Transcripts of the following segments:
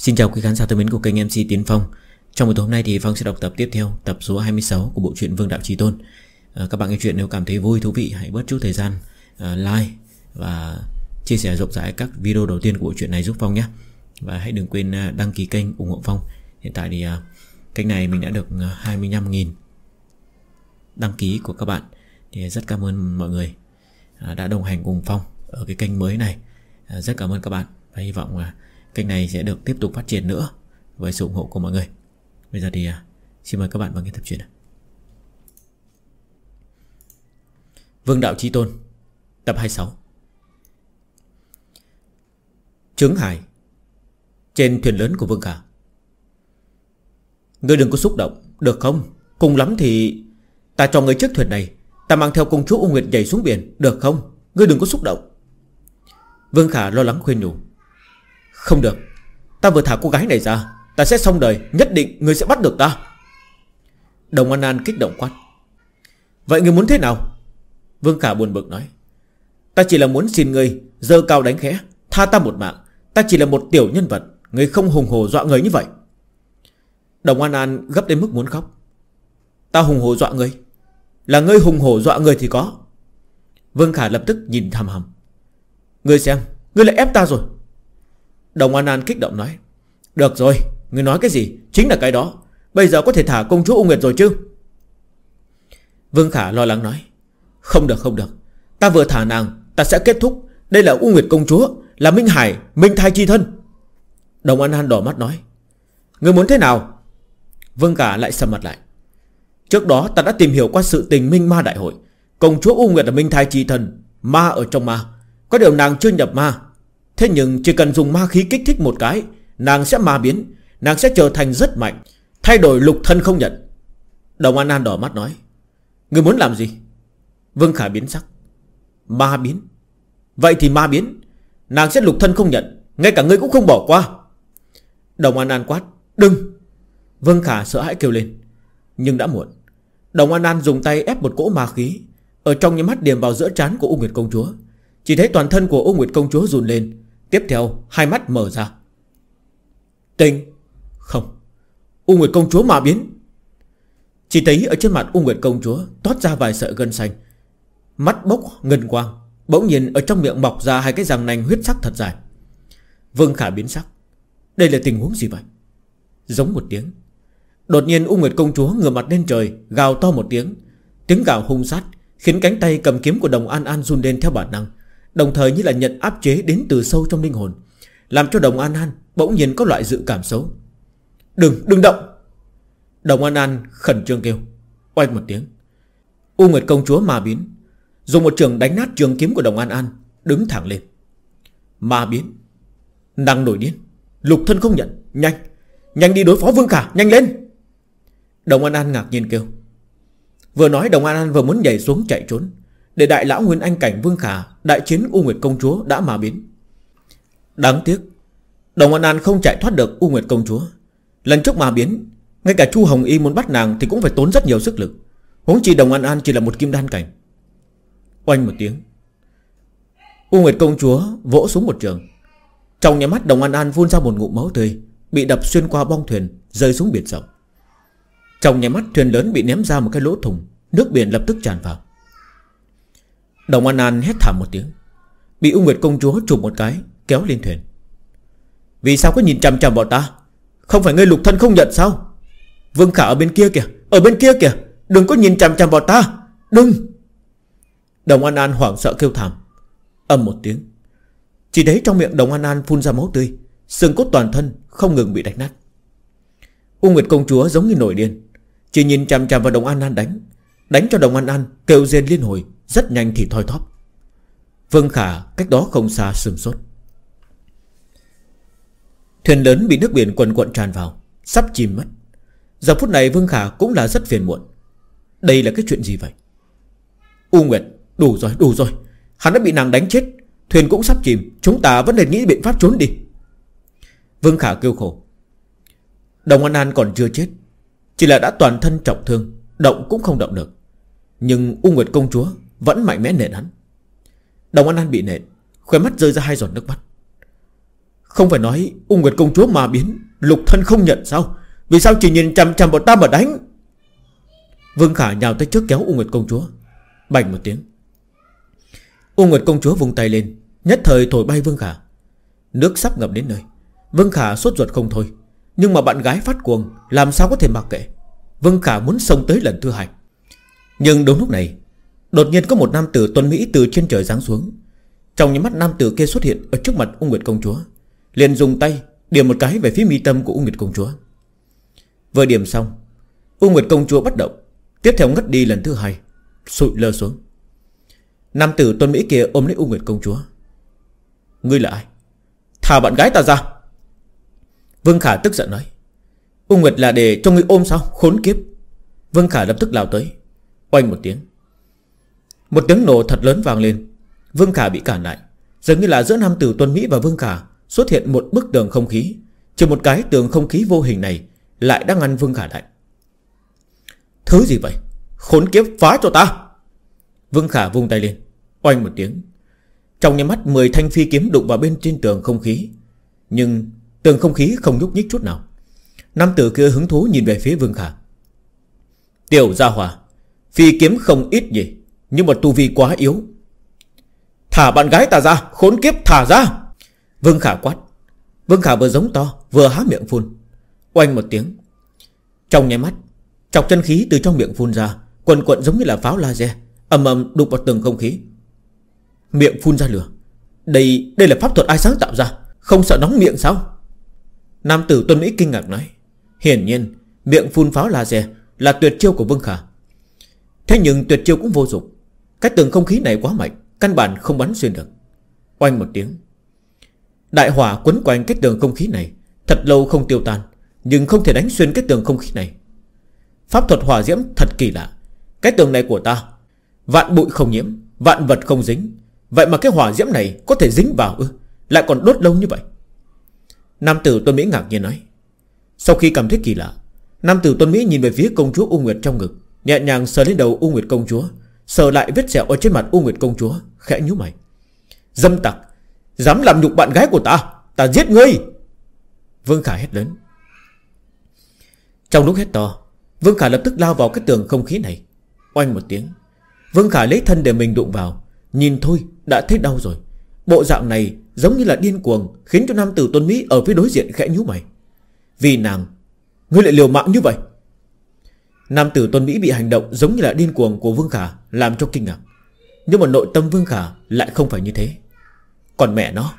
Xin chào quý khán giả thân mến của kênh MC Tiến Phong. Trong buổi tối hôm nay thì Phong sẽ đọc tập tiếp theo Tập số 26 của bộ truyện Vương Đạo Trí Tôn. À, Các bạn nghe chuyện nếu cảm thấy vui, thú vị Hãy bớt chút thời gian à, like Và chia sẻ rộng rãi các video đầu tiên của bộ truyện này giúp Phong nhé. Và hãy đừng quên à, đăng ký kênh ủng hộ Phong. Hiện tại thì à, kênh này mình đã được à, 25.000 đăng ký của các bạn. Thì rất cảm ơn mọi người à, đã đồng hành cùng Phong Ở cái kênh mới này. À, Rất cảm ơn các bạn Và hy vọng là Kênh này sẽ được tiếp tục phát triển nữa Với sự ủng hộ của mọi người. Bây giờ thì à, xin mời các bạn vào nghe tập truyện Vương Đạo Chi Tôn, Tập 26 Trứng Hải, Trên thuyền lớn của Vương Khả. Ngươi đừng có xúc động, Được không? Cùng lắm thì Ta cho ngươi chiếc thuyền này, Ta mang theo công chúa U Nguyệt nhảy xuống biển, Được không? Ngươi đừng có xúc động. Vương Khả lo lắng khuyên nhủ không được. Ta vừa thả cô gái này ra, Ta sẽ xong đời, Nhất định người sẽ bắt được ta. Đồng An An kích động quát. Vậy người muốn thế nào? Vương Khả buồn bực nói. Ta chỉ là muốn xin người Dơ cao đánh khẽ, Tha ta một mạng. Ta chỉ là một tiểu nhân vật, Người không hùng hồ dọa người như vậy. Đồng An An gấp đến mức muốn khóc. Ta hùng hồ dọa người? Là ngươi hùng hổ dọa người thì có. Vương Khả lập tức nhìn thầm hầm Ngươi xem, Ngươi lại ép ta rồi. Đồng An An kích động nói Được rồi, người nói cái gì? Chính là cái đó. Bây giờ có thể thả công chúa U Nguyệt rồi chứ? Vương Khả lo lắng nói Không được không được. Ta vừa thả nàng Ta sẽ kết thúc. Đây là U Nguyệt công chúa Là Minh Hải Minh Thai Chi Thân. Đồng An An đỏ mắt nói Người muốn thế nào? Vương Khả lại sầm mặt lại Trước đó ta đã tìm hiểu qua sự tình Minh Ma Đại Hội. Công chúa U Nguyệt là Minh Thai Chi Thân Ma ở trong ma. Có điều nàng chưa nhập ma. Thế nhưng chỉ cần dùng ma khí kích thích một cái, Nàng sẽ ma biến, Nàng sẽ trở thành rất mạnh, Thay đổi lục thân không nhận. Đồng An An đỏ mắt nói Người muốn làm gì? Vương Khả biến sắc, Ma biến. Vậy thì ma biến, Nàng sẽ lục thân không nhận, Ngay cả ngươi cũng không bỏ qua. Đồng An An quát, Đừng. Vương Khả sợ hãi kêu lên, Nhưng đã muộn. Đồng An An dùng tay ép một cỗ ma khí, Ở trong những mắt điểm vào giữa trán của U Nguyệt Công Chúa. Chỉ thấy toàn thân của U Nguyệt Công Chúa run lên Tiếp theo, hai mắt mở ra. Tình Không. U Nguyệt công chúa mà biến. Chỉ thấy ở trên mặt U Nguyệt công chúa Toát ra vài sợi gân xanh. Mắt bốc ngân quang, Bỗng nhiên ở trong miệng mọc ra hai cái răng nanh huyết sắc thật dài. Vương Khả biến sắc. Đây là tình huống gì vậy? Giống một tiếng. Đột nhiên U Nguyệt công chúa ngửa mặt lên trời, Gào to một tiếng. Tiếng gào hung sát Khiến cánh tay cầm kiếm của đồng An An run lên theo bản năng. Đồng thời như là nhận áp chế đến từ sâu trong linh hồn Làm cho đồng An An Bỗng nhiên có loại dự cảm xấu. Đừng, đừng động! Đồng An An khẩn trương kêu Oanh một tiếng. U Nguyệt công chúa ma biến Dùng một trường đánh nát trường kiếm của đồng An An Đứng thẳng lên. Ma biến Năng nổi điên Lục thân không nhận Nhanh Nhanh đi đối phó Vương Khả Nhanh lên! Đồng An An ngạc nhiên kêu. Vừa nói Đồng An An vừa muốn nhảy xuống chạy trốn để đại lão Nguyên Anh Cảnh Vương Khả, Đại chiến U Nguyệt Công Chúa đã mà biến. Đáng tiếc Đồng An An không chạy thoát được U Nguyệt Công Chúa. Lần trước mà biến, Ngay cả Chu Hồng Y muốn bắt nàng Thì cũng phải tốn rất nhiều sức lực. Huống chi Đồng An An chỉ là một kim đan cảnh. Oanh một tiếng. U Nguyệt Công Chúa vỗ xuống một trường. Trong nhà mắt Đồng An An phun ra một ngụm máu tươi, Bị đập xuyên qua bong thuyền, Rơi xuống biển rộng Trong nhà mắt thuyền lớn bị ném ra một cái lỗ thùng Nước biển lập tức tràn vào. Đồng An An hét thảm một tiếng. Bị U Nguyệt công chúa chụp một cái, Kéo lên thuyền. Vì sao có nhìn chằm chằm vào ta? Không phải ngươi lục thân không nhận sao? Vương Khả ở bên kia kìa, Ở bên kia kìa, Đừng có nhìn chằm chằm vào ta, Đừng. Đồng An An hoảng sợ kêu thảm Âm một tiếng. Chỉ thấy trong miệng Đồng An An phun ra máu tươi, Xương cốt toàn thân không ngừng bị đánh nát. U Nguyệt công chúa giống như nổi điên, Chỉ nhìn chằm chằm vào Đồng An An đánh Đánh cho Đồng An An kêu rên liên hồi rất nhanh thì thoi thóp. Vương Khả cách đó không xa sừng sốt. Thuyền lớn bị nước biển quần quận tràn vào, Sắp chìm mất. Giờ phút này Vương Khả cũng là rất phiền muộn. Đây là cái chuyện gì vậy? U Nguyệt, đủ rồi đủ rồi. Hắn đã bị nàng đánh chết. Thuyền cũng sắp chìm. Chúng ta vẫn nên nghĩ biện pháp trốn đi. Vương Khả kêu khổ. Đồng An An còn chưa chết. Chỉ là đã toàn thân trọng thương, Động cũng không động được. Nhưng U Nguyệt công chúa vẫn mạnh mẽ nện hắn. Đồng An An bị nện, Khóe mắt rơi ra hai giọt nước mắt. Không phải nói Ung Nguyệt công chúa mà biến, Lục thân không nhận sao? Vì sao chỉ nhìn chằm chằm bọn ta mà đánh? Vương Khả nhào tới trước kéo Ung Nguyệt công chúa Bành một tiếng. Ung Nguyệt công chúa vùng tay lên, Nhất thời thổi bay Vương Khả. Nước sắp ngập đến nơi. Vương Khả sốt ruột không thôi. Nhưng mà bạn gái phát cuồng, Làm sao có thể mặc kệ? Vương Khả muốn xông tới lần thứ hai. Nhưng đúng lúc này Đột nhiên có một nam tử tuân Mỹ từ trên trời giáng xuống. Trong những mắt, nam tử kia xuất hiện Ở trước mặt Ung Nguyệt công chúa, liền dùng tay điểm một cái về phía mi tâm của Ung Nguyệt công chúa. Vừa điểm xong Ung Nguyệt công chúa bắt động, Tiếp theo ngất đi lần thứ hai, Sụi lơ xuống. Nam tử tuân Mỹ kia ôm lấy Ung Nguyệt công chúa. Ngươi là ai? Thả bạn gái ta ra! Vương Khả tức giận nói. Ung Nguyệt là để cho ngươi ôm sao? Khốn kiếp! Vương Khả lập tức lao tới, Oanh một tiếng. Một tiếng nổ thật lớn vang lên. Vương Khả bị cản lại. Dường như là giữa nam tử Tuân Mỹ và Vương Khả Xuất hiện một bức tường không khí. Chỉ một cái tường không khí vô hình này Lại đang ngăn Vương Khả lại. Thứ gì vậy? Khốn kiếp, phá cho ta! Vương Khả vung tay lên, Oanh một tiếng. Trong nhà mắt 10 thanh phi kiếm đụng vào bên trên tường không khí. Nhưng tường không khí không nhúc nhích chút nào. Nam tử kia hứng thú nhìn về phía Vương Khả. Tiểu gia hòa, Phi kiếm không ít gì nhưng mà tu vi quá yếu. Thả bạn gái ta ra, Khốn kiếp thả ra. Vương Khả quát. Vương Khả vừa giống to, vừa há miệng phun. Oanh một tiếng. Trong nháy mắt, Chọc chân khí từ trong miệng phun ra, Quần quận giống như là pháo laser, ầm ầm đục vào tường không khí. Miệng phun ra lửa. Đây đây là pháp thuật ai sáng tạo ra? Không sợ nóng miệng sao? Nam tử Tuân Mỹ kinh ngạc nói. Hiển nhiên, miệng phun pháo laser Là tuyệt chiêu của Vương Khả. Thế nhưng tuyệt chiêu cũng vô dụng. Cái tường không khí này quá mạnh, Căn bản không bắn xuyên được. Oanh một tiếng. Đại hỏa quấn quanh cái tường không khí này, Thật lâu không tiêu tan, Nhưng không thể đánh xuyên cái tường không khí này. Pháp thuật hỏa diễm thật kỳ lạ. Cái tường này của ta, Vạn bụi không nhiễm, Vạn vật không dính. Vậy mà cái hỏa diễm này có thể dính vào ư? Lại còn đốt lâu như vậy. Nam tử Tuân Mỹ ngạc nhiên nói. Sau khi cảm thấy kỳ lạ, Nam tử Tuân Mỹ nhìn về phía công chúa U Nguyệt trong ngực, Nhẹ nhàng sờ lên đầu U Nguyệt công chúa. Sờ lại vết sẹo ở trên mặt U Nguyệt công chúa, Khẽ nhíu mày. Dâm tặc, Dám làm nhục bạn gái của ta Ta giết ngươi. Vương Khả hét lớn. Trong lúc hét to, Vương Khả lập tức lao vào cái tường không khí này. Oanh một tiếng, Vương Khả lấy thân để mình đụng vào. Nhìn thôi, đã thấy đau rồi. Bộ dạng này giống như là điên cuồng, Khiến cho nam tử Tuân Mỹ ở phía đối diện khẽ nhíu mày. Vì nàng, Ngươi lại liều mạng như vậy. Nam tử Tuân Mỹ bị hành động giống như là điên cuồng của Vương Khả, Làm cho kinh ngạc. Nhưng mà nội tâm Vương Khả lại không phải như thế. Còn mẹ nó,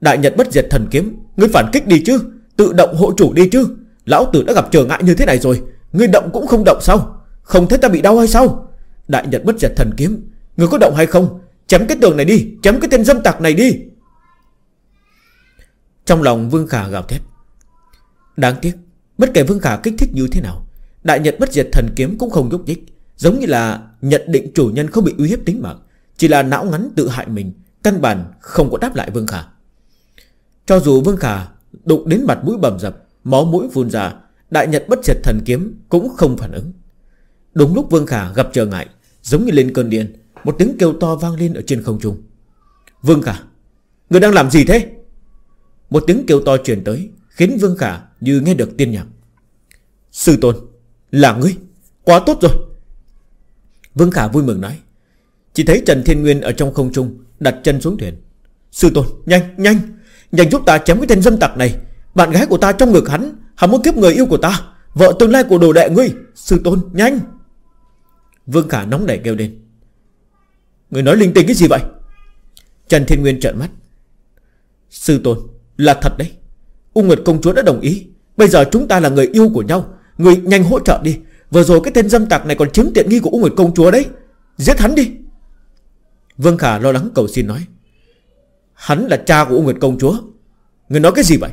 Đại Nhật bất diệt thần kiếm, Ngươi phản kích đi chứ, Tự động hộ chủ đi chứ. Lão tử đã gặp trở ngại như thế này rồi, Ngươi động cũng không động sao? Không thấy ta bị đau hay sao? Đại Nhật bất diệt thần kiếm, Ngươi có động hay không? Chém cái tường này đi, Chém cái tên dâm tặc này đi. Trong lòng Vương Khả gào thét. Đáng tiếc, Bất kể Vương Khả kích thích như thế nào Đại Nhật bất diệt thần kiếm cũng không nhúc nhích Giống như là nhận định chủ nhân không bị uy hiếp tính mạng Chỉ là não ngắn tự hại mình Căn bản không có đáp lại Vương Khả. Cho dù Vương Khả Đụng đến mặt mũi bầm dập Máu mũi phun ra Đại Nhật bất diệt thần kiếm cũng không phản ứng. Đúng lúc Vương Khả gặp trở ngại Giống như lên cơn điện, Một tiếng kêu to vang lên ở trên không trung. Vương Khả Người đang làm gì thế? Một tiếng kêu to truyền tới Khiến Vương Khả như nghe được tiên nhạc. Sư tôn là ngươi, Quá tốt rồi. Vương Khả vui mừng nói, Chỉ thấy Trần Thiên Nguyên ở trong không trung Đặt chân xuống thuyền. Sư tôn, nhanh nhanh Nhanh giúp ta chém cái tên dâm tặc này. Bạn gái của ta trong ngực hắn Hắn muốn kiếp người yêu của ta. Vợ tương lai của đồ đệ ngươi, Sư tôn, nhanh. Vương Khả nóng nảy kêu lên. Người nói linh tinh cái gì vậy? Trần Thiên Nguyên trợn mắt. Sư tôn, là thật đấy. U Nguyệt công chúa đã đồng ý. Bây giờ chúng ta là người yêu của nhau. Người nhanh hỗ trợ đi. Vừa rồi cái tên dâm tặc này còn chiếm tiện nghi của U Nguyệt công chúa đấy. Giết hắn đi. Vương Khả lo lắng cầu xin nói. Hắn là cha của U Nguyệt công chúa. Người nói cái gì vậy?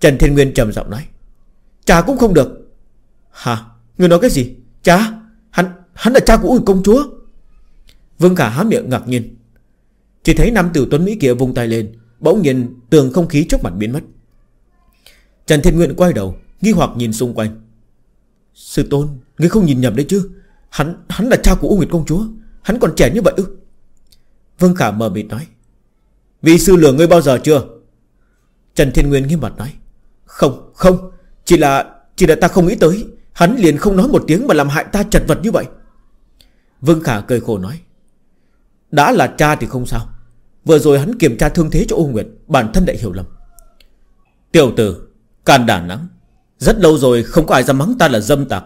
Trần Thiên Nguyên trầm giọng nói. Cha cũng không được. Hả? Người nói cái gì? Cha? Hắn hắn là cha của U công chúa. Vương Khả há miệng ngạc nhiên. Chỉ thấy nam tử tuấn Mỹ kia vung tay lên, Bỗng nhiên tường không khí trước mặt biến mất. Trần Thiên Nguyên quay đầu Nghi hoặc nhìn xung quanh. Sư tôn, Ngươi không nhìn nhầm đấy chứ? Hắn hắn là cha của U Nguyệt công chúa. Hắn còn trẻ như vậy ư? Vương Khả mờ mịt nói. Vị sư lừa ngươi bao giờ chưa? Trần Thiên Nguyên nghiêm mặt nói. Không không. Chỉ là Chỉ là ta không nghĩ tới. Hắn liền không nói một tiếng mà làm hại ta chật vật như vậy. Vương Khả cười khổ nói. Đã là cha thì không sao. Vừa rồi hắn kiểm tra thương thế cho U Nguyệt, Bản thân đại hiểu lầm. Tiểu tử càn đảm lắm. Rất lâu rồi không có ai dám mắng ta là dâm tặc.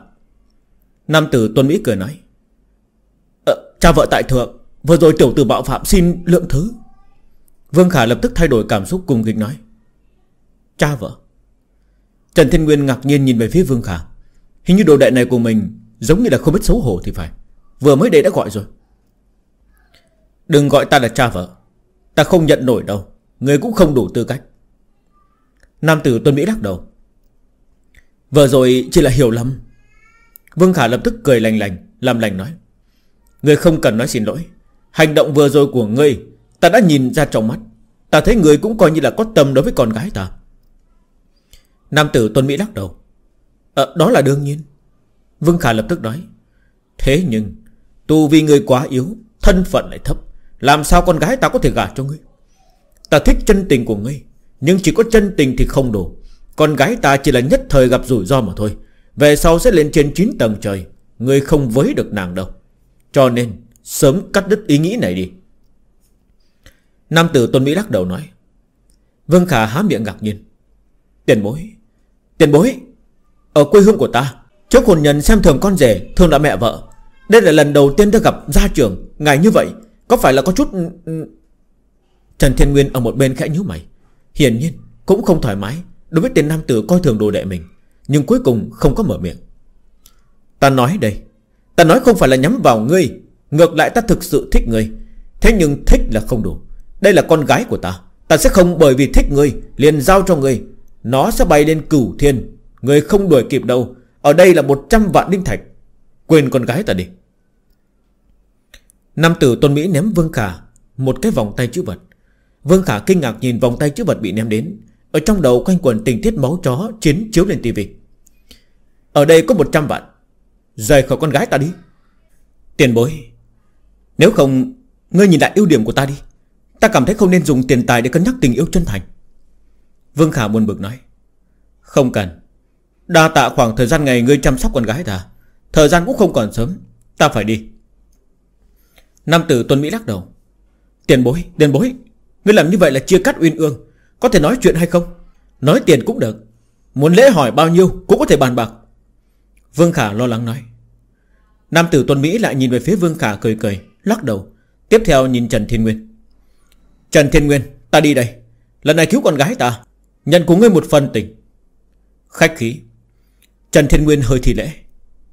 Nam tử Tuân Mỹ cười nói à, Cha vợ tại thượng Vừa rồi tiểu tử bạo phạm xin lượng thứ. Vương Khả lập tức thay đổi cảm xúc cùng kịch nói Cha vợ. Trần Thiên Nguyên ngạc nhiên nhìn về phía Vương Khả. Hình như đồ đệ này của mình Giống như là không biết xấu hổ thì phải. Vừa mới đây đã gọi rồi. Đừng gọi ta là cha vợ. Ta không nhận nổi đâu. Người cũng không đủ tư cách. Nam tử Tuân Mỹ lắc đầu Vừa rồi chỉ là hiểu lầm. Vương Khả lập tức cười lành lành Làm lành nói. Người không cần nói xin lỗi. Hành động vừa rồi của ngươi Ta đã nhìn ra trong mắt. Ta thấy người cũng coi như là có tâm đối với con gái ta. Nam tử Tuân Mỹ lắc đầu. À, đó là đương nhiên. Vương Khả lập tức nói. Thế nhưng Tu vì người quá yếu Thân phận lại thấp Làm sao con gái ta có thể gả cho ngươi? Ta thích chân tình của ngươi Nhưng chỉ có chân tình thì không đủ. Con gái ta chỉ là nhất thời gặp rủi ro mà thôi. Về sau sẽ lên trên 9 tầng trời. Người không với được nàng đâu. Cho nên, sớm cắt đứt ý nghĩ này đi. Nam tử Tôn Mỹ lắc đầu nói. Vương Khả há miệng ngạc nhiên. Tiền bối Tiền bối, Ở quê hương của ta, Trước hồn nhân xem thường con rể, Thương đã mẹ vợ. Đây là lần đầu tiên ta gặp gia trưởng, Ngài như vậy. Có phải là có chút. Ừ, ừ. Trần Thiên Nguyên ở một bên khẽ nhíu mày. Hiển nhiên, cũng không thoải mái. Đối với tên nam tử coi thường đồ đệ mình, Nhưng cuối cùng không có mở miệng. Ta nói đây, Ta nói không phải là nhắm vào ngươi, Ngược lại ta thực sự thích ngươi. Thế nhưng thích là không đủ. Đây là con gái của ta Ta sẽ không bởi vì thích ngươi liền giao cho ngươi. Nó sẽ bay lên cửu thiên, Ngươi không đuổi kịp đâu. Ở đây là 100 vạn đinh thạch. Quên con gái ta đi. Nam tử Tôn Mỹ ném Vương Khả Một cái vòng tay chữ vật. Vương Khả kinh ngạc nhìn vòng tay chữ vật bị ném đến. Ở trong đầu quanh quần tình tiết máu chó Chiến chiếu lên tivi Ở đây có 100 vạn. Rời khỏi con gái ta đi. Tiền bối Nếu không Ngươi nhìn lại ưu điểm của ta đi. Ta cảm thấy không nên dùng tiền tài để cân nhắc tình yêu chân thành. Vương Khả buồn bực nói Không cần. Đa tạ khoảng thời gian ngày ngươi chăm sóc con gái ta. Thời gian cũng không còn sớm. Ta phải đi. Nam tử Tuân Mỹ lắc đầu. Tiền bối, tiền bối Ngươi làm như vậy là chia cắt uyên ương. Có thể nói chuyện hay không? Nói tiền cũng được. Muốn lễ hỏi bao nhiêu cũng có thể bàn bạc. Vương Khả lo lắng nói. Nam tử Tuân Mỹ lại nhìn về phía Vương Khả cười cười, Lắc đầu. Tiếp theo nhìn Trần Thiên Nguyên. Trần Thiên Nguyên, ta đi đây. Lần này cứu con gái ta. Nhận của ngươi một phần tình. Khách khí. Trần Thiên Nguyên hơi thì lễ.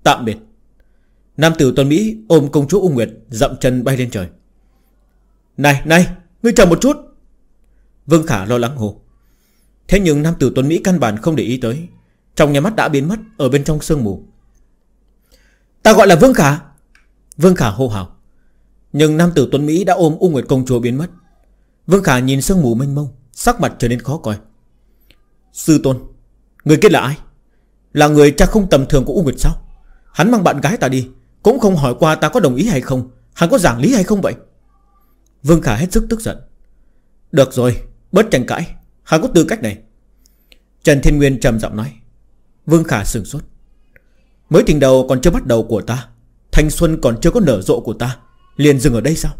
Tạm biệt. Nam tử Tuân Mỹ ôm công chúa Ung Nguyệt Dậm chân bay lên trời. Này này, Ngươi chờ một chút. Vương Khả lo lắng hồ Thế nhưng Nam tử Tuấn Mỹ căn bản không để ý tới. Trong nhà mắt đã biến mất Ở bên trong sương mù. Ta gọi là Vương Khả. Vương Khả hô hào. Nhưng Nam tử Tuấn Mỹ đã ôm U Nguyệt Công Chúa biến mất. Vương Khả nhìn sương mù mênh mông, Sắc mặt trở nên khó coi. Sư Tôn, Người kia là ai? Là người cha không tầm thường của U Nguyệt sao? Hắn mang bạn gái ta đi, Cũng không hỏi qua ta có đồng ý hay không? Hắn có giảng lý hay không vậy? Vương Khả hết sức tức giận. Được rồi Bớt tranh cãi. Hắn có tư cách này? Trần Thiên Nguyên trầm giọng nói. Vương Khả sừng sốt. Mới tình đầu còn chưa bắt đầu của ta. Thanh xuân còn chưa có nở rộ của ta. Liền dừng ở đây sao?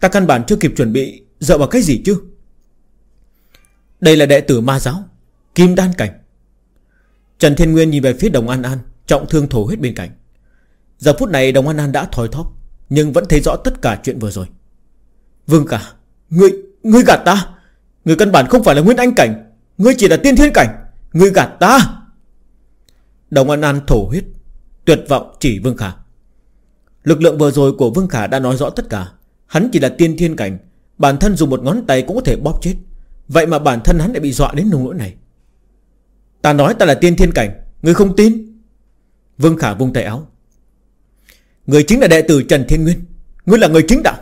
Ta căn bản chưa kịp chuẩn bị Dựa vào cái gì chứ? Đây là đệ tử ma giáo. Kim đan cảnh. Trần Thiên Nguyên nhìn về phía Đồng An An Trọng thương thổ huyết bên cạnh. Giờ phút này Đồng An An đã thói thóp Nhưng vẫn thấy rõ tất cả chuyện vừa rồi. Vương cả Ngươi, ngươi gạt ta. Người căn bản không phải là Nguyên Anh Cảnh. Người chỉ là tiên thiên cảnh. Người gạt ta. Đồng An An thổ huyết. Tuyệt vọng chỉ Vương Khả. Lực lượng vừa rồi của Vương Khả đã nói rõ tất cả. Hắn chỉ là tiên thiên cảnh. Bản thân dùng một ngón tay cũng có thể bóp chết. Vậy mà bản thân hắn lại bị dọa đến nông nỗi này. Ta nói ta là tiên thiên cảnh. Người không tin? Vương Khả vung tay áo. Người chính là đệ tử Trần Thiên Nguyên. Ngươi là người chính đạo.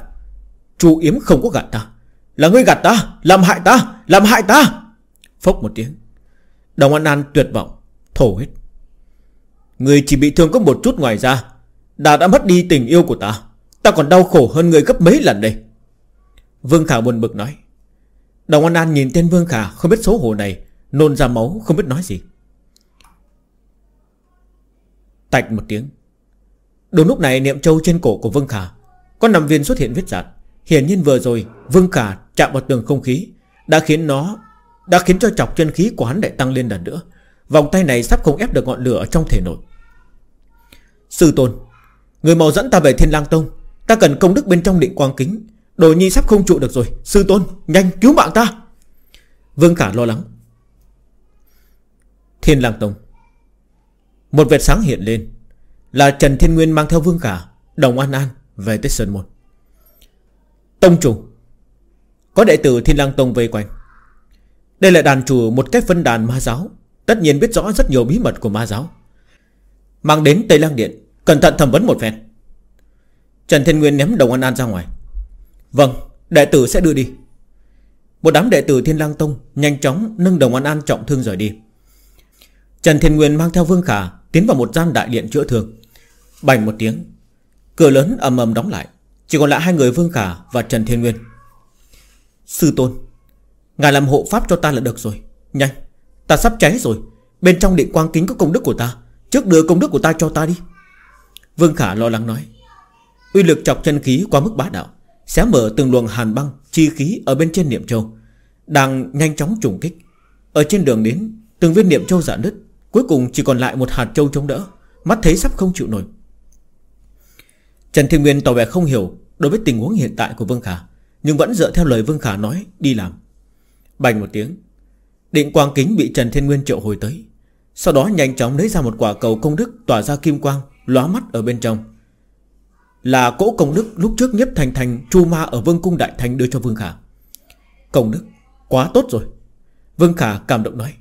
Chu Yếm không có gạt ta. Là ngươi gạt ta, Làm hại ta, Làm hại ta. Phốc một tiếng. Đồng An An tuyệt vọng, Thổ hết Người chỉ bị thương có một chút ngoài ra Đã đã mất đi tình yêu của ta. Ta còn đau khổ hơn người gấp mấy lần đây. Vương Khả buồn bực nói. Đồng An An nhìn tên Vương Khả, không biết xấu hổ này, Nôn ra máu, không biết nói gì. Tạch một tiếng. Đúng lúc này, niệm châu trên cổ của Vương Khả, Có nằm viên xuất hiện vết giặt Hiển nhiên vừa rồi, Vương Khả chạm vào tường không khí, Đã khiến nó, Đã khiến cho chọc chân khí của hắn lại tăng lên lần nữa. Vòng tay này sắp không ép được ngọn lửa ở trong thể nội. Sư tôn, Người màu dẫn ta về Thiên Lang Tông. Ta cần công đức bên trong định quang kính. Đồ nhi sắp không trụ được rồi. Sư tôn, nhanh cứu mạng ta. Vương Khả lo lắng. Thiên Lang Tông. Một vệt sáng hiện lên. Là Trần Thiên Nguyên mang theo Vương Khả, Đồng An An về tới Sơn Môn. Tông chủ có đệ tử Thiên Lang Tông vây quanh. Đây là đàn chủ một cái phân đàn ma giáo. Tất nhiên biết rõ rất nhiều bí mật của ma giáo. Mang đến Tây Lang Điện, Cẩn thận thẩm vấn một phen. Trần Thiên Nguyên ném Đồng An An ra ngoài. Vâng đệ tử sẽ đưa đi. Một đám đệ tử Thiên Lang Tông Nhanh chóng nâng Đồng An An trọng thương rời đi. Trần Thiên Nguyên mang theo Vương Khả Tiến vào một gian đại điện chữa thương. Bành một tiếng, Cửa lớn ầm ầm đóng lại. Chỉ còn lại hai người Vương Khả và Trần Thiên Nguyên. Sư Tôn, Ngài làm hộ pháp cho ta là được rồi. Nhanh, Ta sắp cháy rồi. Bên trong định quang kính có công đức của ta. Trước đưa công đức của ta cho ta đi. Vương Khả lo lắng nói. Uy lực chọc chân khí qua mức bá đạo, Xé mở từng luồng hàn băng, Chi khí ở bên trên niệm châu, Đang nhanh chóng trùng kích. Ở trên đường đến, Từng viên niệm châu giả nứt, Cuối cùng chỉ còn lại một hạt châu chống đỡ. Mắt thấy sắp không chịu nổi. Trần Thiên Nguyên tỏ vẻ không hiểu Đối với tình huống hiện tại của Vương Khả. Nhưng vẫn dựa theo lời Vương Khả nói, đi làm. Bành một tiếng, Định quang kính bị Trần Thiên Nguyên triệu hồi tới. Sau đó nhanh chóng lấy ra một quả cầu công đức Tỏa ra kim quang, Lóa mắt ở bên trong. Là cỗ công đức lúc trước nhếp thành thành Chu ma ở Vương Cung Đại Thành đưa cho Vương Khả. Công đức, Quá tốt rồi. Vương Khả cảm động nói.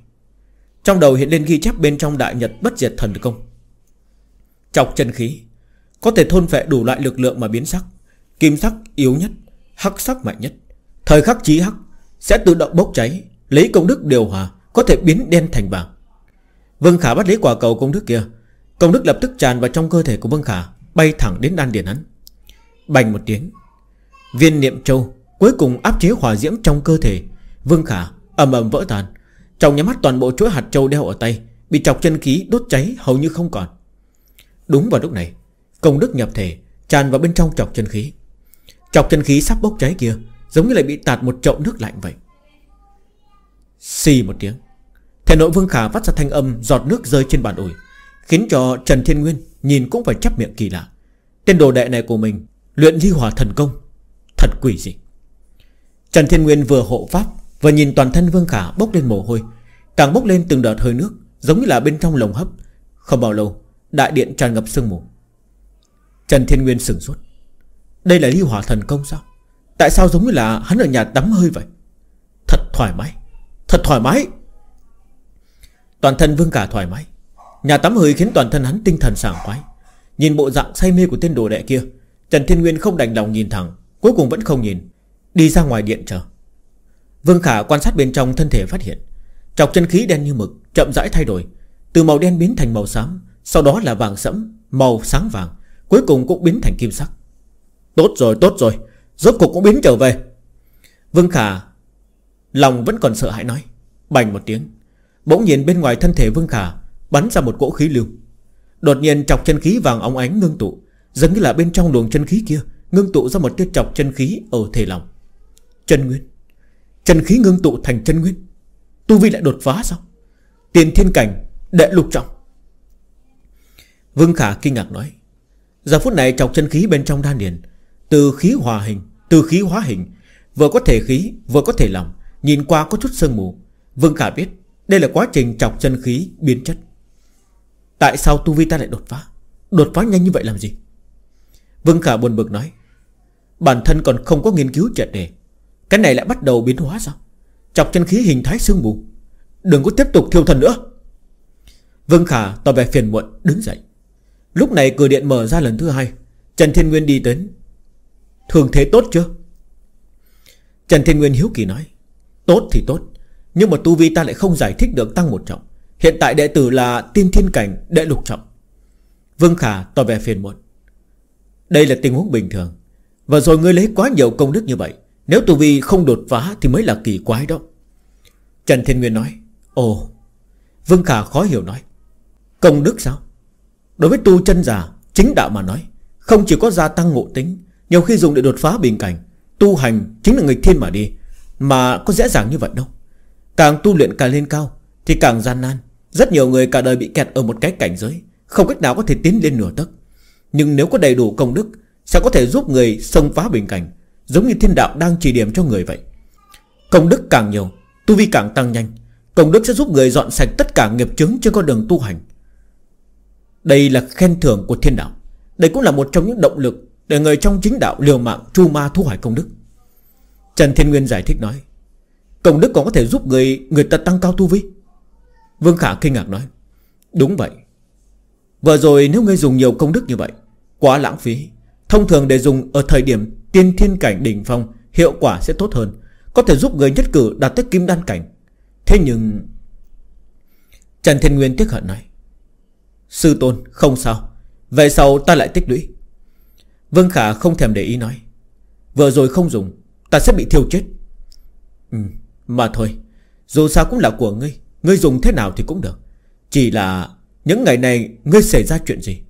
Trong đầu hiện lên ghi chép bên trong Đại Nhật bất diệt thần công. Chọc chân khí, Có thể thôn phệ đủ loại lực lượng mà biến sắc. Kim sắc yếu nhất Hắc sắc mạnh nhất. Thời khắc chí hắc Sẽ tự động bốc cháy, Lấy công đức điều hòa, Có thể biến đen thành vàng. Vương Khả bắt lấy quả cầu công đức kia. Công đức lập tức tràn vào trong cơ thể của Vương Khả, Bay thẳng đến đan điền hắn. Bành một tiếng, Viên niệm châu cuối cùng áp chế hỏa diễm trong cơ thể. Vương Khả ầm ầm vỡ tan. Trong nhắm mắt toàn bộ chuỗi hạt châu đeo ở tay, Bị chọc chân khí đốt cháy hầu như không còn. Đúng vào lúc này, Công đức nhập thể Tràn vào bên trong chọc chân khí. Chọc chân khí sắp bốc cháy kia, Giống như lại bị tạt một chậu nước lạnh vậy. Xì một tiếng, Thể nội Vương Khả phát ra thanh âm Giọt nước rơi trên bàn ủi, Khiến cho Trần Thiên Nguyên nhìn cũng phải chắp miệng kỳ lạ. Tên đồ đệ này của mình Luyện ly hỏa thần công, Thật quỷ gì Trần Thiên Nguyên vừa hộ pháp, Vừa nhìn toàn thân Vương Khả bốc lên mồ hôi, Càng bốc lên từng đợt hơi nước, Giống như là bên trong lồng hấp. Không bao lâu, Đại điện tràn ngập sương mù. Trần Thiên Nguyên sửng sốt. Đây là ly hỏa thần công sao? Tại sao giống như là hắn ở nhà tắm hơi vậy? Thật thoải mái, Thật thoải mái. Toàn thân Vương cả thoải mái. Nhà tắm hơi khiến toàn thân hắn tinh thần sảng khoái. Nhìn bộ dạng say mê của tên đồ đệ kia, Trần Thiên Nguyên không đành lòng nhìn thẳng, Cuối cùng vẫn không nhìn, Đi ra ngoài điện chờ. Vương Khả quan sát bên trong thân thể phát hiện, Chọc chân khí đen như mực, Chậm rãi thay đổi, Từ màu đen biến thành màu xám, Sau đó là vàng sẫm, Màu sáng vàng, Cuối cùng cũng biến thành kim sắc. Tốt rồi tốt rồi. Rốt cuộc cũng biến trở về. Vương Khả Lòng vẫn còn sợ hãi nói. Bành một tiếng. Bỗng nhiên bên ngoài thân thể Vương Khả Bắn ra một cỗ khí lưu. Đột nhiên chọc chân khí vàng óng ánh ngưng tụ, Giống như là bên trong luồng chân khí kia Ngưng tụ ra một tiết chọc chân khí ở thể lòng. Chân nguyên. Chân khí ngưng tụ thành chân nguyên. Tu vi lại đột phá sao? Tiền thiên cảnh đệ lục trọng. Vương Khả kinh ngạc nói. Giờ phút này chọc chân khí bên trong đan điền từ khí hòa hình, Từ khí hóa hình, Vừa có thể khí, vừa có thể lòng, Nhìn qua có chút sương mù. Vương Khả biết đây là quá trình chọc chân khí biến chất. Tại sao tu vi ta lại đột phá? Đột phá nhanh như vậy làm gì? Vương Khả buồn bực nói, Bản thân còn không có nghiên cứu triệt đề Cái này lại bắt đầu biến hóa sao? Chọc chân khí hình thái sương mù. Đừng có tiếp tục thiêu thần nữa. Vương Khả tỏ vẻ phiền muộn, đứng dậy. Lúc này cửa điện mở ra lần thứ hai. Trần Thiên Nguyên đi đến Thường thế tốt chưa? Trần Thiên Nguyên hiếu kỳ nói, Tốt thì tốt, Nhưng mà tu vi ta lại không giải thích được tăng một trọng. Hiện tại đệ tử là tiên thiên cảnh, đệ lục trọng. Vương Khả tỏ vẻ phiền muộn. Đây là tình huống bình thường. Và rồi ngươi lấy quá nhiều công đức như vậy, Nếu tu vi không đột phá Thì mới là kỳ quái đó. Trần Thiên Nguyên nói, Ồ. Vương Khả khó hiểu nói, Công đức sao? Đối với tu chân giả, Chính đạo mà nói, Không chỉ có gia tăng ngộ tính nhiều khi dùng để đột phá bình cảnh, Tu hành chính là người thiên mà đi. Mà có dễ dàng như vậy đâu. Càng tu luyện càng lên cao, Thì càng gian nan. Rất nhiều người cả đời bị kẹt ở một cái cảnh giới, Không cách nào có thể tiến lên nửa tấc. Nhưng nếu có đầy đủ công đức, Sẽ có thể giúp người xông phá bình cảnh, Giống như thiên đạo đang chỉ điểm cho người vậy. Công đức càng nhiều, Tu vi càng tăng nhanh. Công đức sẽ giúp người dọn sạch tất cả nghiệp chứng trên con đường tu hành. Đây là khen thưởng của thiên đạo. Đây cũng là một trong những động lực để người trong chính đạo liều mạng Chu ma thu hoạch công đức. Trần Thiên Nguyên giải thích nói, Công đức còn có thể giúp người người ta tăng cao tu vi. Vương Khả kinh ngạc nói, Đúng vậy. Vừa rồi nếu ngươi dùng nhiều công đức như vậy, Quá lãng phí. Thông thường để dùng ở thời điểm tiên thiên cảnh đỉnh phong, Hiệu quả sẽ tốt hơn. Có thể giúp người nhất cử đạt tới kim đan cảnh. Thế nhưng, Trần Thiên Nguyên tiếc hận nói, Sư tôn, không sao. Về sau ta lại tích lũy. Vương Khả không thèm để ý nói. Vừa rồi không dùng, Ta sẽ bị thiêu chết. Ừ mà thôi, Dù sao cũng là của ngươi Ngươi dùng thế nào thì cũng được. Chỉ là những ngày này ngươi xảy ra chuyện gì?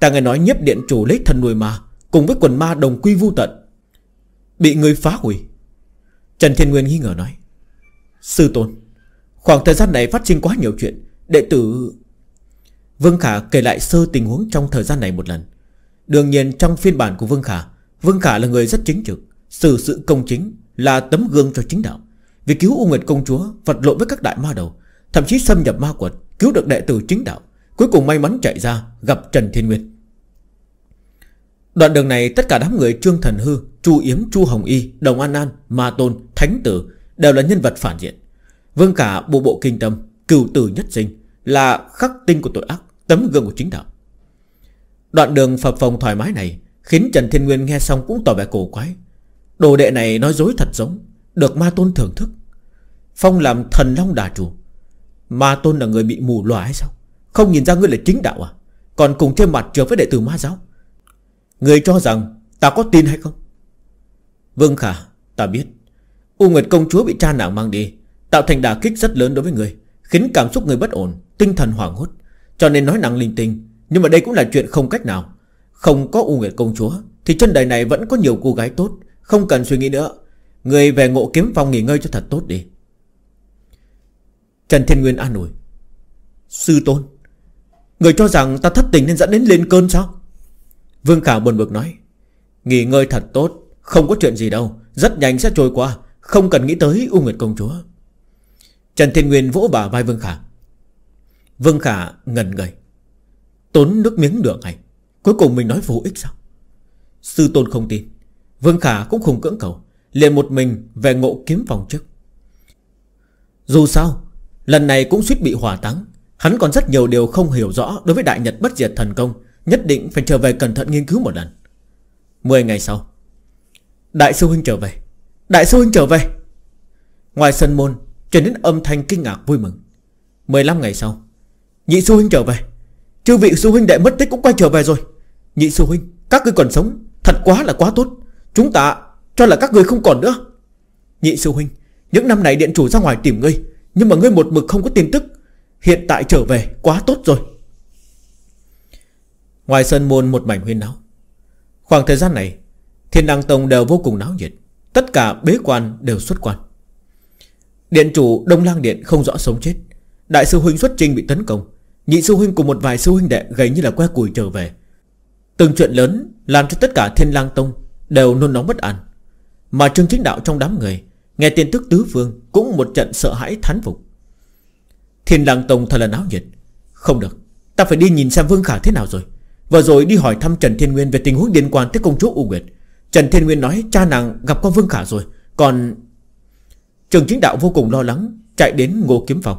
Ta nghe nói nhếp điện chủ lấy thần nuôi ma, Cùng với quần ma đồng quy vu tận, Bị ngươi phá hủy. Trần Thiên Nguyên nghi ngờ nói. Sư tôn, Khoảng thời gian này phát sinh quá nhiều chuyện, Đệ tử Vương Khả kể lại sơ tình huống trong thời gian này một lần. Đương nhiên trong phiên bản của Vương Khả Vương Khả là người rất chính trực Xử sự công chính Là tấm gương cho chính đạo. Vì cứu U Nguyệt Công Chúa Vật lộn với các đại ma đầu Thậm chí xâm nhập ma quật Cứu được đệ tử chính đạo Cuối cùng may mắn chạy ra Gặp Trần Thiên Nguyên. Đoạn đường này tất cả đám người Trương Thần Hư Chu Yếm, Chu Hồng Y, Đồng An An, Ma Tôn, Thánh Tử Đều là nhân vật phản diện. Vương khả bộ bộ kinh tâm Cựu tử nhất sinh Là khắc tinh của tội ác Tấm gương của chính đạo. Đoạn đường phập phồng thoải mái này Khiến Trần Thiên Nguyên nghe xong cũng tỏ vẻ cổ quái. Đồ đệ này nói dối thật giống, Được Ma Tôn thưởng thức. Phong làm thần long đà chủ. Ma Tôn là người bị mù lòa hay sao? Không nhìn ra ngươi là chính đạo à? Còn cùng thêm mặt trở với đệ tử ma giáo. Người cho rằng ta có tin hay không? Vương Khả, Ta biết. U Nguyệt công chúa bị cha nàng mang đi, Tạo thành đả kích rất lớn đối với người, Khiến cảm xúc người bất ổn, Tinh thần hoảng hốt. Cho nên nói năng linh tinh nhưng mà đây cũng là chuyện không cách nào. Không có U Nguyệt công chúa, Thì chân đời này vẫn có nhiều cô gái tốt. Không cần suy nghĩ nữa. Người về ngộ kiếm phòng nghỉ ngơi cho thật tốt đi. Trần Thiên Nguyên an ủi. Sư tôn, Người cho rằng ta thất tình nên dẫn đến lên cơn sao? Vương Khả buồn bực nói. Nghỉ ngơi thật tốt, Không có chuyện gì đâu. Rất nhanh sẽ trôi qua, Không cần nghĩ tới U Nguyệt Công Chúa. Trần Thiên Nguyên vỗ bà vai Vương Khả. Vương Khả ngần người. Tốn nước miếng nửa này Cuối cùng mình nói vô ích sao? Sư tôn không tin. Vương Khả cũng không cưỡng cầu, liền một mình về ngộ kiếm phòng trước. Dù sao, Lần này cũng suýt bị hỏa táng. Hắn còn rất nhiều điều không hiểu rõ Đối với Đại Nhật bất diệt thần công, Nhất định phải trở về cẩn thận nghiên cứu một lần. Mười ngày sau, Đại sư huynh trở về. Đại sư huynh trở về! Ngoài sân môn, Truyền đến âm thanh kinh ngạc vui mừng. 15 ngày sau, Nhị sư huynh trở về. Chư vị sư huynh đệ mất tích cũng quay trở về rồi. Nhị sư huynh, Các ngươi còn sống, Thật quá là quá tốt. Chúng ta cho là các ngươi không còn nữa. Nhị sư huynh, Những năm này điện chủ ra ngoài tìm ngươi, Nhưng mà ngươi một mực không có tin tức. Hiện tại trở về, quá tốt rồi. Ngoài sân môn một mảnh huyên náo. Khoảng thời gian này, Thiên đăng tông đều vô cùng náo nhiệt. Tất cả bế quan đều xuất quan. Điện chủ Đông Lang Điện không rõ sống chết. Đại sư huynh xuất trình bị tấn công. Nhị sư huynh cùng một vài sư huynh đệ gầy như là que củi trở về. Từng chuyện lớn Làm cho tất cả thiên lang tông Đều nôn nóng bất an. Mà trương chính đạo trong đám người Nghe tin tức tứ phương Cũng một trận sợ hãi thán phục. Thiên lang tông thật là náo nhiệt. Không được, Ta phải đi nhìn xem Vương Khả thế nào rồi. Vừa rồi đi hỏi thăm Trần Thiên Nguyên Về tình huống liên quan tới công chúa U Nguyệt. Trần Thiên Nguyên nói cha nàng gặp con Vương Khả rồi, Còn Trường chính đạo vô cùng lo lắng Chạy đến ngô kiếm phòng.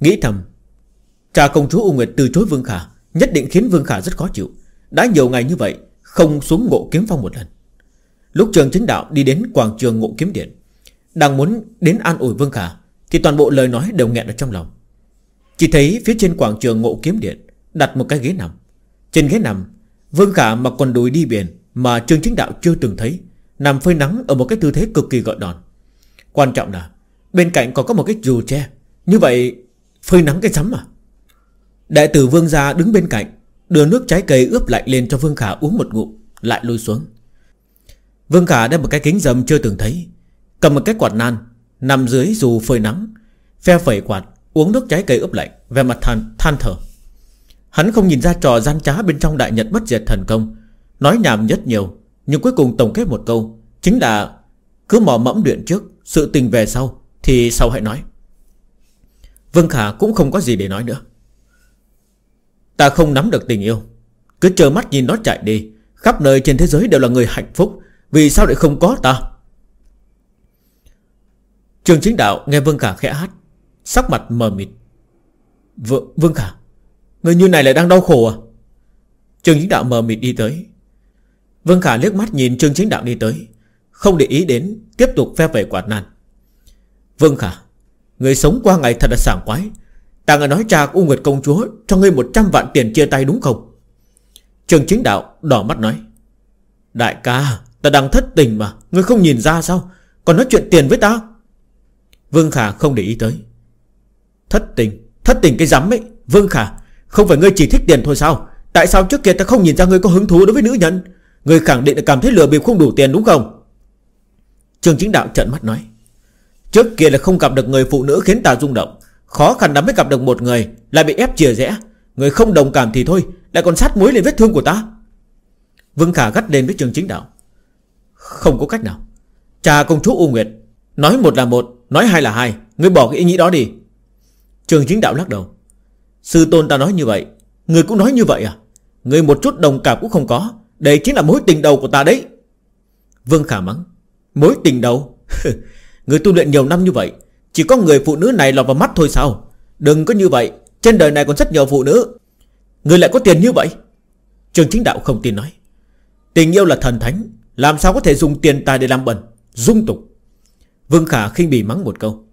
Nghĩ thầm, Cha công chúa U Nguyệt từ chối Vương Khả, Nhất định khiến Vương Khả rất khó chịu. Đã nhiều ngày như vậy, Không xuống ngộ kiếm phong một lần. Lúc trường chính đạo đi đến quảng trường ngộ kiếm điện, Đang muốn đến an ủi Vương Khả, Thì toàn bộ lời nói đều nghẹn ở trong lòng. Chỉ thấy phía trên quảng trường ngộ kiếm điện Đặt một cái ghế nằm. Trên ghế nằm, Vương Khả mặc quần đùi đi biển Mà Trương Chính Đạo chưa từng thấy, Nằm phơi nắng ở một cái tư thế cực kỳ gọn đòn Quan trọng là, Bên cạnh còn có một cái dù tre. Như vậy phơi nắng cái rắm à? Đại tử vương gia đứng bên cạnh Đưa nước trái cây ướp lạnh lên cho Vương Khả uống một ngụm Lại lôi xuống. Vương Khả đem một cái kính dầm chưa từng thấy Cầm một cái quạt nan Nằm dưới dù phơi nắng Phe phẩy quạt Uống nước trái cây ướp lạnh Về mặt than, than thở. Hắn không nhìn ra trò gian trá bên trong đại nhật bất diệt thần công Nói nhảm nhất nhiều Nhưng cuối cùng tổng kết một câu Chính là cứ mò mẫm luyện trước Sự tình về sau Thì sau hãy nói. Vương Khả cũng không có gì để nói nữa. Ta không nắm được tình yêu. Cứ chờ mắt nhìn nó chạy đi. Khắp nơi trên thế giới đều là người hạnh phúc. Vì sao lại không có ta? Trường chính đạo nghe Vương Khả khẽ hát, Sắc mặt mờ mịt. V Vương Khả, Người như này lại đang đau khổ à? Trường chính đạo mờ mịt đi tới. Vương Khả liếc mắt nhìn Trương Chính Đạo đi tới, Không để ý đến, Tiếp tục phe về quạt nan Vương Khả Người sống qua ngày thật là sảng quái Ta nghe nói cha của U Nguyệt Công Chúa Cho ngươi 100 vạn tiền chia tay đúng không? Trường Chính Đạo đỏ mắt nói. Đại ca, Ta đang thất tình mà, Ngươi không nhìn ra sao? Còn nói chuyện tiền với ta? Vương Khả không để ý tới. Thất tình Thất tình cái rắm ấy. Vương Khả, Không phải ngươi chỉ thích tiền thôi sao? Tại sao trước kia ta không nhìn ra ngươi có hứng thú đối với nữ nhân? Người khẳng định là cảm thấy lừa bịp không đủ tiền đúng không? Trường chính đạo trận mắt nói. Trước kia là không gặp được người phụ nữ khiến ta rung động. Khó khăn lắm mới gặp được một người, Lại bị ép chia rẽ. Người không đồng cảm thì thôi, Lại còn sát muối lên vết thương của ta. Vương Khả gắt lên với trường chính đạo. Không có cách nào. Cha công chúa U Nguyệt, Nói một là một, Nói hai là hai Người bỏ cái ý nghĩ đó đi. Trường chính đạo lắc đầu. Sư tôn ta nói như vậy Người cũng nói như vậy à? Người một chút đồng cảm cũng không có, đây chính là mối tình đầu của ta đấy. Vương Khả mắng. Mối tình đầu? Người tu luyện nhiều năm như vậy Chỉ có người phụ nữ này lọt vào mắt thôi sao? Đừng có như vậy Trên đời này còn rất nhiều phụ nữ. Người lại có tiền như vậy? Trường chính đạo không tin nói. Tình yêu là thần thánh Làm sao có thể dùng tiền tài để làm bẩn Dung tục? Vương Khả khinh bỉ mắng một câu.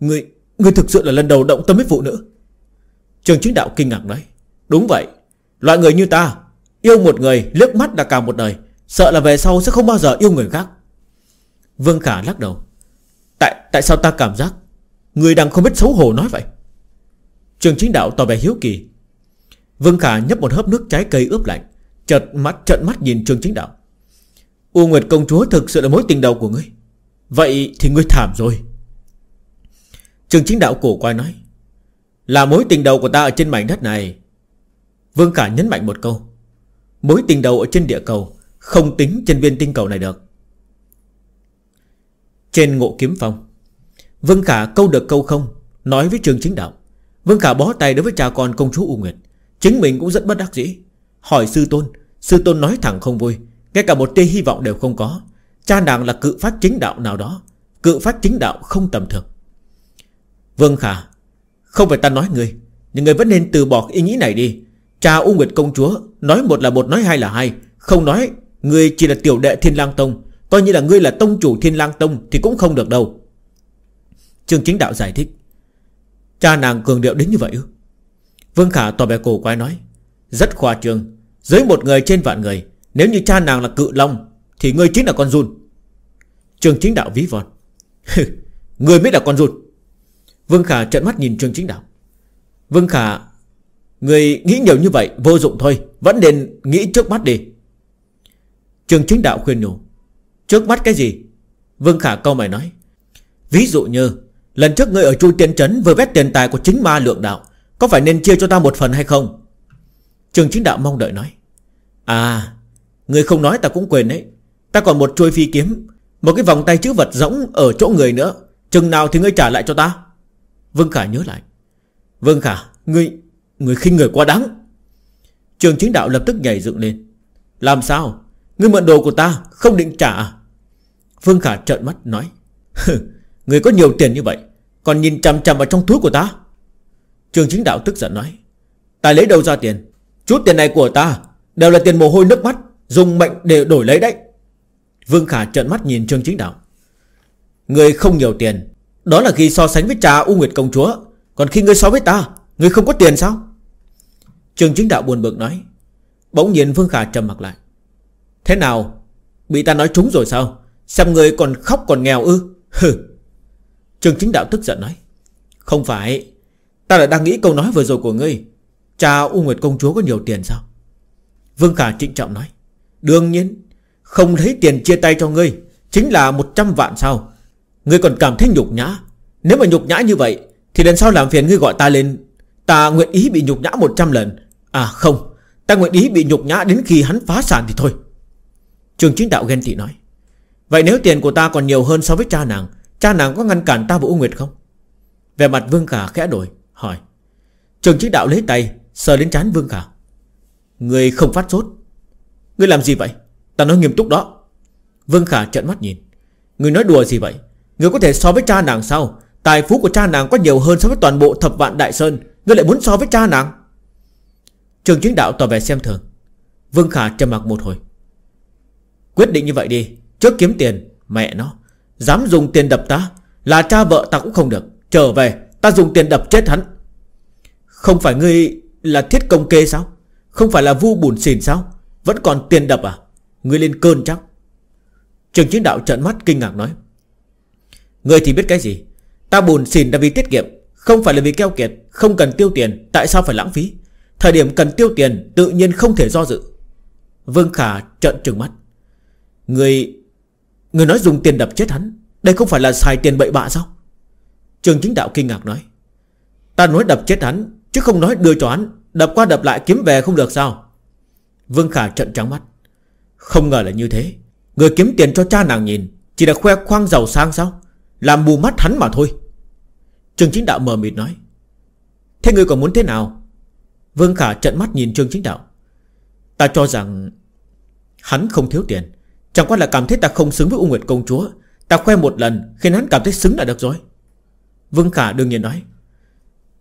Người, người thực sự là lần đầu động tâm với phụ nữ. Trường chính đạo kinh ngạc nói. Đúng vậy Loại người như ta Yêu một người liếc mắt đã cả một đời Sợ là về sau sẽ không bao giờ yêu người khác. Vương Khả lắc đầu. Tại tại sao ta cảm giác Người đang không biết xấu hổ nói vậy? Trường chính đạo tỏ vẻ hiếu kỳ. Vương Khả nhấp một hớp nước trái cây ướp lạnh Chợt mắt trận mắt nhìn trường chính đạo. U Nguyệt công chúa thực sự là mối tình đầu của ngươi. Vậy thì ngươi thảm rồi. Trường chính đạo cổ quay nói, Là mối tình đầu của ta ở trên mảnh đất này. Vương Khả nhấn mạnh một câu, Mối tình đầu ở trên địa cầu Không tính trên viên tinh cầu này được. Trên ngộ kiếm phong. Vương Khả, câu được câu không? Nói với trường chính đạo. Vương Khả bó tay đối với cha con công chúa U Nguyệt. Chính mình cũng rất bất đắc dĩ. Hỏi sư tôn Sư tôn nói thẳng không vui. Ngay cả một tia hy vọng đều không có. Cha nàng là cự phát chính đạo nào đó. Cự phát chính đạo không tầm thường. Vương Khả, Không phải ta nói ngươi, Nhưng ngươi vẫn nên từ bỏ ý nghĩ này đi. Cha U Nguyệt công chúa Nói một là một, nói hai là hai. Không nói, Ngươi chỉ là tiểu đệ Thiên lang Tông. Coi như là ngươi là tông chủ Thiên lang Tông Thì cũng không được đâu. Trương Chính Đạo giải thích. Cha nàng cường điệu đến như vậy ư? Vương Khả tỏ vẻ cổ quái nói. Rất khoa trương. Dưới một người trên vạn người, Nếu như cha nàng là cự long, Thì ngươi chính là con run. Trương Chính Đạo ví von. Ngươi mới là con run. Vương Khả trợn mắt nhìn Trương Chính Đạo. Vương Khả Người nghĩ nhiều như vậy, vô dụng thôi. Vẫn nên nghĩ trước mắt đi. Trường chính đạo khuyên nhủ. Trước mắt cái gì? Vương Khả câu mày nói. Ví dụ như, Lần trước ngươi ở Chu Tiên Trấn vừa vét tiền tài của chính ma lượng đạo, Có phải nên chia cho ta một phần hay không? Trường chính đạo mong đợi nói. À Người không nói ta cũng quên đấy. Ta còn một chuôi phi kiếm, Một cái vòng tay chữ vật rỗng ở chỗ người nữa. Chừng nào thì ngươi trả lại cho ta? Vương Khả nhớ lại. Vương Khả, Ngươi Người khinh người quá đáng. Trường chính đạo lập tức nhảy dựng lên. Làm sao? Ngươi mượn đồ của ta không định trả à? Phương Khả trợn mắt, nói Người có nhiều tiền như vậy, Còn nhìn chằm chằm vào trong túi của ta? Trường chính đạo tức giận nói, Ta lấy đâu ra tiền? Chút tiền này của ta Đều là tiền mồ hôi nước mắt, Dùng mệnh để đổi lấy đấy. Vương Khả trợn mắt nhìn Trương Chính Đạo, Người không nhiều tiền, Đó là khi so sánh với cha U Nguyệt Công Chúa, Còn khi ngươi so với ta, ngươi không có tiền sao? Trương chính đạo buồn bực nói, Bỗng nhiên Vương Khả trầm mặt lại Thế nào? Bị ta nói trúng rồi sao? Xem người còn khóc còn nghèo ư? Hừ. Trường chính đạo tức giận nói, Không phải. Ta đã đang nghĩ câu nói vừa rồi của ngươi. Cha U Nguyệt công chúa có nhiều tiền sao? Vương Khả trịnh trọng nói, Đương nhiên, Không thấy tiền chia tay cho ngươi, Chính là 100 vạn sao? Ngươi còn cảm thấy nhục nhã. Nếu mà nhục nhã như vậy, Thì lần sau làm phiền ngươi gọi ta lên. Ta nguyện ý bị nhục nhã 100 lần. À không. Ta nguyện ý bị nhục nhã đến khi hắn phá sản thì thôi. Trường chính đạo ghen tị nói, Vậy nếu tiền của ta còn nhiều hơn so với cha nàng Cha nàng có ngăn cản ta và U Nguyệt không? Về mặt Vương Khả khẽ đổi, Hỏi, Trường chính đạo lấy tay, Sờ đến chán Vương Khả. Người không phát sốt. Người làm gì vậy? Ta nói nghiêm túc đó. Vương Khả trợn mắt nhìn, Người nói đùa gì vậy? Người có thể so với cha nàng sao? Tài phú của cha nàng có nhiều hơn so với toàn bộ thập vạn đại sơn. Người lại muốn so với cha nàng. Trường chính đạo tỏ vẻ xem thường. Vương Khả trầm mặc một hồi Quyết định như vậy đi, Trước kiếm tiền, Mẹ nó. Dám dùng tiền đập ta, Là cha vợ ta cũng không được. Trở về, Ta dùng tiền đập chết hắn. Không phải ngươi là thiết công kê sao? Không phải là vu bùn xỉn sao? Vẫn còn tiền đập à? Ngươi lên cơn chắc. Trường chiến đạo trợn mắt kinh ngạc nói. Ngươi thì biết cái gì? Ta bùn xỉn là vì tiết kiệm, Không phải là vì keo kiệt, Không cần tiêu tiền, Tại sao phải lãng phí? Thời điểm cần tiêu tiền, Tự nhiên không thể do dự. Vương Khả trợn trừng mắt. Người Người nói dùng tiền đập chết hắn, Đây không phải là xài tiền bậy bạ sao? Trường chính đạo kinh ngạc nói, Ta nói đập chết hắn, Chứ không nói đưa cho hắn, Đập qua đập lại kiếm về không được sao? Vương Khả trận trắng mắt, Không ngờ là như thế. Người kiếm tiền cho cha nàng nhìn, Chỉ là khoe khoang giàu sang sao? Làm mù mắt hắn mà thôi. Trường chính đạo mờ mịt nói, Thế người còn muốn thế nào? Vương Khả trận mắt nhìn Trương Chính Đạo, Ta cho rằng Hắn không thiếu tiền. Chẳng qua là cảm thấy ta không xứng với U Nguyệt Công Chúa. Ta khoe một lần, Khiến hắn cảm thấy xứng là được rồi. Vương Khả đương nhiên nói,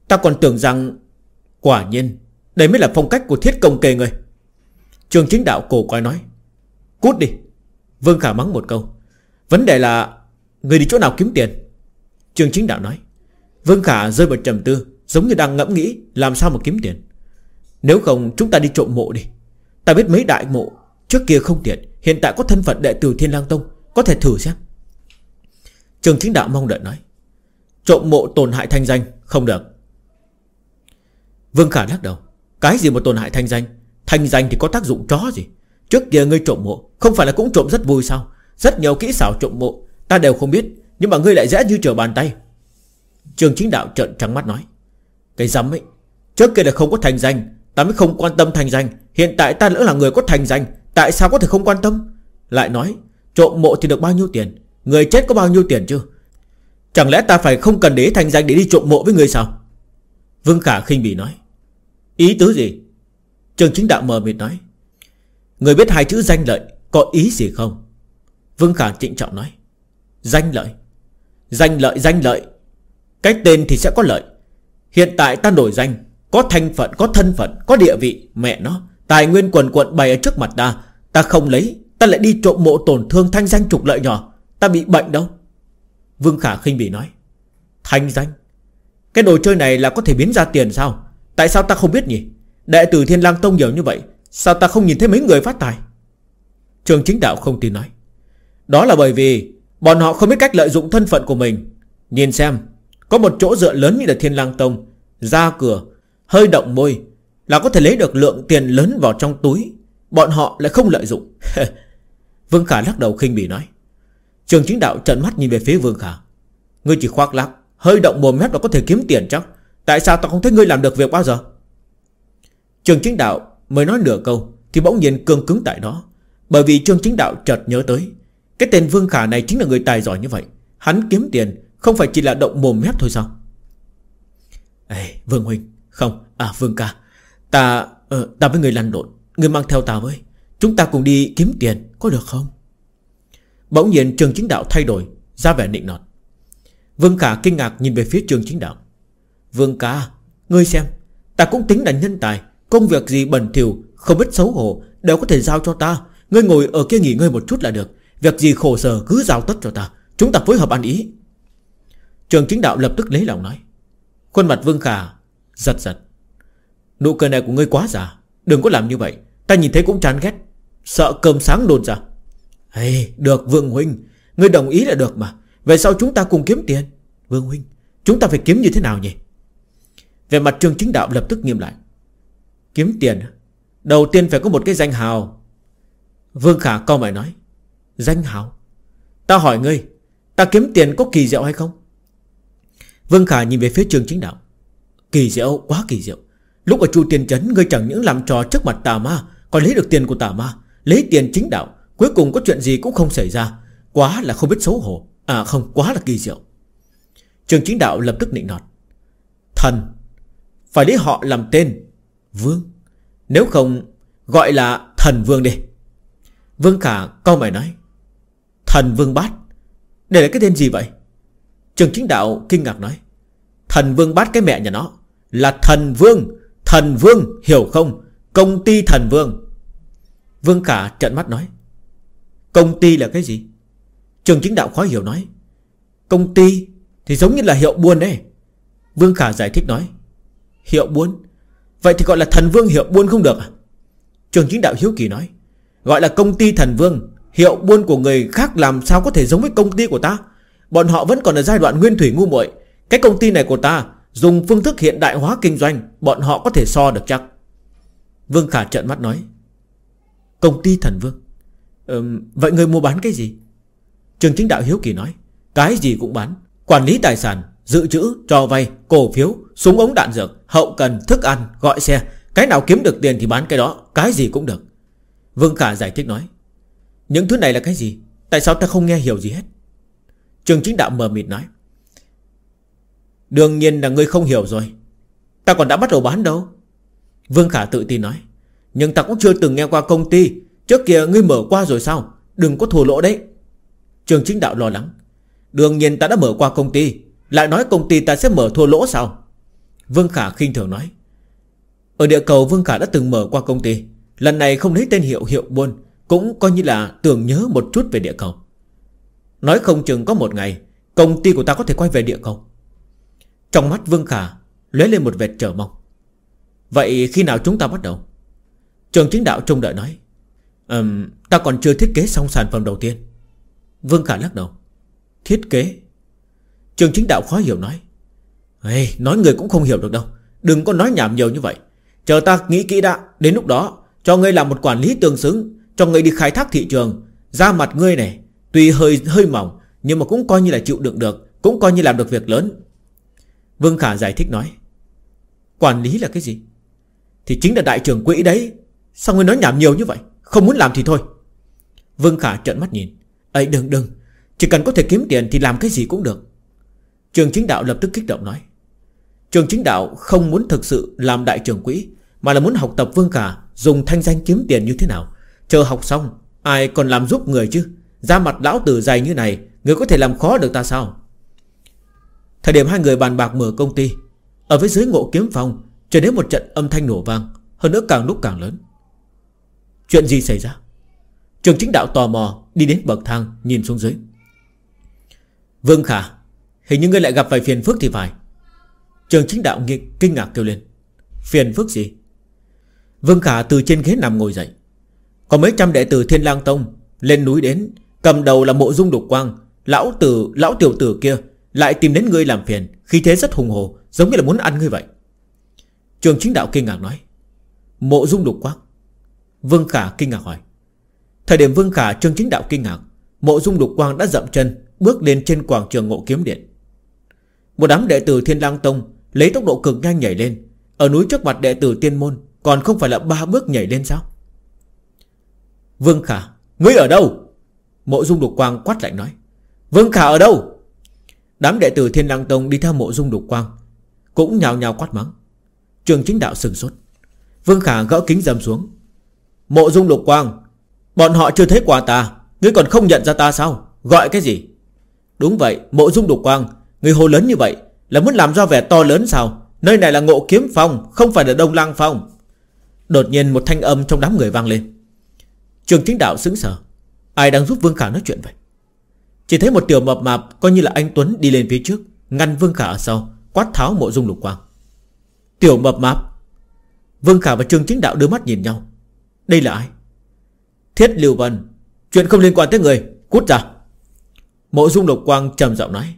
Ta còn tưởng rằng, Quả nhiên, Đây mới là phong cách của thiết công kề người Trường chính đạo cổ quay nói, Cút đi. Vương Khả mắng một câu, Vấn đề là Người đi chỗ nào kiếm tiền? Trường chính đạo nói, Vương Khả rơi vào trầm tư, Giống như đang ngẫm nghĩ Làm sao mà kiếm tiền. Nếu không, chúng ta đi trộm mộ đi. Ta biết mấy đại mộ Trước kia không tiện Hiện tại có thân phận đệ tử Thiên lang Tông, Có thể thử xem. Trường chính đạo mong đợi nói, Trộm mộ tổn hại thanh danh, Không được. Vương Khả lắc đầu, Cái gì mà tổn hại thanh danh? Thanh danh thì có tác dụng chó gì? Trước kia ngươi trộm mộ, Không phải là cũng trộm rất vui sao? Rất nhiều kỹ xảo trộm mộ, Ta đều không biết, Nhưng mà ngươi lại dễ như trở bàn tay. Trường chính đạo trợn trắng mắt nói, Cái dám ấy, Trước kia là không có thành danh, Ta mới không quan tâm thành danh, Hiện tại ta lỡ là người có thành danh Tại sao có thể không quan tâm? Lại nói, Trộm mộ thì được bao nhiêu tiền? Người chết có bao nhiêu tiền chứ? Chẳng lẽ ta phải không cần để thành danh để đi trộm mộ với người sao? Vương Khả khinh bỉ nói, Ý tứ gì? Trường chính đạo mờ mịt nói, Người biết hai chữ danh lợi Có ý gì không? Vương Khả trịnh trọng nói, Danh lợi. Danh lợi danh lợi. Cách tên thì sẽ có lợi. Hiện tại ta đổi danh, Có thành phận, có thân phận, có địa vị, Mẹ nó. Tài nguyên quần quận bày ở trước mặt ta. Ta không lấy, Ta lại đi trộm mộ tổn thương thanh danh trục lợi nhỏ. Ta bị bệnh đâu? Vương Khả khinh bỉ nói. Thanh danh? Cái đồ chơi này là có thể biến ra tiền sao? Tại sao ta không biết nhỉ? Đệ tử Thiên lang Tông nhiều như vậy, Sao ta không nhìn thấy mấy người phát tài? Trường chính đạo không tin nói. Đó là bởi vì Bọn họ không biết cách lợi dụng thân phận của mình. Nhìn xem, Có một chỗ dựa lớn như là Thiên lang Tông Ra cửa, Hơi động môi là có thể lấy được lượng tiền lớn vào trong túi, Bọn họ lại không lợi dụng. Vương Khả lắc đầu khinh bỉ nói. Trường chính đạo trận mắt nhìn về phía Vương Khả. Ngươi chỉ khoác lác, Hơi động mồm mép là có thể kiếm tiền chắc. Tại sao ta không thấy ngươi làm được việc bao giờ? Trường chính đạo mới nói nửa câu Thì bỗng nhiên cương cứng tại đó. Bởi vì trường chính đạo chợt nhớ tới, Cái tên Vương Khả này chính là người tài giỏi như vậy. Hắn kiếm tiền Không phải chỉ là động mồm mép thôi sao? Ê, Vương Huynh, Không À Vương Ca Ta ờ, Ta với người lăn lộn Người mang theo ta với. Chúng ta cùng đi kiếm tiền Có được không? Bỗng nhiên trường chính đạo thay đổi Ra vẻ nịnh nọt. Vương Khả kinh ngạc nhìn về phía trường chính đạo. Vương ca Ngươi xem Ta cũng tính là nhân tài Công việc gì bẩn thỉu Không biết xấu hổ Đều có thể giao cho ta. Ngươi ngồi ở kia nghỉ ngơi một chút là được. Việc gì khổ sở cứ giao tất cho ta. Chúng ta phối hợp ăn ý. Trường chính đạo lập tức lấy lòng nói. Khuôn mặt Vương Khả Giật giật. Nụ cười này của ngươi quá giả Đừng có làm như vậy. Ta nhìn thấy cũng chán ghét. Sợ cơm sáng đồn ra. Hey, Được Vương Huynh. Ngươi đồng ý là được mà. Vậy sau chúng ta cùng kiếm tiền. Vương Huynh Chúng ta phải kiếm như thế nào nhỉ? Về mặt trường chính đạo lập tức nghiêm lại. Kiếm tiền Đầu tiên phải có một cái danh hào. Vương Khả cao mày nói. Danh hào? Ta hỏi ngươi Ta kiếm tiền có kỳ diệu hay không? Vương Khả nhìn về phía trường chính đạo. Kỳ diệu quá kỳ diệu. Lúc ở chu tiền chấn Ngươi chẳng những làm trò trước mặt tà ma, Còn lấy được tiền của tà ma, Lấy tiền chính đạo. Cuối cùng có chuyện gì cũng không xảy ra. Quá là không biết xấu hổ. À không, quá là kỳ diệu. Trường chính đạo lập tức nịnh nọt. Thần, Phải lấy họ làm tên Vương. Nếu không, gọi là thần vương đi. Vương Khả câu mày nói, Thần vương bát Đây là cái tên gì vậy? Trường chính đạo kinh ngạc nói, Thần vương bát cái mẹ nhà nó Là thần vương. Thần vương hiểu không? Công ty thần vương. Vương Khả trận mắt nói. Công ty là cái gì? Trường chính đạo khó hiểu nói. Công ty thì giống như là hiệu buôn đấy Vương Khả giải thích nói. Hiệu buôn? Vậy thì gọi là thần vương, hiệu buôn không được à? Trường chính đạo hiếu kỳ nói. Gọi là công ty thần vương, Hiệu buôn của người khác làm sao có thể giống với công ty của ta? Bọn họ vẫn còn ở giai đoạn nguyên thủy ngu muội. Cái công ty này của ta Dùng phương thức hiện đại hóa kinh doanh Bọn họ có thể so được chắc. Vương Khả trợn mắt nói. Công ty thần vương. Ừ, Vậy người mua bán cái gì? Trường chính đạo hiếu kỳ nói. Cái gì cũng bán. Quản lý tài sản Dự trữ Cho vay Cổ phiếu Súng ống đạn dược Hậu cần Thức ăn Gọi xe. Cái nào kiếm được tiền thì bán cái đó Cái gì cũng được. Vương Khả giải thích nói. Những thứ này là cái gì? Tại sao ta không nghe hiểu gì hết? Trường chính đạo mờ mịt nói. Đương nhiên là ngươi không hiểu rồi. Ta còn đã bắt đầu bán đâu? Vương Khả tự tin nói. Nhưng ta cũng chưa từng nghe qua công ty. Trước kia ngươi mở qua rồi sao? Đừng có thua lỗ đấy. Trường chính đạo lo lắng. Đương nhiên ta đã mở qua công ty. Lại nói công ty ta sẽ mở thua lỗ sao? Vương Khả khinh thường nói. Ở địa cầu Vương Khả đã từng mở qua công ty. Lần này không lấy tên hiệu hiệu buôn, Cũng coi như là tưởng nhớ một chút về địa cầu. Nói không chừng có một ngày, Công ty của ta có thể quay về địa cầu. Trong mắt Vương Khả lóe lên một vệt chờ mong. Vậy khi nào chúng ta bắt đầu? Trường chính đạo trông đợi nói. Um, Ta còn chưa thiết kế xong sản phẩm đầu tiên. Vương Khả lắc đầu. Thiết kế? Trường chính đạo khó hiểu nói. Hey, Nói người cũng không hiểu được đâu. Đừng có nói nhảm nhiều như vậy. Chờ ta nghĩ kỹ đã. Đến lúc đó Cho ngươi làm một quản lý tương xứng. Cho ngươi đi khai thác thị trường. Ra mặt ngươi này Tuy hơi hơi mỏng Nhưng mà cũng coi như là chịu đựng được. Cũng coi như làm được việc lớn. Vương Khả giải thích nói, Quản lý là cái gì? Thì chính là đại trưởng quỹ đấy. Sao ngươi nói nhảm nhiều như vậy? Không muốn làm thì thôi. Vương Khả trợn mắt nhìn ấy đừng đừng. Chỉ cần có thể kiếm tiền thì làm cái gì cũng được. Trường chính đạo lập tức kích động nói, Trường chính đạo không muốn thực sự làm đại trưởng quỹ, Mà là muốn học tập Vương Khả Dùng thanh danh kiếm tiền như thế nào. Chờ học xong, Ai còn làm giúp người chứ? Ra mặt lão tử dày như này, Người có thể làm khó được ta sao? Thời điểm hai người bàn bạc mở công ty Ở phía dưới ngộ kiếm phòng Trở đến một trận âm thanh nổ vang Hơn nữa càng lúc càng lớn. Chuyện gì xảy ra? Trường chính đạo tò mò Đi đến bậc thang nhìn xuống dưới. Vương Khả Hình như ngươi lại gặp vài phiền phức thì phải. Trường chính đạo nghi, kinh ngạc kêu lên. Phiền phức gì? Vương Khả từ trên ghế nằm ngồi dậy. Có mấy trăm đệ tử Thiên lang Tông Lên núi đến Cầm đầu là mộ dung đục quang Lão tử, lão tiểu tử kia lại tìm đến ngươi làm phiền, Khi thế rất hùng hồ, Giống như là muốn ăn ngươi vậy. Trường chính đạo kinh ngạc nói, Mộ dung đục quắc Vương Khả kinh ngạc hỏi, Thời điểm Vương Khả, trường chính đạo kinh ngạc, Mộ dung đục quang đã dậm chân, Bước lên trên quảng trường ngộ kiếm điện. Một đám đệ tử Thiên lang Tông Lấy tốc độ cực nhanh nhảy lên, Ở núi trước mặt đệ tử tiên môn Còn không phải là ba bước nhảy lên sao? Vương Khả, Ngươi ở đâu? Mộ dung đục quang quát lạnh nói, Vương Khả ở đâu? Đám đệ tử Thiên Lăng Tông đi theo mộ dung đục quang, Cũng nhào nhào quát mắng. Trường chính đạo sừng sốt. Vương Khả gỡ kính dầm xuống. Mộ dung đục quang, Bọn họ chưa thấy quà ta, Ngươi còn không nhận ra ta sao? Gọi cái gì? Đúng vậy, mộ dung đục quang, Người hồ lớn như vậy, Là muốn làm ra vẻ to lớn sao? Nơi này là ngộ kiếm phong, Không phải là đông lang phong. Đột nhiên một thanh âm trong đám người vang lên. Trường chính đạo sững sờ. Ai đang giúp Vương Khả nói chuyện vậy? Chỉ thấy một tiểu mập mạp Coi như là anh Tuấn đi lên phía trước, Ngăn Vương Khả ở sau, Quát tháo mộ dung lục quang. Tiểu mập mạp, Vương Khả và Trương Chính Đạo đưa mắt nhìn nhau. Đây là ai? Thiết Liêu Vân, Chuyện không liên quan tới người, Cút ra. Mộ dung lục quang trầm giọng nói.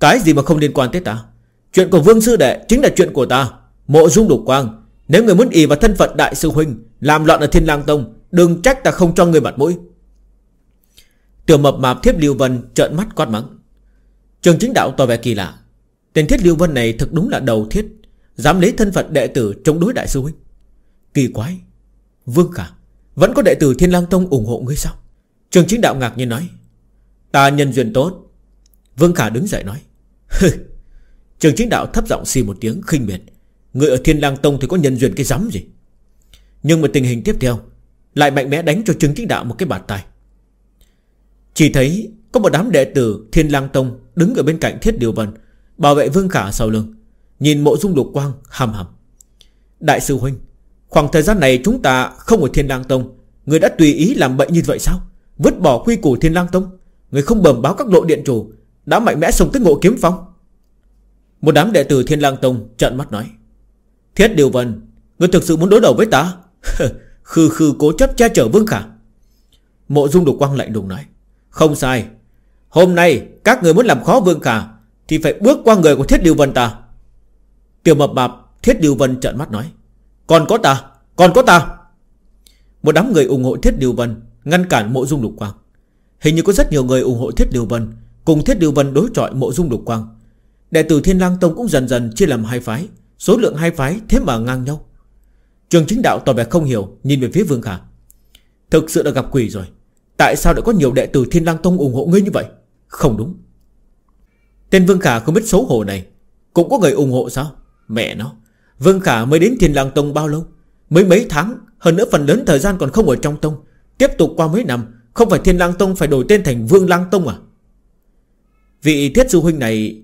Cái gì mà không liên quan tới ta? Chuyện của vương sư đệ chính là chuyện của ta. Mộ dung lục quang, Nếu người muốn ỉ vào thân phận đại sư huynh, Làm loạn ở thiên lang tông, Đừng trách ta không cho người mặt mũi. Tiểu mập mạp thiết lưu vân trợn mắt quát mắng. Trường chính đạo tỏ vẻ kỳ lạ. Tên thiết lưu vân này thực đúng là đầu thiết, Dám lấy thân phận đệ tử chống đối đại sư huynh. Kỳ quái. Vương cả Vẫn có đệ tử thiên lang tông ủng hộ ngươi sao? Trường chính đạo ngạc nhiên nói. Ta nhân duyên tốt. Vương Khả đứng dậy nói. Trường chính đạo thấp giọng xì một tiếng khinh miệt. Người ở Thiên Lang Tông thì có nhân duyên cái rắm gì? Nhưng mà tình hình tiếp theo, Lại mạnh mẽ đánh cho trường chính đạo một cái bạt tay. Chỉ thấy Có một đám đệ tử Thiên Lang Tông Đứng ở bên cạnh Thiết Điều Vân, Bảo vệ Vương Khả sau lưng, Nhìn mộ dung lục quang hầm hầm Đại sư Huynh, Khoảng thời gian này chúng ta không ở Thiên Lang Tông, Người đã tùy ý làm bệnh như vậy sao? Vứt bỏ quy củ Thiên Lang Tông, Người không bẩm báo các lộ điện chủ, Đã mạnh mẽ sống tới ngộ kiếm phong. Một đám đệ tử Thiên Lang Tông trợn mắt nói, Thiết Điều Vân, Người thực sự muốn đối đầu với ta? Khư khư cố chấp che chở Vương Khả. Mộ Dung Đục Quang lạnh lùng nói không sai. Hôm nay, các người muốn làm khó Vương Khả, Thì phải bước qua người của Thiết Điều Vân ta. Tiểu mập mạp, Thiết Điều Vân trợn mắt nói. Còn có ta, Còn có ta. Một đám người ủng hộ Thiết Điều Vân Ngăn cản mộ dung lục quang. Hình như có rất nhiều người ủng hộ Thiết Điều Vân, Cùng Thiết Điều Vân đối chọi mộ dung lục quang. Đệ tử Thiên Lang Tông cũng dần dần chia làm hai phái, Số lượng hai phái thế mà ngang nhau. Trường chính đạo tỏ vẻ không hiểu, Nhìn về phía Vương Khả. Thực sự đã gặp quỷ rồi. Tại sao lại có nhiều đệ tử Thiên Lang Tông ủng hộ ngươi như vậy? Không đúng. Tên Vương Khả không biết xấu hổ này. Cũng có người ủng hộ sao? Mẹ nó. Vương Khả mới đến Thiên Lang Tông bao lâu? Mới mấy tháng. Hơn nữa phần lớn thời gian còn không ở trong tông. Tiếp tục qua mấy năm, Không phải Thiên Lang Tông phải đổi tên thành Vương Lang Tông à? Vị thiết sư huynh này,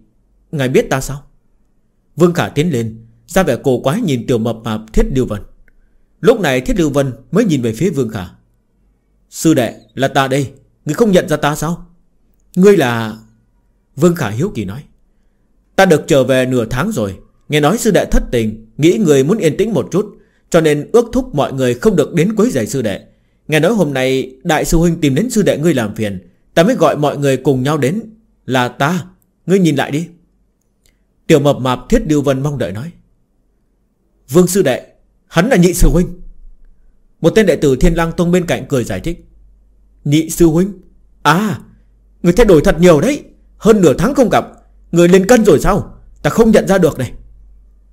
Ngài biết ta sao? Vương Khả tiến lên, ra vẻ cổ quái nhìn tiểu mập mạp Thiết Lưu Vân. Lúc này Thiết Lưu Vân mới nhìn về phía Vương Khả. Sư đệ, là ta đây. Ngươi không nhận ra ta sao? Ngươi là Vương Khả hiếu kỳ nói. Ta được trở về nửa tháng rồi. Nghe nói sư đệ thất tình, Nghĩ người muốn yên tĩnh một chút, Cho nên ước thúc mọi người không được đến quấy rầy sư đệ. Nghe nói hôm nay Đại sư huynh tìm đến sư đệ ngươi làm phiền. Ta mới gọi mọi người cùng nhau đến Là ta. Ngươi nhìn lại đi. Tiểu mập mạp thiết điêu vân mong đợi nói. Vương sư đệ, Hắn là nhị sư huynh. Một tên đệ tử thiên lang tông bên cạnh cười giải thích. Nhị sư huynh À Người thay đổi thật nhiều đấy. Hơn nửa tháng không gặp Người lên cân rồi sao? Ta không nhận ra được này.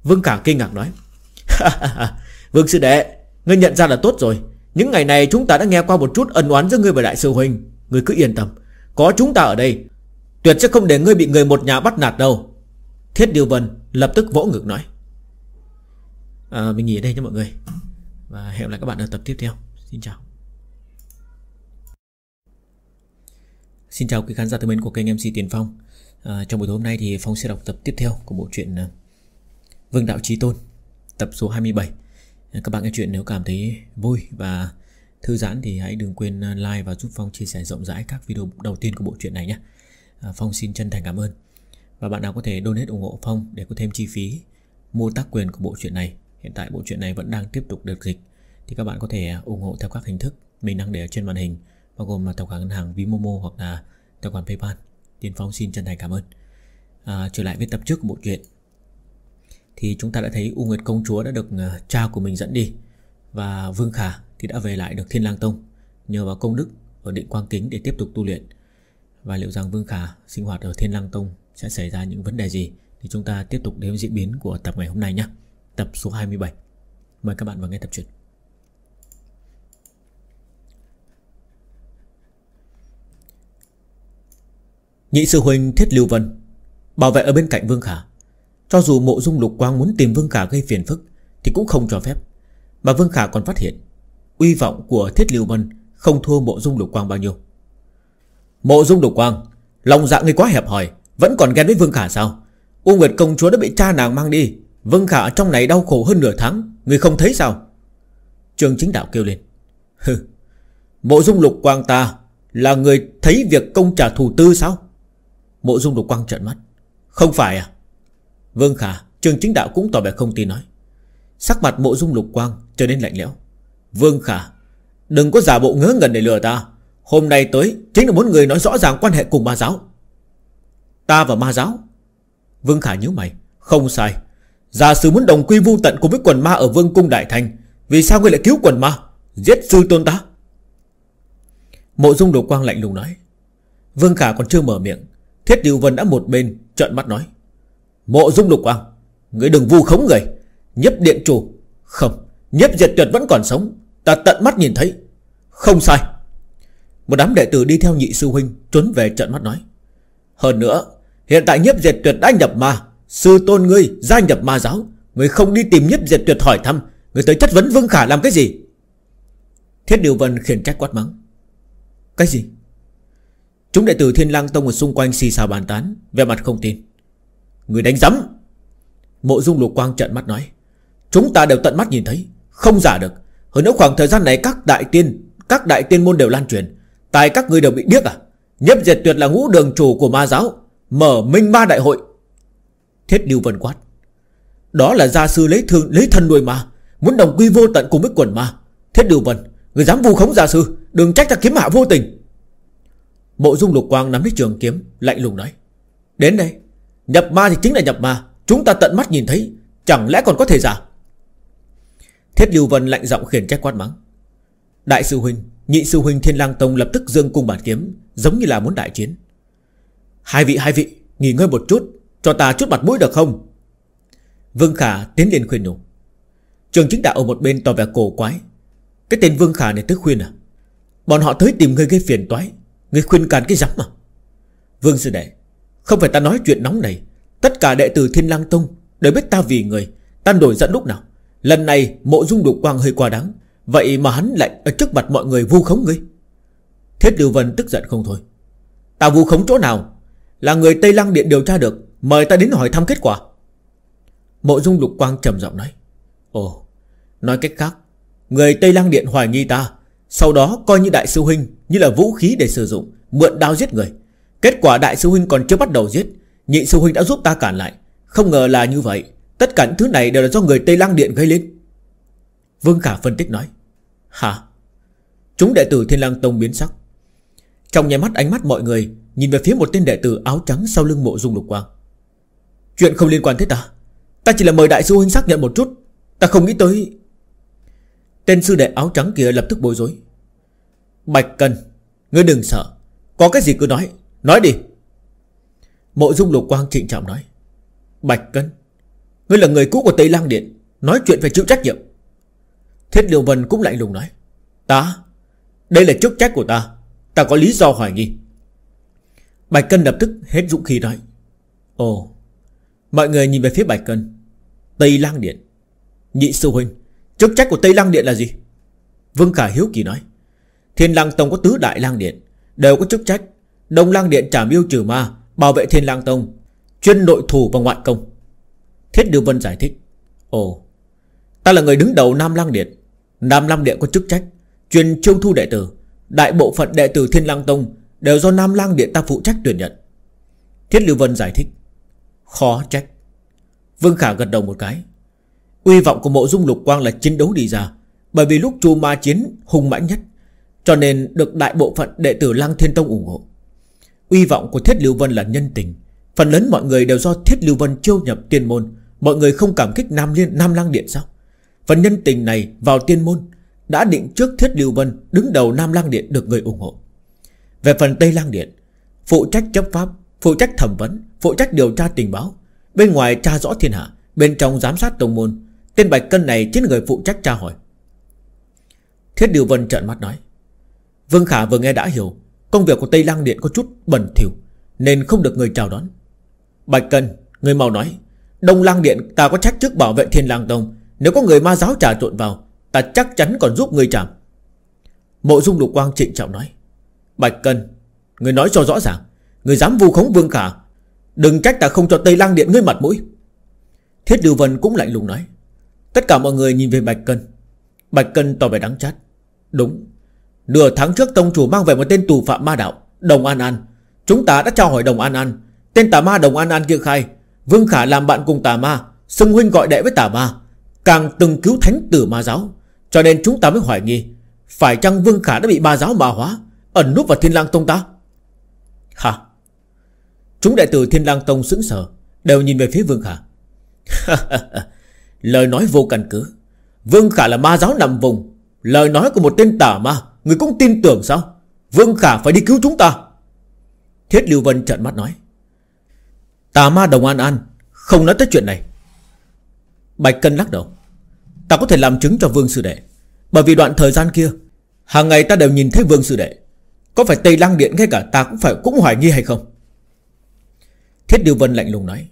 Vương Cả kinh ngạc nói. Vương sư đệ Ngươi nhận ra là tốt rồi. Những ngày này chúng ta đã nghe qua một chút ân oán giữa ngươi và đại sư huynh. Ngươi cứ yên tâm. Có chúng ta ở đây Tuyệt sẽ không để ngươi bị người một nhà bắt nạt đâu. Thiết Điều Vân lập tức vỗ ngực nói. À, Mình nghỉ ở đây cho mọi người. Và hẹn gặp lại các bạn ở tập tiếp theo. Xin chào. Xin chào quý khán giả thân mến của kênh MC Tiền Phong. À, Trong buổi tối hôm nay thì Phong sẽ đọc tập tiếp theo của bộ truyện à, Vương Đạo Trí Tôn Tập số 27 à, Các bạn nghe chuyện nếu cảm thấy vui và thư giãn thì hãy đừng quên à, like và giúp Phong chia sẻ rộng rãi các video đầu tiên của bộ truyện này nhé. À, Phong xin chân thành cảm ơn. Và bạn nào có thể donate ủng hộ Phong để có thêm chi phí mua tác quyền của bộ truyện này Hiện tại bộ truyện này vẫn đang tiếp tục được dịch. Thì các bạn có thể à, ủng hộ theo các hình thức Mình đang để ở trên màn hình Bao gồm là tài khoản ngân hàng Vimomo hoặc là tài khoản Paypal. Tiến Phong xin chân thành cảm ơn. À, Trở lại với tập trước của bộ truyện. Thì chúng ta đã thấy U Nguyệt Công Chúa đã được à, cha của mình dẫn đi Và Vương Khả thì đã về lại được Thiên Lang Tông Nhờ vào công đức ở định quang kính để tiếp tục tu luyện. Và liệu rằng Vương Khả sinh hoạt ở Thiên Lang Tông sẽ xảy ra những vấn đề gì Thì chúng ta tiếp tục đến diễn biến của tập ngày hôm nay nhé. Tập số 27 Mời các bạn vào nghe tập truyện. Nhị sư huynh Thiết Lưu Vân, Bảo vệ ở bên cạnh Vương Khả. Cho dù mộ dung lục quang muốn tìm Vương Khả gây phiền phức, Thì cũng không cho phép. Mà Vương Khả còn phát hiện, Uy vọng của Thiết Lưu Vân Không thua mộ dung lục quang bao nhiêu. Mộ dung lục quang, Lòng dạ người quá hẹp hòi, Vẫn còn ghen với Vương Khả sao? U Nguyệt công chúa đã bị cha nàng mang đi Vương Khả, trong này đau khổ hơn nửa tháng. Người không thấy sao? Trường chính đạo kêu lên. Hừ, Mộ dung lục quang ta Là người thấy việc công trả thù tư sao? Mộ dung lục quang trợn mắt. Không phải à? Vương Khả Trường chính đạo cũng tỏ vẻ không tin nói. Sắc mặt mộ dung lục quang trở nên lạnh lẽo. Vương Khả, Đừng có giả bộ ngớ ngẩn để lừa ta. Hôm nay tới, Chính là muốn người nói rõ ràng quan hệ cùng ma giáo. Ta và ma giáo? Vương Khả nhớ mày. Không sai. Giả sử muốn đồng quy vu tận cùng với quần ma ở vương cung Đại Thành, Vì sao ngươi lại cứu quần ma, Giết sư tôn ta? Mộ dung đồ quang lạnh lùng nói. Vương Khả còn chưa mở miệng, Thiết Điều Vân đã một bên trợn mắt nói. Mộ dung lục quang, Ngươi đừng vu khống người. Nhấp điện chủ, Không Nhấp diệt tuyệt vẫn còn sống. Ta tận mắt nhìn thấy, Không sai. Một đám đệ tử đi theo nhị sư huynh Trốn về trận mắt nói. Hơn nữa, Hiện tại nhiếp diệt tuyệt đã nhập ma Sư tôn ngươi, gia nhập ma giáo Ngươi không đi tìm nhất diệt tuyệt hỏi thăm Ngươi tới chất vấn Vương Khả làm cái gì? Thiết Điều Vân khiển trách quát mắng. Cái gì? Chúng đệ tử Thiên Lang Tông ở xung quanh xì xào bàn tán Về mặt không tin. Người đánh giấm! Mộ dung lục quang trận mắt nói. Chúng ta đều tận mắt nhìn thấy, Không giả được. Hơn nữa khoảng thời gian này các đại tiên, Các đại tiên môn đều lan truyền. Tại các người đều bị điếc à? Nhếp diệt tuyệt là ngũ đường chủ của ma giáo, Mở minh ma đại hội. Thiết Lưu Vân quát. Đó là gia sư lấy thương, lấy thân nuôi ma Muốn đồng quy vô tận cùng với quần ma Thiết Lưu Vân, Người dám vu khống gia sư, Đừng trách ta kiếm hạ vô tình. Mộ dung lục quang nắm lấy trường kiếm, Lạnh lùng nói. Đến đây, Nhập ma thì chính là nhập ma, Chúng ta tận mắt nhìn thấy, Chẳng lẽ còn có thể giả? Thiết Lưu Vân lạnh giọng khiển trách quát mắng. Đại sư huynh, Nhị sư huynh Thiên lang Tông lập tức dương cung bản kiếm, Giống như là muốn đại chiến. Hai vị hai vị, Nghỉ ngơi một chút cho ta chút mặt mũi được không? Vương Khả tiến lên khuyên nhủ. Trường chính đạo ở một bên tỏ vẻ cổ quái. Cái tên Vương Khả này tới khuyên à? Bọn họ tới tìm người gây phiền toái. Người khuyên càn cái rắm mà. Vương sư đệ, Không phải ta nói chuyện nóng này. Tất cả đệ tử Thiên Lang Tông Đều biết ta vì người. Ta đổi giận lúc nào? Lần này mộ dung đục quang hơi quá đáng. Vậy mà hắn lại ở trước mặt mọi người vu khống ngươi. Thiết Lưu Vân tức giận không thôi. Ta vu khống chỗ nào? Là người Tây Lăng Điện điều tra được. Mời ta đến hỏi thăm kết quả. Mộ dung lục quang trầm giọng nói. Ồ, Nói cách khác, Người Tây Lăng Điện hoài nghi ta, Sau đó coi như đại sư huynh Như là vũ khí để sử dụng, Mượn đao giết người. Kết quả đại sư huynh còn chưa bắt đầu giết, Nhị sư huynh đã giúp ta cản lại. Không ngờ là như vậy, Tất cả những thứ này đều là do người Tây Lăng Điện gây lên. Vương Khả phân tích nói. Hả? Chúng đệ tử Thiên Lang Tông biến sắc. Trong nhà mắt ánh mắt mọi người Nhìn về phía một tên đệ tử áo trắng sau lưng mộ dung lục quang. Chuyện không liên quan tới ta. Ta chỉ là mời đại sư huynh xác nhận một chút. Ta không nghĩ tới. Tên sư đệ áo trắng kia lập tức bối rối. Bạch Cân Ngươi đừng sợ. Có cái gì cứ nói. Nói đi. Mộ dung lục quang trịnh trọng nói. Bạch Cân Ngươi là người cũ của Tây Lang Điện. Nói chuyện phải chịu trách nhiệm. Thiết Liêu Vân cũng lạnh lùng nói. Ta, Đây là chức trách của ta. Ta có lý do hoài nghi. Bạch Cân lập tức hết dũng khí nói. Ồ Mọi người nhìn về phía Bạch Cân. Tây Lang Điện. Nhị sư huynh, Chức trách của Tây Lang Điện là gì? Vương Khả Hiếu Kỳ nói. Thiên Lang Tông có tứ đại Lang Điện, Đều có chức trách. Đông Lang Điện trả miêu trừ ma, Bảo vệ Thiên Lang Tông, Chuyên nội thủ và ngoại công. Thiết Điều Vân giải thích. Ồ, Ta là người đứng đầu Nam Lang Điện. Nam Lang Điện có chức trách, Chuyên chiêu thu đệ tử. Đại bộ phận đệ tử Thiên Lang Tông Đều do Nam Lang Điện ta phụ trách tuyển nhận. Thiết Lưu Vân giải thích. Khó trách. Vương Khả gật đầu một cái. Uy vọng của mộ dung lục quang là chiến đấu đi ra, Bởi vì lúc chu ma chiến hung mãnh nhất, Cho nên được đại bộ phận đệ tử Lăng Thiên Tông ủng hộ. Uy vọng của Thiết Lưu Vân là nhân tình. Phần lớn mọi người đều do Thiết Lưu Vân chiêu nhập tiên môn. Mọi người không cảm kích Nam Liên, Nam Lang Điện sao? Phần nhân tình này vào tiên môn, Đã định trước Thiết Lưu Vân Đứng đầu Nam Lang Điện được người ủng hộ. Về phần Tây Lang Điện, Phụ trách chấp pháp, Phụ trách thẩm vấn Phụ trách điều tra tình báo. Bên ngoài tra rõ thiên hạ, Bên trong giám sát tông môn. Tên Bạch Cân này chính là người phụ trách tra hỏi. Thiết Điều Vân trợn mắt nói, Vương Khả vừa nghe đã hiểu, Công việc của Tây Lang Điện có chút bẩn thỉu, Nên không được người chào đón. Bạch Cân, Người mau nói, Đông Lang Điện ta có trách chức bảo vệ Thiên Lang Tông, Nếu có người ma giáo trà trộn vào, Ta chắc chắn còn giúp người chạm. Mộ dung lục quang trịnh trọng nói, Bạch Cân, Người nói cho rõ ràng, Người dám vu khống Vương Khả Đừng trách ta không cho Tây Lang Điện ngươi mặt mũi. Thiết Lưu Vân cũng lạnh lùng nói. Tất cả mọi người nhìn về Bạch Cân. Bạch Cân tỏ vẻ đắng chát. Đúng. Nửa tháng trước Tông Chủ mang về một tên tù phạm ma đạo, Đồng An An. Chúng ta đã trao hỏi Đồng An An. Tên tà ma Đồng An An kia khai, Vương Khả làm bạn cùng tà ma, Xưng huynh gọi đệ với tà ma, Càng từng cứu thánh tử ma giáo. Cho nên chúng ta mới hoài nghi, Phải chăng Vương Khả đã bị ma giáo ma hóa, Ẩn núp vào Thiên lang Tông ta? Hả? Chúng đại tử Thiên lang Tông sững sờ, Đều nhìn về phía Vương Khả. Lời nói vô căn cứ. Vương Khả là ma giáo nằm vùng. Lời nói của một tên tà ma, Người cũng tin tưởng sao? Vương Khả phải đi cứu chúng ta. Thiết Lưu Vân trợn mắt nói. Tà ma đồng an an, Không nói tới chuyện này. Bạch Cân lắc đầu. Ta có thể làm chứng cho Vương Sư Đệ. Bởi vì đoạn thời gian kia, Hàng ngày ta đều nhìn thấy Vương Sư Đệ. Có phải Tây Lăng Điện ngay cả ta cũng phải, cũng hoài nghi hay không? Thiết Điều Vân lạnh lùng nói.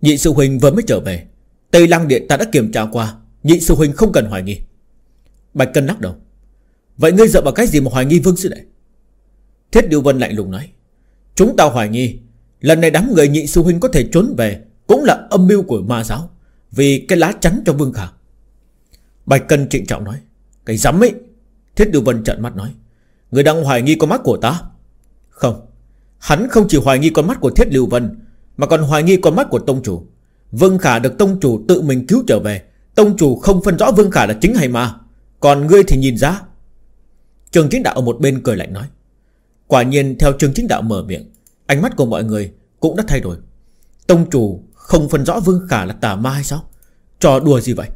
Nhị Sư Huynh vừa mới trở về. Tây Lăng Điện ta đã kiểm tra qua. Nhị Sư Huynh không cần hoài nghi. Bạch Cân lắc đầu. Vậy ngươi dựa vào cái gì mà hoài nghi Vương Sư Đệ? Thiết Điều Vân lạnh lùng nói. Chúng ta hoài nghi. Lần này đám người nhị sư huynh có thể trốn về Cũng là âm mưu của ma giáo, Vì cái lá chắn cho Vương Khả. Bạch Cân trịnh trọng nói. Cái dám ấy. Thiết Điều Vân trợn mắt nói. Người đang hoài nghi con mắt của ta? Không. Hắn không chỉ hoài nghi con mắt của Thiết Lưu Vân, Mà còn hoài nghi con mắt của Tông Chủ. Vương Khả được Tông Chủ tự mình cứu trở về. Tông Chủ không phân rõ Vương Khả là chính hay ma. Còn ngươi thì nhìn ra. Trường chính đạo ở một bên cười lạnh nói. Quả nhiên, theo trường chính đạo mở miệng, Ánh mắt của mọi người cũng đã thay đổi. Tông chủ không phân rõ Vương Khả là tà ma hay sao? Trò đùa gì vậy?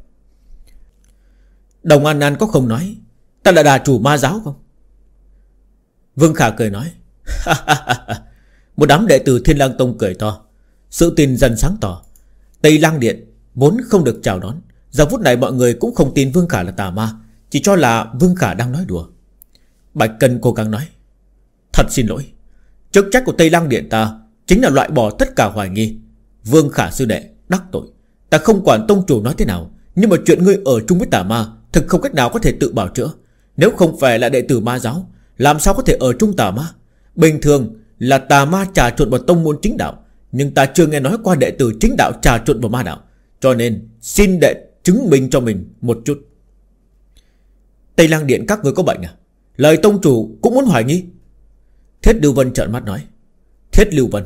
Đồng An An có không nói, Ta là đà chủ ma giáo không? Vương Khả cười nói Một đám đệ tử Thiên lang Tông cười to. Sự tin dần sáng tỏ. Tây lang Điện Vốn không được chào đón. Giờ phút này mọi người cũng không tin Vương Khả là tà ma, Chỉ cho là Vương Khả đang nói đùa. Bạch Cân cố gắng nói, Thật xin lỗi. Chức trách của Tây lang Điện ta Chính là loại bỏ tất cả hoài nghi. Vương Khả Sư Đệ, đắc tội. Ta không quản tông chủ nói thế nào, Nhưng mà chuyện ngươi ở chung với tà ma Thực không cách nào có thể tự bảo chữa. Nếu không phải là đệ tử ma giáo, Làm sao có thể ở chung tà ma? Bình thường là tà ma trà trộn vào tông môn chính đạo, Nhưng ta chưa nghe nói qua đệ tử chính đạo trà trộn vào ma đạo, Cho nên xin đệ chứng minh cho mình một chút. Tây Lang Điện, các người có bệnh à? Lời tông chủ cũng muốn hoài nghi. Thiết Lưu Vân trợn mắt nói, Thiết Lưu Vân,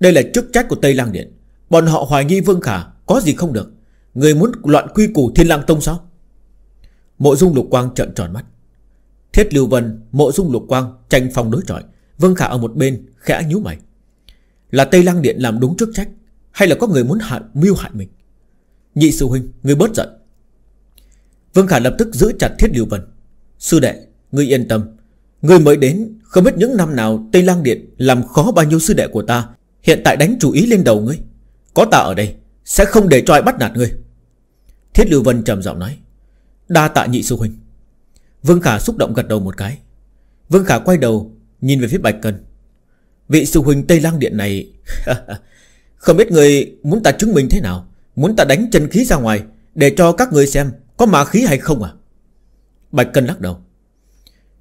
Đây là chức trách của Tây Lang Điện. Bọn họ hoài nghi Vương Khả, Có gì không được? Người muốn loạn quy củ Thiên Lang Tông sao? Mộ Dung Lục Quang trợn tròn mắt. Thiết Lưu Vân, Mộ Dung Lục Quang tranh phong đối chọi. Vương Khả ở một bên, khẽ nhíu mày. Là Tây Lang Điện làm đúng chức trách, Hay là có người muốn hại mưu hại mình? Nhị sư huynh Người bớt giận. Vương Khả lập tức giữ chặt Thiết Lưu Vân. Sư đệ người yên tâm. Người mới đến, Không biết những năm nào Tây Lang Điện Làm khó bao nhiêu sư đệ của ta, Hiện tại đánh chủ ý lên đầu ngươi. Có ta ở đây, Sẽ không để cho ai bắt nạt ngươi. Thiết Lưu Vân trầm giọng nói. Đa tạ nhị sư huynh. Vương Khả xúc động gật đầu một cái. Vương Khả quay đầu Nhìn về phía Bạch Cân. Vị sư huynh Tây Lang Điện này, Không biết người muốn ta chứng minh thế nào? Muốn ta đánh chân khí ra ngoài Để cho các người xem Có ma khí hay không à? Bạch Cân lắc đầu.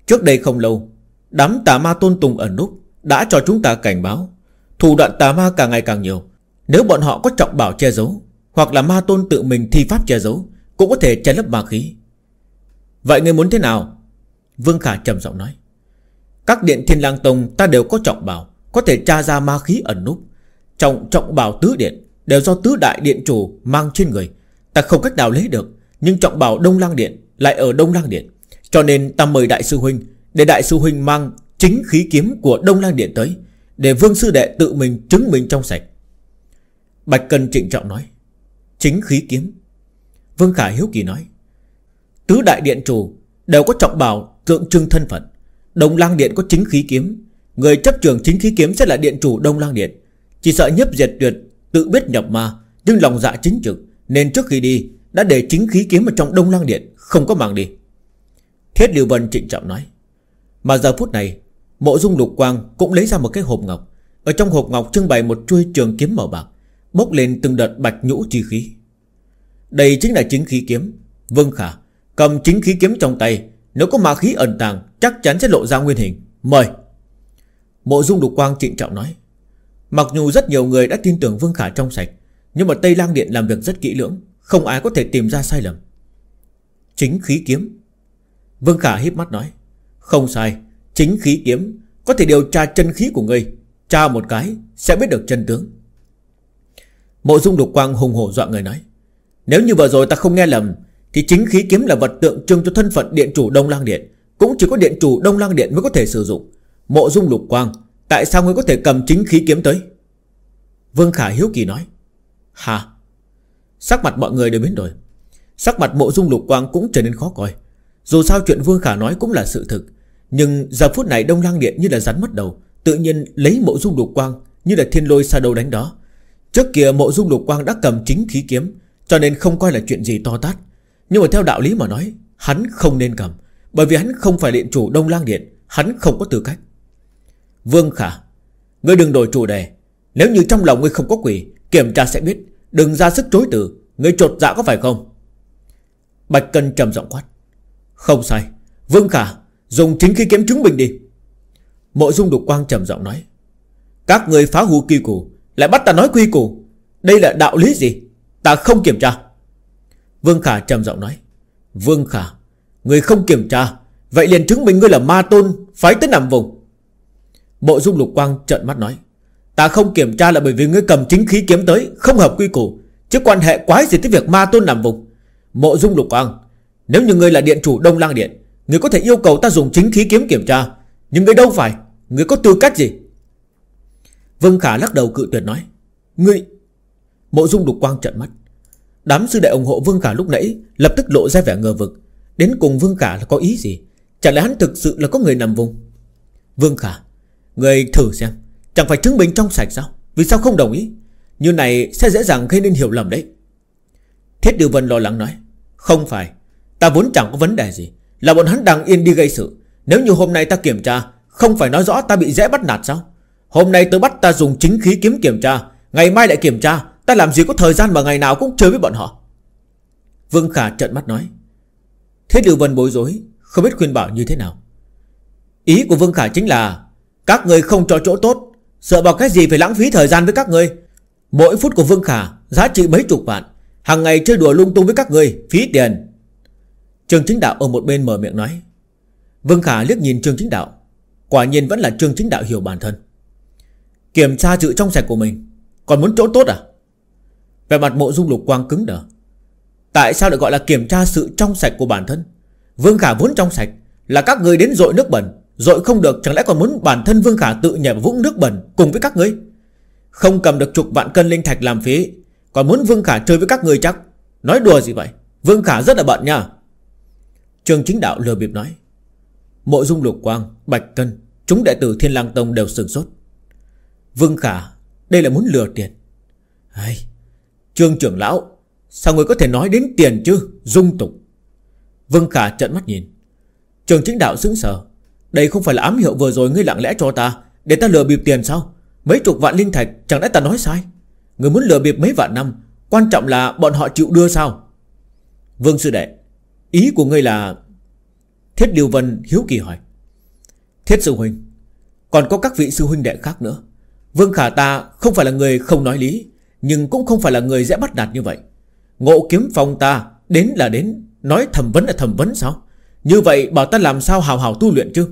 Trước đây không lâu, Đám tà ma tôn tùng ẩn núp Đã cho chúng ta cảnh báo, Thủ đoạn tà ma càng ngày càng nhiều. Nếu bọn họ có trọng bảo che giấu Hoặc là ma tôn tự mình thi pháp che giấu, Cũng có thể che lấp ma khí. Vậy người muốn thế nào? Vương Khả trầm giọng nói. Các điện thiên lang tông ta đều có trọng bảo, Có thể tra ra ma khí ẩn núp. Trọng trọng bảo tứ điện Đều do tứ đại điện chủ mang trên người. Ta không cách nào lấy được, Nhưng trọng bảo đông lang điện Lại ở đông lang điện. Cho nên ta mời Đại sư Huynh, Để Đại sư Huynh mang chính khí kiếm của Đông Lang Điện tới, Để Vương Sư Đệ tự mình chứng minh trong sạch. Bạch Cần trịnh trọng nói, Chính khí kiếm. Vương Khả Hiếu Kỳ nói, Tứ Đại Điện Chủ Đều có trọng bảo tượng trưng thân phận. Đông Lang Điện có chính khí kiếm. Người chấp trường chính khí kiếm sẽ là Điện Chủ Đông Lang Điện. Chỉ sợ nhấp diệt tuyệt, Tự biết nhập ma, Nhưng lòng dạ chính trực, Nên trước khi đi, Đã để chính khí kiếm ở trong Đông Lang Điện, Không có mang đi. Thiết Lưu Vân trịnh trọng nói, Mà giờ phút này, Mộ dung lục quang cũng lấy ra một cái hộp ngọc. Ở trong hộp ngọc trưng bày một chuôi trường kiếm màu bạc, Bốc lên từng đợt bạch nhũ chi khí. Đây chính là chính khí kiếm. Vương Khả, Cầm chính khí kiếm trong tay nếu có ma khí ẩn tàng, Chắc chắn sẽ lộ ra nguyên hình. Mời. Mộ dung đục quang trịnh trọng nói. Mặc dù rất nhiều người đã tin tưởng Vương Khả trong sạch, Nhưng mà Tây Lang Điện làm việc rất kỹ lưỡng, Không ai có thể tìm ra sai lầm. Chính khí kiếm. Vương Khả híp mắt nói. Không sai, Chính khí kiếm Có thể điều tra chân khí của ngươi. Tra một cái, Sẽ biết được chân tướng. Mộ dung đục quang hùng hổ dọa người nói. Nếu như vừa rồi ta không nghe lầm thì chính khí kiếm là vật tượng trưng cho thân phận điện chủ Đông Lang Điện. Cũng chỉ có điện chủ Đông lang Điện mới có thể sử dụng. Mộ dung lục quang, Tại sao ngươi có thể cầm chính khí kiếm tới? Vương Khả hiếu kỳ nói. Hả? Sắc mặt mọi người đều biến đổi. Sắc mặt mộ dung lục quang cũng trở nên khó coi. Dù sao chuyện Vương Khả nói cũng là sự thực. Nhưng giờ phút này Đông lang Điện như là rắn mất đầu. Tự nhiên lấy mộ dung lục quang Như là thiên lôi xa đầu đánh đó. Trước kia mộ dung lục quang đã cầm chính khí kiếm, Cho nên không coi là chuyện gì to tát. Nhưng mà theo đạo lý mà nói, Hắn không nên cầm. Bởi vì hắn không phải điện chủ Đông Lang Điện, Hắn không có tư cách. Vương Khả, Ngươi đừng đổi chủ đề. Nếu như trong lòng ngươi không có quỷ, Kiểm tra sẽ biết. Đừng ra sức chối từ. Ngươi trột dạ có phải không? Bạch Cân trầm giọng quát. Không sai. Vương Khả, Dùng chính khí kiếm chứng minh đi. Mộ dung đục quang trầm giọng nói. Các người phá hư quy củ, Lại bắt ta nói quy củ. Đây là đạo lý gì? Ta không kiểm tra. Vương Khả trầm giọng nói. Vương Khả, Người không kiểm tra, Vậy liền chứng minh ngươi là ma tôn, Phái tới nằm vùng. Bộ dung lục quang trợn mắt nói. Ta không kiểm tra là bởi vì ngươi cầm chính khí kiếm tới, Không hợp quy củ, Chứ quan hệ quái gì tới việc ma tôn nằm vùng. Mộ dung lục quang, Nếu như ngươi là điện chủ Đông Lang Điện, Ngươi có thể yêu cầu ta dùng chính khí kiếm kiểm tra, Nhưng ngươi đâu phải, Ngươi có tư cách gì? Vương Khả lắc đầu cự tuyệt nói. Ngươi Mộ dung lục quang trợn mắt. Đám sư đệ ủng hộ Vương Khả lúc nãy Lập tức lộ ra vẻ ngờ vực. Đến cùng Vương Khả là có ý gì? Chẳng lẽ hắn thực sự là có người nằm vùng? Vương Khả, Người thử xem. Chẳng phải chứng minh trong sạch sao? Vì sao không đồng ý? Như này sẽ dễ dàng gây nên hiểu lầm đấy. Thiết Điều Vân lo lắng nói, Không phải. Ta vốn chẳng có vấn đề gì. Là bọn hắn đang yên đi gây sự. Nếu như hôm nay ta kiểm tra, Không phải nói rõ ta bị dễ bắt nạt sao? Hôm nay tôi bắt ta dùng chính khí kiếm kiểm tra, Ngày mai lại kiểm tra Ta làm gì có thời gian mà ngày nào cũng chơi với bọn họ? Vương Khả trợn mắt nói. Thế Điều Vân bối rối, Không biết khuyên bảo như thế nào. Ý của Vương Khả chính là, Các người không cho chỗ tốt, Sợ bảo cái gì phải lãng phí thời gian với các người. Mỗi phút của Vương Khả, Giá trị mấy chục vạn, hàng ngày chơi đùa lung tung với các người, Phí tiền. Trương Chính Đạo ở một bên mở miệng nói. Vương Khả liếc nhìn Trương Chính Đạo, Quả nhiên vẫn là Trương Chính Đạo hiểu bản thân. Kiểm tra sự trong sạch của mình, Còn muốn chỗ tốt à? Về mặt mộ dung lục quang cứng đờ. Tại sao lại gọi là kiểm tra sự trong sạch của bản thân? Vương Khả vốn trong sạch Là các người đến dội nước bẩn. Dội không được chẳng lẽ còn muốn bản thân Vương Khả tự nhảy vào vũng nước bẩn Cùng với các ngươi? Không cầm được chục vạn cân linh thạch làm phí Còn muốn Vương Khả chơi với các người chắc? Nói đùa gì vậy? Vương Khả rất là bận nha. Trường chính đạo lừa bịp nói. Mộ dung lục quang, bạch cân Chúng đệ tử Thiên lang Tông đều sừng sốt. Vương Khả Đây là muốn lừa tiền. Hay, Trương trưởng lão, Sao người có thể nói đến tiền chứ? Dung tục. Vương Khả trận mắt nhìn. Trường chính đạo sững sờ. Đây không phải là ám hiệu vừa rồi ngươi lặng lẽ cho ta, Để ta lừa bịp tiền sao? Mấy chục vạn linh thạch, chẳng lẽ ta nói sai? Người muốn lừa bịp mấy vạn năm, Quan trọng là bọn họ chịu đưa sao? Vương sư đệ, Ý của ngươi là Thiết Điều Vân hiếu kỳ hỏi. Thiết sư huynh, Còn có các vị sư huynh đệ khác nữa. Vương Khả ta không phải là người không nói lý. Nhưng cũng không phải là người dễ bắt nạt như vậy. Ngộ kiếm phong ta, Đến là đến. Nói thẩm vấn là thẩm vấn sao? Như vậy bảo ta làm sao hào hào tu luyện chứ?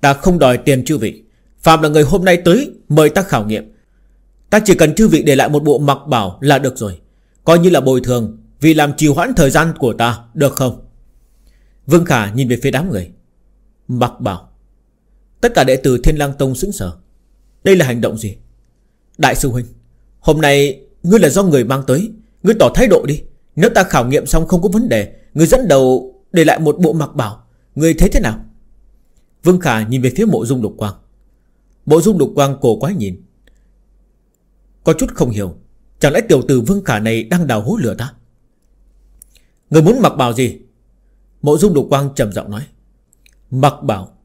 Ta không đòi tiền chư vị. Phạm là người hôm nay tới, Mời ta khảo nghiệm. Ta chỉ cần chư vị để lại một bộ mặc bảo là được rồi. Coi như là bồi thường, Vì làm trì hoãn thời gian của ta, Được không? Vương Khả nhìn về phía đám người. Mặc bảo. Tất cả đệ tử Thiên lang Tông sững sờ. Đây là hành động gì? Đại sư Huynh Hôm nay, ngươi là do người mang tới. Ngươi tỏ thái độ đi. Nếu ta khảo nghiệm xong không có vấn đề, Ngươi dẫn đầu để lại một bộ mặc bảo. Ngươi thấy thế nào? Vương Khả nhìn về phía mộ dung lục quang. Mộ dung lục quang cổ quái nhìn. Có chút không hiểu. Chẳng lẽ tiểu tử Vương Khả này đang đào hố lửa ta? Người muốn mặc bảo gì? Mộ dung lục quang trầm giọng nói. Mặc bảo?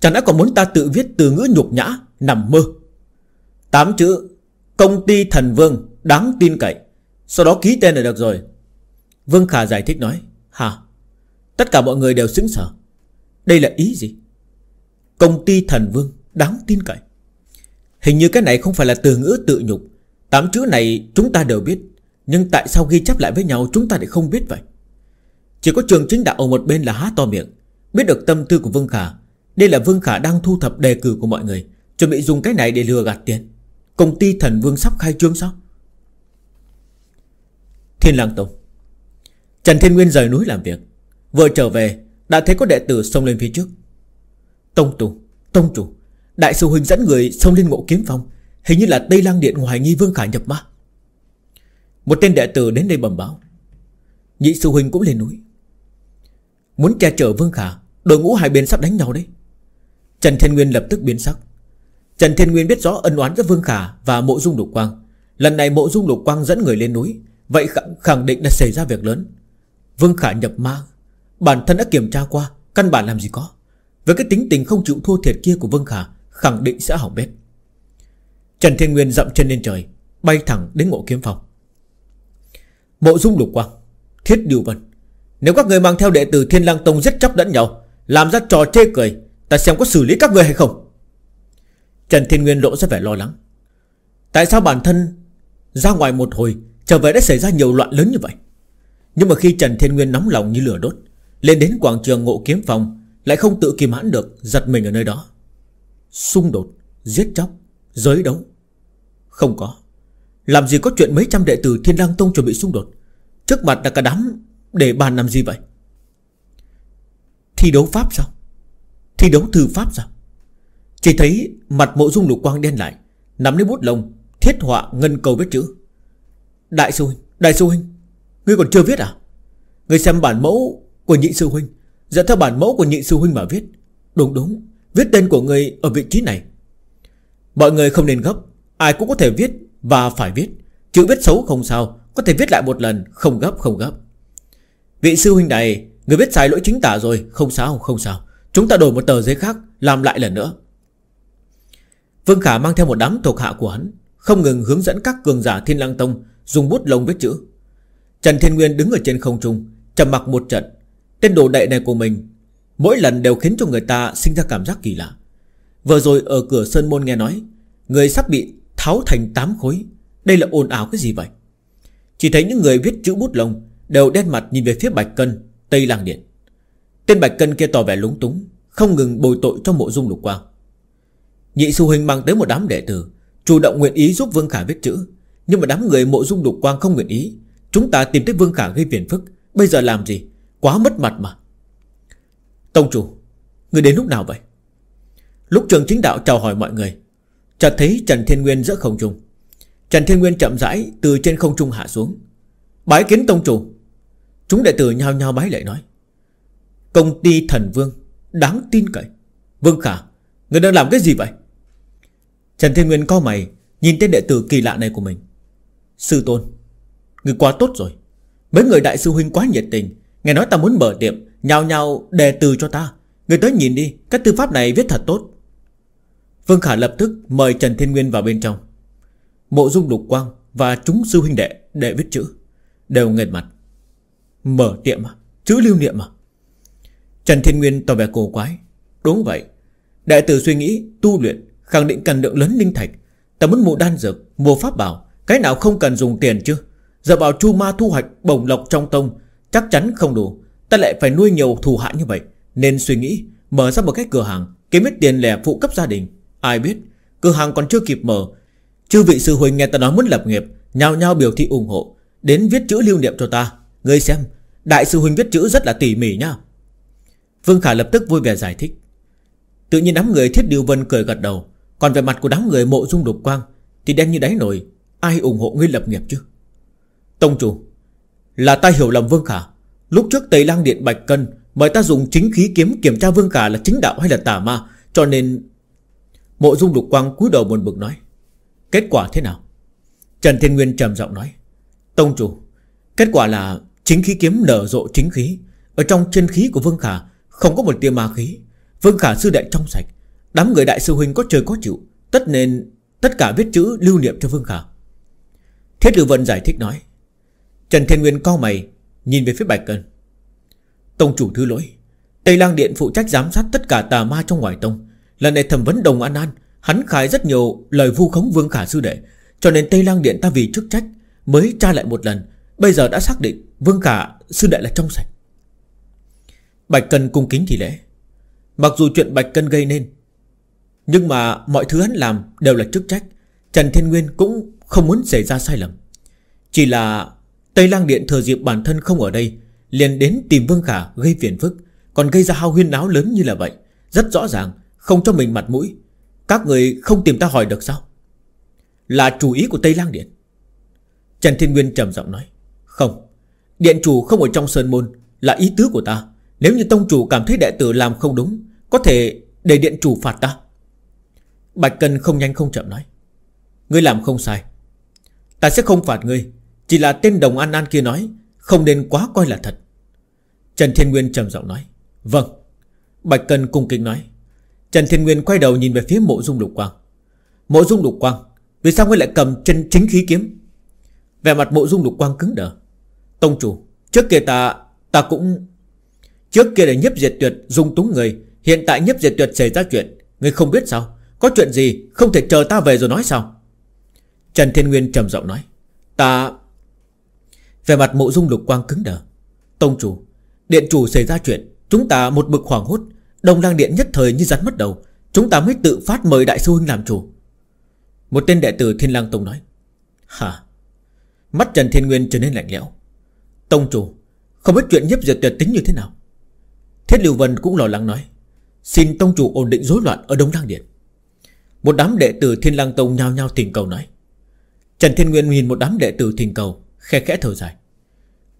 Chẳng lẽ còn muốn ta tự viết từ ngữ nhục nhã, Nằm mơ? Tám chữ Công ty thần vương Đáng tin cậy. Sau đó ký tên là được rồi. Vương Khả giải thích nói, Hả? Tất cả mọi người đều xứng sở. Đây là ý gì? Công ty thần vương Đáng tin cậy. Hình như cái này không phải là từ ngữ tự nhục. Tám chữ này chúng ta đều biết, Nhưng tại sao ghi chép lại với nhau Chúng ta lại không biết vậy? Chỉ có trường chính đạo ở một bên là há to miệng. Biết được tâm tư của Vương Khả, Đây là Vương Khả đang thu thập đề cử của mọi người, Chuẩn bị dùng cái này để lừa gạt tiền. Công ty thần vương sắp khai trương sao? Thiên Lang Tông. Trần Thiên Nguyên rời núi làm việc. Vừa trở về Đã thấy có đệ tử xông lên phía trước. Tông tù, Tông chủ. Đại sư huynh dẫn người xông lên ngộ kiếm phong. Hình như là Tây Lang Điện ngoài nghi Vương Khả nhập ma. Một tên đệ tử đến đây bẩm báo. Nhị sư huynh cũng lên núi. Muốn che chở Vương Khả Đội ngũ hai bên sắp đánh nhau đấy. Trần Thiên Nguyên lập tức biến sắc. Trần Thiên Nguyên biết rõ ân oán giữa Vương Khả Và mộ dung lục quang. Lần này mộ dung lục quang dẫn người lên núi, Vậy khẳng định là xảy ra việc lớn. Vương Khả nhập ma, Bản thân đã kiểm tra qua, Căn bản làm gì có. Với cái tính tình không chịu thua thiệt kia của Vương Khả, Khẳng định sẽ hỏng bét. Trần Thiên Nguyên dậm chân lên trời, Bay thẳng đến ngộ kiếm phòng. Mộ dung lục quang, Thiết điều vân, Nếu các người mang theo đệ tử Thiên lang Tông rất chấp lẫn nhau, Làm ra trò chê cười, Ta xem có xử lý các người hay không? Trần Thiên Nguyên lộ ra vẻ lo lắng. Tại sao bản thân Ra ngoài một hồi Trở về đã xảy ra nhiều loạn lớn như vậy? Nhưng mà khi Trần Thiên Nguyên nóng lòng như lửa đốt, Lên đến quảng trường ngộ kiếm phòng, Lại không tự kìm hãn được, Giật mình ở nơi đó. Xung đột, Giết chóc, Giới đấu. Không có. Làm gì có chuyện mấy trăm đệ tử Thiên Lang Tông chuẩn bị xung đột? Trước mặt là cả đám Để bàn làm gì vậy? Thi đấu pháp sao? Thi đấu thư pháp sao? Chỉ thấy mặt mộ dung lục quang đen lại, Nắm lấy bút lông, Thiết họa ngân cầu viết chữ. Đại sư huynh, Đại sư huynh, Ngươi còn chưa viết à? Ngươi xem bản mẫu của nhị sư huynh Dẫn theo bản mẫu của nhị sư huynh mà viết. Đúng đúng, Viết tên của ngươi ở vị trí này. Mọi người không nên gấp, Ai cũng có thể viết và phải viết. Chữ viết xấu không sao, Có thể viết lại một lần, Không gấp không gấp. Vị sư huynh này, Người viết sai lỗi chính tả rồi, Không sao không sao. Chúng ta đổi một tờ giấy khác, Làm lại lần nữa. Vương Khả mang theo một đám thuộc hạ của hắn, Không ngừng hướng dẫn các cường giả Thiên Lang Tông Dùng bút lông viết chữ. Trần Thiên Nguyên đứng ở trên không trung, trầm mặc một trận. Tên đồ đệ này của mình, Mỗi lần đều khiến cho người ta sinh ra cảm giác kỳ lạ. Vừa rồi ở cửa Sơn Môn nghe nói, Người sắp bị tháo thành tám khối. Đây là ồn ào cái gì vậy? Chỉ thấy những người viết chữ bút lông Đều đen mặt nhìn về phía Bạch Cân, Tây Lang Điện. Tên Bạch Cân kia tỏ vẻ lúng túng, Không ngừng bồi tội cho mộ dung lục quang. Nhị sư huynh mang tới một đám đệ tử, Chủ động nguyện ý giúp Vương Khả viết chữ. Nhưng mà đám người mộ dung đục quang không nguyện ý. Chúng ta tìm tới Vương Khả gây phiền phức. Bây giờ làm gì? Quá mất mặt mà. Tông chủ, Người đến lúc nào vậy? Lúc trường chính đạo chào hỏi mọi người, Chợt thấy Trần Thiên Nguyên giữa không trung. Trần Thiên Nguyên chậm rãi từ trên không trung hạ xuống. Bái kiến tông chủ. Chúng đệ tử nhao nhao bái lại nói. Công ty thần vương, Đáng tin cậy. Vương Khả, Người đang làm cái gì vậy? Trần Thiên Nguyên co mày, Nhìn tên đệ tử kỳ lạ này của mình. Sư tôn, Người quá tốt rồi. Mấy người đại sư huynh quá nhiệt tình. Nghe nói ta muốn mở tiệm Nhào nhào đề từ cho ta. Người tới nhìn đi, Các tư pháp này viết thật tốt. Vương Khả lập tức mời Trần Thiên Nguyên vào bên trong. Mộ dung lục quang Và chúng sư huynh đệ để viết chữ. Đều nghệt mặt. Mở tiệm à? Chữ lưu niệm à? Trần Thiên Nguyên tỏ vẻ cổ quái. Đúng vậy. Đệ tử suy nghĩ, tu luyện Khẳng định cần lượng lớn linh thạch. Ta muốn mua đan dược Mua pháp bảo. Cái nào không cần dùng tiền chứ? Giờ bảo chu ma thu hoạch bổng lộc trong tông, Chắc chắn không đủ. Ta lại phải nuôi nhiều thù hạ như vậy. Nên suy nghĩ, Mở ra một cái cửa hàng, Kiếm ít tiền lẻ phụ cấp gia đình. Ai biết, Cửa hàng còn chưa kịp mở. Chư vị sư huynh nghe ta nói muốn lập nghiệp, Nhao nhao biểu thị ủng hộ. Đến viết chữ lưu niệm cho ta. Ngươi xem, Đại sư huynh viết chữ rất là tỉ mỉ nha. Vương Khả lập tức vui vẻ giải thích. Tự nhiên đám người thiết điều vân cười gật đầu. Còn về mặt của đám người mộ dung đục quang, Thì đen như đáy nổi Ai ủng hộ ngươi lập nghiệp chứ? Tông chủ, Là ta hiểu lầm Vương Khả. Lúc trước Tây Lang Điện Bạch Cân Mời ta dùng chính khí kiếm kiểm tra Vương Khả là chính đạo hay là tà ma, Cho nên Mộ dung lục quang cúi đầu buồn bực nói, Kết quả thế nào? Trần Thiên Nguyên trầm giọng nói, Tông chủ, Kết quả là chính khí kiếm nở rộ chính khí. Ở trong chân khí của Vương Khả Không có một tia ma khí. Vương Khả sư đệ trong sạch Đám người đại sư huynh có trời có chịu, Tất nên tất cả viết chữ lưu niệm cho Vương Khả. Thiết Lưu Vân giải thích nói, Trần Thiên Nguyên co mày, Nhìn về phía Bạch Cân. Tông chủ thứ lỗi, Tây Lang Điện phụ trách giám sát tất cả tà ma trong ngoài tông. Lần này thẩm vấn Đồng An An, Hắn khai rất nhiều lời vu khống Vương Khả sư đệ. Cho nên Tây Lang Điện ta vì chức trách Mới tra lại một lần. Bây giờ đã xác định Vương Khả sư đệ là trong sạch. Bạch Cân cung kính thì lễ. Mặc dù chuyện Bạch Cân gây nên nhưng mà mọi thứ hắn làm đều là chức trách. Trần Thiên Nguyên cũng không muốn xảy ra sai lầm. Chỉ là Tây Lang Điện thừa dịp bản thân không ở đây, Liền đến tìm Vương Khả gây phiền phức, Còn gây ra hao huyên náo lớn như là vậy. Rất rõ ràng, Không cho mình mặt mũi. Các người không tìm ta hỏi được sao? Là chủ ý của Tây Lang Điện. Trần Thiên Nguyên trầm giọng nói, Không, Điện chủ không ở trong sơn môn, Là ý tứ của ta. Nếu như tông chủ cảm thấy đệ tử làm không đúng, Có thể để điện chủ phạt ta. Bạch Cân không nhanh không chậm nói. Ngươi làm không sai. Ta sẽ không phạt ngươi. Chỉ là tên đồng an an kia nói, Không nên quá coi là thật. Trần Thiên Nguyên trầm giọng nói. Vâng. Bạch Cân cung kính nói. Trần Thiên Nguyên quay đầu nhìn về phía mộ dung lục quang. Mộ dung lục quang, Vì sao ngươi lại cầm chân chính khí kiếm? Về mặt mộ dung lục quang cứng đờ. Tông chủ, Trước kia ta Ta cũng, Trước kia để nhấp diệt tuyệt dung túng người, Hiện tại nhấp diệt tuyệt xảy ra chuyện, Ngươi không biết sao? Có chuyện gì? Không thể chờ ta về rồi nói sao? Trần Thiên Nguyên trầm giọng nói. Ta Về mặt mộ dung lục quang cứng đờ. Tông chủ, Điện chủ xảy ra chuyện. Chúng ta một bực hoảng hốt. Đồng lang điện nhất thời như rắn mất đầu. Chúng ta mới tự phát mời đại sư huynh làm chủ. Một tên đệ tử Thiên lang Tông nói. Hả? Mắt Trần Thiên Nguyên trở nên lạnh lẽo. Tông chủ, Không biết chuyện nhấp diệt tuyệt tính như thế nào? Thiết Lưu Vân cũng lo lắng nói. Xin Tông chủ ổn định rối loạn ở Đông Lang Điện. Một đám đệ tử Thiên Lang Tông nhao nhao thỉnh cầu nói. Trần Thiên Nguyên nhìn một đám đệ tử thỉnh cầu, Khe khẽ thở dài.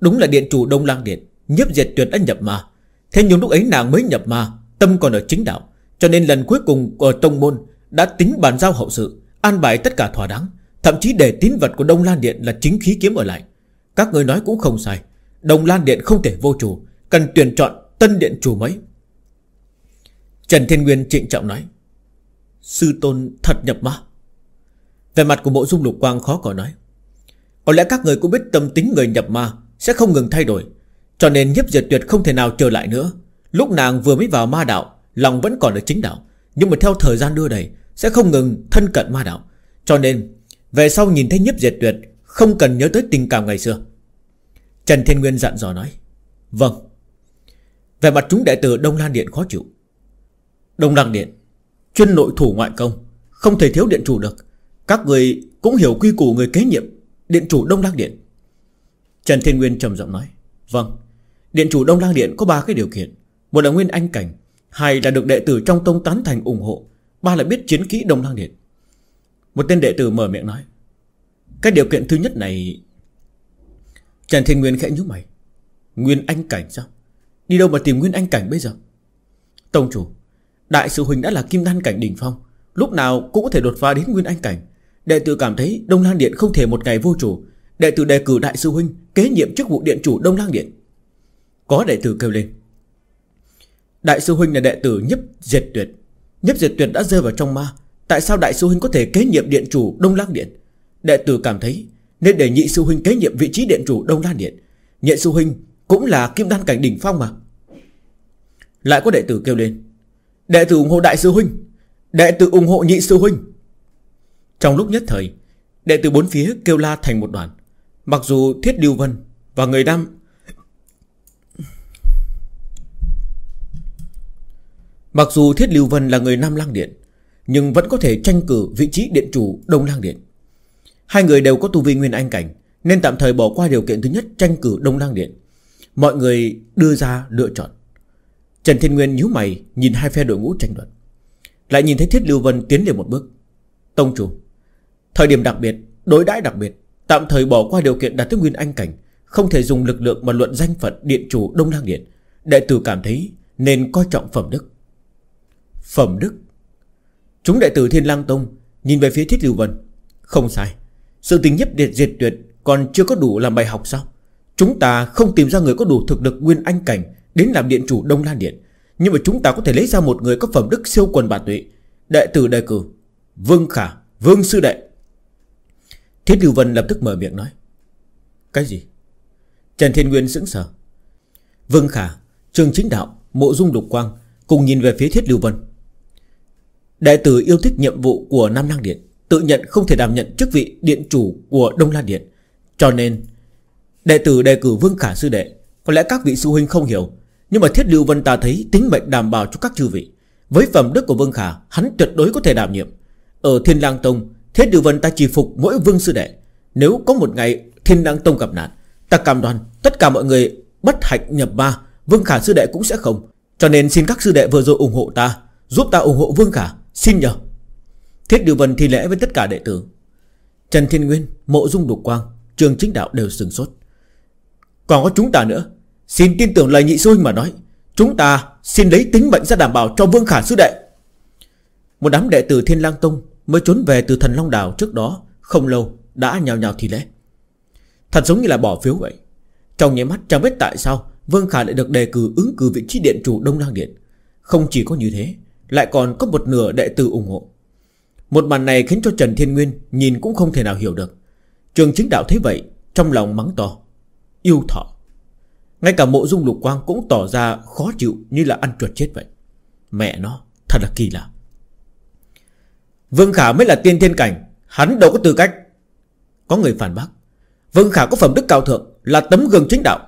Đúng là điện chủ Đông Lang Điện Nhếp diệt tuyệt đã nhập ma. Thế nhưng lúc ấy nàng mới nhập ma, Tâm còn ở chính đạo, Cho nên lần cuối cùng ở Tông Môn Đã tính bàn giao hậu sự, An bài tất cả thỏa đáng. Thậm chí để tín vật của Đông Lan Điện là chính khí kiếm ở lại. Các người nói cũng không sai, Đông Lan Điện không thể vô chủ, Cần tuyển chọn tân điện chủ mấy Trần Thiên Nguyên trịnh trọng nói. Sư tôn thật nhập ma. Về mặt của bộ dung lục quang khó có nói. Có lẽ các người cũng biết tâm tính người nhập ma Sẽ không ngừng thay đổi, Cho nên nhấp diệt tuyệt không thể nào trở lại nữa. Lúc nàng vừa mới vào ma đạo, Lòng vẫn còn ở chính đạo, Nhưng mà theo thời gian đưa đẩy Sẽ không ngừng thân cận ma đạo. Cho nên, về sau nhìn thấy nhấp diệt tuyệt, Không cần nhớ tới tình cảm ngày xưa. Trần Thiên Nguyên dặn dò nói Vâng. Về mặt chúng đệ tử Đông Lan Điện khó chịu. Đông Lan Điện Chuyên nội thủ ngoại công, Không thể thiếu điện chủ được. Các người cũng hiểu quy củ người kế nhiệm, Điện chủ Đông Lang Điện. Trần Thiên Nguyên trầm giọng nói Vâng Điện chủ Đông Lang Điện có ba cái điều kiện. Một là nguyên anh cảnh, Hai là được đệ tử trong tông tán thành ủng hộ, Ba là biết chiến kỹ Đông Lang Điện. Một tên đệ tử mở miệng nói, Cái điều kiện thứ nhất này Trần Thiên Nguyên khẽ nhíu mày, Nguyên anh cảnh sao? Đi đâu mà tìm nguyên anh cảnh bây giờ? Tông chủ Đại sư Huynh đã là kim đan cảnh đỉnh phong. Lúc nào cũng có thể đột phá đến nguyên anh cảnh. Đệ tử cảm thấy Đông Lang Điện không thể một ngày vô chủ. Đệ tử đề cử Đại sư Huynh Kế nhiệm chức vụ điện chủ Đông Lang Điện. Có đệ tử kêu lên. Đại sư Huynh là đệ tử nhấp diệt tuyệt. Nhấp diệt tuyệt đã rơi vào trong ma. Tại sao Đại sư Huynh có thể kế nhiệm điện chủ Đông Lang Điện? Đệ tử cảm thấy Nên để nhị sư Huynh kế nhiệm vị trí điện chủ Đông Lang Điện. Nhị sư Huynh cũng là kim đan cảnh đỉnh phong mà. Lại có đệ tử kêu lên. Đệ tử ủng hộ đại sư huynh. Đệ tử ủng hộ nhị sư huynh. Trong lúc nhất thời, Đệ tử bốn phía kêu la thành một đoàn. Mặc dù Thiết Điều Vân Và người nam Mặc dù Thiết Lưu Vân là người Nam Lang Điện, Nhưng vẫn có thể tranh cử vị trí điện chủ Đông Lang Điện. Hai người đều có tu vi nguyên anh cảnh, Nên tạm thời bỏ qua điều kiện thứ nhất tranh cử Đông Lang Điện. Mọi người đưa ra lựa chọn. Trần Thiên Nguyên nhíu mày, Nhìn hai phe đội ngũ tranh luận. Lại nhìn thấy Thiết Lưu Vân tiến lên một bước. Tông chủ, Thời điểm đặc biệt, Đối đãi đặc biệt, Tạm thời bỏ qua điều kiện đạt tới Nguyên Anh Cảnh, Không thể dùng lực lượng mà luận danh phận Điện chủ Đông Lang Điện. Đệ tử cảm thấy Nên coi trọng phẩm đức. Phẩm đức? Chúng đệ tử Thiên Lang Tông Nhìn về phía Thiết Lưu Vân. Không sai, Sự tình nhất điệt diệt tuyệt Còn chưa có đủ làm bài học sao? Chúng ta không tìm ra người có đủ thực lực Nguyên Anh Cảnh Đến làm điện chủ Đông Lan Điện. Nhưng mà chúng ta có thể lấy ra một người có phẩm đức siêu quần bản tụy Đệ tử đề cử, Vương Khả, Vương Sư Đệ. Thiết Lưu Vân lập tức mở miệng nói, Cái gì? Trần Thiên Nguyên sững sờ. Vương Khả, Trường Chính Đạo, Mộ Dung Lục Quang, Cùng nhìn về phía Thiết Lưu Vân. Đệ tử yêu thích nhiệm vụ của Nam Lang Điện, Tự nhận không thể đảm nhận chức vị điện chủ của Đông Lan Điện. Cho nên, Đệ tử đề cử Vương Khả Sư Đệ, Có lẽ các vị sư huynh không hiểu nhưng mà Thiết Lưu Vân ta thấy tính mệnh đảm bảo cho các chư vị. Với phẩm đức của Vương Khả Hắn tuyệt đối có thể đảm nhiệm. Ở Thiên Lang Tông Thiết Lưu Vân ta chỉ phục mỗi Vương Sư Đệ. Nếu có một ngày Thiên Lang Tông gặp nạn Ta cam đoan tất cả mọi người bất hạnh nhập ma Vương Khả Sư Đệ cũng sẽ không. Cho nên xin các sư đệ vừa rồi ủng hộ ta Giúp ta ủng hộ Vương Khả. Xin nhờ. Thiết Điều Vân thi lễ với tất cả đệ tử. Trần Thiên Nguyên, Mộ Dung Đục Quang Trường Chính Đạo đều sừng sốt. Còn có chúng ta nữa. Xin tin tưởng lời nhị sư huynh mà nói. Chúng ta xin lấy tính mệnh ra đảm bảo cho Vương Khả sư đệ. Một đám đệ tử Thiên Lang Tông Mới trốn về từ thần Long Đảo trước đó, Không lâu đã nhào nhào thì lễ. Thật giống như là bỏ phiếu vậy. Trong nháy mắt chẳng biết tại sao, Vương Khả lại được đề cử ứng cử vị trí điện chủ Đông Lang Điện. Không chỉ có như thế, Lại còn có một nửa đệ tử ủng hộ. Một màn này khiến cho Trần Thiên Nguyên Nhìn cũng không thể nào hiểu được. Trường chính đạo thấy vậy, Trong lòng mắng to. Yêu thọ. Ngay cả mộ dung lục quang cũng tỏ ra khó chịu Như là ăn chuột chết vậy. Mẹ nó, thật là kỳ lạ. Vương Khả mới là tiên thiên cảnh, Hắn đâu có tư cách. Có người phản bác, Vương Khả có phẩm đức cao thượng Là tấm gương chính đạo.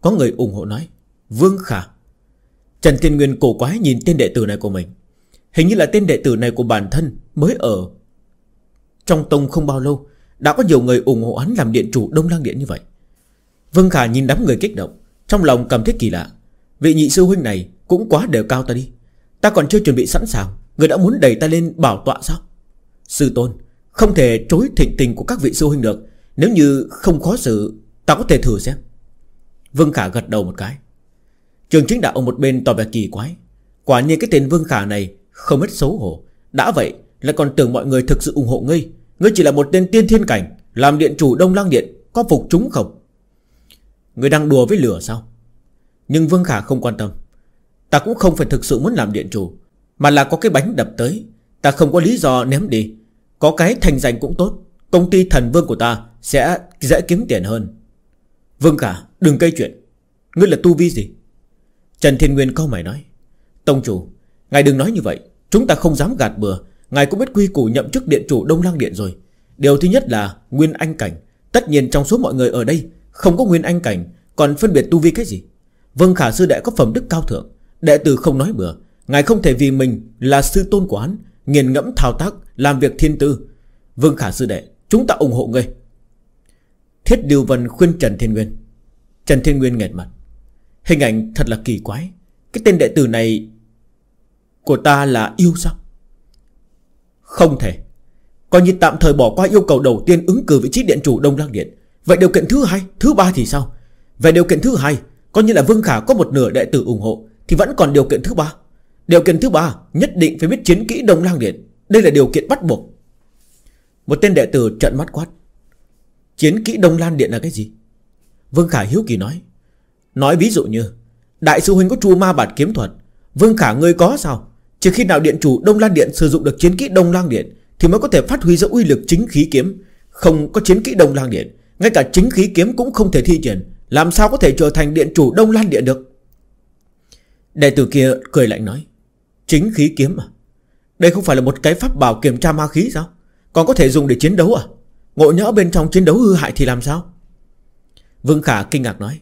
Có người ủng hộ nói, Vương Khả, Trần Thiên Nguyên cổ quái nhìn tên đệ tử này của mình. Hình như là tên đệ tử này của bản thân Mới ở Trong tông không bao lâu, Đã có nhiều người ủng hộ hắn làm điện chủ Đông lang Điện như vậy. Vương Khả nhìn đám người kích động, Trong lòng cầm thiết kỳ lạ. Vị nhị sư huynh này cũng quá đều cao ta đi. Ta còn chưa chuẩn bị sẵn sàng, Người đã muốn đẩy ta lên bảo tọa sao? Sư tôn, Không thể chối thịnh tình của các vị sư huynh được. Nếu như không khó xử, Ta có thể thử xem. Vương Khả gật đầu một cái. Trường chính đạo ở một bên tỏ vẻ kỳ quái. Quả nhiên cái tên Vương Khả này Không hết xấu hổ. Đã vậy, lại còn tưởng mọi người thực sự ủng hộ ngươi. Ngươi chỉ là một tên tiên thiên cảnh, Làm điện chủ Đông Lang Điện, Có phục chúng không? Người đang đùa với lửa sao? Nhưng Vương Khả không quan tâm. Ta cũng không phải thực sự muốn làm điện chủ, Mà là có cái bánh đập tới. Ta không có lý do ném đi. Có cái thành danh cũng tốt. Công ty thần vương của ta sẽ, dễ kiếm tiền hơn. Vương Khả, đừng gây chuyện. Ngươi là tu vi gì? Trần Thiên Nguyên câu mày nói. Tông chủ, Ngài đừng nói như vậy. Chúng ta không dám gạt bừa. Ngài cũng biết quy củ nhậm chức điện chủ Đông lang Điện rồi. Điều thứ nhất là Nguyên Anh Cảnh. Tất nhiên trong số mọi người ở đây không có Nguyên Anh Cảnh, Còn phân biệt tu vi cái gì? Vâng Khả Sư Đệ có phẩm đức cao thượng. Đệ tử không nói bừa. Ngài không thể vì mình là sư tôn của hắn, Nghiền ngẫm, thao tác, Làm việc thiên tư. Vương Khả Sư Đệ, Chúng ta ủng hộ ngươi. Thiết Điều Vân khuyên Trần Thiên Nguyên. Trần Thiên Nguyên nghẹt mặt. Hình ảnh thật là kỳ quái. Cái tên đệ tử này Của ta là yêu sao? Không thể. Coi như tạm thời bỏ qua yêu cầu đầu tiên ứng cử vị trí điện chủ Đông Lăng Điện. Vậy điều kiện thứ hai, thứ ba thì sao? Về điều kiện thứ hai Coi như là Vương Khả có một nửa đệ tử ủng hộ Thì vẫn còn điều kiện thứ ba. Điều kiện thứ ba Nhất định phải biết chiến kỹ Đông Lang Điện. Đây là điều kiện bắt buộc. Một tên đệ tử trợn mắt quát. Chiến kỹ Đông Lan Điện là cái gì? Vương Khả hiếu kỳ nói. Nói ví dụ như Đại sư huynh có chu ma bản kiếm thuật. Vương Khả ngươi có sao? Chỉ khi nào điện chủ Đông Lan Điện sử dụng được chiến kỹ Đông Lang Điện Thì mới có thể phát huy ra uy lực chính khí kiếm. Không có chiến kỹ Đông Lang Điện ngay cả chính khí kiếm cũng không thể thi triển. Làm sao có thể trở thành điện chủ Đông Lan Điện được? Đệ tử kia cười lạnh nói, Chính khí kiếm à? Đây không phải là một cái pháp bảo kiểm tra ma khí sao? Còn có thể dùng để chiến đấu à? Ngộ nhỡ bên trong chiến đấu hư hại thì làm sao? Vương Khả kinh ngạc nói,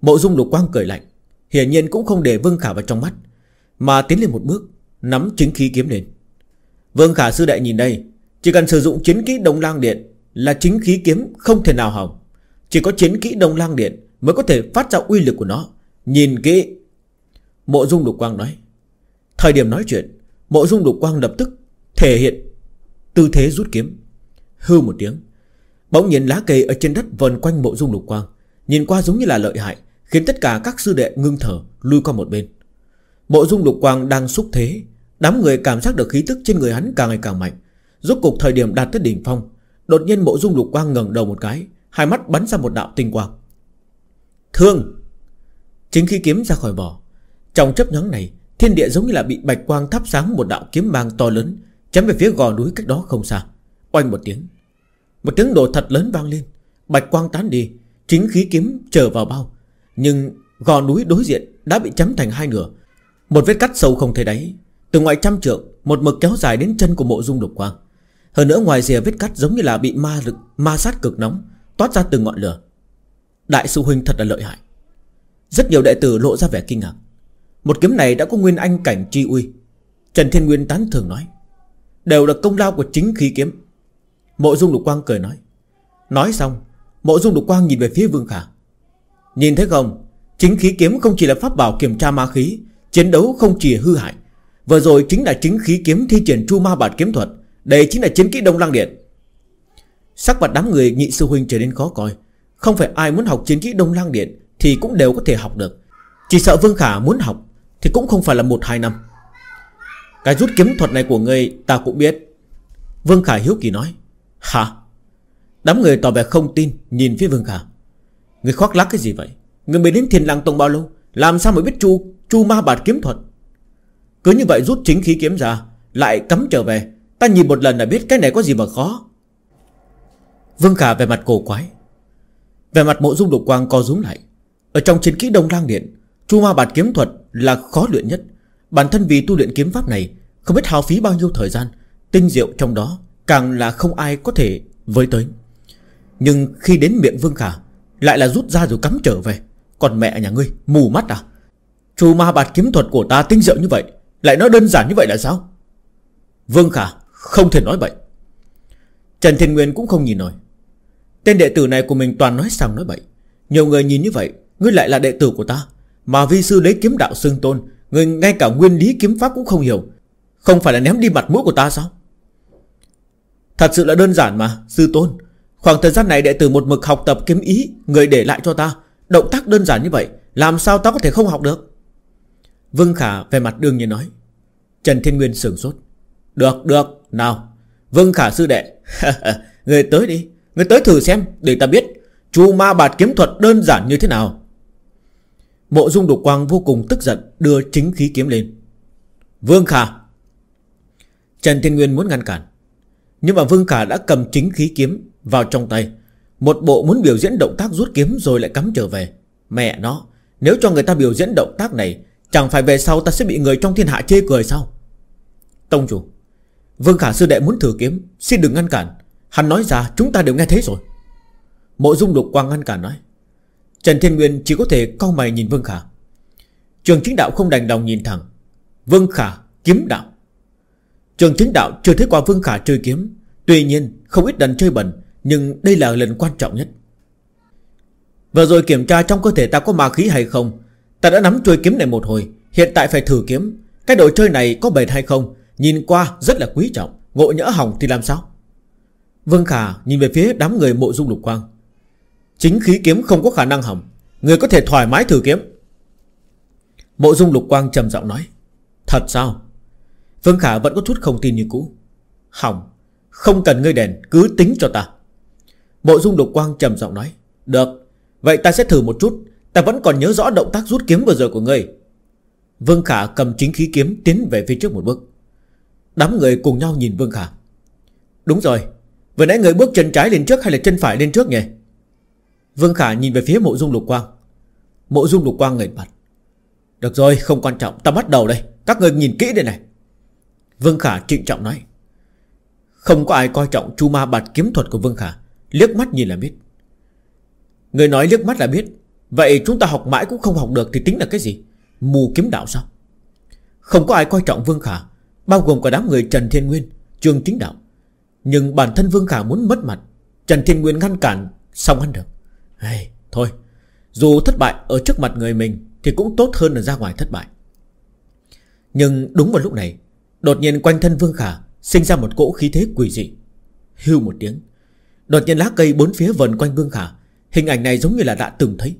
Mộ dung lục quang cười lạnh, Hiển nhiên cũng không để Vương Khả vào trong mắt, Mà tiến lên một bước, Nắm chính khí kiếm lên. Vương Khả sư đại nhìn đây, Chỉ cần sử dụng chiến kỹ Đông Lang Điện là chính khí kiếm không thể nào hỏng. Chỉ có chiến kỹ Đông Lang Điện Mới có thể phát ra uy lực của nó. Nhìn kỹ, Mộ dung lục quang nói. Thời điểm nói chuyện, Mộ dung lục quang lập tức thể hiện Tư thế rút kiếm. Hư một tiếng, Bỗng nhiên lá cây ở trên đất vần quanh mộ dung lục quang, Nhìn qua giống như là lợi hại, Khiến tất cả các sư đệ ngưng thở, Lui qua một bên. Mộ dung lục quang đang xúc thế, Đám người cảm giác được khí tức trên người hắn càng ngày càng mạnh. Rốt cục thời điểm đạt tới đỉnh phong Đột nhiên mộ dung lục quang ngẩng đầu một cái, Hai mắt bắn ra một đạo tinh quang. Thương! Chính khi kiếm ra khỏi vỏ, Trong chấp nhắn này, Thiên địa giống như là bị bạch quang thắp sáng một đạo kiếm mang to lớn, Chém về phía gò núi cách đó không xa. Oanh một tiếng Một tiếng đổ thật lớn vang lên. Bạch quang tán đi, Chính khí kiếm trở vào bao. Nhưng gò núi đối diện đã bị chấm thành hai nửa. Một vết cắt sâu không thấy đáy. Từ ngoài trăm trượng, Một mực kéo dài đến chân của mộ dung lục quang. Hơn nữa ngoài rìa vết cắt giống như là bị ma lực, Ma sát cực nóng, Toát ra từng ngọn lửa. Đại sư huynh thật là lợi hại. Rất nhiều đệ tử lộ ra vẻ kinh ngạc. Một kiếm này đã có nguyên anh cảnh chi uy. Trần Thiên Nguyên tán thường nói, Đều là công lao của chính khí kiếm. Mộ dung lục quang cười nói Nói xong, Mộ dung lục quang nhìn về phía Vương Khả. Nhìn thấy không, Chính khí kiếm không chỉ là pháp bảo kiểm tra ma khí, Chiến đấu không chỉ hư hại, Vừa rồi chính là chính khí kiếm thi triển chu ma bản kiếm thuật đây chính là chiến kỹ Đông Lăng Điện. Sắc mặt đám người nhị sư huynh trở nên khó coi. Không phải ai muốn học chiến kỹ Đông Lăng Điện Thì cũng đều có thể học được. Chỉ sợ Vương Khả muốn học Thì cũng không phải là một, hai năm. Cái rút kiếm thuật này của ngươi ta cũng biết. Vương Khả hiếu kỳ nói, Hả? Đám người tỏ vẻ không tin, Nhìn phía Vương Khả. Người khoác lác cái gì vậy? Người mới đến thiền làng tông bao lâu? Làm sao mới biết chu chu ma bạt kiếm thuật? Cứ như vậy rút chính khí kiếm ra, Lại cắm trở về. Ta nhìn một lần là biết cái này có gì mà khó. Vương Khả về mặt cổ quái. Về mặt mộ dung đục quang co rúm lại. Ở trong chiến kỹ Đông Lang Điện, Chu ma bạt kiếm thuật là khó luyện nhất. Bản thân vì tu luyện kiếm pháp này, Không biết hao phí bao nhiêu thời gian, Tinh diệu trong đó Càng là không ai có thể với tới. Nhưng khi đến miệng Vương Khả, Lại là rút ra rồi cắm trở về. Còn mẹ nhà ngươi, mù mắt à? Chu ma bạt kiếm thuật của ta tinh diệu như vậy, Lại nói đơn giản như vậy là sao? Vương Khả không thể nói vậy. Trần Thiên Nguyên cũng không nhìn nổi. Tên đệ tử này của mình toàn nói sang nói bậy. Nhiều người nhìn như vậy, Ngươi lại là đệ tử của ta. Mà vi sư lấy kiếm đạo xưng tôn Ngươi ngay cả nguyên lý kiếm pháp cũng không hiểu. Không phải là ném đi mặt mũi của ta sao? Thật sự là đơn giản mà, Sư tôn. Khoảng thời gian này đệ tử một mực học tập kiếm ý, Người để lại cho ta. Động tác đơn giản như vậy, Làm sao ta có thể không học được? Vương Khả về mặt đương nhiên nói. Trần Thiên Nguyên sửng sốt. Được được nào Vương Khả sư đệ. Người tới đi, Người tới thử xem, để ta biết Chu ma bạt kiếm thuật đơn giản như thế nào. Mộ dung đục quang vô cùng tức giận, Đưa chính khí kiếm lên. Vương Khả. Trần Thiên Nguyên muốn ngăn cản, Nhưng mà Vương Khả đã cầm chính khí kiếm Vào trong tay. Một bộ muốn biểu diễn động tác rút kiếm Rồi lại cắm trở về. Mẹ nó, Nếu cho người ta biểu diễn động tác này, Chẳng phải về sau ta sẽ bị người trong thiên hạ chê cười sao? Tông chủ Vương Khả sư đệ muốn thử kiếm, Xin đừng ngăn cản. Hắn nói ra, chúng ta đều nghe thấy rồi. Mộ dung lục quang ngăn cản nói, Trần Thiên Nguyên chỉ có thể cau mày nhìn Vương Khả. Trường chính đạo không đành lòng nhìn thẳng. Vương Khả kiếm đạo. Trường chính đạo chưa thấy qua Vương Khả chơi kiếm. Tuy nhiên, không ít lần chơi bẩn, Nhưng đây là lần quan trọng nhất. Vừa rồi kiểm tra trong cơ thể ta có ma khí hay không? Ta đã nắm chuôi kiếm này một hồi, Hiện tại phải thử kiếm. Cái đồ chơi này có bền hay không? Nhìn qua rất là quý trọng. Ngộ nhỡ hỏng thì làm sao? Vương Khả nhìn về phía đám người mộ dung lục quang. Chính khí kiếm không có khả năng hỏng. Người có thể thoải mái thử kiếm. Mộ dung lục quang trầm giọng nói. Thật sao? Vương Khả vẫn có chút không tin như cũ. Hỏng. Không cần ngươi đèn, cứ tính cho ta. Mộ dung lục quang trầm giọng nói. Được. Vậy ta sẽ thử một chút. Ta vẫn còn nhớ rõ động tác rút kiếm vừa rồi của ngươi. Vương Khả cầm chính khí kiếm Tiến về phía trước một bước. Đám người cùng nhau nhìn Vương Khả. Đúng rồi, Vừa nãy người bước chân trái lên trước hay là chân phải lên trước nhỉ? Vương Khả nhìn về phía mộ dung lục quang. Mộ dung lục quang ngẩng mặt. Được rồi, không quan trọng, Ta bắt đầu đây. Các người nhìn kỹ đây này. Vương Khả trịnh trọng nói. Không có ai coi trọng chu ma bạt kiếm thuật của Vương Khả. Liếc mắt nhìn là biết. Người nói liếc mắt là biết. Vậy chúng ta học mãi cũng không học được Thì tính là cái gì? Mù kiếm đạo sao? Không có ai coi trọng Vương Khả. Bao gồm cả đám người Trần Thiên Nguyên Trương Chính Đạo. Nhưng bản thân Vương Khả muốn mất mặt Trần Thiên Nguyên ngăn cản Xong ăn được. Hey, Thôi Dù thất bại ở trước mặt người mình Thì cũng tốt hơn là ra ngoài thất bại. Nhưng đúng vào lúc này Đột nhiên quanh thân Vương Khả Sinh ra một cỗ khí thế quỷ dị. Hưu một tiếng Đột nhiên lá cây bốn phía vần quanh Vương Khả. Hình ảnh này giống như là đã từng thấy.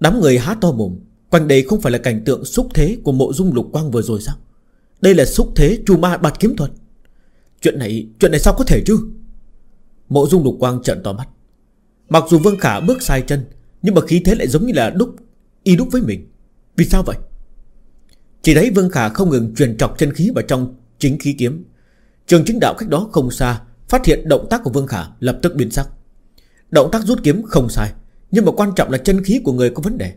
Đám người há to mồm Quanh đây không phải là cảnh tượng xúc thế Của mộ dung lục quang vừa rồi sao? Đây là xúc thế chu ma bạt kiếm thuật. Chuyện này chuyện này sao có thể chứ? Mộ dung lục quang trận to mắt. Mặc dù Vương Khả bước sai chân, Nhưng mà khí thế lại giống như là đúc, Y đúc với mình. Vì sao vậy? Chỉ thấy Vương Khả không ngừng truyền trọc chân khí vào trong chính khí kiếm. Trường chính đạo cách đó không xa, Phát hiện động tác của Vương Khả lập tức biến sắc. Động tác rút kiếm không sai, Nhưng mà quan trọng là chân khí của người có vấn đề.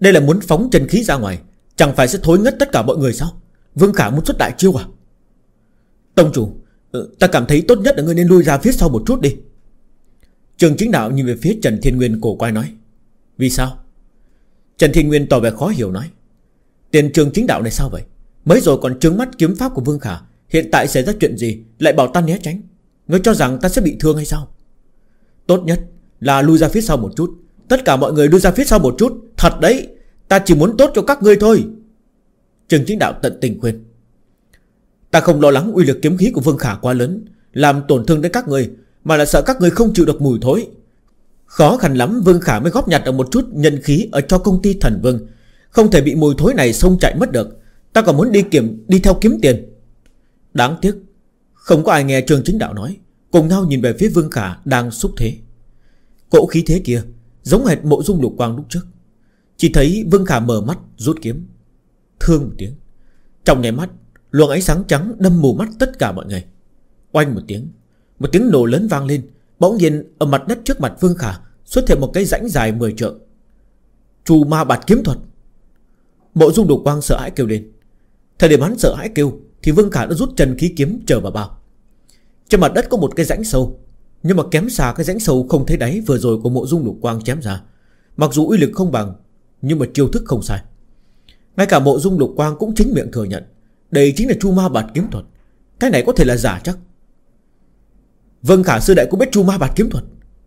Đây là muốn phóng chân khí ra ngoài, Chẳng phải sẽ thối ngất tất cả mọi người sao? Vương Khả muốn xuất đại chiêu à? Tông chủ ờ, Ta cảm thấy tốt nhất là ngươi nên lui ra phía sau một chút đi. Trường chính đạo nhìn về phía Trần Thiên Nguyên cổ quay nói. Vì sao? Trần Thiên Nguyên tỏ vẻ khó hiểu nói. Tiền trường chính đạo này sao vậy? Mới rồi còn trướng mắt kiếm pháp của Vương Khả, Hiện tại xảy ra chuyện gì Lại bảo ta né tránh? Ngươi cho rằng ta sẽ bị thương hay sao? Tốt nhất là lui ra phía sau một chút. Tất cả mọi người lui ra phía sau một chút. Thật đấy, Ta chỉ muốn tốt cho các ngươi thôi. Trường chính đạo tận tình khuyên. Ta không lo lắng uy lực kiếm khí của Vương Khả quá lớn Làm tổn thương đến các người, Mà là sợ các người không chịu được mùi thối. Khó khăn lắm Vương Khả mới góp nhặt được một chút nhân khí Ở cho công ty thần Vương. Không thể bị mùi thối này xông chạy mất được. Ta còn muốn đi kiểm đi theo kiếm tiền. Đáng tiếc Không có ai nghe trường chính đạo nói. Cùng nhau nhìn về phía Vương Khả đang xúc thế. Cỗ khí thế kia Giống hệt mộ dung lục quang lúc trước. Chỉ thấy Vương Khả mở mắt rút kiếm. Thương một tiếng. Trong nháy mắt, Luồng ánh sáng trắng đâm mù mắt tất cả mọi người. Oanh một tiếng Một tiếng nổ lớn vang lên, Bỗng nhiên ở mặt đất trước mặt Vương Khả Xuất hiện một cái rãnh dài 10 trượng. Trù ma bạt kiếm thuật. Mộ dung đục quang sợ hãi kêu lên. Thời điểm hắn sợ hãi kêu Thì Vương Khả đã rút chân khí kiếm trở vào bao. Trên mặt đất có một cái rãnh sâu, Nhưng mà kém xa cái rãnh sâu không thấy đáy Vừa rồi của mộ dung đục quang chém ra. Mặc dù uy lực không bằng, Nhưng mà chiêu thức không sai. Ngay cả mộ dung lục quang cũng chính miệng thừa nhận. Đây chính là chu ma bạt kiếm thuật. Cái này có thể là giả chắc. Vâng khả sư đại cũng biết chu ma bạt kiếm thuật.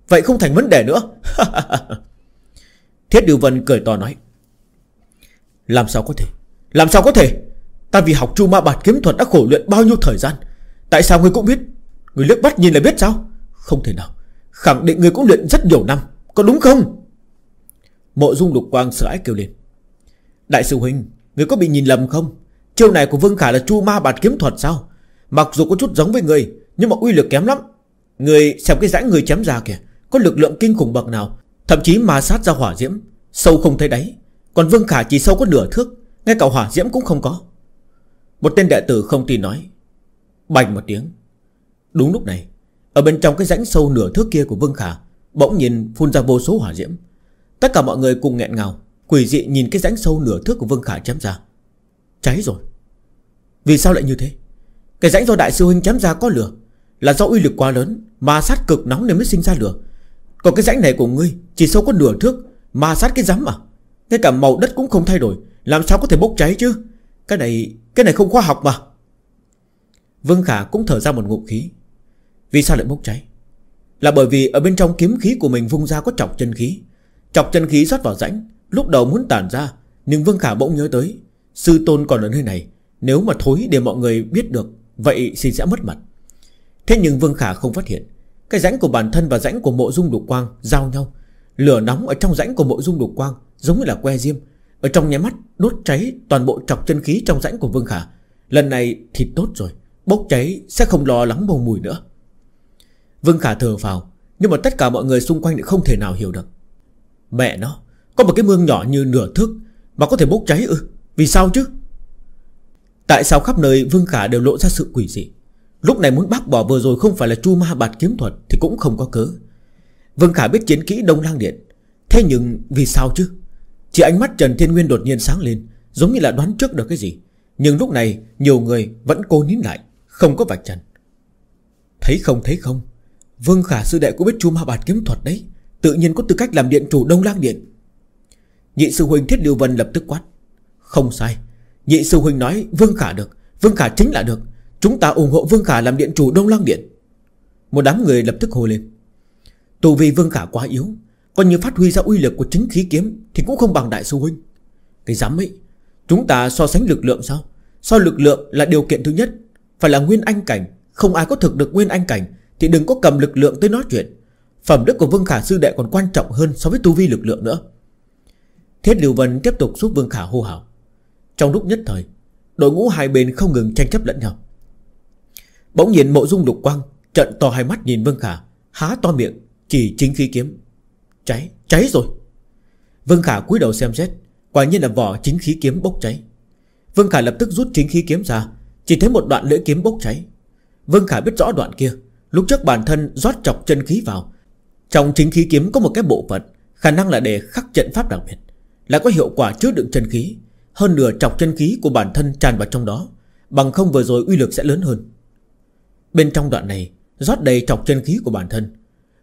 Vậy không thành vấn đề nữa. Thiết Điều Vân cười to nói. Làm sao có thể? Làm sao có thể? Ta vì học chu ma bạt kiếm thuật đã khổ luyện bao nhiêu thời gian. Tại sao ngươi cũng biết? Người liếc bắt nhìn là biết sao? Không thể nào. Khẳng định người cũng luyện rất nhiều năm. Có đúng không? Mộ dung lục quang sợ ái kêu lên. Đại sư huynh, Người có bị nhìn lầm không? Chiêu này của Vương Khả là chu ma bạt kiếm thuật sao? Mặc dù có chút giống với người, Nhưng mà uy lực kém lắm. Người xem cái rãnh người chém ra kìa, Có lực lượng kinh khủng bậc nào? Thậm chí ma sát ra hỏa diễm, Sâu không thấy đáy. Còn Vương Khả chỉ sâu có nửa thước, Ngay cả hỏa diễm cũng không có. Một tên đệ tử không tin nói. Bành một tiếng. Đúng lúc này, Ở bên trong cái rãnh sâu nửa thước kia của Vương Khả, Bỗng nhìn phun ra vô số hỏa diễm. Tất cả mọi người cùng nghẹn ngào. Quỷ dị nhìn cái rãnh sâu nửa thước của Vương Khả chém ra. Cháy rồi. Vì sao lại như thế? Cái rãnh do đại sư huynh chém ra có lửa, Là do uy lực quá lớn Mà sát cực nóng nên mới sinh ra lửa. Còn cái rãnh này của ngươi Chỉ sâu có nửa thước Mà sát cái rắm à? Ngay cả màu đất cũng không thay đổi, Làm sao có thể bốc cháy chứ? Cái này Cái này không khoa học mà. Vương Khả cũng thở ra một ngụm khí. Vì sao lại bốc cháy? Là bởi vì ở bên trong kiếm khí của mình vung ra có chọc chân khí. Chọc chân khí rót vào rãnh Lúc đầu muốn tản ra, Nhưng Vương Khả bỗng nhớ tới, Sư tôn còn ở nơi này, Nếu mà thối để mọi người biết được, Vậy thì sẽ mất mặt. Thế nhưng Vương Khả không phát hiện, Cái rãnh của bản thân và rãnh của mộ dung đục quang Giao nhau. Lửa nóng ở trong rãnh của mộ dung đục quang Giống như là que diêm, Ở trong nháy mắt đốt cháy toàn bộ trọc chân khí trong rãnh của Vương Khả. Lần này thì tốt rồi, Bốc cháy sẽ không lo lắng bầu mùi nữa. Vương Khả thở vào Nhưng mà tất cả mọi người xung quanh lại không thể nào hiểu được. Mẹ nó có một cái mương nhỏ như nửa thước Mà có thể bốc cháy ư? Vì sao chứ? Tại sao khắp nơi Vương Khả đều lộ ra sự quỷ dị? Lúc này muốn bác bỏ vừa rồi không phải là chu ma bạt kiếm thuật Thì cũng không có cớ. Vương Khả biết chiến kỹ Đông Lang Điện. Thế nhưng vì sao chứ? Chỉ ánh mắt Trần Thiên Nguyên đột nhiên sáng lên, Giống như là đoán trước được cái gì. Nhưng lúc này nhiều người vẫn cố nín lại, Không có vạch trần. Thấy không thấy không? Vương Khả sư đệ cũng biết chu ma bạt kiếm thuật đấy. Tự nhiên có tư cách làm điện chủ Đông Lang Điện. Nhị sư huynh Thiết Điều Vân lập tức quát. Không sai. Nhị sư huynh nói Vương Khả được. Vương Khả chính là được. Chúng ta ủng hộ Vương Khả làm điện chủ Đông Lang Điện. Một đám người lập tức hô lên. Tù vì Vương Khả quá yếu. Còn như phát huy ra uy lực của chính khí kiếm Thì cũng không bằng đại sư huynh. Cái dám ấy, Chúng ta so sánh lực lượng sao? So lực lượng là điều kiện thứ nhất. Phải là nguyên anh cảnh. Không ai có thực được nguyên anh cảnh Thì đừng có cầm lực lượng tới nói chuyện. Phẩm đức của Vương Khả sư đệ còn quan trọng hơn So với tu vi lực lượng nữa. Thiết Lưu Vân tiếp tục giúp Vương Khả hô hào. Trong lúc nhất thời Đội ngũ hai bên không ngừng tranh chấp lẫn nhau. Bỗng nhiên mộ dung lục quang Trận to hai mắt nhìn Vương Khả Há to miệng chỉ chính khí kiếm. Cháy, cháy rồi. Vương Khả cúi đầu xem xét Quả nhiên là vỏ chính khí kiếm bốc cháy. Vương Khả lập tức rút chính khí kiếm ra Chỉ thấy một đoạn lưỡi kiếm bốc cháy. Vương Khả biết rõ đoạn kia Lúc trước bản thân rót chọc chân khí vào Trong chính khí kiếm có một cái bộ phận Khả năng là để khắc trận pháp đặc biệt. Là có hiệu quả chứa đựng chân khí. Hơn nửa chọc chân khí của bản thân tràn vào trong đó. Bằng không vừa rồi uy lực sẽ lớn hơn. Bên trong đoạn này, Rót đầy chọc chân khí của bản thân.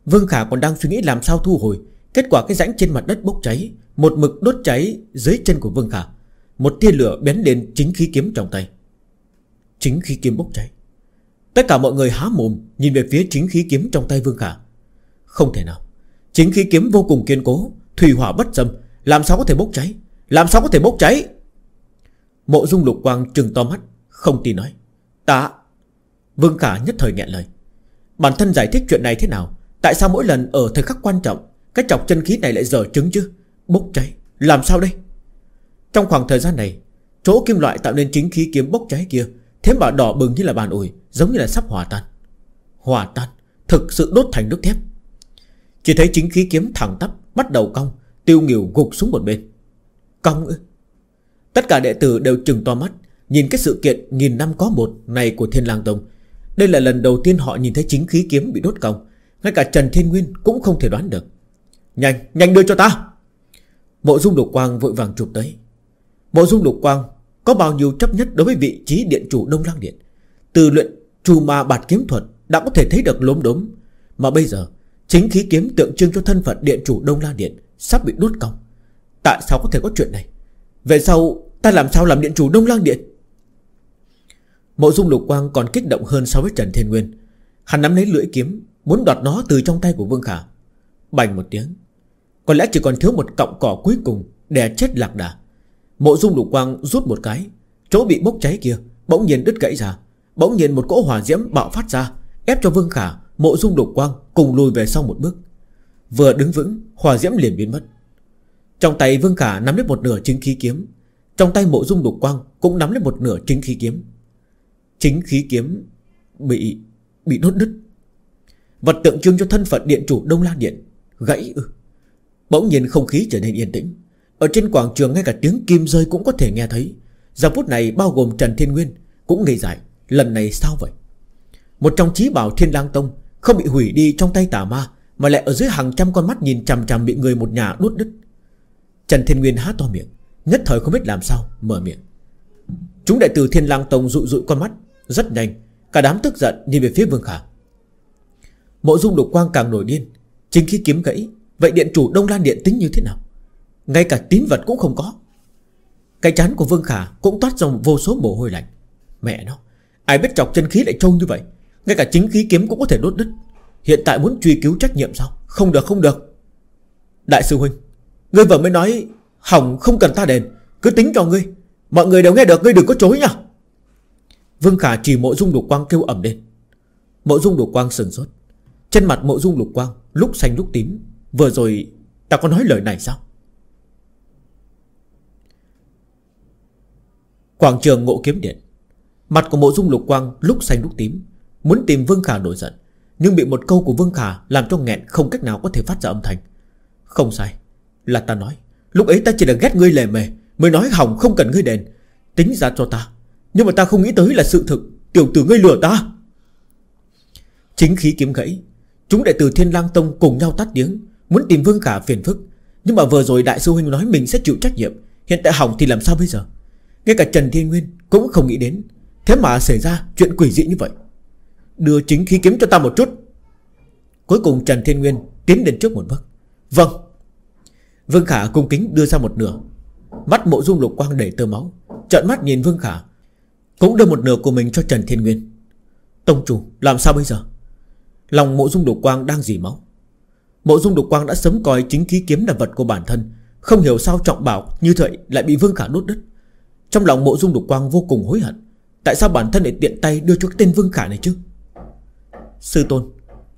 Vương Khả còn đang suy nghĩ làm sao thu hồi. Kết quả cái rãnh trên mặt đất bốc cháy. Một mực đốt cháy dưới chân của Vương Khả. Một tia lửa bén đến chính khí kiếm trong tay. Chính khí kiếm bốc cháy. Tất cả mọi người há mồm Nhìn về phía chính khí kiếm trong tay Vương Khả. Không thể nào. Chính khí kiếm vô cùng kiên cố, Thủy hỏa bất dâm làm sao có thể bốc cháy? Làm sao có thể bốc cháy? Mộ dung lục quang trừng to mắt, Không tin nói. Ta Vương Khả nhất thời nghẹn lời. Bản thân giải thích chuyện này thế nào? Tại sao mỗi lần ở thời khắc quan trọng, Cái chọc chân khí này lại dở trứng chứ? Bốc cháy. Làm sao đây? Trong khoảng thời gian này, Chỗ kim loại tạo nên chính khí kiếm bốc cháy kia, Thế mà đỏ bừng như là bàn ủi, Giống như là sắp hòa tan. Hòa tan. Thực sự đốt thành nước thép. Chỉ thấy chính khí kiếm thẳng tắp, Bắt đầu cong. Tiêu nghiều gục xuống một bên. Cong ư? Tất cả đệ tử đều trừng to mắt Nhìn cái sự kiện nghìn năm có một này của Thiên lang Tông. Đây là lần đầu tiên họ nhìn thấy chính khí kiếm bị đốt cong. Ngay cả Trần Thiên Nguyên cũng không thể đoán được. Nhanh, nhanh đưa cho ta! Mộ dung lục quang vội vàng chụp tới. Mộ dung lục quang Có bao nhiêu chấp nhất đối với vị trí điện chủ Đông Lang Điện? Từ luyện trù ma bạt kiếm thuật Đã có thể thấy được lốm đốm. Mà bây giờ Chính khí kiếm tượng trưng cho thân phận điện chủ Đông Lang Điện Sắp bị đốt còng. Tại sao có thể có chuyện này? Về sau, ta làm sao làm điện chủ Đông Lang Điện? Mộ dung lục quang còn kích động hơn so với Trần Thiên Nguyên. Hắn nắm lấy lưỡi kiếm, Muốn đoạt nó từ trong tay của Vương Khả. Bành một tiếng. Có lẽ chỉ còn thiếu một cọng cỏ cuối cùng Để chết lạc đà. Mộ dung lục quang rút một cái. Chỗ bị bốc cháy kia, Bỗng nhiên đứt gãy ra. Bỗng nhiên một cỗ hỏa diễm bạo phát ra, Ép cho Vương Khả, Mộ dung lục quang cùng lùi về sau một bước. Vừa đứng vững Hỏa diễm liền biến mất. Trong tay Vương Khả nắm lấy một nửa chính khí kiếm, Trong tay mộ dung lục quang Cũng nắm lấy một nửa chính khí kiếm. Chính khí kiếm Bị bị đốt đứt Vật tượng trưng cho thân phận điện chủ Đông la Điện, Gãy ư. Bỗng nhiên không khí trở nên yên tĩnh. Ở trên quảng trường ngay cả tiếng kim rơi cũng có thể nghe thấy. Giờ phút này bao gồm Trần Thiên Nguyên Cũng ngây dại, Lần này sao vậy? Một trong trí bảo Thiên Lang Tông Không bị hủy đi trong tay tà ma mà lại ở dưới hàng trăm con mắt nhìn chằm chằm bị người một nhà đốt đứt. Trần Thiên Nguyên há to miệng, Nhất thời không biết làm sao, Mở miệng. Chúng đại tử Thiên Lang Tông dụ dụ con mắt, Rất nhanh, Cả đám tức giận nhìn về phía Vương Khả. Mộ dung lục quang càng nổi điên, Chính khi kiếm gãy, Vậy điện chủ Đông Lan Điện tính như thế nào? Ngay cả tín vật cũng không có. Cái chán của Vương Khả cũng toát dòng vô số mồ hôi lạnh. Mẹ nó, Ai biết chọc chân khí lại trông như vậy, Ngay cả chính khí kiếm cũng có thể đốt đứt. Hiện tại muốn truy cứu trách nhiệm sao? Không được không được. Đại sư Huynh, Ngươi vừa mới nói Hỏng không cần ta đền, Cứ tính cho ngươi. Mọi người đều nghe được, ngươi đừng có chối nha. Vương Khả chỉ mộ dung lục quang kêu ẩm lên. Mộ dung lục quang sừng sốt. Trên mặt mộ dung lục quang Lúc xanh lúc tím. Vừa rồi ta có nói lời này sao? Quảng trường ngộ kiếm điện. Mặt của mộ dung lục quang lúc xanh lúc tím. Muốn tìm Vương Khả nổi giận. Nhưng bị một câu của Vương Khả Làm cho nghẹn không cách nào có thể phát ra âm thanh. Không sai, Là ta nói, Lúc ấy ta chỉ là ghét ngươi lề mề, Mới nói hỏng không cần ngươi đền. Tính ra cho ta, Nhưng mà ta không nghĩ tới là sự thực, Tiểu tử ngươi lừa ta. Chính khí kiếm gãy, Chúng đệ tử Thiên Lang Tông cùng nhau tắt tiếng, Muốn tìm Vương Khả phiền phức. Nhưng mà vừa rồi Đại sư Huynh nói mình sẽ chịu trách nhiệm, Hiện tại hỏng thì làm sao bây giờ? Ngay cả Trần Thiên Nguyên cũng không nghĩ đến. Thế mà xảy ra chuyện quỷ dị như vậy. Đưa chính khí kiếm cho ta một chút. Cuối cùng Trần Thiên Nguyên Tiến đến trước một bước. Vâng. Vương Khả cung kính đưa ra một nửa. Mắt mộ dung lục quang đầy tơ máu. Trận mắt nhìn Vương Khả. Cũng đưa một nửa của mình cho Trần Thiên Nguyên. Tông chủ, làm sao bây giờ? Lòng mộ dung lục quang đang dì máu. Mộ dung lục quang đã sớm coi chính khí kiếm là vật của bản thân. Không hiểu sao trọng bảo như vậy lại bị Vương Khả đốt đứt. Trong lòng mộ dung lục quang vô cùng hối hận. Tại sao bản thân lại tiện tay đưa cho cái tên Vương Khả này chứ? Sư tôn,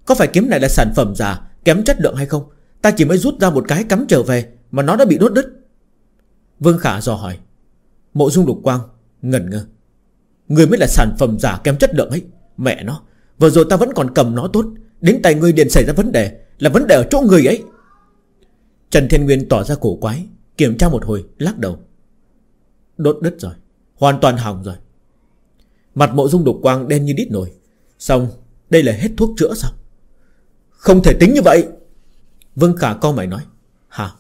Có phải kiếm này là sản phẩm giả Kém chất lượng hay không? Ta chỉ mới rút ra một cái cắm trở về Mà nó đã bị đốt đứt. Vương Khả dò hỏi. Mộ dung lục quang ngẩn ngơ. Người mới là sản phẩm giả kém chất lượng ấy. Mẹ nó, Vừa rồi ta vẫn còn cầm nó tốt. Đến tay người điện xảy ra vấn đề, Là vấn đề ở chỗ người ấy. Trần Thiên Nguyên tỏ ra cổ quái, Kiểm tra một hồi, lắc đầu. Đốt đứt rồi, Hoàn toàn hỏng rồi. Mặt mộ dung đục quang đen như đít nổi. Xong đây là hết thuốc chữa sao? Không thể tính như vậy. Vương Khả co mày nói. Hả?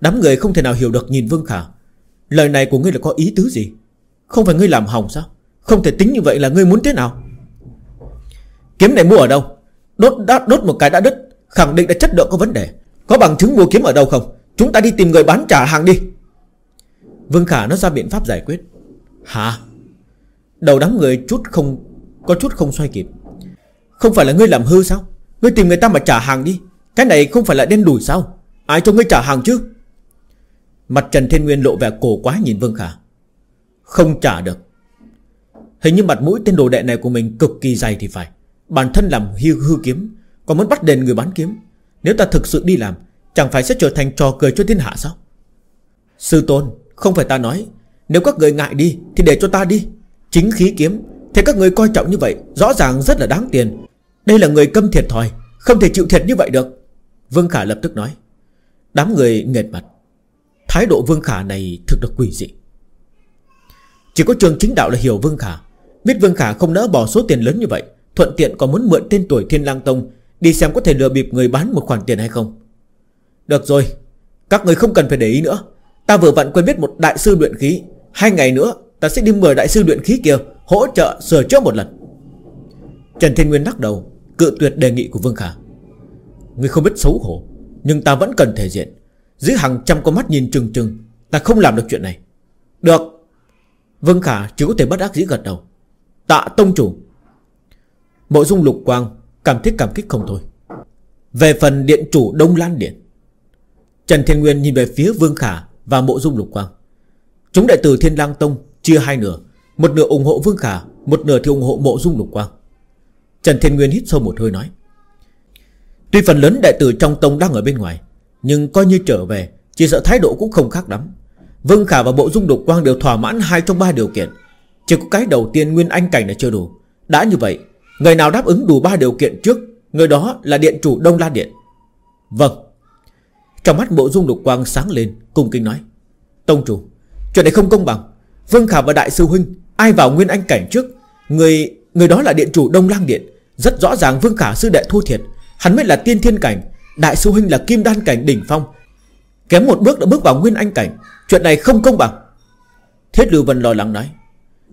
Đám người không thể nào hiểu được nhìn Vương Khả. Lời này của ngươi là có ý tứ gì? Không phải ngươi làm hỏng sao? Không thể tính như vậy là ngươi muốn thế nào? Kiếm này mua ở đâu? Đốt đã, đốt một cái đã đứt. Khẳng định là chất lượng có vấn đề. Có bằng chứng mua kiếm ở đâu không? Chúng ta đi tìm người bán trả hàng đi. Vương Khả nó ra biện pháp giải quyết. Hả? Đầu đám người chút không, Có chút không xoay kịp. Không phải là ngươi làm hư sao? Ngươi tìm người ta mà trả hàng đi. Cái này không phải là đen đủi sao? Ai cho ngươi trả hàng chứ? Mặt Trần Thiên Nguyên lộ vẻ cổ quá nhìn Vương Khả. Không trả được. Hình như mặt mũi tên đồ đệ này của mình cực kỳ dày thì phải. Bản thân làm hư hư kiếm, Còn muốn bắt đền người bán kiếm. Nếu ta thực sự đi làm, Chẳng phải sẽ trở thành trò cười cho thiên hạ sao? Sư tôn, Không phải ta nói. Nếu các người ngại đi, Thì để cho ta đi. Chính khí kiếm, Thế các người coi trọng như vậy, Rõ ràng rất là đáng tiền. Đây là người câm thiệt thòi, Không thể chịu thiệt như vậy được. Vương Khả lập tức nói. Đám người nghệt mặt. Thái độ Vương Khả này thực là quỷ dị. Chỉ có trường chính đạo là hiểu Vương Khả. Biết Vương Khả không nỡ bỏ số tiền lớn như vậy, Thuận tiện còn muốn mượn tên tuổi Thiên Lang Tông Đi xem có thể lừa bịp người bán một khoản tiền hay không. Được rồi, Các người không cần phải để ý nữa. Ta vừa vặn quen biết một đại sư luyện khí. Hai ngày nữa, ta sẽ đi mời đại sư luyện khí kia Hỗ trợ sửa chữa một lần. Trần Thiên Nguyên lắc đầu. Cự tuyệt đề nghị của Vương Khả. Người không biết xấu hổ, Nhưng ta vẫn cần thể diện. Dưới hàng trăm con mắt nhìn trừng trừng, Ta không làm được chuyện này. Được. Vương Khả chỉ có thể bất ác dĩ gật đầu. Tạ Tông Chủ. Mộ dung lục quang, Cảm thích cảm kích không thôi. Về phần điện chủ Đông Lan Điện. Trần Thiên Nguyên nhìn về phía Vương Khả Và mộ dung lục quang. Chúng đệ tử Thiên Lang Tông chia hai nửa, Một nửa ủng hộ Vương Khả, Một nửa thì ủng hộ mộ dung lục quang. Trần Thiên Nguyên hít sâu một hơi nói, Tuy phần lớn đệ tử trong tông đang ở bên ngoài, Nhưng coi như trở về, Chỉ sợ thái độ cũng không khác lắm. Vương Khả và Bộ Dung Đục Quang đều thỏa mãn hai trong ba điều kiện. Chỉ có cái đầu tiên Nguyên Anh Cảnh là chưa đủ. Đã như vậy, Người nào đáp ứng đủ ba điều kiện trước, Người đó là điện chủ Đông La Điện. Vâng. Trong mắt Bộ Dung Đục Quang sáng lên Cùng kinh nói, Tông chủ, Chuyện này không công bằng. Vương Khả và Đại sư Huynh, Ai vào Nguyên Anh Cảnh trước, Người người đó là điện chủ Đông Lang Điện, Rất rõ ràng Vương Khả sư đệ thua thiệt. Hắn mới là tiên thiên cảnh, Đại sư Huynh là kim đan cảnh đỉnh phong. Kém một bước đã bước vào Nguyên Anh Cảnh, Chuyện này không công bằng. Thiết Lưu Vân lo lắng nói,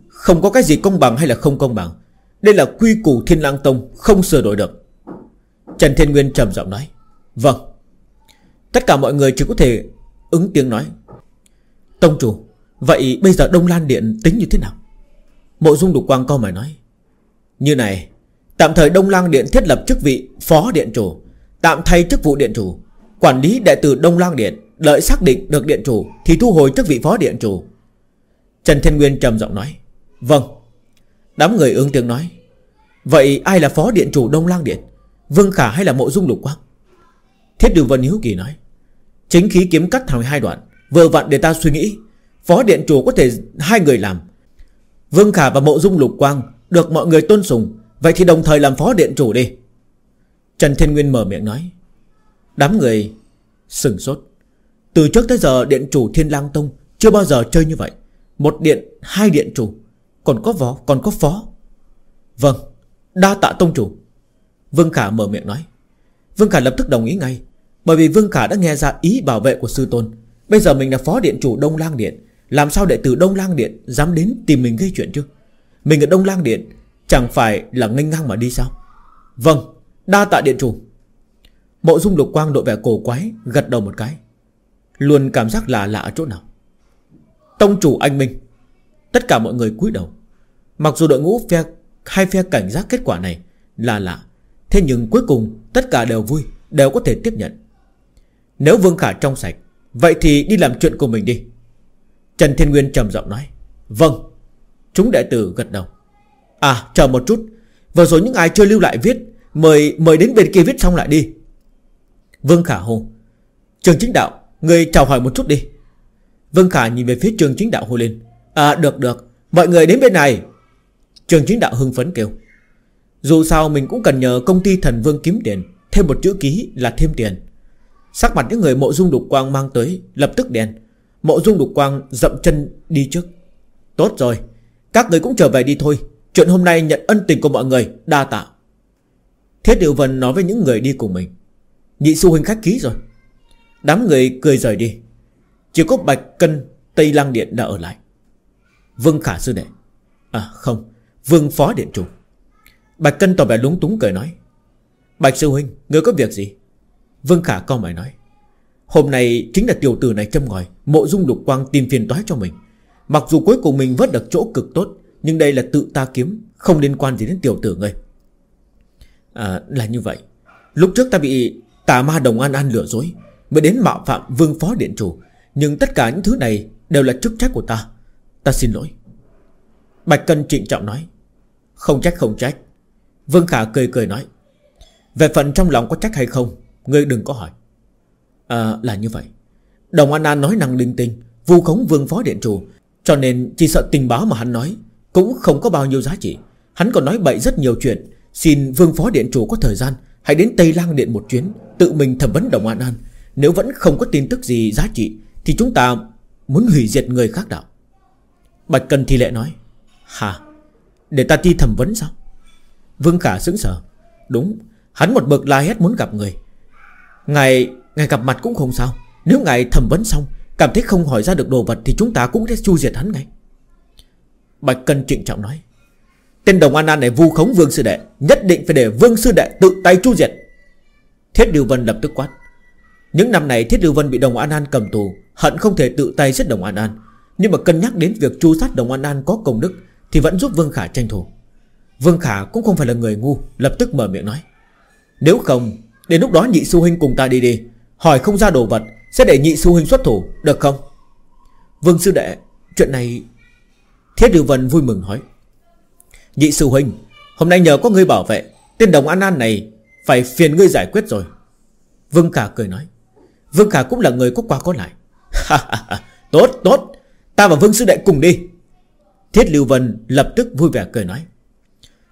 Không có cái gì công bằng hay là không công bằng. Đây là quy củ Thiên Lang Tông, Không sửa đổi được. Trần Thiên Nguyên trầm giọng nói Vâng. Tất cả mọi người chỉ có thể ứng tiếng nói, Tông chủ, Vậy bây giờ Đông Lan Điện tính như thế nào? Mộ Dung Đục Quang co mày nói như này, Tạm thời Đông Lang Điện thiết lập chức vị Phó Điện Chủ, Tạm thay chức vụ Điện Chủ, Quản lý đệ tử Đông Lang Điện, Đợi xác định được Điện Chủ Thì thu hồi chức vị Phó Điện Chủ. Trần Thiên Nguyên trầm giọng nói Vâng. Đám người ương tiếng nói, Vậy ai là Phó Điện Chủ Đông Lang Điện? Vương Khả hay là Mộ Dung Lục Quang? Thiết Điều Vân Hiếu Kỳ nói, Chính khí kiếm cắt thành hai đoạn, Vừa vặn để ta suy nghĩ, Phó Điện Chủ có thể hai người làm. Vương Khả và Mộ Dung Lục Quang được mọi người tôn sùng Vậy thì đồng thời làm Phó Điện Chủ đi. Trần Thiên Nguyên mở miệng nói. Đám người sừng sốt. Từ trước tới giờ Điện Chủ Thiên Lang Tông Chưa bao giờ chơi như vậy. Một điện, hai điện chủ. Còn có võ, còn có phó. Vâng, đa tạ Tông Chủ. Vương Khả mở miệng nói. Vương Khả lập tức đồng ý ngay Bởi vì Vương Khả đã nghe ra ý bảo vệ của Sư Tôn. Bây giờ mình là phó điện chủ Đông Lang Điện Làm sao đệ tử Đông Lang Điện Dám đến tìm mình gây chuyện chứ? Mình ở Đông Lang Điện, Chẳng phải là nghênh ngang mà đi sao? Vâng Đa tạ điện chủ. Mộ dung lục quang đội vẻ cổ quái, Gật đầu một cái. Luôn cảm giác lạ lạ ở chỗ nào? Tông chủ anh Minh, Tất cả mọi người cúi đầu. Mặc dù đội ngũ phe, hai phe cảnh giác kết quả này Là lạ, Thế nhưng cuối cùng tất cả đều vui, Đều có thể tiếp nhận. Nếu Vương Khả trong sạch, Vậy thì đi làm chuyện của mình đi. Trần Thiên Nguyên trầm giọng nói Vâng. Chúng đệ tử gật đầu. À chờ một chút. Vừa rồi những ai chưa lưu lại viết, Mời mời đến bên kia viết xong lại đi. Vương Khả hô Trường chính đạo, Người chào hỏi một chút đi. Vương Khả nhìn về phía trường chính đạo hô lên. À được được. Mọi người đến bên này. Trường chính đạo hưng phấn kêu. Dù sao mình cũng cần nhờ công ty thần vương kiếm tiền, Thêm một chữ ký là thêm tiền. Sắc mặt những người mộ dung đục quang mang tới, Lập tức đèn. Mộ dung đục quang dậm chân đi trước. Tốt rồi. Các người cũng trở về đi thôi. Chuyện hôm nay nhận ân tình của mọi người, Đa tạ. Thiết Điệu Vân nói với những người đi cùng mình. Nhị sư huynh khách ký rồi. Đám người cười rời đi. Chỉ có Bạch Cân, Tây Lang Điện đã ở lại. Vương Khả sư đệ. À không. Vương Phó Điện Chủ. Bạch Cân tỏ vẻ lúng túng cười nói. Bạch sư huynh, Người có việc gì? Vương Khả co mày nói. Hôm nay chính là tiểu tử này châm ngòi, Mộ dung lục quang tìm phiền toái cho mình. Mặc dù cuối cùng mình vớt được chỗ cực tốt, Nhưng đây là tự ta kiếm, Không liên quan gì đến tiểu tử ngươi. À là như vậy. Lúc trước ta bị tà ma đồng an an lừa dối, Mới đến mạo phạm vương phó điện chủ, Nhưng tất cả những thứ này Đều là chức trách của ta. Ta xin lỗi. Bạch Cân trịnh trọng nói. Không trách không trách. Vương Khả cười cười nói. Về phần trong lòng có trách hay không, Ngươi đừng có hỏi. À là như vậy. Đồng An An nói năng linh tinh, Vu khống vương phó điện chủ cho nên chỉ sợ tình báo mà hắn nói Cũng không có bao nhiêu giá trị. Hắn còn nói bậy rất nhiều chuyện. Xin vương phó điện chủ có thời gian, Hãy đến Tây Lang Điện một chuyến, Tự mình thẩm vấn Đồng An An. Nếu vẫn không có tin tức gì giá trị, Thì chúng ta muốn hủy diệt người khác đạo. Bạch Cần Thi Lệ nói Hả Để ta đi thẩm vấn sao? Vương Khả sững sờ. Đúng, Hắn một bậc la hét muốn gặp người. Ngài Ngài gặp mặt cũng không sao. Nếu ngài thẩm vấn xong Cảm thấy không hỏi ra được đồ vật Thì chúng ta cũng sẽ chu diệt hắn ngay. Bạch Cân trịnh trọng nói, Tên đồng An An này vu khống Vương Sư Đệ, Nhất định phải để Vương Sư Đệ tự tay chu diệt. Thiết Lưu Vân lập tức quát, Những năm này Thiết Lưu Vân bị đồng An An cầm tù, Hận không thể tự tay giết đồng An An Nhưng mà cân nhắc đến việc chu sát đồng An An có công đức Thì vẫn giúp Vương Khả tranh thủ. Vương Khả cũng không phải là người ngu, Lập tức mở miệng nói, Nếu không, Đến lúc đó nhị sư huynh cùng ta đi đi, Hỏi không ra đồ vật sẽ để nhị sư huynh xuất thủ, Được không? Vương sư đệ, Chuyện này Thiết Điều Vân vui mừng hỏi. Nhị sư huynh, Hôm nay nhờ có ngươi bảo vệ, Tên đồng An An này Phải phiền ngươi giải quyết rồi. Vương Khả cười nói. Vương Khả cũng là người có qua có lại. Tốt tốt. Ta và Vương sư đệ cùng đi. Thiết Lưu Vân lập tức vui vẻ cười nói.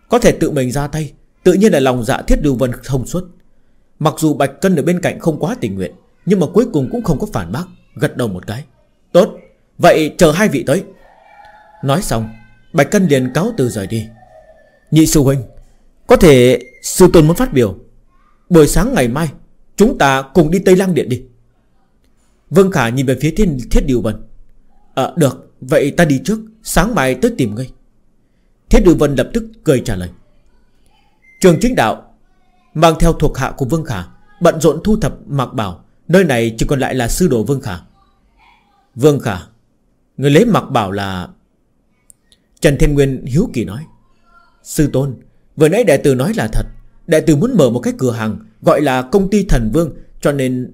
Có thể tự mình ra tay, Tự nhiên là lòng dạ Thiết Lưu Vân thông suốt. Mặc dù Bạch Cân ở bên cạnh không quá tình nguyện nhưng mà cuối cùng cũng không có phản bác, Gật đầu một cái. Tốt, Vậy chờ hai vị tới. Nói xong, Bạch Cân liền cáo từ rời đi. Nhị sư huynh, Có thể sư tôn muốn phát biểu. Buổi sáng ngày mai, Chúng ta cùng đi Tây Lăng Điện đi. Vương Khả nhìn về phía thiên, thiết điều vân. À được, Vậy ta đi trước, Sáng mai tới tìm ngươi. Thiết điều vân lập tức cười trả lời. Trường chính đạo, Mang theo thuộc hạ của Vương Khả, Bận rộn thu thập mặc bảo Nơi này chỉ còn lại là sư đồ Vương Khả. Vương Khả, Người lấy mặc bảo là Trần Thiên Nguyên hiếu kỳ nói, Sư Tôn, Vừa nãy đệ tử nói là thật. Đệ tử muốn mở một cái cửa hàng Gọi là công ty thần Vương, Cho nên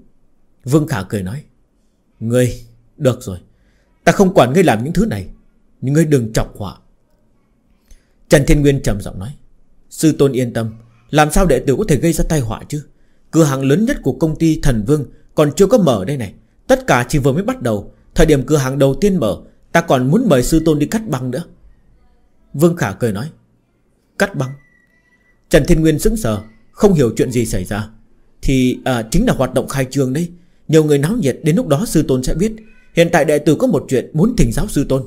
Vương Khả cười nói, Ngươi, Được rồi. Ta không quản ngươi làm những thứ này, Nhưng ngươi đừng chọc họa. Trần Thiên Nguyên trầm giọng nói, Sư Tôn yên tâm, làm sao đệ tử có thể gây ra tai họa chứ? Cửa hàng lớn nhất của công ty Thần Vương còn chưa có mở đây này. Tất cả chỉ vừa mới bắt đầu. Thời điểm cửa hàng đầu tiên mở Ta còn muốn mời sư tôn đi cắt băng nữa. Vương Khả cười nói Cắt băng? Trần Thiên Nguyên sững sờ Không hiểu chuyện gì xảy ra. Thì à, chính là hoạt động khai trương đấy. Nhiều người náo nhiệt đến lúc đó sư tôn sẽ biết. Hiện tại đệ tử có một chuyện muốn thỉnh giáo sư tôn.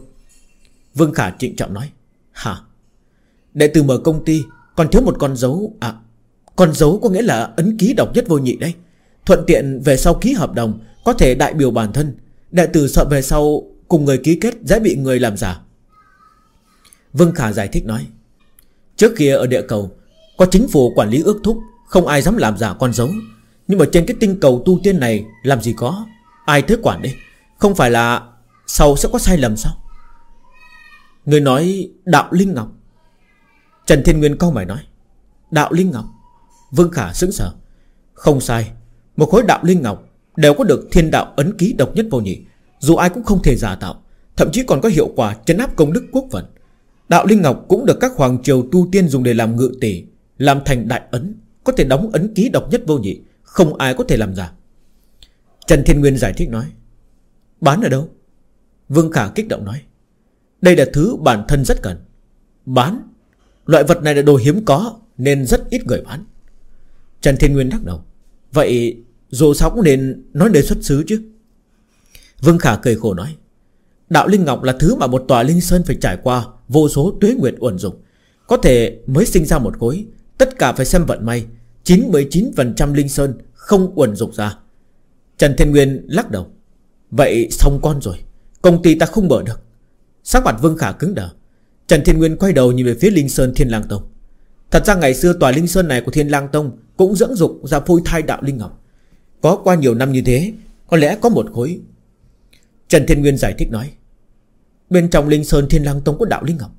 Vương Khả trịnh trọng nói Hả? Đệ tử mở công ty còn thiếu một con dấu À Con dấu có nghĩa là ấn ký độc nhất vô nhị đây Thuận tiện về sau ký hợp đồng, Có thể đại biểu bản thân. Đệ tử sợ về sau cùng người ký kết Dễ bị người làm giả. Vương Khả giải thích nói, Trước kia ở địa cầu, Có chính phủ quản lý ước thúc, Không ai dám làm giả con dấu. Nhưng mà trên cái tinh cầu tu tiên này Làm gì có? Ai thế quản đi? Không phải là Sau sẽ có sai lầm sao? Người nói, đạo Linh Ngọc. Trần Thiên Nguyên câu mày nói, Đạo Linh Ngọc? Vương Khả sững sờ, Không sai một khối đạo Linh Ngọc Đều có được thiên đạo ấn ký độc nhất vô nhị, Dù ai cũng không thể giả tạo, Thậm chí còn có hiệu quả chấn áp công đức quốc vận. Đạo Linh Ngọc cũng được các hoàng triều tu tiên dùng để làm ngự tỷ Làm thành đại ấn, Có thể đóng ấn ký độc nhất vô nhị, Không ai có thể làm giả. Trần Thiên Nguyên giải thích nói, Bán ở đâu? Vương Khả kích động nói, Đây là thứ bản thân rất cần. Bán, Loại vật này là đồ hiếm có Nên rất ít người bán. Trần Thiên Nguyên đắc đầu Vậy dù sao cũng nên nói đề xuất xứ chứ. Vương Khả cười khổ nói, Đạo Linh Ngọc là thứ mà một tòa Linh Sơn phải trải qua Vô số tuế nguyệt uẩn dụng Có thể mới sinh ra một khối, Tất cả phải xem vận may. 99% Linh Sơn không uẩn dụng ra. Trần Thiên Nguyên lắc đầu, Vậy xong con rồi, Công ty ta không mở được. Sắc mặt Vương Khả cứng đờ. Trần Thiên Nguyên quay đầu nhìn về phía Linh Sơn Thiên Lang Tông. Thật ra ngày xưa tòa Linh Sơn này của Thiên Lang Tông Cũng dưỡng dục ra phôi thai đạo Linh Ngọc Có qua nhiều năm như thế, Có lẽ có một khối. Trần Thiên Nguyên giải thích nói, Bên trong Linh Sơn Thiên Lang Tông có đạo Linh Ngọc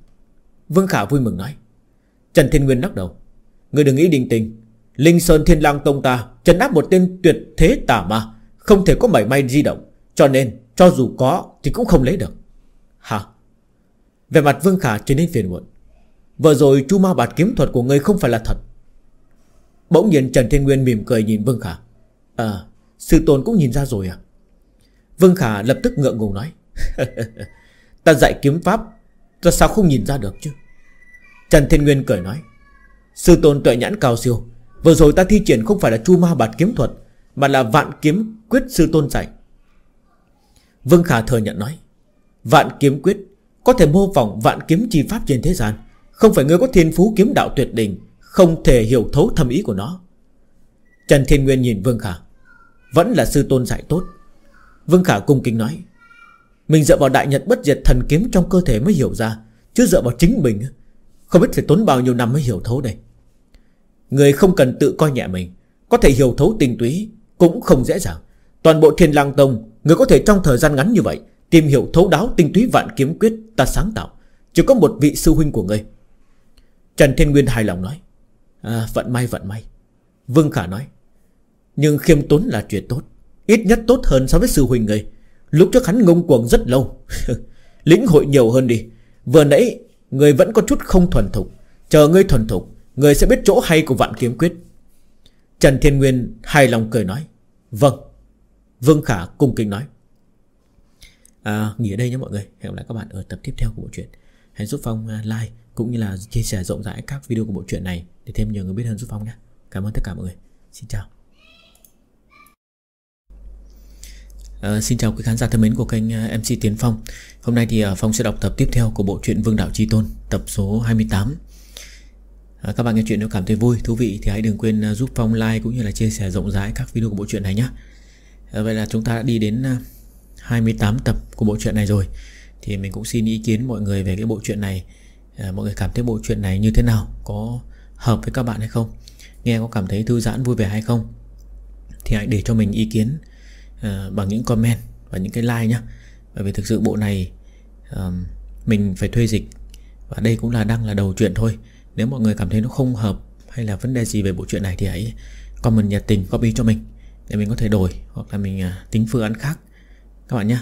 Vương Khả vui mừng nói. Trần Thiên Nguyên lắc đầu Người đừng nghĩ đình tình. Linh Sơn Thiên Lang Tông ta Trấn áp một tên tuyệt thế tà ma, Không thể có mảy may di động, Cho nên cho dù có thì cũng không lấy được. Hả Về mặt Vương Khả trở nên phiền muộn. Vừa rồi chu ma bạt kiếm thuật của ngươi không phải là thật. Bỗng nhiên Trần Thiên Nguyên mỉm cười nhìn Vương Khả. À Sư tôn cũng nhìn ra rồi à? Vương Khả lập tức ngượng ngùng nói. Ta dạy kiếm pháp, Ta sao không nhìn ra được chứ? Trần Thiên Nguyên cười nói. Sư tôn tuệ nhãn cao siêu, Vừa rồi ta thi triển không phải là chu ma bạt kiếm thuật, Mà là vạn kiếm quyết sư tôn dạy. Vương Khả thừa nhận nói. Vạn kiếm quyết Có thể mô phỏng vạn kiếm chi pháp trên thế gian không phải người có thiên phú kiếm đạo tuyệt đỉnh, Không thể hiểu thấu thâm ý của nó. Trần Thiên Nguyên nhìn Vương Khả. Vẫn là sư tôn dạy tốt. Vương Khả cung kính nói, Mình dựa vào đại nhật bất diệt thần kiếm trong cơ thể mới hiểu ra, Chứ dựa vào chính mình, Không biết phải tốn bao nhiêu năm mới hiểu thấu đây. Người không cần tự coi nhẹ mình, Có thể hiểu thấu tinh túy Cũng không dễ dàng. Toàn bộ thiên lang tông, Người có thể trong thời gian ngắn như vậy Tìm hiểu thấu đáo tinh túy vạn kiếm quyết ta sáng tạo. Chỉ có một vị sư huynh của người Trần Thiên Nguyên hài lòng nói à, Vận may vận may. Vương Khả nói Nhưng khiêm tốn là chuyện tốt Ít nhất tốt hơn so với sư huynh người. Lúc trước hắn ngông cuồng rất lâu Lĩnh hội nhiều hơn đi. Vừa nãy người vẫn có chút không thuần thục. Chờ ngươi thuần thục Người sẽ biết chỗ hay của vạn kiếm quyết. Trần Thiên Nguyên hài lòng cười nói Vâng. Vương Khả cung kính nói à, Nghỉ ở đây nhé mọi người. Hẹn gặp lại các bạn ở tập tiếp theo của bộ truyện. Hãy giúp Phong à, like cũng như là chia sẻ rộng rãi các video của bộ truyện này Để thêm nhiều người biết hơn giúp Phong nhé. Cảm ơn tất cả mọi người. Xin chào. À, xin chào quý khán giả thân mến của kênh ờ, MC Tiến Phong. Hôm nay thì ờ, Phong sẽ đọc tập tiếp theo của bộ truyện Vương Đạo Chi Tôn Tập số 28 à, Các bạn nghe chuyện nếu cảm thấy vui, thú vị Thì hãy đừng quên giúp Phong like cũng như là chia sẻ rộng rãi các video của bộ truyện này nhé. À, Vậy là chúng ta đã đi đến 28 tập của bộ truyện này rồi. Thì mình cũng xin ý kiến mọi người về cái bộ truyện này. Ờ, mọi người cảm thấy bộ truyện này như thế nào? Có hợp với các bạn hay không? Nghe có cảm thấy thư giãn vui vẻ hay không? Thì hãy để cho mình ý kiến uh, Bằng những comment và những cái like nhé Bởi vì thực sự bộ này à, Mình phải thuê dịch Và đây cũng là đang là đầu chuyện thôi. Nếu mọi người cảm thấy nó không hợp Hay là vấn đề gì về bộ truyện này Thì hãy comment nhiệt tình copy cho mình Để mình có thể đổi Hoặc là mình uh, tính phương án khác. Các bạn nhé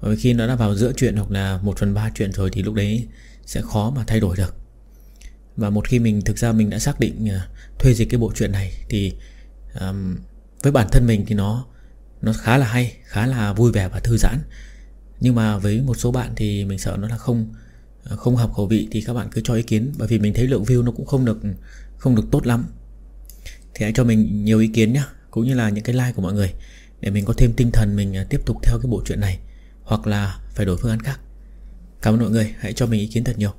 Bởi vì khi nó đã vào giữa chuyện Hoặc là 1 phần 3 chuyện rồi Thì lúc đấy sẽ khó mà thay đổi được. Và một khi mình thực ra mình đã xác định à, Thuê dịch cái bộ truyện này Thì um, với bản thân mình thì nó Nó khá là hay Khá là vui vẻ và thư giãn. Nhưng mà với một số bạn thì mình sợ nó là không à, Không hợp khẩu vị Thì các bạn cứ cho ý kiến. Bởi vì mình thấy lượng view nó cũng không được Không được tốt lắm. Thì hãy cho mình nhiều ý kiến nhé Cũng như là những cái like của mọi người Để mình có thêm tinh thần mình à, tiếp tục theo cái bộ truyện này Hoặc là phải đổi phương án khác. Cảm ơn mọi người, Hãy cho mình ý kiến thật nhiều.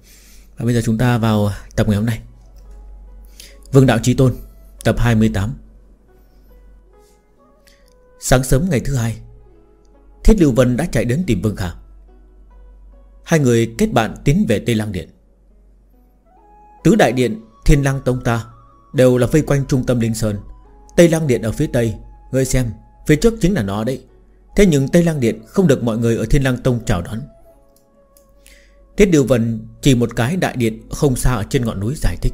Và bây giờ chúng ta vào tập ngày hôm nay. Vương Đạo Trí Tôn, Tập 28 Sáng sớm ngày thứ hai, Thiết Lưu Vân đã chạy đến tìm Vương Khả. Hai người kết bạn tiến về Tây Lăng Điện. Tứ Đại Điện, Thiên Lăng Tông ta Đều là vây quanh trung tâm Linh Sơn. Tây Lăng Điện ở phía Tây, Ngươi xem, Phía trước chính là nó đấy. Thế nhưng Tây Lăng Điện không được mọi người ở Thiên Lăng Tông chào đón. Thiết Điều Vân chỉ một cái đại điện không xa ở trên ngọn núi giải thích.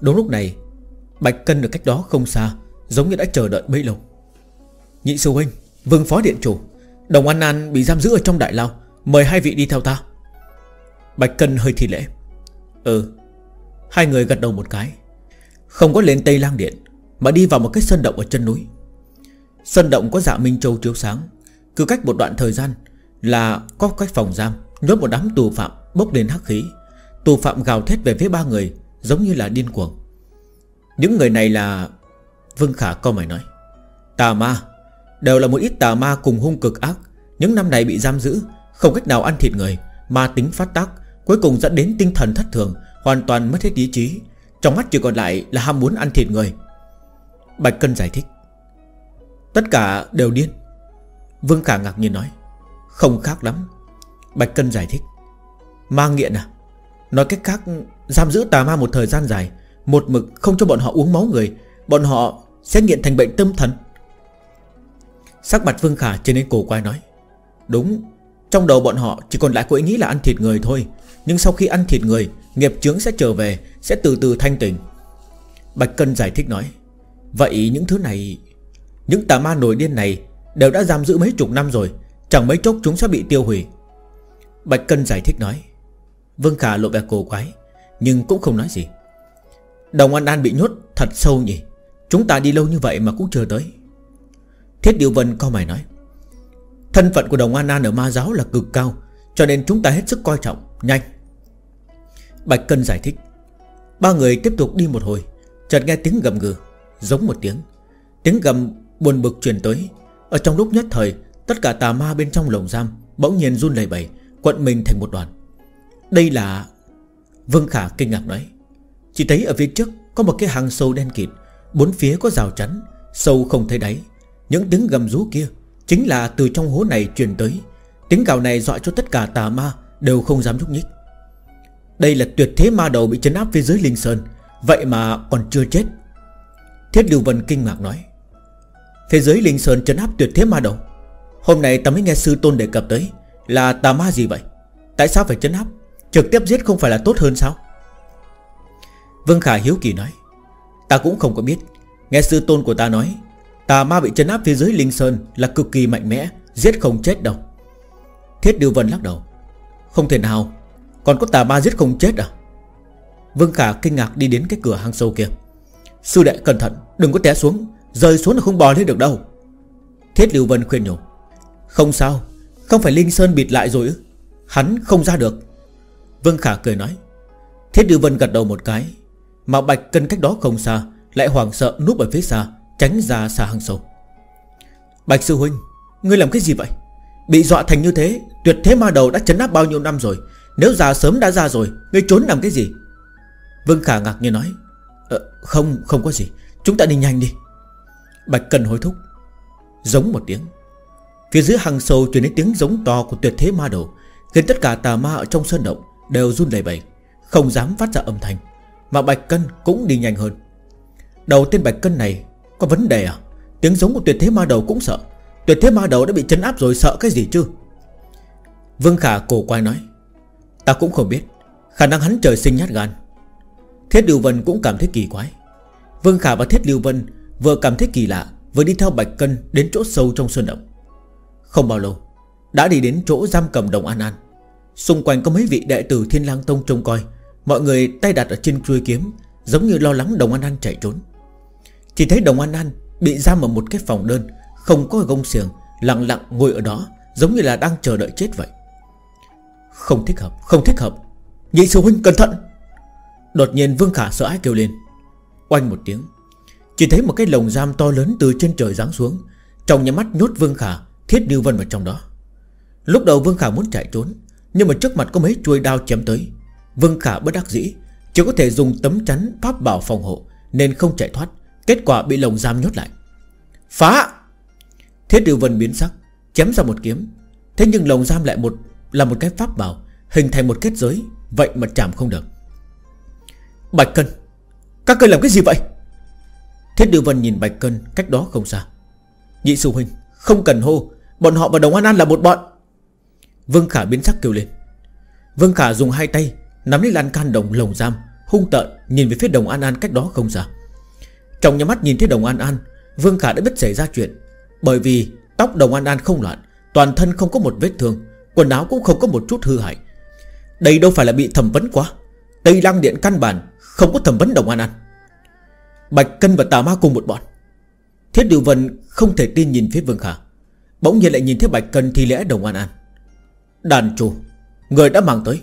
Đúng lúc này, Bạch Cân ở cách đó không xa, Giống như đã chờ đợi bấy lâu. Nhị sư huynh, Vương phó điện chủ, Đồng An An bị giam giữ ở trong đại lao, Mời hai vị đi theo ta. Bạch Cân hơi thi lễ. Ừ. Hai người gật đầu một cái. Không có lên Tây Lang Điện, Mà đi vào một cái sân động ở chân núi. Sân động có dạ Minh Châu chiếu sáng, Cứ cách một đoạn thời gian Là có cách phòng giam. Nhốt một đám tù phạm bốc lên hắc khí. Tù phạm gào thét về phía ba người, Giống như là điên cuồng. Những người này là Vương Khả câu mày nói. Tà ma, Đều là một ít tà ma cùng hung cực ác. Những năm này bị giam giữ, Không cách nào ăn thịt người. Ma tính phát tác, Cuối cùng dẫn đến tinh thần thất thường, Hoàn toàn mất hết ý chí. Trong mắt chỉ còn lại là ham muốn ăn thịt người. Bạch Cân giải thích. Tất cả đều điên. Vương Khả ngạc nhiên nói. Không khác lắm. Bạch Cân giải thích. Ma nghiện à? Nói cách khác, Giam giữ tà ma một thời gian dài, Một mực không cho bọn họ uống máu người, Bọn họ sẽ nghiện thành bệnh tâm thần. Sắc mặt Vương Khả trên nên cổ quay nói. Đúng, Trong đầu bọn họ chỉ còn lại có ý nghĩ là ăn thịt người thôi, Nhưng sau khi ăn thịt người, Nghiệp chướng sẽ trở về, Sẽ từ từ thanh tỉnh. Bạch Cân giải thích nói. Vậy những thứ này, Những tà ma nổi điên này Đều đã giam giữ mấy chục năm rồi, Chẳng mấy chốc chúng sẽ bị tiêu hủy. Bạch Cân giải thích nói, Vương Khả lộ vẻ cổ quái, Nhưng cũng không nói gì. Đồng An An bị nhốt thật sâu nhỉ? Chúng ta đi lâu như vậy mà cũng chưa tới. Thiết Điều Vân co mày nói, Thân phận của Đồng An An ở ma giáo là cực cao, Cho nên chúng ta hết sức coi trọng, Nhanh. Bạch Cân giải thích, Ba người tiếp tục đi một hồi, Chợt nghe tiếng gầm gừ, Giống một tiếng. Tiếng gầm buồn bực truyền tới, Ở trong lúc nhất thời, Tất cả tà ma bên trong lồng giam Bỗng nhiên run lẩy bẩy Quận mình thành một đoàn. Đây là Vương Khả kinh ngạc nói. Chỉ thấy ở phía trước có một cái hàng sâu đen kịt, Bốn phía có rào chắn, Sâu không thấy đáy. Những tiếng gầm rú kia Chính là từ trong hố này truyền tới. Tiếng gào này dọa cho tất cả tà ma Đều không dám nhúc nhích. Đây là tuyệt thế ma đầu bị chấn áp phía dưới Linh Sơn, Vậy mà còn chưa chết. Thiết Lưu Vân kinh ngạc nói. Phía dưới Linh Sơn chấn áp tuyệt thế ma đầu. Hôm nay ta mới nghe sư tôn đề cập tới là tà ma gì vậy? Tại sao phải chấn áp? Trực tiếp giết không phải là tốt hơn sao? Vương Khả hiếu kỳ nói, Ta cũng không có biết. Nghe sư tôn của ta nói, Tà ma bị chấn áp phía dưới Linh Sơn Là cực kỳ mạnh mẽ, Giết không chết đâu. Thiết Điều Vân lắc đầu, Không thể nào, Còn có tà ma giết không chết à? Vương Khả kinh ngạc đi đến cái cửa hang sâu kia. Sư đệ cẩn thận, Đừng có té xuống, Rơi xuống là không bò lên được đâu. Thiết Lưu Vân khuyên nhủ, Không sao không phải Linh Sơn bịt lại rồi ư? Hắn không ra được. Vương Khả cười nói. Thiết Lưu Vân gật đầu một cái Mà Bạch Cân cách đó không xa Lại hoảng sợ núp ở phía xa Tránh ra xa hàng sâu. Bạch Sư Huynh Ngươi làm cái gì vậy? Bị dọa thành như thế Tuyệt thế ma đầu đã chấn áp bao nhiêu năm rồi Nếu già sớm đã ra rồi Ngươi trốn làm cái gì? Vương Khả ngạc nhiên nói. Ờ, Không không có gì. Chúng ta đi nhanh đi. Bạch Cần hối thúc. Giống một tiếng Phía dưới hang sâu truyền đến tiếng giống to của tuyệt thế ma đầu, Khiến tất cả tà ma ở trong sơn động Đều run lẩy bẩy, Không dám phát ra âm thanh, Mà Bạch Cân cũng đi nhanh hơn. Đầu tiên Bạch Cân này có vấn đề à? Tiếng giống của tuyệt thế ma đầu cũng sợ. Tuyệt thế ma đầu đã bị chấn áp rồi, sợ cái gì chứ? Vương Khả cổ quay nói, Ta cũng không biết, Khả năng hắn trời sinh nhát gan. Thiết Lưu Vân cũng cảm thấy kỳ quái. Vương Khả và Thiết Lưu Vân Vừa cảm thấy kỳ lạ, Vừa đi theo Bạch Cân đến chỗ sâu trong sơn động. Không bao lâu Đã đi đến chỗ giam cầm Đồng An An. Xung quanh có mấy vị đệ tử Thiên lang Tông trông coi. Mọi người tay đặt ở trên chuôi kiếm Giống như lo lắng Đồng An An chạy trốn. Chỉ thấy Đồng An An bị giam ở một cái phòng đơn Không có gông xiềng Lặng lặng ngồi ở đó Giống như là đang chờ đợi chết vậy. Không thích hợp, không thích hợp. Nhị sư huynh cẩn thận! Đột nhiên Vương Khả sợ ai kêu lên. Oanh một tiếng Chỉ thấy một cái lồng giam to lớn từ trên trời giáng xuống. Trong nhà mắt nhốt Vương Khả Thiết Lưu Vân vào trong đó. Lúc đầu Vương Khả muốn chạy trốn, Nhưng mà trước mặt có mấy chuôi đao chém tới. Vương Khả bất đắc dĩ, Chỉ có thể dùng tấm chắn pháp bảo phòng hộ, Nên không chạy thoát. Kết quả bị lồng giam nhốt lại. Phá! Thiết Lưu Vân biến sắc, Chém ra một kiếm. Thế nhưng lồng giam lại một, là một cái pháp bảo, Hình thành một kết giới, Vậy mà chạm không được. Bạch Cân, Các ngươi làm cái gì vậy? Thiết Lưu Vân nhìn Bạch Cân cách đó không xa. Nhị sư huynh, Không cần hô Bọn họ và Đồng An An là một bọn. Vương Khả biến sắc kêu lên. Vương Khả dùng hai tay, Nắm lấy lan can đồng lồng giam, Hung tợn nhìn về phía Đồng An An cách đó không xa. Trong nhà mắt nhìn thấy Đồng An An, Vương Khả đã biết xảy ra chuyện. Bởi vì tóc Đồng An An không loạn, Toàn thân không có một vết thương, Quần áo cũng không có một chút hư hại. Đây đâu phải là bị thẩm vấn quá. Tây lang Điện căn bản Không có thẩm vấn Đồng An An. Bạch Cân và Tà Ma cùng một bọn. Thiết Điều Vân không thể tin nhìn phía Vương Khả. Bỗng nhiên lại nhìn thấy Bạch Cân thi lễ Đồng An An. Đàn chủ, Người đã mang tới.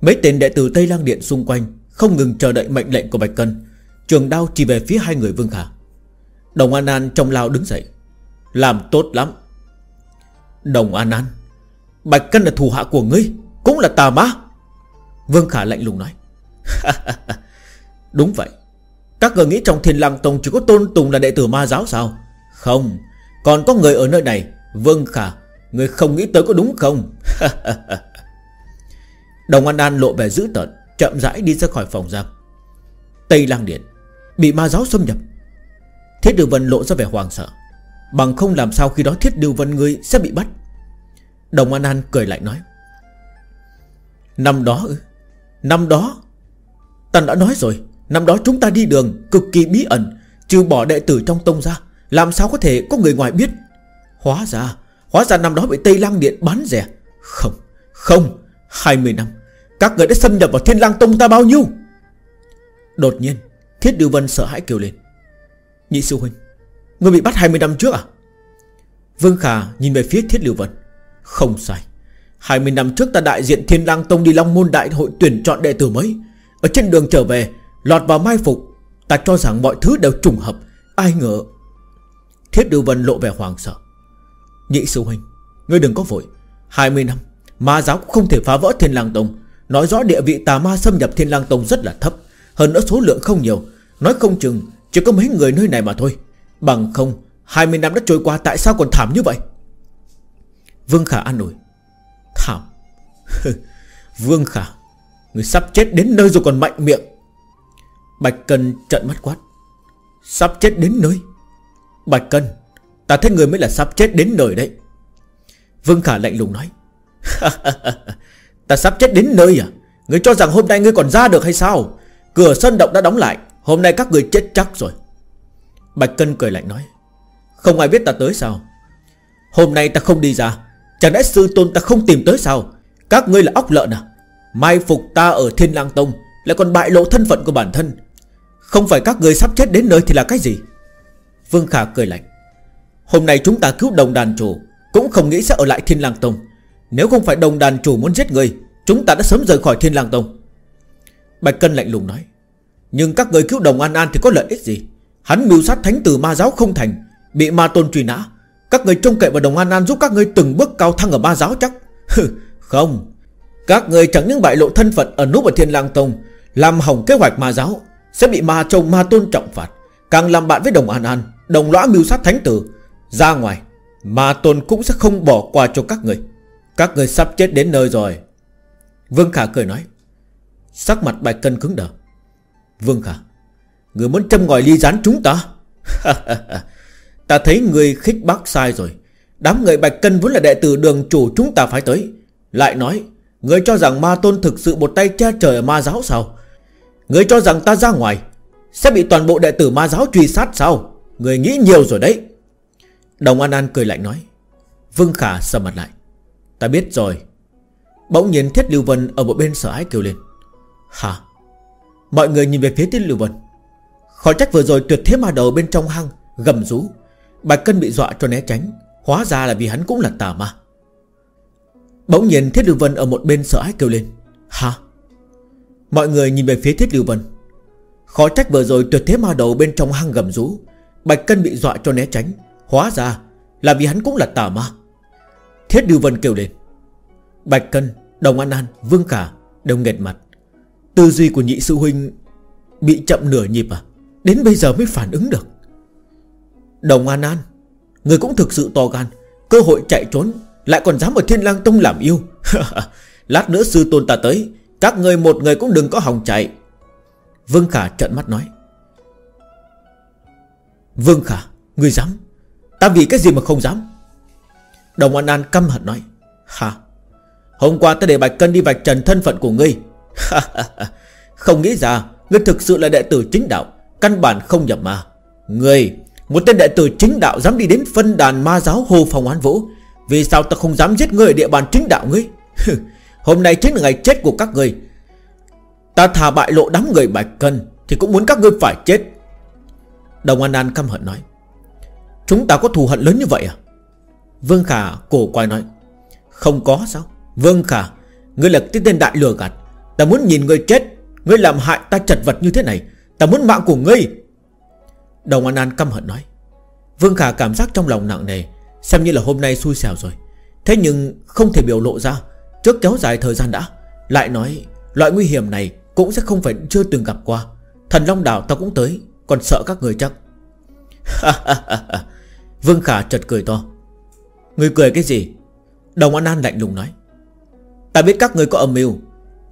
Mấy tên đệ tử Tây lang Điện xung quanh Không ngừng chờ đợi mệnh lệnh của Bạch Cân. Trường đao chỉ về phía hai người Vương Khả Đồng An An trong lao đứng dậy. Làm tốt lắm. Đồng An An, Bạch Cân là thù hạ của ngươi, Cũng là tà ma. Vương Khả lạnh lùng nói. Đúng vậy. Các người nghĩ trong thiên lang tông chỉ có tôn tùng là đệ tử ma giáo sao? Không. Còn có người ở nơi này. Vương Khả. Người không nghĩ tới có đúng không? Đồng An An lộ vẻ dữ tợn, Chậm rãi đi ra khỏi phòng giam. Tây Lang Điện Bị ma giáo xâm nhập. Thiết Điều Vân lộ ra vẻ hoàng sợ. Bằng không làm sao khi đó Thiết Điều Vân người sẽ bị bắt? Đồng An An cười lại nói. Năm đó Năm đó? Ta đã nói rồi. Năm đó chúng ta đi đường, cực kỳ bí ẩn, Trừ bỏ đệ tử trong tông ra làm sao có thể có người ngoài biết? Hóa ra Hóa ra năm đó bị Tây Lang Điện bán rẻ. Không Không 20 năm. Các người đã xâm nhập vào Thiên Lang Tông ta bao nhiêu? Đột nhiên, Thiết Điều Vân sợ hãi kêu lên. Nhị sư huynh, Người bị bắt 20 năm trước à? Vương Khả nhìn về phía Thiết Lưu Vân. Không sai. 20 năm trước ta đại diện Thiên Lang Tông đi Long Môn Đại hội tuyển chọn đệ tử mới. Ở trên đường trở về, Lọt vào mai phục. Ta cho rằng mọi thứ đều trùng hợp. Ai ngờ Thiết Điều Vân lộ vẻ hoàng sợ. Nhị sư huynh, Ngươi đừng có vội. 20 năm, Ma giáo cũng không thể phá vỡ Thiên Lang Tông. Nói rõ địa vị tà ma xâm nhập Thiên Lang Tông rất là thấp. Hơn nữa số lượng không nhiều. Nói không chừng chỉ có mấy người nơi này mà thôi. Bằng không 20 năm đã trôi qua tại sao còn thảm như vậy? Vương Khả an ủi. Thảm? Vương Khả, Người sắp chết đến nơi rồi còn mạnh miệng. Bạch Cần trận mắt quát. Sắp chết đến nơi? Bạch Cân, Ta thấy người mới là sắp chết đến nơi đấy. Vương Khả lạnh lùng nói. Ta sắp chết đến nơi à? Người cho rằng hôm nay ngươi còn ra được hay sao? Cửa sân động đã đóng lại, Hôm nay các người chết chắc rồi. Bạch Cân cười lạnh nói. Không ai biết ta tới sao? Hôm nay ta không đi ra, Chẳng lẽ sư tôn ta không tìm tới sao? Các ngươi là óc lợn à? Mai phục ta ở Thiên Lang Tông, Lại còn bại lộ thân phận của bản thân. Không phải các người sắp chết đến nơi thì là cái gì? Vương Khả cười lạnh. Hôm nay chúng ta cứu đồng đàn chủ, Cũng không nghĩ sẽ ở lại Thiên Lang Tông. Nếu không phải đồng đàn chủ muốn giết người, Chúng ta đã sớm rời khỏi Thiên Lang Tông. Bạch Cân lạnh lùng nói. Nhưng các người cứu đồng An An thì có lợi ích gì? Hắn mưu sát thánh tử ma giáo không thành, Bị ma tôn truy nã. Các người trông cậy vào đồng An An giúp các người từng bước cao thăng ở ma giáo chắc? Không. Các người chẳng những bại lộ thân phận ở núp ở thiên lang tông, Làm hỏng kế hoạch ma giáo, Sẽ bị ma trông ma tôn trọng phạt. Càng làm bạn với đồng An An, Đồng lõa mưu sát thánh tử, Ra ngoài Ma tôn cũng sẽ không bỏ qua cho các người. Các người sắp chết đến nơi rồi. Vương Khả cười nói, Sắc mặt bạch cân cứng đờ. Vương Khả, Người muốn châm ngòi ly gián chúng ta? Ta thấy người khích bác sai rồi. Đám người Bạch Cân vốn là đệ tử đường chủ chúng ta phải tới. Lại nói, Người cho rằng ma tôn thực sự một tay che trời ở ma giáo sao? Người cho rằng ta ra ngoài sẽ bị toàn bộ đệ tử ma giáo truy sát sao? Người nghĩ nhiều rồi đấy. Đồng An An cười lạnh nói. Vương Khả sầm mặt lại. Ta biết rồi. Bỗng nhiên Thiết Lưu Vân ở một bên sợ hãi kêu lên. Hả? Mọi người nhìn về phía Thiết Lưu Vân. Khỏi trách vừa rồi tuyệt thế ma đầu bên trong hang, Gầm rú. Bạch Cân bị dọa cho né tránh, Hóa ra là vì hắn cũng là tà ma. Bỗng nhiên Thiết Lưu Vân ở một bên sợ hãi kêu lên. Hả? Mọi người nhìn về phía Thiết Lưu Vân. Khó trách vừa rồi tuyệt thế ma đầu bên trong hang gầm rú. Bạch Cân bị dọa cho né tránh. Hóa ra là vì hắn cũng là tà ma. Thiết điều Vân kêu lên. Bạch Cân, Đồng An An, Vương cả Đều nghẹt mặt. Tư duy của nhị sư huynh Bị chậm nửa nhịp à? Đến bây giờ mới phản ứng được. Đồng An An Người cũng thực sự to gan. Cơ hội chạy trốn Lại còn dám ở Thiên lang Tông làm yêu. Lát nữa sư tôn ta tới Các người một người cũng đừng có hòng chạy. Vương Khả trợn mắt nói. Vương Khả, ngươi dám? Ta vì cái gì mà không dám? Đồng An An căm hận nói. Hả? Hôm qua ta để Bạch Cân đi vạch trần thân phận của ngươi. Không nghĩ ra, Ngươi thực sự là đệ tử chính đạo, Căn bản không nhập ma. Ngươi, Một tên đệ tử chính đạo dám đi đến phân đàn ma giáo hồ phòng án vũ, Vì sao ta không dám giết ngươi ở địa bàn chính đạo ngươi? Hôm nay chính là ngày chết của các ngươi. Ta thà bại lộ đám người bạch cân Thì cũng muốn các ngươi phải chết. Đồng An An căm hận nói, Chúng ta có thù hận lớn như vậy à? Vương Khả cổ quay nói, Không có sao. Vương Khả, Ngươi là cái tên đại lừa gạt. Ta muốn nhìn ngươi chết. Ngươi làm hại ta chật vật như thế này. Ta muốn mạng của ngươi. Đồng An An căm hận nói, Vương Khả cảm giác trong lòng nặng nề, Xem như là hôm nay xui xẻo rồi. Thế nhưng không thể biểu lộ ra. Trước kéo dài thời gian đã, Lại nói, loại nguy hiểm này cũng sẽ không phải chưa từng gặp qua. Thần Long Đảo ta cũng tới, Còn sợ các người chắc. Vương Khả chợt cười to. Người cười cái gì? Đồng An An lạnh lùng nói. Ta biết các người có âm mưu,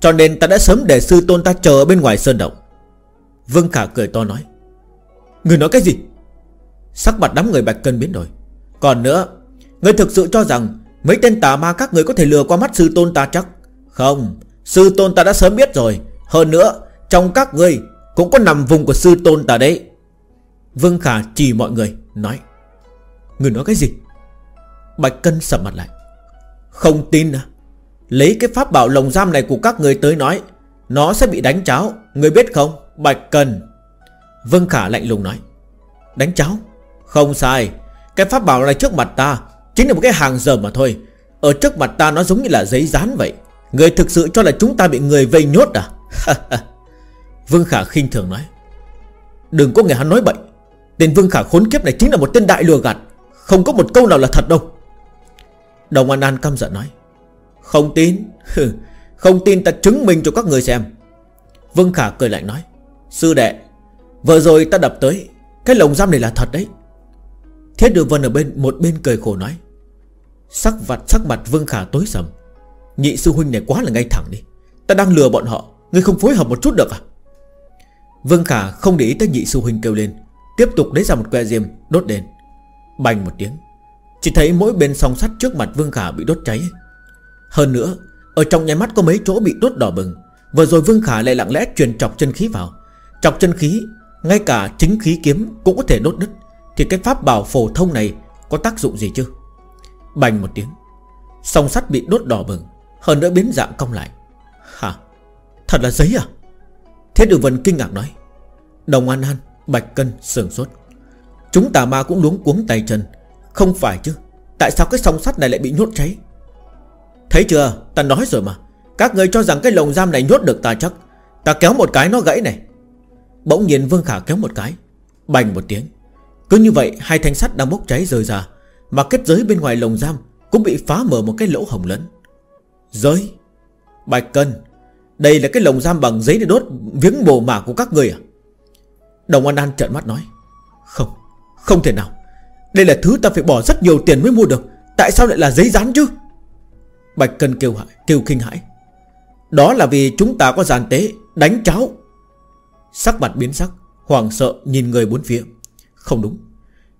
Cho nên ta đã sớm để sư tôn ta chờ ở bên ngoài sơn động. Vương Khả cười to nói. Người nói cái gì? Sắc mặt đám người bạch cân biến đổi. Còn nữa, Người thực sự cho rằng Mấy tên tà ma các người có thể lừa qua mắt sư tôn ta chắc? Không, Sư tôn ta đã sớm biết rồi. Hơn nữa, Trong các người Cũng có nằm vùng của sư tôn ta đấy. Vương Khả chỉ mọi người Nói Người nói cái gì? Bạch Cân sầm mặt lại, Không tin à? Lấy cái pháp bảo lồng giam này của các người tới nói, Nó sẽ bị đánh cháo Người biết không, Bạch Cân? Vương Khả lạnh lùng nói, Đánh cháo? Không sai, Cái pháp bảo này trước mặt ta Chính là một cái hàng giờ mà thôi. Ở trước mặt ta nó giống như là giấy dán vậy. Người thực sự cho là chúng ta bị người vây nhốt à? Vương Khả khinh thường nói, Đừng có nghe hắn nói bậy. Tên Vương Khả khốn kiếp này chính là một tên đại lừa gạt. Không có một câu nào là thật đâu. Đồng An An căm giận nói, Không tin. Không tin ta chứng minh cho các người xem. Vương Khả cười lạnh nói, Sư đệ, Vừa rồi ta đập tới, Cái lồng giam này là thật đấy. Thiết Đường Vân ở bên, một bên cười khổ nói, Sắc vặt, sắc mặt Vương Khả tối sầm. Nhị sư huynh này quá là ngay thẳng đi. Ta đang lừa bọn họ. Ngươi không phối hợp một chút được à? Vương Khả không để ý tới nhị sư huynh kêu lên, Tiếp tục lấy ra một que diêm, đốt đèn Bành một tiếng, Chỉ thấy mỗi bên song sắt trước mặt Vương Khả bị đốt cháy. Hơn nữa, Ở trong nháy mắt có mấy chỗ bị đốt đỏ bừng, Vừa rồi Vương Khả lại lặng lẽ truyền chọc chân khí vào. Chọc chân khí, Ngay cả chính khí kiếm cũng có thể đốt đứt. Thì cái pháp bảo phổ thông này Có tác dụng gì chứ? Bành một tiếng, Song sắt bị đốt đỏ bừng, Hơn nữa biến dạng cong lại. Thật là giấy à? Thế Đường Vân kinh ngạc nói. Đồng An An, Bạch Cân sườn sốt. Chúng tà ma cũng luống cuống tay chân. Không phải chứ, Tại sao cái song sắt này lại bị nhốt cháy? Thấy chưa? Ta nói rồi mà. Các người cho rằng cái lồng giam này nhốt được ta chắc. Ta kéo một cái nó gãy này. Bỗng nhiên Vương Khả kéo một cái. Bành một tiếng. Cứ như vậy, hai thanh sắt đang bốc cháy rời ra, Mà kết giới bên ngoài lồng giam Cũng bị phá mở một cái lỗ hồng lớn. Giới. Bạch Cân. Đây là cái lồng giam bằng giấy để đốt Viếng bồ mả của các người à? Đồng An An trợn mắt nói Không, không thể nào. Đây là thứ ta phải bỏ rất nhiều tiền mới mua được. Tại sao lại là giấy dán chứ? Bạch Cân kêu hại, kêu kinh hãi. Đó là vì chúng ta có giàn tế Đánh cháo. Sắc mặt biến sắc Hoàng sợ nhìn người bốn phía. Không đúng.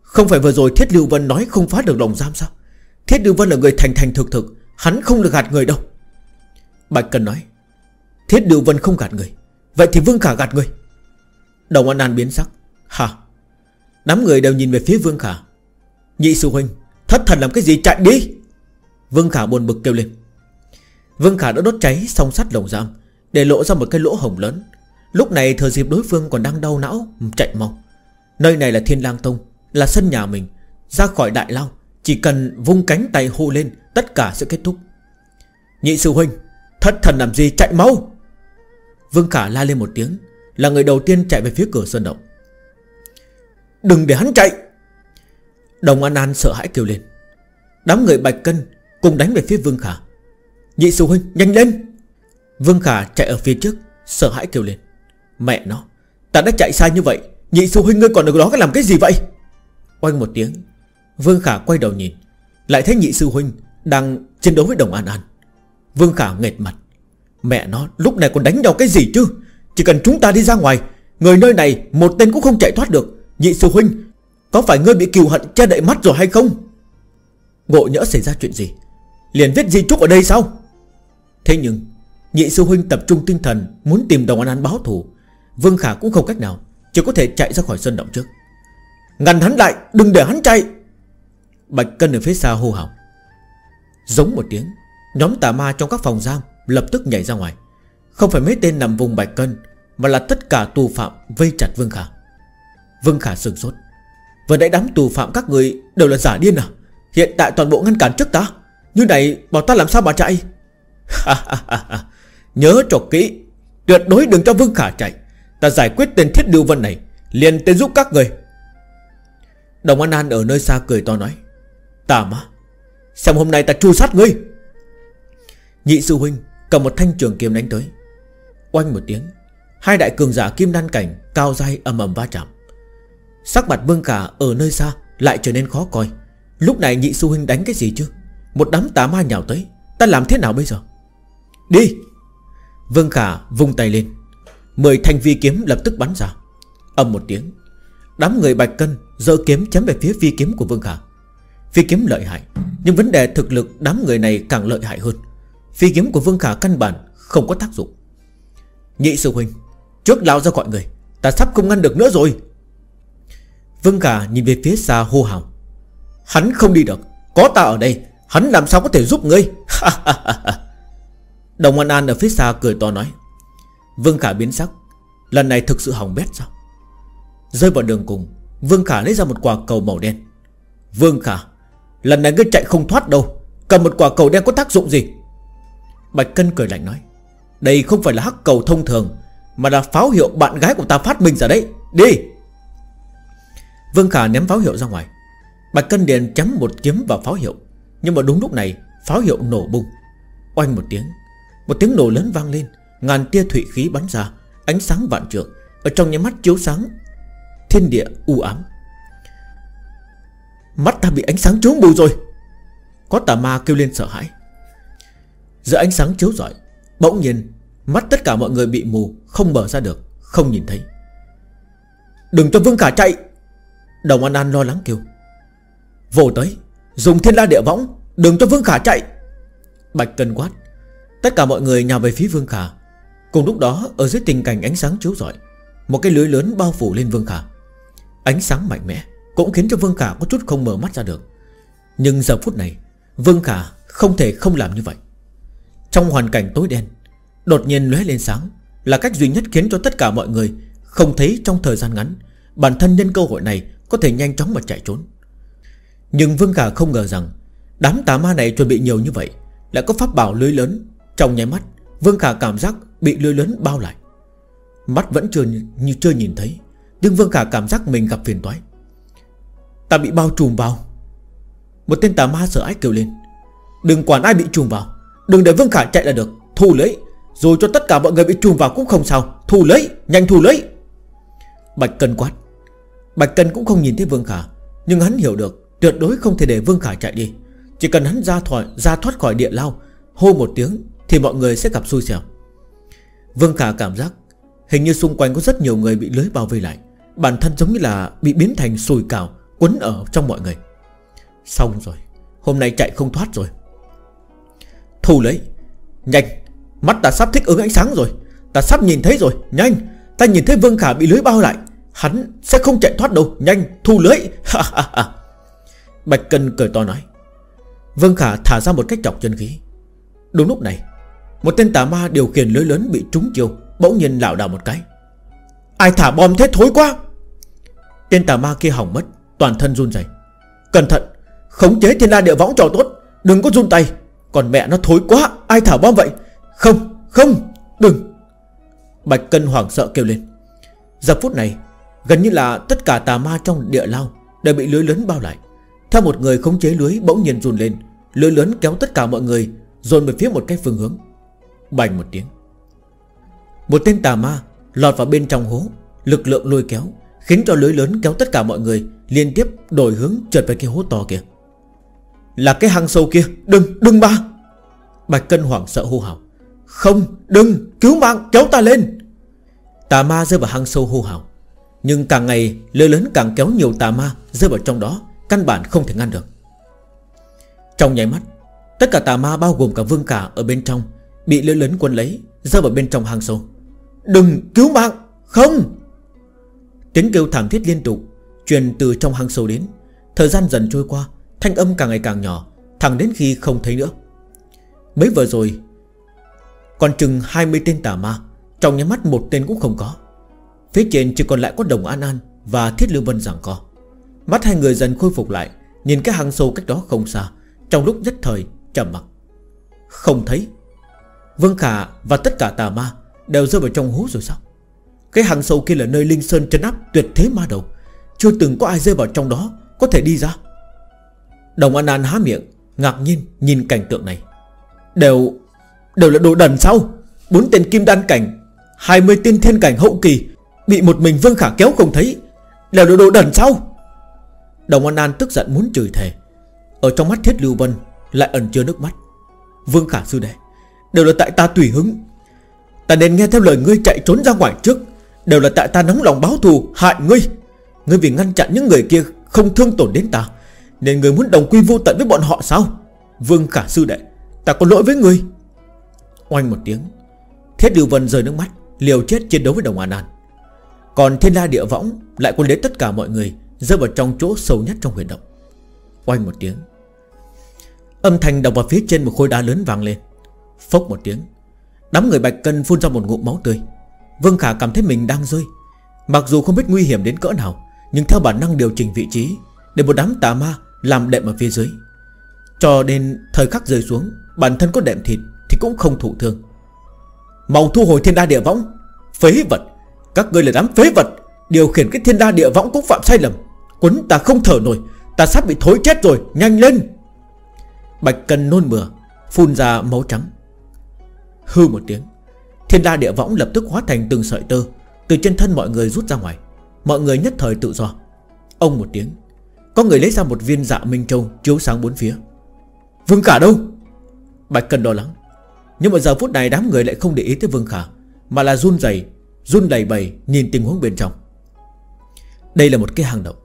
Không phải vừa rồi Thiết Lưu Vân nói không phá được lồng giam sao? Thiết Lưu Vân là người thành thành thực thực Hắn không được gạt người đâu. Bạch Cân nói Thiết điều Vân không gạt người. Vậy thì Vương Khả gạt người. Đồng An An biến sắc. Hả? Đám người đều nhìn về phía Vương Khả. Nhị sư huynh, Thất thần làm cái gì chạy đi? Vương Khả buồn bực kêu lên. Vương Khả đã đốt cháy song sắt lồng giam, Để lộ ra một cái lỗ hồng lớn. Lúc này thừa dịp đối phương còn đang đau não, Chạy mau. Nơi này là Thiên Lang Tông, Là sân nhà mình. Ra khỏi đại lao, Chỉ cần vung cánh tay hô lên, Tất cả sẽ kết thúc. Nhị sư huynh, Thất thần làm gì chạy mau? Vương Khả la lên một tiếng, là người đầu tiên chạy về phía cửa sơn động. Đừng để hắn chạy! Đồng An An sợ hãi kêu lên. Đám người Bạch Cân Cùng đánh về phía Vương Khả. Nhị sư huynh, nhanh lên! Vương Khả chạy ở phía trước, Sợ hãi kêu lên. Mẹ nó, Ta đã chạy sai như vậy, Nhị sư huynh ngươi còn ở đó làm cái gì vậy? Oanh một tiếng, Vương Khả quay đầu nhìn, Lại thấy nhị sư huynh Đang chiến đấu với đồng An An. Vương Khả nghệt mặt. Mẹ nó, lúc này còn đánh nhau cái gì chứ? Chỉ cần chúng ta đi ra ngoài, Người nơi này một tên cũng không chạy thoát được. Nhị sư huynh, Có phải ngươi bị kiều hận che đậy mắt rồi hay không? Ngộ nhỡ xảy ra chuyện gì? Liền viết di trúc ở đây sao? Thế nhưng, Nhị sư huynh tập trung tinh thần, Muốn tìm đồng an án báo thù. Vương Khả cũng không cách nào, Chỉ có thể chạy ra khỏi sân động trước. Ngăn hắn lại, đừng để hắn chạy. Bạch Cân ở phía xa hô hào. Giống một tiếng, Nhóm tà ma trong các phòng giam Lập tức nhảy ra ngoài. Không phải mấy tên nằm vùng bạch cân, Mà là tất cả tù phạm vây chặt Vương Khả. Vương Khả sừng sốt. Vừa nãy đám tù phạm các người đều là giả điên à? Hiện tại toàn bộ ngăn cản trước ta. Như này bảo ta làm sao mà chạy? Nhớ cho kỹ, Tuyệt đối đừng cho Vương Khả chạy. Ta giải quyết tên thiết lưu vân này, Liền tên giúp các người. Đồng An An ở nơi xa cười to nói, Tà mà Xem hôm nay ta tru sát ngươi. Nhị sư huynh Cầm một thanh trường kiếm đánh tới. Oanh một tiếng, Hai đại cường giả kim đan cảnh Cao dai ầm ầm va chạm. Sắc mặt Vương Khả ở nơi xa Lại trở nên khó coi. Lúc này nhị sư huynh đánh cái gì chứ? Một đám tà ma nhào tới, Ta làm thế nào bây giờ? Đi! Vương Khả vung tay lên. Mười thanh vi kiếm lập tức bắn ra. Âm một tiếng, Đám người bạch cân giơ kiếm chém về phía phi kiếm của Vương Khả. Phi kiếm lợi hại, Nhưng vấn đề thực lực đám người này càng lợi hại hơn. Phi kiếm của Vương Khả căn bản không có tác dụng. Nhị sư huynh, Trước lao ra gọi người, Ta sắp không ngăn được nữa rồi. Vương Khả nhìn về phía xa hô hào. Hắn không đi được, Có ta ở đây, Hắn làm sao có thể giúp ngươi? Đồng An An ở phía xa cười to nói. Vương Khả biến sắc. Lần này thực sự hỏng bét sao? Rơi vào đường cùng, Vương Khả lấy ra một quả cầu màu đen. Vương Khả, Lần này ngươi chạy không thoát đâu. Cầm một quả cầu đen có tác dụng gì? Bạch Cân cười lạnh nói, Đây không phải là hắc cầu thông thường, Mà là pháo hiệu bạn gái của ta phát minh ra đấy. Đi. Vương Khả ném pháo hiệu ra ngoài. Bạch Cân Điền chấm một kiếm vào pháo hiệu, Nhưng mà đúng lúc này, Pháo hiệu nổ bung Oanh một tiếng Một tiếng nổ lớn vang lên, Ngàn tia thủy khí bắn ra, Ánh sáng vạn trượng, Ở trong nhà mắt chiếu sáng, Thiên địa u ám. Mắt ta bị ánh sáng trốn mù rồi. Có tà ma kêu lên sợ hãi. Giữa ánh sáng chiếu rọi, Bỗng nhiên, Mắt tất cả mọi người bị mù, Không mở ra được, Không nhìn thấy. Đừng cho Vương Khả chạy! Đồng An An lo lắng kêu. Vô tới, Dùng thiên la địa võng, Đừng cho Vương Khả chạy! Bạch Cần quát. Tất cả mọi người nhào về phía Vương Khả Cùng lúc đó, ở dưới tình cảnh ánh sáng chiếu rọi, Một cái lưới lớn bao phủ lên Vương Khả Ánh sáng mạnh mẽ Cũng khiến cho Vương Khả có chút không mở mắt ra được. Nhưng giờ phút này, Vương Khả không thể không làm như vậy. Trong hoàn cảnh tối đen, Đột nhiên lóe lên sáng, Là cách duy nhất khiến cho tất cả mọi người Không thấy trong thời gian ngắn, Bản thân nhân cơ hội này Có thể nhanh chóng mà chạy trốn. Nhưng Vương Khả không ngờ rằng, Đám tà ma này chuẩn bị nhiều như vậy, Lại có pháp bảo lưới lớn, Trong nháy mắt, Vương Khả cảm giác bị lưới lớn bao lại. Mắt vẫn chưa như chưa nhìn thấy, Nhưng Vương Khả cảm giác mình gặp phiền toái. Ta bị bao trùm vào. Một tên tà ma sợ ái kêu lên. Đừng quản ai bị trùm vào Đừng để Vương Khả chạy là được. Thu lấy. Rồi cho tất cả mọi người bị trùm vào cũng không sao. Thu lấy. Nhanh thu lấy. Bạch Cân quát. Bạch Cân cũng không nhìn thấy Vương Khả Nhưng hắn hiểu được Tuyệt đối không thể để Vương Khả chạy đi. Chỉ cần hắn ra, thoại, ra thoát khỏi địa lao Hô một tiếng Thì mọi người sẽ gặp xui xẻo. Vương Khả cảm giác Hình như xung quanh có rất nhiều người bị lưới bao vây lại. Bản thân giống như là bị biến thành sùi cào Quấn ở trong mọi người. Xong rồi. Hôm nay chạy không thoát rồi. Thu lấy. Nhanh. Mắt ta sắp thích ứng ánh sáng rồi. Ta sắp nhìn thấy rồi. Nhanh. Ta nhìn thấy Vương Khả bị lưới bao lại. Hắn sẽ không chạy thoát đâu. Nhanh. Thu lưới. Bạch Cân cười to nói. Vương Khả thả ra một cách chọc chân khí. Đúng lúc này, Một tên tà ma điều khiển lưới lớn bị trúng chiêu, Bỗng nhiên lảo đảo một cái. Ai thả bom thế thối quá? Tên tà ma kia hỏng mất, Toàn thân run rẩy. Cẩn thận, Khống chế thiên la địa võng trò tốt, Đừng có run tay. Còn mẹ nó thối quá, Ai thả bom vậy? Không Không, Đừng. Bạch Cân hoảng sợ kêu lên. Giờ phút này, Gần như là tất cả tà ma trong địa lao Đều bị lưới lớn bao lại. Theo một người khống chế lưới bỗng nhiên run lên, Lưới lớn kéo tất cả mọi người Dồn về phía một cái phương hướng. Bành một tiếng. Một tên tà ma lọt vào bên trong hố, Lực lượng lôi kéo, Khiến cho lưới lớn kéo tất cả mọi người Liên tiếp đổi hướng trượt về cái hố to kia. Là cái hang sâu kia. Đừng, đừng ba. Bạch Cân hoảng sợ hô hào. Không, đừng, cứu mạng, kéo ta lên. Tà ma rơi vào hang sâu hô hào. Nhưng càng ngày lơ lớn càng kéo nhiều tà ma Rơi vào trong đó Căn bản không thể ngăn được. Trong nháy mắt Tất cả tà ma bao gồm cả vương cả ở bên trong Bị lưỡi lớn quân lấy Rơi vào bên trong hang sâu. Đừng cứu mạng. Không. Tiếng kêu thảm thiết liên tục Truyền từ trong hang sâu đến. Thời gian dần trôi qua Thanh âm càng ngày càng nhỏ, Thẳng đến khi không thấy nữa. Mấy vừa rồi, Còn chừng 20 tên tà ma, Trong nhắm mắt một tên cũng không có. Phía trên chỉ còn lại có Đồng An An Và Thiết Lưu Vân giảng co. Mắt hai người dần khôi phục lại, Nhìn cái hang sâu cách đó không xa, Trong lúc nhất thời trầm mặc. Không thấy. Vương Khả và tất cả tà ma Đều rơi vào trong hố rồi sao? Cái hang sâu kia là nơi Linh Sơn chân áp tuyệt thế ma đầu. Chưa từng có ai rơi vào trong đó Có thể đi ra. Đồng An An há miệng, Ngạc nhiên nhìn cảnh tượng này. Đều Đều là đồ đần sao? Bốn tên kim đan cảnh 20 tiên thiên cảnh hậu kỳ, Bị một mình Vương Khả kéo không thấy, Đều là đồ đần sao? Đồng An An tức giận muốn chửi thề. Ở trong mắt Thiết Lưu Vân Lại ẩn chứa nước mắt. Vương Khả sư đệ, Đều là tại ta tùy hứng. Ta nên nghe theo lời ngươi chạy trốn ra ngoài trước, Đều là tại ta nóng lòng báo thù Hại ngươi. Ngươi vì ngăn chặn những người kia Không thương tổn đến ta nên người muốn đồng quy vô tận với bọn họ sao? Vương Khả sư đệ, Ta có lỗi với ngươi Oanh một tiếng, Thiết Điều Vân rơi nước mắt, Liều chết chiến đấu với Đồng An An. Còn Thiên La Địa Võng Lại quân lấy tất cả mọi người, Rơi vào trong chỗ sâu nhất trong huyền động. Oanh một tiếng, Âm thanh đập vào phía trên một khối đá lớn vang lên. Phốc một tiếng, Đám người bạch cân phun ra một ngụm máu tươi. Vương Khả cảm thấy mình đang rơi. Mặc dù không biết nguy hiểm đến cỡ nào, Nhưng theo bản năng điều chỉnh vị trí Để một đám tà ma làm đệm ở phía dưới. Cho nên thời khắc rơi xuống, Bản thân có đệm thịt Thì cũng không thụ thương. Màu thu hồi thiên đa địa võng, Phế vật. Các ngươi là đám phế vật, Điều khiển cái thiên đa địa võng cũng phạm sai lầm. Quấn ta không thở nổi, Ta sắp bị thối chết rồi, Nhanh lên. Bạch Cần nôn mửa, Phun ra máu trắng. Hư một tiếng, Thiên đa địa võng lập tức hóa thành từng sợi tơ, Từ trên thân mọi người rút ra ngoài. Mọi người nhất thời tự do. Ông một tiếng có người lấy ra một viên dạ Minh Châu Chiếu sáng bốn phía. Vương Khả đâu? Bạch Cần lo lắng. Nhưng mà giờ phút này đám người lại không để ý tới Vương Khả, Mà là run rẩy, Run đầy bầy nhìn tình huống bên trong. Đây là một cái hang động,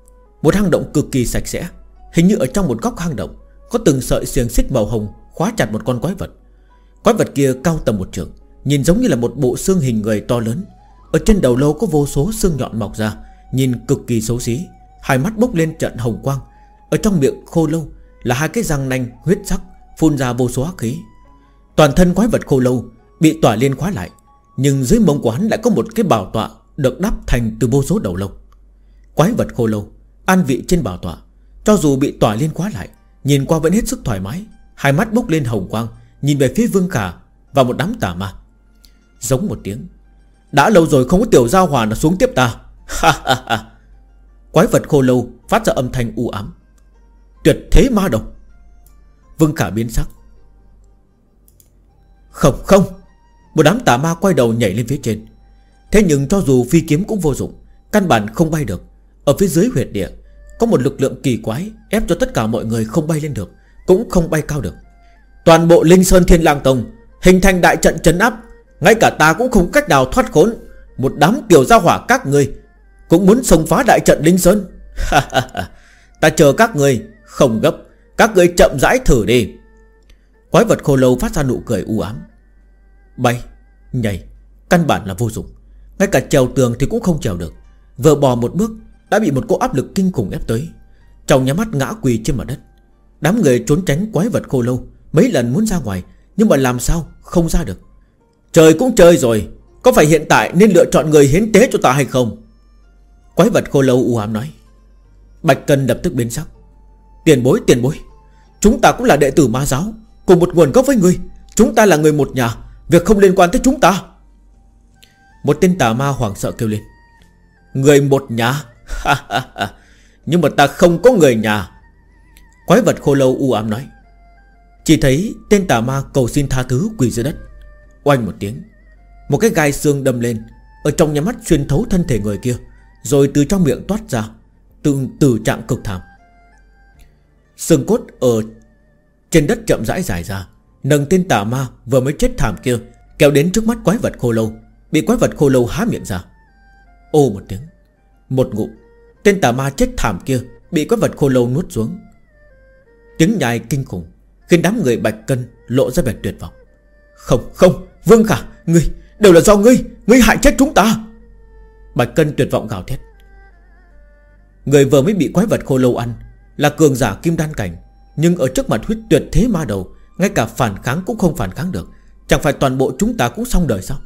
Một hang động cực kỳ sạch sẽ. Hình như ở trong một góc hang động Có từng sợi xiềng xích màu hồng Khóa chặt một con quái vật. Quái vật kia cao tầm một trường Nhìn giống như là một bộ xương hình người to lớn. Ở trên đầu lâu có vô số xương nhọn mọc ra, Nhìn cực kỳ xấu xí. Hai mắt bốc lên trận hồng quang. Ở trong miệng khô lâu Là hai cái răng nanh huyết sắc, Phun ra vô số ác khí. Toàn thân quái vật khô lâu Bị tỏa liên khóa lại, Nhưng dưới mông của hắn lại có một cái bảo tọa Được đắp thành từ vô số đầu lâu Quái vật khô lâu, An vị trên bảo tọa, Cho dù bị tỏa liên khóa lại, Nhìn qua vẫn hết sức thoải mái. Hai mắt bốc lên hồng quang, Nhìn về phía Vương Khả Và một đám tà ma. Giống một tiếng, Đã lâu rồi không có tiểu giao hòa nào xuống tiếp ta. Ha ha ha. Quái vật khô lâu phát ra âm thanh u ám. Tuyệt thế ma độc. Vương Khả biến sắc. Không không. Một đám tà ma quay đầu nhảy lên phía trên. Thế nhưng cho dù phi kiếm cũng vô dụng, Căn bản không bay được. Ở phía dưới huyệt địa, Có một lực lượng kỳ quái Ép cho tất cả mọi người không bay lên được, Cũng không bay cao được. Toàn bộ Linh Sơn Thiên Lang Tông Hình thành đại trận chấn áp, Ngay cả ta cũng không cách nào thoát khốn. Một đám tiểu gia hỏa các ngươi cũng muốn xông phá đại trận Linh Sơn? Ta chờ các ngươi Không gấp. Các ngươi chậm rãi thử đi. Quái vật khô lâu phát ra nụ cười u ám. Bay, Nhảy, Căn bản là vô dụng. Ngay cả trèo tường thì cũng không trèo được. Vừa bò một bước, Đã bị một cỗ áp lực kinh khủng ép tới. Trong nhà mắt ngã quỳ trên mặt đất. Đám người trốn tránh quái vật khô lâu. Mấy lần muốn ra ngoài, Nhưng mà làm sao? Không ra được. Trời cũng trời rồi. Có phải hiện tại nên lựa chọn người hiến tế cho ta hay không? Quái vật khô lâu u ám nói. Bạch Cân lập tức biến sắc. Tiền bối tiền bối, Chúng ta cũng là đệ tử ma giáo, Cùng một nguồn gốc với ngươi Chúng ta là người một nhà, Việc không liên quan tới chúng ta. Một tên tà ma hoảng sợ kêu lên. Người một nhà? Nhưng mà ta không có người nhà. Quái vật khô lâu u ám nói. Chỉ thấy tên tà ma cầu xin tha thứ quỳ dưới đất. Oanh một tiếng. Một cái gai xương đâm lên Ở trong nhà mắt xuyên thấu thân thể người kia. Rồi từ trong miệng toát ra, Từ từ trạng cực thảm. Xương cốt ở Trên đất chậm rãi dài ra, Nâng tên tà ma vừa mới chết thảm kia, Kéo đến trước mắt quái vật khô lâu, Bị quái vật khô lâu há miệng ra. Ô một tiếng, Một ngụm, Tên tà ma chết thảm kia Bị quái vật khô lâu nuốt xuống. Tiếng nhai kinh khủng Khiến đám người bạch cân lộ ra vẻ tuyệt vọng. Không không, Vương Khả, Ngươi, Đều là do ngươi Ngươi hại chết chúng ta. Bạch cân tuyệt vọng gào thét. Người vừa mới bị quái vật khô lâu ăn, Là cường giả kim đan cảnh, Nhưng ở trước mặt huyết tuyệt thế ma đầu, Ngay cả phản kháng cũng không phản kháng được. Chẳng phải toàn bộ chúng ta cũng xong đời sao?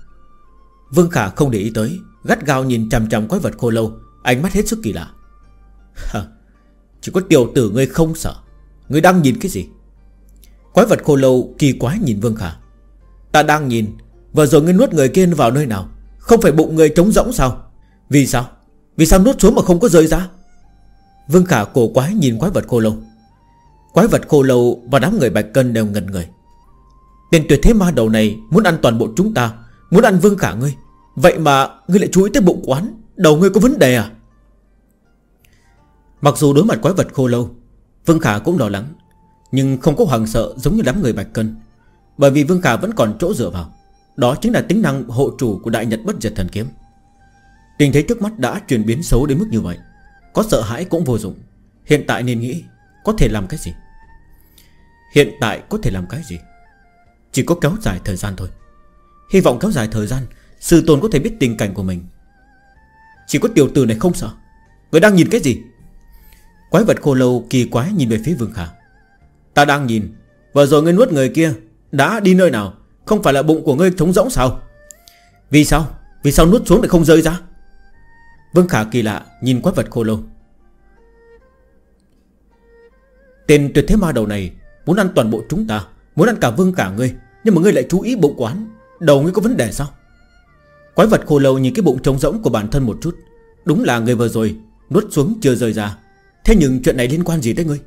Vương Khả không để ý tới, Gắt gao nhìn chằm chằm quái vật khô lâu, Ánh mắt hết sức kỳ lạ. Chỉ có tiểu tử ngươi không sợ. Ngươi đang nhìn cái gì? Quái vật khô lâu kỳ quái nhìn Vương Khả. Ta đang nhìn, Vừa rồi ngươi nuốt người kia vào nơi nào? Không phải bụng người trống rỗng sao? Vì sao? Vì sao nuốt xuống mà không có rơi ra Vương Khả cổ quái nhìn quái vật khô lâu. Quái vật khô lâu và đám người bạch cân đều ngần người. Tên tuyệt thế ma đầu này Muốn ăn toàn bộ chúng ta, Muốn ăn Vương Khả ngươi. Vậy mà ngươi lại chú ý tới bụng quán Đầu ngươi có vấn đề à? Mặc dù đối mặt quái vật khô lâu, Vương Khả cũng lo lắng, nhưng không có hoàng sợ giống như đám người Bạch Cân, Bởi vì Vương Khả vẫn còn chỗ dựa vào. Đó chính là tính năng hộ chủ của Đại Nhật Bất Diệt Thần Kiếm. Tình thế trước mắt đã chuyển biến xấu đến mức như vậy. Có sợ hãi cũng vô dụng. Hiện tại nên nghĩ, Có thể làm cái gì? Hiện tại có thể làm cái gì? Chỉ có kéo dài thời gian thôi. Hy vọng kéo dài thời gian, Sư tôn có thể biết tình cảnh của mình. Chỉ có tiểu tử này không sợ. Người đang nhìn cái gì? Quái vật khô lâu kỳ quái nhìn về phía Vương Khả. Ta đang nhìn. Vừa rồi ngươi nuốt người kia, Đã đi nơi nào? Không phải là bụng của ngươi trống rỗng sao? Vì sao? Vì sao nuốt xuống lại không rơi ra? Vương Khả kỳ lạ nhìn quái vật khô lâu. Tên tuyệt thế ma đầu này Muốn ăn toàn bộ chúng ta, Muốn ăn cả vương cả ngươi, Nhưng mà ngươi lại chú ý bụng quán. Đầu ngươi có vấn đề sao? Quái vật khô lâu nhìn cái bụng trống rỗng của bản thân một chút. Đúng là người vừa rồi, Nuốt xuống chưa rời ra. Thế nhưng chuyện này liên quan gì tới ngươi?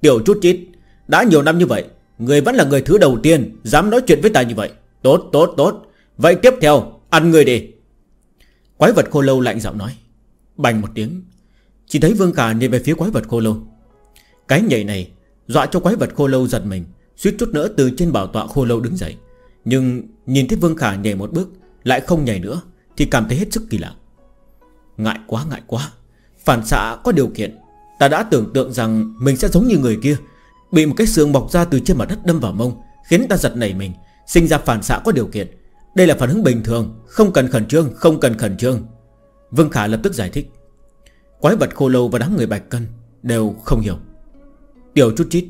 Tiểu chút chít, Đã nhiều năm như vậy, Người vẫn là người thứ đầu tiên Dám nói chuyện với ta như vậy. Tốt tốt tốt. Vậy tiếp theo, Ăn người đi. Quái vật khô lâu lạnh giọng nói. Bành một tiếng. Chỉ thấy Vương cả nhìn về phía quái vật khô lâu. Cái nhảy này Dọa cho quái vật khô lâu giật mình, Suýt chút nữa từ trên bảo tọa khô lâu đứng dậy. Nhưng nhìn thấy Vương Khả nhảy một bước, Lại không nhảy nữa, Thì cảm thấy hết sức kỳ lạ. Ngại quá ngại quá. Phản xạ có điều kiện. Ta đã tưởng tượng rằng mình sẽ giống như người kia, Bị một cái xương bọc ra từ trên mặt đất đâm vào mông, Khiến ta giật nảy mình. Sinh ra phản xạ có điều kiện. Đây là phản ứng bình thường, Không cần khẩn trương, Không cần khẩn trương. Vương Khả lập tức giải thích. Quái vật khô lâu và đám người bạch cân Đều không hiểu. Tiểu chút chít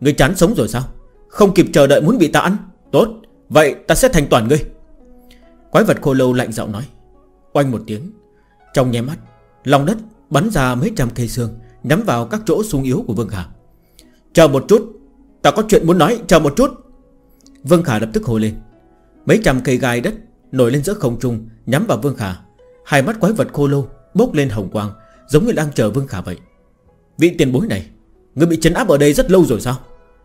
Người chán sống rồi sao? Không kịp chờ đợi muốn bị ta ăn? Tốt, Vậy ta sẽ thành toàn ngươi. Quái vật khô lâu lạnh giọng nói. Oanh một tiếng, Trong nháy mắt, Lòng đất bắn ra mấy trăm cây xương, Nhắm vào các chỗ sung yếu của Vương Khả. Chờ một chút, Ta có chuyện muốn nói, chờ một chút. Vương Khả lập tức hồi lên. Mấy trăm cây gai đất nổi lên giữa không trung, Nhắm vào Vương Khả. Hai mắt quái vật khô lâu bốc lên hồng quang, Giống như đang chờ Vương Khả vậy. Vị tiền bối này, Người bị chấn áp ở đây rất lâu rồi sao?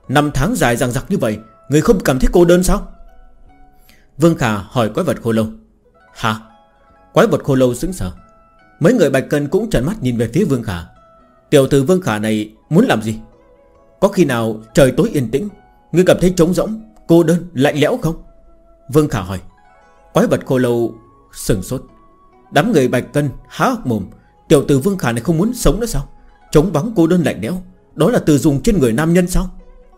Năm tháng dài rằng giặc như vậy, Người không cảm thấy cô đơn sao? Vương Khả hỏi quái vật khô lâu. Hả? Quái vật khô lâu sững sờ. Mấy người bạch cân cũng trần mắt nhìn về phía Vương Khả. Tiểu tử Vương Khả này muốn làm gì? Có khi nào trời tối yên tĩnh Ngươi cảm thấy trống rỗng, Cô đơn, lạnh lẽo không? Vương Khả hỏi. Quái vật khô lâu sừng sốt. Đám người bạch cân há hốc mồm. Tiểu tử Vương Khả này không muốn sống nữa sao? Chống bắn cô đơn lạnh lẽo. Đó là từ dùng trên người nam nhân sao?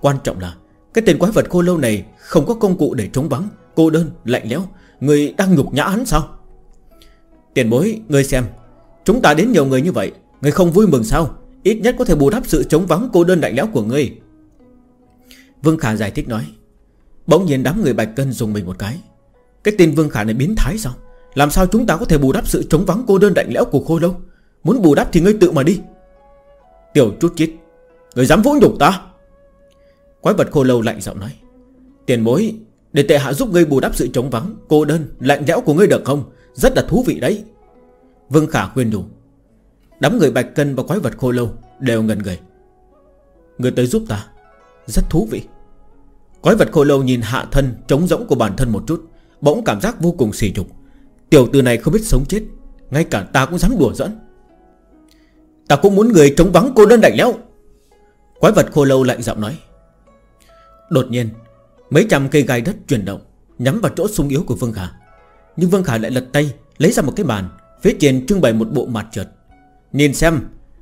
Quan trọng là, Cái tên quái vật khô lâu này Không có công cụ để chống bắn Cô đơn, lạnh lẽo. Người đang nhục nhã hắn sao? Tiền bối Người xem. Chúng ta đến nhiều người như vậy Người không vui mừng sao? Ít nhất có thể bù đắp sự chống vắng cô đơn lạnh lẽo của người Vương Khả giải thích nói. Bỗng nhiên đám người bạch cân dùng mình một cái. Cái tên Vương Khả này biến thái sao? Làm sao chúng ta có thể bù đắp sự chống vắng cô đơn lạnh lẽo của khô lâu? Muốn bù đắp thì ngươi tự mà đi. Tiểu chút chít Người dám vũ nhục ta? Quái vật khô lâu lạnh giọng nói. Tiền bối, Để tệ hạ giúp ngươi bù đắp sự chống vắng, Cô đơn, lạnh lẽo của ngươi được không? Rất là thú vị đấy. Vương Khả khuyên đủ Đám người bạch cân và quái vật khô lâu Đều ngần người. Người tới giúp ta. Rất thú vị. Quái vật khô lâu nhìn hạ thân, trống rỗng của bản thân một chút, Bỗng cảm giác vô cùng xỉ nhục. Tiểu tử này không biết sống chết, Ngay cả ta cũng dám đùa dẫn Ta cũng muốn người chống vắng cô đơn đảnh lẽo Quái vật khô lâu lạnh giọng nói. Đột nhiên, Mấy trăm cây gai đất chuyển động, Nhắm vào chỗ sung yếu của Vương Khả. Nhưng Vương Khả lại lật tay, Lấy ra một cái bàn, Phía trên trưng bày một bộ mặt trượt. Nhìn xem,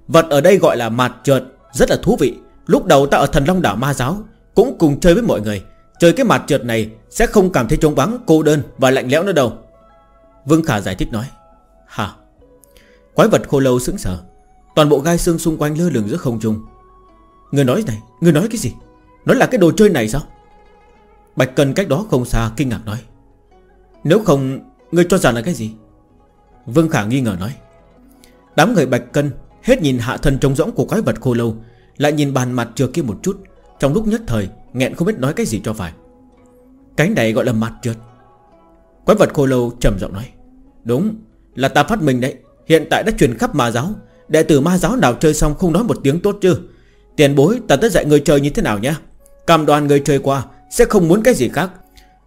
Vật ở đây gọi là mặt trượt, Rất là thú vị. Lúc đầu ta ở thần Long Đảo Ma Giáo cũng cùng chơi với mọi người. Chơi cái mặt trượt này Sẽ không cảm thấy trống vắng, cô đơn và lạnh lẽo nữa đâu. Vương Khả giải thích nói Hả? Quái vật khô lâu sững sờ. Toàn bộ gai xương xung quanh lơ lửng giữa không trung. Người nói này Người nói cái gì? Nói là cái đồ chơi này sao? Bạch Cần cách đó không xa kinh ngạc nói Nếu không Người cho rằng là cái gì? Vương Khả nghi ngờ nói Đám người Bạch Cân Hết nhìn hạ thân trống rỗng của quái vật khô lâu Lại nhìn bàn mặt trượt kia một chút. Trong lúc nhất thời, nghẹn không biết nói cái gì cho phải. Cánh này gọi là mặt trượt. Quái vật khô lâu trầm giọng nói, Đúng, là ta phát minh đấy. Hiện tại đã truyền khắp ma giáo. Đệ tử ma giáo nào chơi xong không nói một tiếng tốt chứ? Tiền bối, ta tới dạy người chơi như thế nào nhé? Cam đoàn người chơi qua Sẽ không muốn cái gì khác.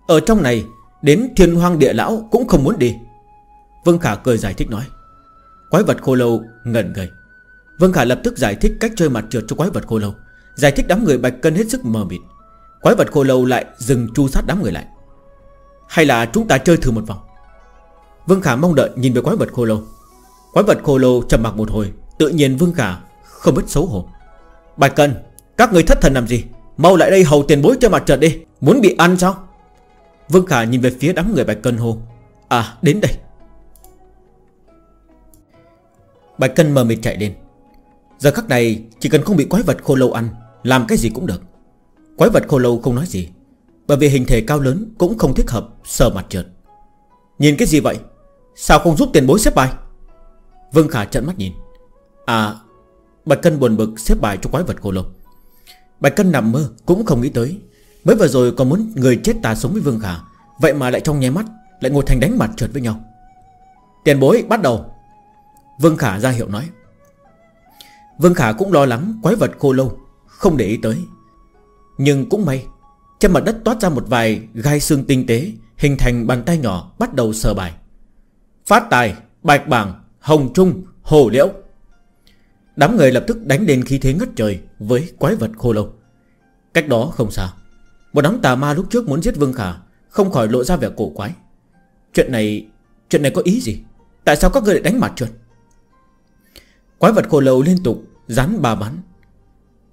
Ở trong này, Đến thiên hoang địa lão cũng không muốn đi. Vương Khả cười giải thích nói. Quái vật khô lâu ngẩn người. Vương Khả lập tức giải thích cách chơi mặt trượt cho quái vật khô lâu. Giải thích đám người bạch cân hết sức mờ mịt. Quái vật khô lâu lại dừng chu sát đám người lại. Hay là chúng ta chơi thử một vòng? Vương Khả mong đợi nhìn về quái vật khô lâu. Quái vật khô lâu trầm mặc một hồi, Tự nhiên Vương Khả không biết xấu hổ. Bạch Cân, Các người thất thần làm gì? Mau lại đây hầu tiền bối cho mặt trợt đi. Muốn bị ăn sao? Vương Khả nhìn về phía đám người Bạch Cân hô. À đến đây. Bạch Cân mờ mịt chạy lên Giờ khắc này, chỉ cần không bị quái vật khô lâu ăn làm cái gì cũng được. Quái vật khô lâu không nói gì, Bởi vì hình thể cao lớn cũng không thích hợp Sờ mặt trượt. Nhìn cái gì vậy? Sao không giúp tiền bối xếp bài? Vương Khả trận mắt nhìn. À Bạch Cân buồn bực xếp bài cho quái vật khô lâu. Bạch Cân nằm mơ cũng không nghĩ tới. Mới vừa rồi còn muốn người chết ta sống với Vương Khả, Vậy mà lại trong nháy mắt Lại ngồi thành đánh mặt trượt với nhau. Tiền bối, bắt đầu. Vương Khả ra hiệu nói. Vương Khả cũng lo lắng quái vật khô lâu không để ý tới. Nhưng cũng may Trên mặt đất toát ra một vài gai xương tinh tế Hình thành bàn tay nhỏ bắt đầu sờ bài. Phát tài, bạch bảng, hồng trung, hồ liễu. Đám người lập tức đánh lên khí thế ngất trời Với quái vật khô lâu. Cách đó không xa Một đám tà ma lúc trước muốn giết Vương Khả Không khỏi lộ ra vẻ cổ quái. Chuyện này Chuyện này có ý gì? Tại sao các người lại đánh mặt chuyện? Quái vật khô lâu liên tục Rắn bà bắn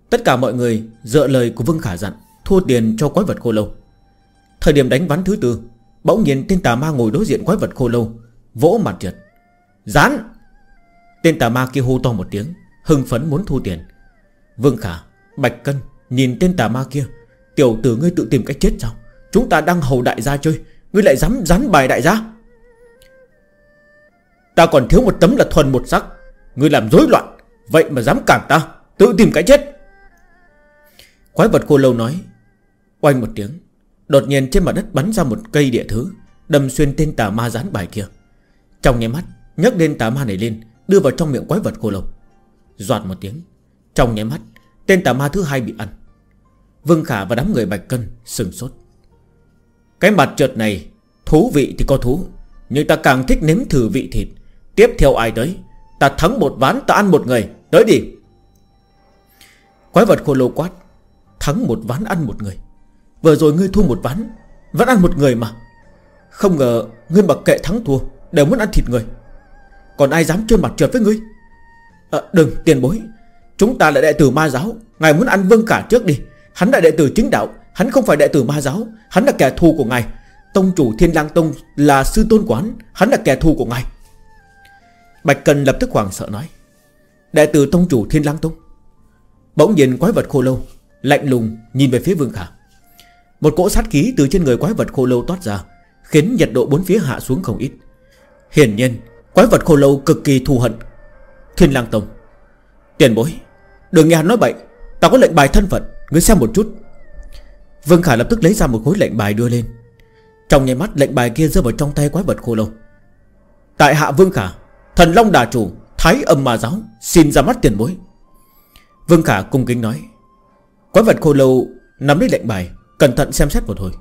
Tất cả mọi người dựa lời của Vương Khả dặn, Thua tiền cho quái vật khô lâu. Thời điểm đánh ván thứ tư, Bỗng nhiên tên tà ma ngồi đối diện quái vật khô lâu, Vỗ mặt trượt Dán! Tên tà ma kia hô to một tiếng, Hưng phấn muốn thu tiền. Vương Khả, Bạch Cân Nhìn tên tà ma kia, Tiểu tử ngươi tự tìm cách chết sao? Chúng ta đang hầu đại gia chơi, Ngươi lại dám dán bài đại gia? Ta còn thiếu một tấm là thuần một sắc, Ngươi làm rối loạn, Vậy mà dám cản ta, Tự tìm cái chết. Quái vật khô lâu nói. Oanh một tiếng, Đột nhiên trên mặt đất bắn ra một cây địa thứ, Đâm xuyên tên tà ma rán bài kia. Trong nháy mắt, nhấc lên tà ma này lên, Đưa vào trong miệng quái vật khô lâu. Giọt một tiếng, Trong nháy mắt, Tên tà ma thứ hai bị ăn. Vương Khả và đám người bạch cân sừng sốt. Cái mặt trượt này, Thú vị thì có thú, Nhưng ta càng thích nếm thử vị thịt. Tiếp theo ai tới, Ta thắng một ván, ta ăn một người. Tới đi. Quái vật khô lâu quát. Thắng một ván ăn một người. Vừa rồi ngươi thua một ván Vẫn ăn một người mà. Không ngờ ngươi mặc kệ thắng thua Đều muốn ăn thịt người. Còn ai dám trơn mặt trượt với ngươi? À, Đừng tiền bối. Chúng ta là đệ tử ma giáo Ngài muốn ăn vương cả trước đi. Hắn là đệ tử chính đạo Hắn không phải đệ tử ma giáo. Hắn là kẻ thù của ngài. Tông chủ Thiên lang Tông là sư tôn quán Hắn là kẻ thù của ngài. Bạch Cần lập tức hoảng sợ nói Đệ tử Tông chủ Thiên lang Tông. Bỗng nhiên quái vật khô lâu Lạnh lùng nhìn về phía Vương Khả. Một cỗ sát khí từ trên người quái vật khô lâu toát ra, Khiến nhiệt độ bốn phía hạ xuống không ít. Hiển nhiên, Quái vật khô lâu cực kỳ thù hận. Thiên lang Tông. Tiền bối, Đừng nghe hắn nói bậy. Tao có lệnh bài thân phận, Ngươi xem một chút. Vương Khả lập tức lấy ra một khối lệnh bài đưa lên. Trong nháy mắt, lệnh bài kia rơi vào trong tay quái vật khô lâu. Tại hạ Vương Khả, Thần Long Đà Chủ, Thái âm mà giáo, Xin ra mắt tiền bối. Vương Khả cung kính nói Quái vật khô lâu nắm lấy lệnh bài, Cẩn thận xem xét một hồi.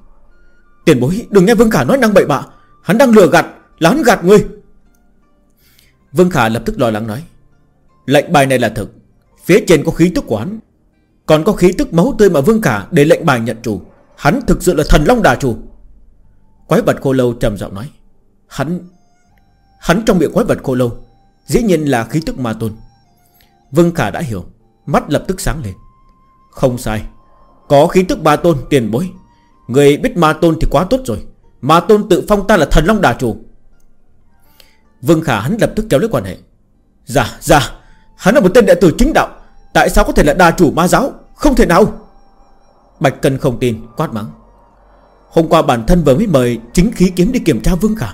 Tiền bối, đừng nghe Vương Khả nói năng bậy bạ. Hắn đang lừa gạt, là hắn gạt ngươi Vương Khả lập tức lo lắng nói, Lệnh bài này là thực Phía trên có khí tức của hắn. Còn có khí tức máu tươi mà Vương Khả để lệnh bài nhận chủ. Hắn thực sự là thần long đà chủ. Quái vật khô lâu trầm giọng nói, Hắn Hắn trong miệng quái vật khô lâu, Dĩ nhiên là khí tức ma tôn. Vương Khả đã hiểu, Mắt lập tức sáng lên. Không sai. Có khí tức ma tôn tiền bối. Người biết ma tôn thì quá tốt rồi. Ma tôn tự phong ta là thần long đà chủ. Vương Khả hắn lập tức kéo lấy quan hệ. Dạ dạ. Hắn là một tên đệ tử chính đạo. Tại sao có thể là đà chủ ma giáo? Không thể nào. Bạch Cân không tin, quát mắng. Hôm qua bản thân vừa mới mời chính khí kiếm đi kiểm tra Vương Khả.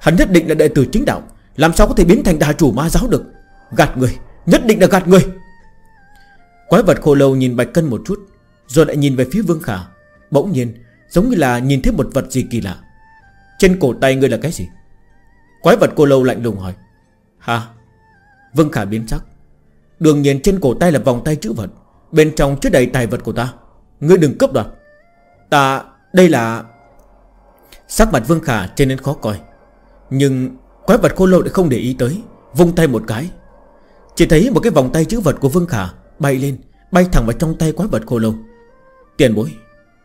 Hắn nhất định là đệ tử chính đạo. Làm sao có thể biến thành đà chủ ma giáo được? Gạt người. Nhất định là gạt người. Quái vật khô lâu nhìn Bạch Cân một chút, Rồi lại nhìn về phía Vương Khả. Bỗng nhiên, Giống như là nhìn thấy một vật gì kỳ lạ. Trên cổ tay ngươi là cái gì? Quái vật cô lâu lạnh lùng hỏi. Hả Vương Khả biến sắc. Đương nhiên trên cổ tay là vòng tay chữ vật, Bên trong chứa đầy tài vật của ta. Ngươi đừng cướp đoạt. Ta, đây là Sắc mặt Vương Khả trên nên khó coi. Nhưng quái vật khô lâu lại không để ý tới, Vung tay một cái. Chỉ thấy một cái vòng tay chữ vật của Vương Khả Bay lên Bay thẳng vào trong tay quái vật khô lâu. Tiền bối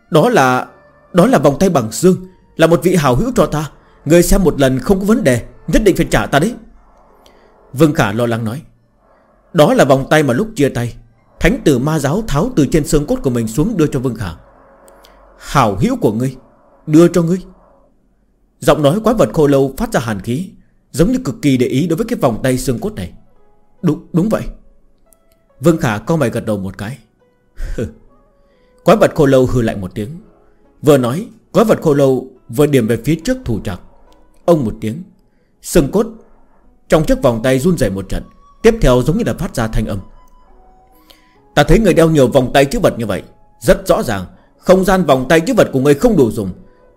Đó là Đó là vòng tay bằng xương Là một vị hào hữu cho ta. Người xem một lần không có vấn đề Nhất định phải trả ta đấy. Vương Khả lo lắng nói. Đó là vòng tay mà lúc chia tay Thánh tử ma giáo tháo từ trên xương cốt của mình xuống đưa cho Vương Khả. Hảo hữu của ngươi Đưa cho ngươi. Giọng nói quái vật khô lâu phát ra hàn khí Giống như cực kỳ để ý đối với cái vòng tay xương cốt này. Đúng, đúng vậy. Vương Khả co mày gật đầu một cái. Quái vật khô lâu hư lại một tiếng. Vừa nói, Quái vật khô lâu vừa điểm về phía trước thủ trạc. Ông một tiếng. Sừng cốt. Trong chiếc vòng tay run rẩy một trận, Tiếp theo giống như là phát ra thanh âm. Ta thấy người đeo nhiều vòng tay chữ vật như vậy. Rất rõ ràng, Không gian vòng tay chữ vật của người không đủ dùng.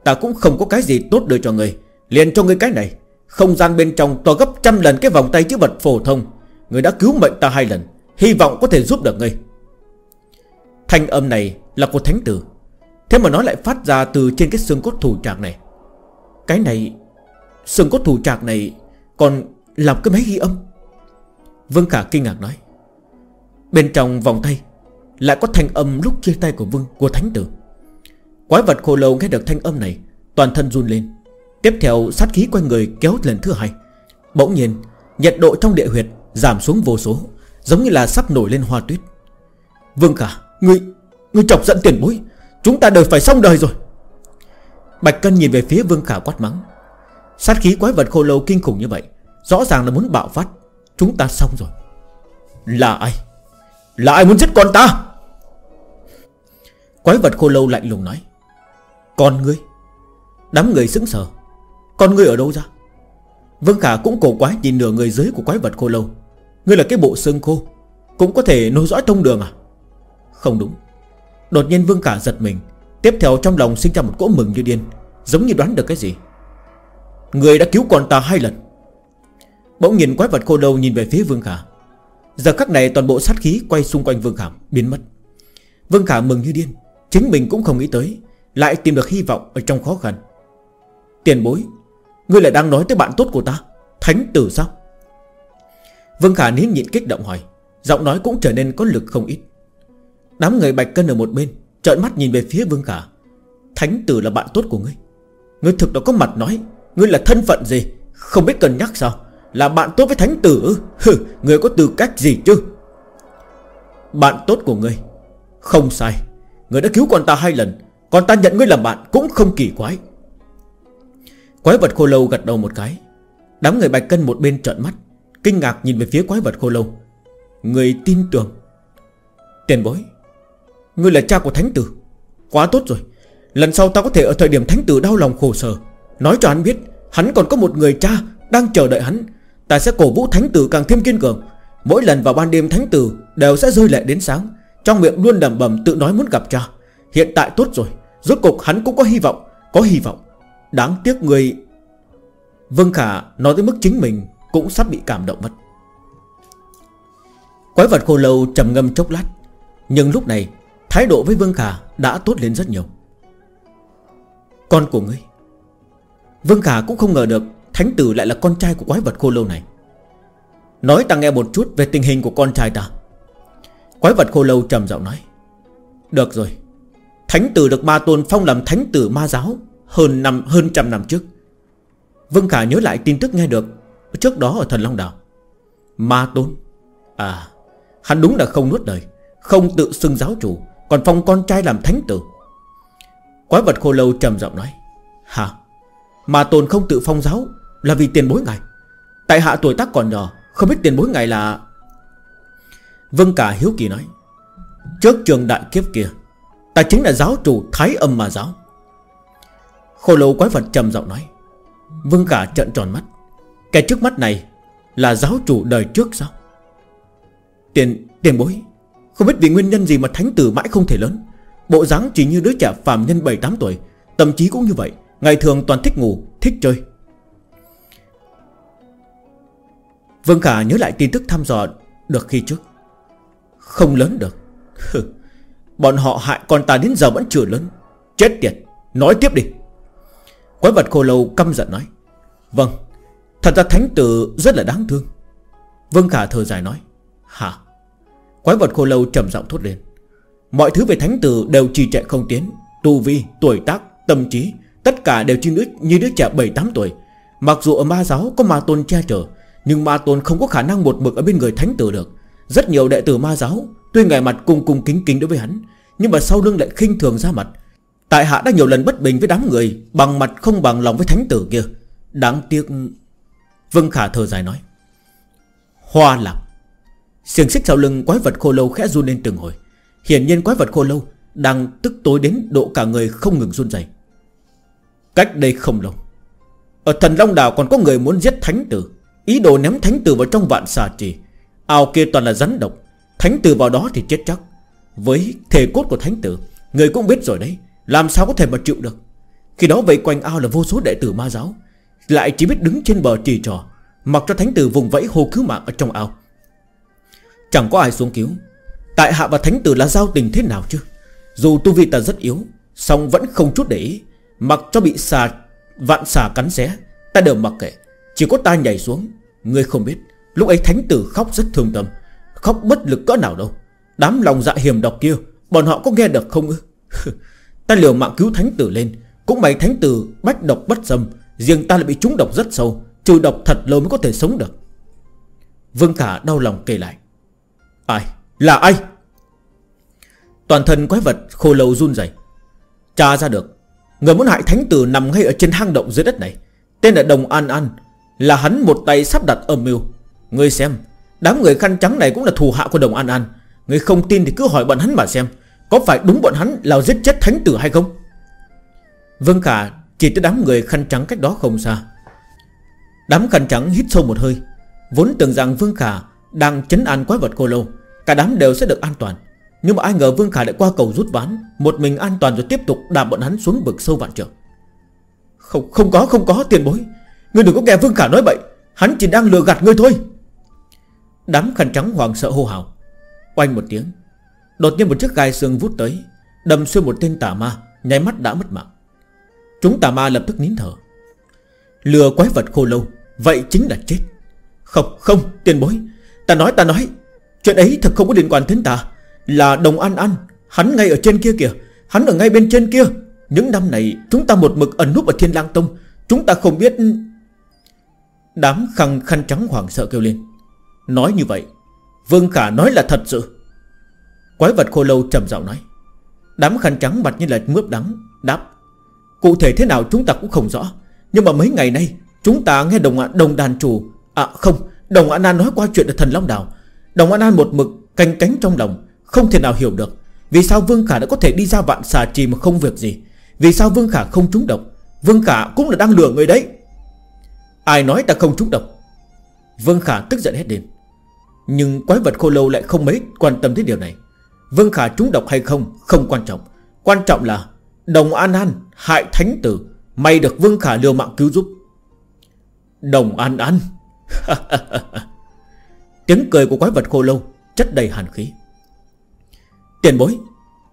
Ta cũng không có cái gì tốt đưa cho người. Liền cho người cái này. Không gian bên trong to gấp trăm lần cái vòng tay chữ vật phổ thông. Người đã cứu mệnh ta hai lần. Hy vọng có thể giúp được ngươi. Thanh âm này là của thánh tử. Thế mà nó lại phát ra từ trên cái xương cốt thủ trạc này. Cái này, Xương cốt thủ trạc này Còn làm cái máy ghi âm. Vương Khả kinh ngạc nói. Bên trong vòng tay Lại có thanh âm lúc chia tay của Vương, Của thánh tử. Quái vật khô lâu nghe được thanh âm này, Toàn thân run lên. Tiếp theo, sát khí quanh người kéo lần thứ hai. Bỗng nhiên, nhiệt độ trong địa huyệt Giảm xuống vô số. Giống như là sắp nổi lên hoa tuyết. Vương Khả, Ngươi Ngươi chọc giận tiền bối. Chúng ta đều phải xong đời rồi. Bạch Cân nhìn về phía Vương Khả quát mắng. Sát khí quái vật khô lâu kinh khủng như vậy, Rõ ràng là muốn bạo phát. Chúng ta xong rồi. Là ai? Là ai muốn giết con ta? Quái vật khô lâu lạnh lùng nói. Con ngươi. Đám người sững sờ. Con ngươi ở đâu ra? Vương Khả cũng cổ quái nhìn nửa người dưới của quái vật khô lâu. Ngươi là cái bộ xương khô, Cũng có thể nối dõi thông đường à? Không đúng. Đột nhiên Vương cả giật mình, Tiếp theo trong lòng sinh ra một cỗ mừng như điên, Giống như đoán được cái gì. Người đã cứu con ta hai lần. Bỗng nhìn quái vật khô đầu nhìn về phía Vương Khả. Giờ khắc này toàn bộ sát khí quay xung quanh Vương Khả, biến mất. Vương Khả mừng như điên, Chính mình cũng không nghĩ tới, Lại tìm được hy vọng ở trong khó khăn. Tiền bối, Ngươi lại đang nói tới bạn tốt của ta, Thánh tử sao? Vương Khả nín nhịn kích động hỏi Giọng nói cũng trở nên có lực không ít. Đám người bạch cân ở một bên Trợn mắt nhìn về phía Vương Khả. Thánh tử là bạn tốt của ngươi. Ngươi thực đó có mặt nói Ngươi là thân phận gì? Không biết cân nhắc sao? Là bạn tốt với thánh tử Hừ, Ngươi có tư cách gì chứ? Bạn tốt của ngươi. Không sai. Ngươi đã cứu con ta hai lần. Còn ta nhận ngươi làm bạn cũng không kỳ quái. Quái vật khô lâu gật đầu một cái. Đám người bạch cân một bên trợn mắt. Kinh ngạc nhìn về phía quái vật khô lâu. Người tin tưởng. Tiền bối người là cha của thánh tử. Quá tốt rồi. Lần sau ta có thể ở thời điểm thánh tử đau lòng khổ sở. Nói cho hắn biết, Hắn còn có một người cha Đang chờ đợi hắn. Ta sẽ cổ vũ thánh tử càng thêm kiên cường. Mỗi lần vào ban đêm thánh tử Đều sẽ rơi lệ đến sáng. Trong miệng luôn đầm bầm tự nói muốn gặp cha. Hiện tại tốt rồi. Rốt cục hắn cũng có hy vọng. Có hy vọng. Đáng tiếc người. Vương Khả nói tới mức chính mình. Cũng sắp bị cảm động mất. Quái vật khô lâu trầm ngâm chốc lát, Nhưng lúc này, Thái độ với Vương Khả đã tốt lên rất nhiều. Con của ngươi. Vương Khả cũng không ngờ được Thánh tử lại là con trai của quái vật khô lâu này. Nói ta nghe một chút Về tình hình của con trai ta. Quái vật khô lâu trầm giọng nói, Được rồi, Thánh tử được ma tôn phong làm thánh tử ma giáo Hơn năm, hơn trăm năm trước. Vương Khả nhớ lại tin tức nghe được Trước đó ở thần Long Đảo, Ma tôn À Hắn đúng là không nuốt lời, Không tự xưng giáo chủ, Còn phong con trai làm thánh tử. Quái vật khô lâu trầm giọng nói, Hả? Ma tôn không tự phong giáo Là vì tiền bối ngài. Tại hạ tuổi tác còn nhỏ, Không biết tiền bối ngài là Vâng cả hiếu kỳ nói, Trước trường đại kiếp kia, Ta chính là giáo chủ thái âm mà giáo. Khô lâu quái vật trầm giọng nói, Vương cả trợn tròn mắt cái trước mắt này Là giáo chủ đời trước sao? Tiền, tiền bối Không biết vì nguyên nhân gì mà thánh tử mãi không thể lớn. Bộ dáng chỉ như đứa trẻ phàm nhân 7-8 tuổi Tâm trí cũng như vậy. Ngày thường toàn thích ngủ, thích chơi. Vương Khả nhớ lại tin tức thăm dò Được khi trước. Không lớn được. Bọn họ hại con ta đến giờ vẫn chưa lớn. Chết tiệt Nói tiếp đi. Quái vật khô lâu căm giận nói. Vâng Thật ra thánh tử rất là đáng thương. Vương Khả thở dài nói Hả? Quái vật khô lâu trầm giọng thốt lên. Mọi thứ về thánh tử đều trì trệ không tiến. Tu vi, tuổi tác, tâm trí Tất cả đều như đứa, như đứa trẻ 7-8 tuổi. Mặc dù ở ma giáo có ma tôn che chở Nhưng ma tôn không có khả năng một mực ở bên người thánh tử được. Rất nhiều đệ tử ma giáo Tuy ngày mặt cùng cùng kính kính đối với hắn Nhưng mà sau lưng lại khinh thường ra mặt. Tại hạ đã nhiều lần bất bình với đám người Bằng mặt không bằng lòng với thánh tử kia. Đáng tiếc Vân Khả thở dài nói. Hoa lạc Xiềng xích sau lưng quái vật khô lâu khẽ run lên từng hồi. Hiển nhiên quái vật khô lâu Đang tức tối đến độ cả người không ngừng run rẩy. Cách đây không lâu, Ở thần Long Đảo còn có người muốn giết thánh tử. Ý đồ ném thánh tử vào trong vạn xà trì. Ao kia toàn là rắn độc. Thánh tử vào đó thì chết chắc. Với thể cốt của thánh tử, Người cũng biết rồi đấy. Làm sao có thể mà chịu được? Khi đó vây quanh ao là vô số đệ tử ma giáo. Lại chỉ biết đứng trên bờ trì trò, Mặc cho thánh tử vùng vẫy hô cứu mạng ở trong ao. Chẳng có ai xuống cứu. Tại hạ và thánh tử là giao tình thế nào chứ? Dù tu vi ta rất yếu, song vẫn không chút để ý. Mặc cho bị xà, Vạn xà cắn xé, Ta đều mặc kệ. Chỉ có ta nhảy xuống, Ngươi không biết. Lúc ấy thánh tử khóc rất thương tâm, Khóc bất lực cỡ nào đâu. Đám lòng dạ hiểm độc kia, Bọn họ có nghe được không ư? Ta liều mạng cứu thánh tử lên, Cũng may thánh tử bách độc bất xâm Riêng ta lại bị trúng độc rất sâu, Trừ độc thật lâu mới có thể sống được. Vương Khả đau lòng kể lại. Ai? Là ai? Toàn thân quái vật khô lâu run rẩy. Tra ra được, Người muốn hại thánh tử nằm ngay ở trên hang động dưới đất này. Tên là Đồng An An, Là hắn một tay sắp đặt âm mưu. Người xem, Đám người khăn trắng này cũng là thù hạ của Đồng An An. Người không tin thì cứ hỏi bọn hắn mà xem, Có phải đúng bọn hắn là giết chết thánh tử hay không? Vương Khả chỉ tới đám người khăn trắng cách đó không xa. Đám khăn trắng hít sâu một hơi, Vốn tưởng rằng Vương Khả Đang chấn an quái vật cô lâu. Cả đám đều sẽ được an toàn. Nhưng mà ai ngờ Vương Khả lại qua cầu rút ván, Một mình an toàn rồi tiếp tục đạp bọn hắn xuống vực sâu vạn trường Không không có không có, tiền bối. Ngươi đừng có nghe Vương Khả nói bậy. Hắn chỉ đang lừa gạt ngươi thôi. Đám khăn trắng hoàng sợ hô hào. Oanh một tiếng, Đột nhiên một chiếc gai xương vút tới, Đâm xuyên một tên tà ma, Nháy mắt đã mất mạng. Chúng tà ma lập tức nín thở. Lừa quái vật khô lâu, Vậy chính là chết. Không không, tiền bối. Ta nói ta nói. Chuyện ấy thật không có liên quan đến ta. Là đồng an an, Hắn ngay ở trên kia kìa. Hắn ở ngay bên trên kia. Những năm này, chúng ta một mực ẩn núp ở thiên lang tông. Chúng ta không biết Đám khăn khăn trắng hoảng sợ kêu lên. Nói như vậy, Vương Khả nói là thật sự. Quái vật khô lâu trầm giọng nói. Đám khăn trắng mặt như là mướp đắng, Đáp. Cụ thể thế nào chúng ta cũng không rõ. Nhưng mà mấy ngày nay Chúng ta nghe đồng, đồng đàn chủ. À không Đồng An An nói qua chuyện ở thần Long Đảo Đồng An An một mực canh cánh trong lòng Không thể nào hiểu được. Vì sao Vương Khả đã có thể đi ra vạn xà trì mà không việc gì? Vì sao Vương Khả không trúng độc? Vương Khả cũng là đang lừa người đấy. Ai nói ta không trúng độc? Vương Khả tức giận hết lên Nhưng quái vật khô lâu lại không mấy quan tâm đến điều này. Vương Khả trúng độc hay không Không quan trọng. Quan trọng là Đồng An An hại thánh tử May được Vương Khả liều mạng cứu giúp. Đồng An An. Tiếng cười của quái vật khô lâu Chất đầy hàn khí. Tiền bối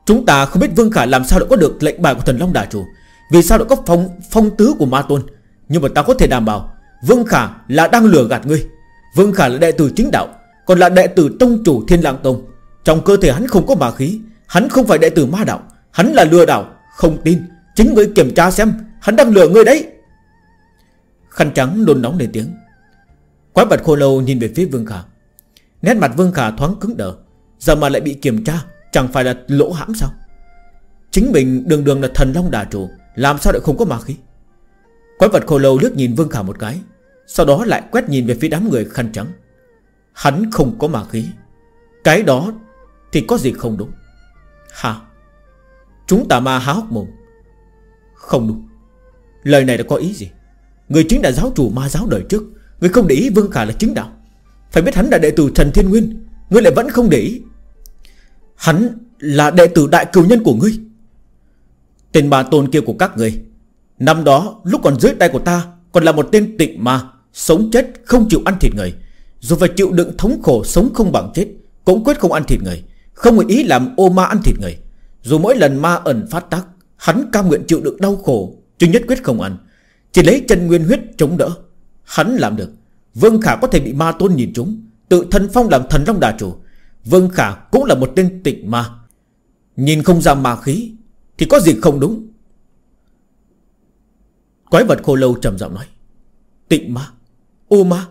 Chúng ta không biết Vương Khả làm sao đã có được lệnh bài của thần Long Đà Chủ. Vì sao đã có phong, phong tứ của Ma Tôn? Nhưng mà ta có thể đảm bảo Vương Khả là đang lừa gạt ngươi. Vương Khả là đệ tử chính đạo Còn là đệ tử tông chủ Thiên Lang Tông. Trong cơ thể hắn không có ma khí Hắn không phải đệ tử ma đạo Hắn là lừa đảo. Không tin, Chính ngươi kiểm tra xem, Hắn đang lừa ngươi đấy. Khăn trắng đồn nóng lên tiếng. Quái vật khô lâu nhìn về phía Vương Khả. Nét mặt Vương Khả thoáng cứng đờ, Giờ mà lại bị kiểm tra, Chẳng phải là lỗ hãm sao? Chính mình đường đường là thần long đà chủ, Làm sao lại không có ma khí? Quái vật khô lâu liếc nhìn Vương Khả một cái, Sau đó lại quét nhìn về phía đám người khăn trắng. Hắn không có ma khí. Cái đó Thì có gì không đúng? Hả? Chúng tà ma há hốc mồm. Không đúng. Lời này đã có ý gì? Người chính là giáo chủ ma giáo đời trước, Người không để ý Vương Khả là chính đạo. Phải biết hắn là đệ tử Trần Thiên Nguyên Ngươi lại vẫn không để ý. Hắn là đệ tử đại cừu nhân của ngươi. Tên bà tôn kia của các người, Năm đó lúc còn dưới tay của ta, Còn là một tên tịnh ma, Sống chết không chịu ăn thịt người. Dù phải chịu đựng thống khổ sống không bằng chết, Cũng quyết không ăn thịt người, Không nguyện ý làm ô ma ăn thịt người. Dù mỗi lần ma ẩn phát tác, Hắn cam nguyện chịu đựng đau khổ, chứ nhất quyết không ăn. Chỉ lấy chân nguyên huyết chống đỡ, Hắn làm được. Vương Khả có thể bị ma tôn nhìn chúng Tự thân phong làm thần long đà chủ. Vương Khả cũng là một tên tịnh ma. Nhìn không ra ma khí, Thì có gì không đúng? Quái vật khô lâu trầm giọng nói Tịnh ma, Ô ma.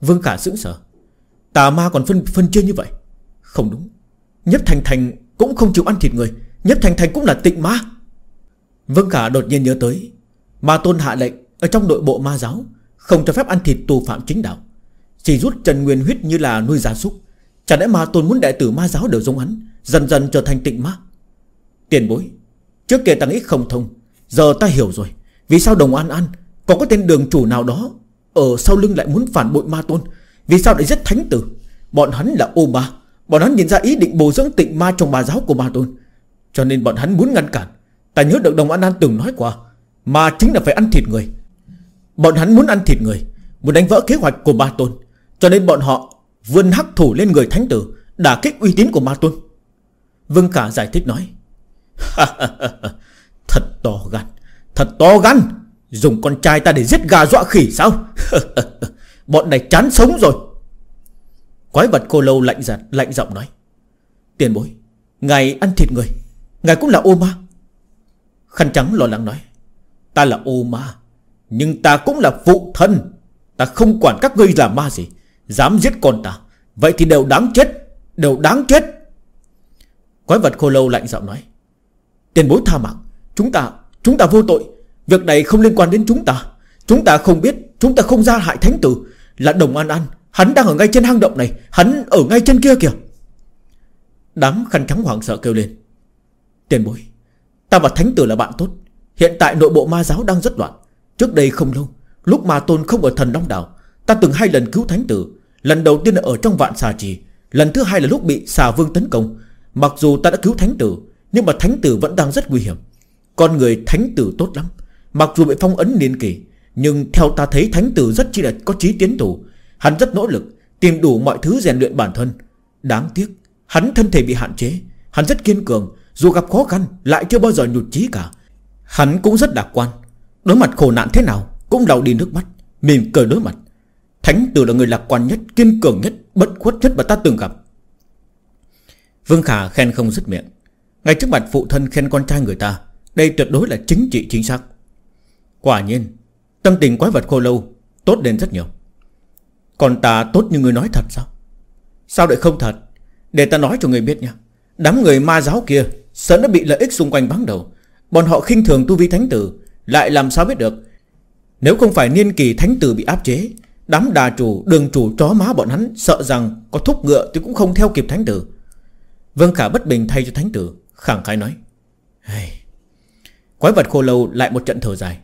Vương Khả sững sờ, Tà ma còn phân phân chia như vậy, Không đúng. Nhấp Thành Thành cũng không chịu ăn thịt người. Nhất Thành Thành cũng là tịnh ma. Vương Khả đột nhiên nhớ tới, Ma tôn hạ lệnh Ở trong nội bộ ma giáo, Không cho phép ăn thịt tù phạm chính đạo. Chỉ rút Trần Nguyên huyết như là nuôi gia súc, Chả lẽ ma tôn muốn đệ tử ma giáo đều giống hắn, Dần dần trở thành tịnh ma? Tiền bối, Trước kia ta nghĩ không thông, Giờ ta hiểu rồi. Vì sao đồng an an Còn có tên đường chủ nào đó Ở sau lưng lại muốn phản bội ma tôn? Vì sao lại giết thánh tử? Bọn hắn là ô ma. Bọn hắn nhìn ra ý định bồi dưỡng tịnh ma trong bà giáo của ma tôn, Cho nên bọn hắn muốn ngăn cản. Ta nhớ được đồng an an từng nói qua Mà chính là phải ăn thịt người. Bọn hắn muốn ăn thịt người, Muốn đánh vỡ kế hoạch của ma tôn, Cho nên bọn họ vươn hắc thủ lên người thánh tử, Đả kích uy tín của ma tôn. Vương Khả giải thích nói Thật to gan, Thật to gan, Dùng con trai ta để giết gà dọa khỉ sao? Bọn này chán sống rồi. Quái vật cô lâu lạnh giật, Lạnh giọng nói. Tiền bối, Ngài ăn thịt người. Ngài cũng là ô ma. Khăn trắng lo lắng nói. Ta là ô ma, Nhưng ta cũng là phụ thân. Ta không quản các ngươi là ma gì, Dám giết con ta. Vậy thì đều đáng chết, Đều đáng chết. Quái vật khô lâu lạnh giọng nói. Tiền bối tha mạng, Chúng ta Chúng ta vô tội. Việc này không liên quan đến chúng ta. Chúng ta không biết, Chúng ta không ra hại thánh tử. Là đồng an an Hắn đang ở ngay trên hang động này. Hắn ở ngay trên kia kìa. Đám khăn trắng hoảng sợ kêu lên. Tiền bối, Ta và thánh tử là bạn tốt. Hiện tại nội bộ ma giáo đang rất loạn. Trước đây không lâu, Lúc ma tôn không ở thần Long Đảo, Ta từng hai lần cứu thánh tử. Lần đầu tiên là ở trong vạn xà trì, Lần thứ hai là lúc bị xà vương tấn công. Mặc dù ta đã cứu thánh tử, Nhưng mà thánh tử vẫn đang rất nguy hiểm. Con người thánh tử tốt lắm. Mặc dù bị phong ấn niên kỳ Nhưng theo ta thấy thánh tử rất chi là có trí tiến thủ. Hắn rất nỗ lực Tìm đủ mọi thứ rèn luyện bản thân. Đáng tiếc, Hắn thân thể bị hạn chế. Hắn rất kiên cường, Dù gặp khó khăn Lại chưa bao giờ nhụt chí cả. Hắn cũng rất lạc quan. Đối mặt khổ nạn thế nào Cũng đau đi nước mắt, Mỉm cười đối mặt. Thánh tử là người lạc quan nhất, Kiên cường nhất, Bất khuất nhất mà ta từng gặp. Vương Khả khen không dứt miệng. Ngay trước mặt phụ thân khen con trai người ta, Đây tuyệt đối là chính trị chính xác. Quả nhiên, Tâm tình quái vật khô lâu Tốt lên rất nhiều. Còn ta tốt như người nói thật sao? Sao lại không thật? Để ta nói cho người biết nha. Đám người ma giáo kia sớm đã bị lợi ích xung quanh bắn đầu. Bọn họ khinh thường tu vi thánh tử Lại làm sao biết được? Nếu không phải niên kỳ thánh tử bị áp chế Đám đà chủ, đường chủ chó má bọn hắn Sợ rằng có thúc ngựa thì cũng không theo kịp thánh tử. Vương Khả bất bình thay cho thánh tử Khẳng khái nói hey. Quái vật khô lâu lại một trận thở dài.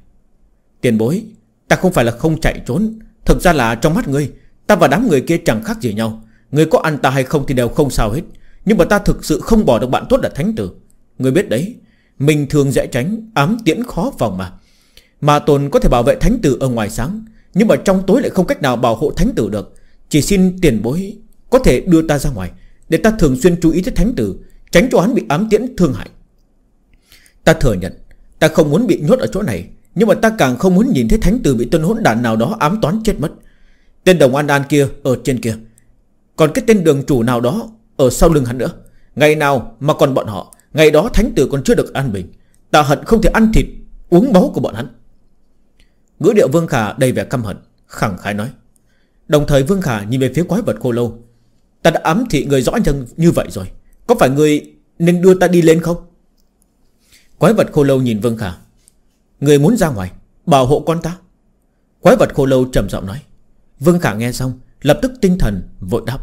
Tiền bối Ta không phải là không chạy trốn Thực ra là trong mắt ngươi Ta và đám người kia chẳng khác gì nhau. Người có ăn ta hay không thì đều không sao hết. Nhưng mà ta thực sự không bỏ được bạn tốt là thánh tử. Người biết đấy, Mình thường dễ tránh, ám tiễn khó phòng mà. Mà tồn có thể bảo vệ thánh tử ở ngoài sáng, Nhưng mà trong tối lại không cách nào bảo hộ thánh tử được. Chỉ xin tiền bối Có thể đưa ta ra ngoài, Để ta thường xuyên chú ý tới thánh tử, Tránh cho hắn bị ám tiễn thương hại. Ta thừa nhận, Ta không muốn bị nhốt ở chỗ này, Nhưng mà ta càng không muốn nhìn thấy thánh tử bị tên hỗn đản nào đó ám toán chết mất. Tên đồng an an kia ở trên kia. Còn cái tên đường chủ nào đó Ở sau lưng hắn nữa. Ngày nào mà còn bọn họ, Ngày đó thánh tử còn chưa được an bình, Ta hận không thể ăn thịt, Uống máu của bọn hắn. Ngữ điệu Vương Khả đầy vẻ căm hận, Khẳng khái nói. Đồng thời Vương Khả nhìn về phía quái vật khô lâu. Ta đã ám thị người rõ nhân như vậy rồi. Có phải người nên đưa ta đi lên không? Quái vật khô lâu nhìn Vương Khả. Người muốn ra ngoài, Bảo hộ con ta. Quái vật khô lâu trầm giọng nói. Vương Khả nghe xong, Lập tức tinh thần vội đáp.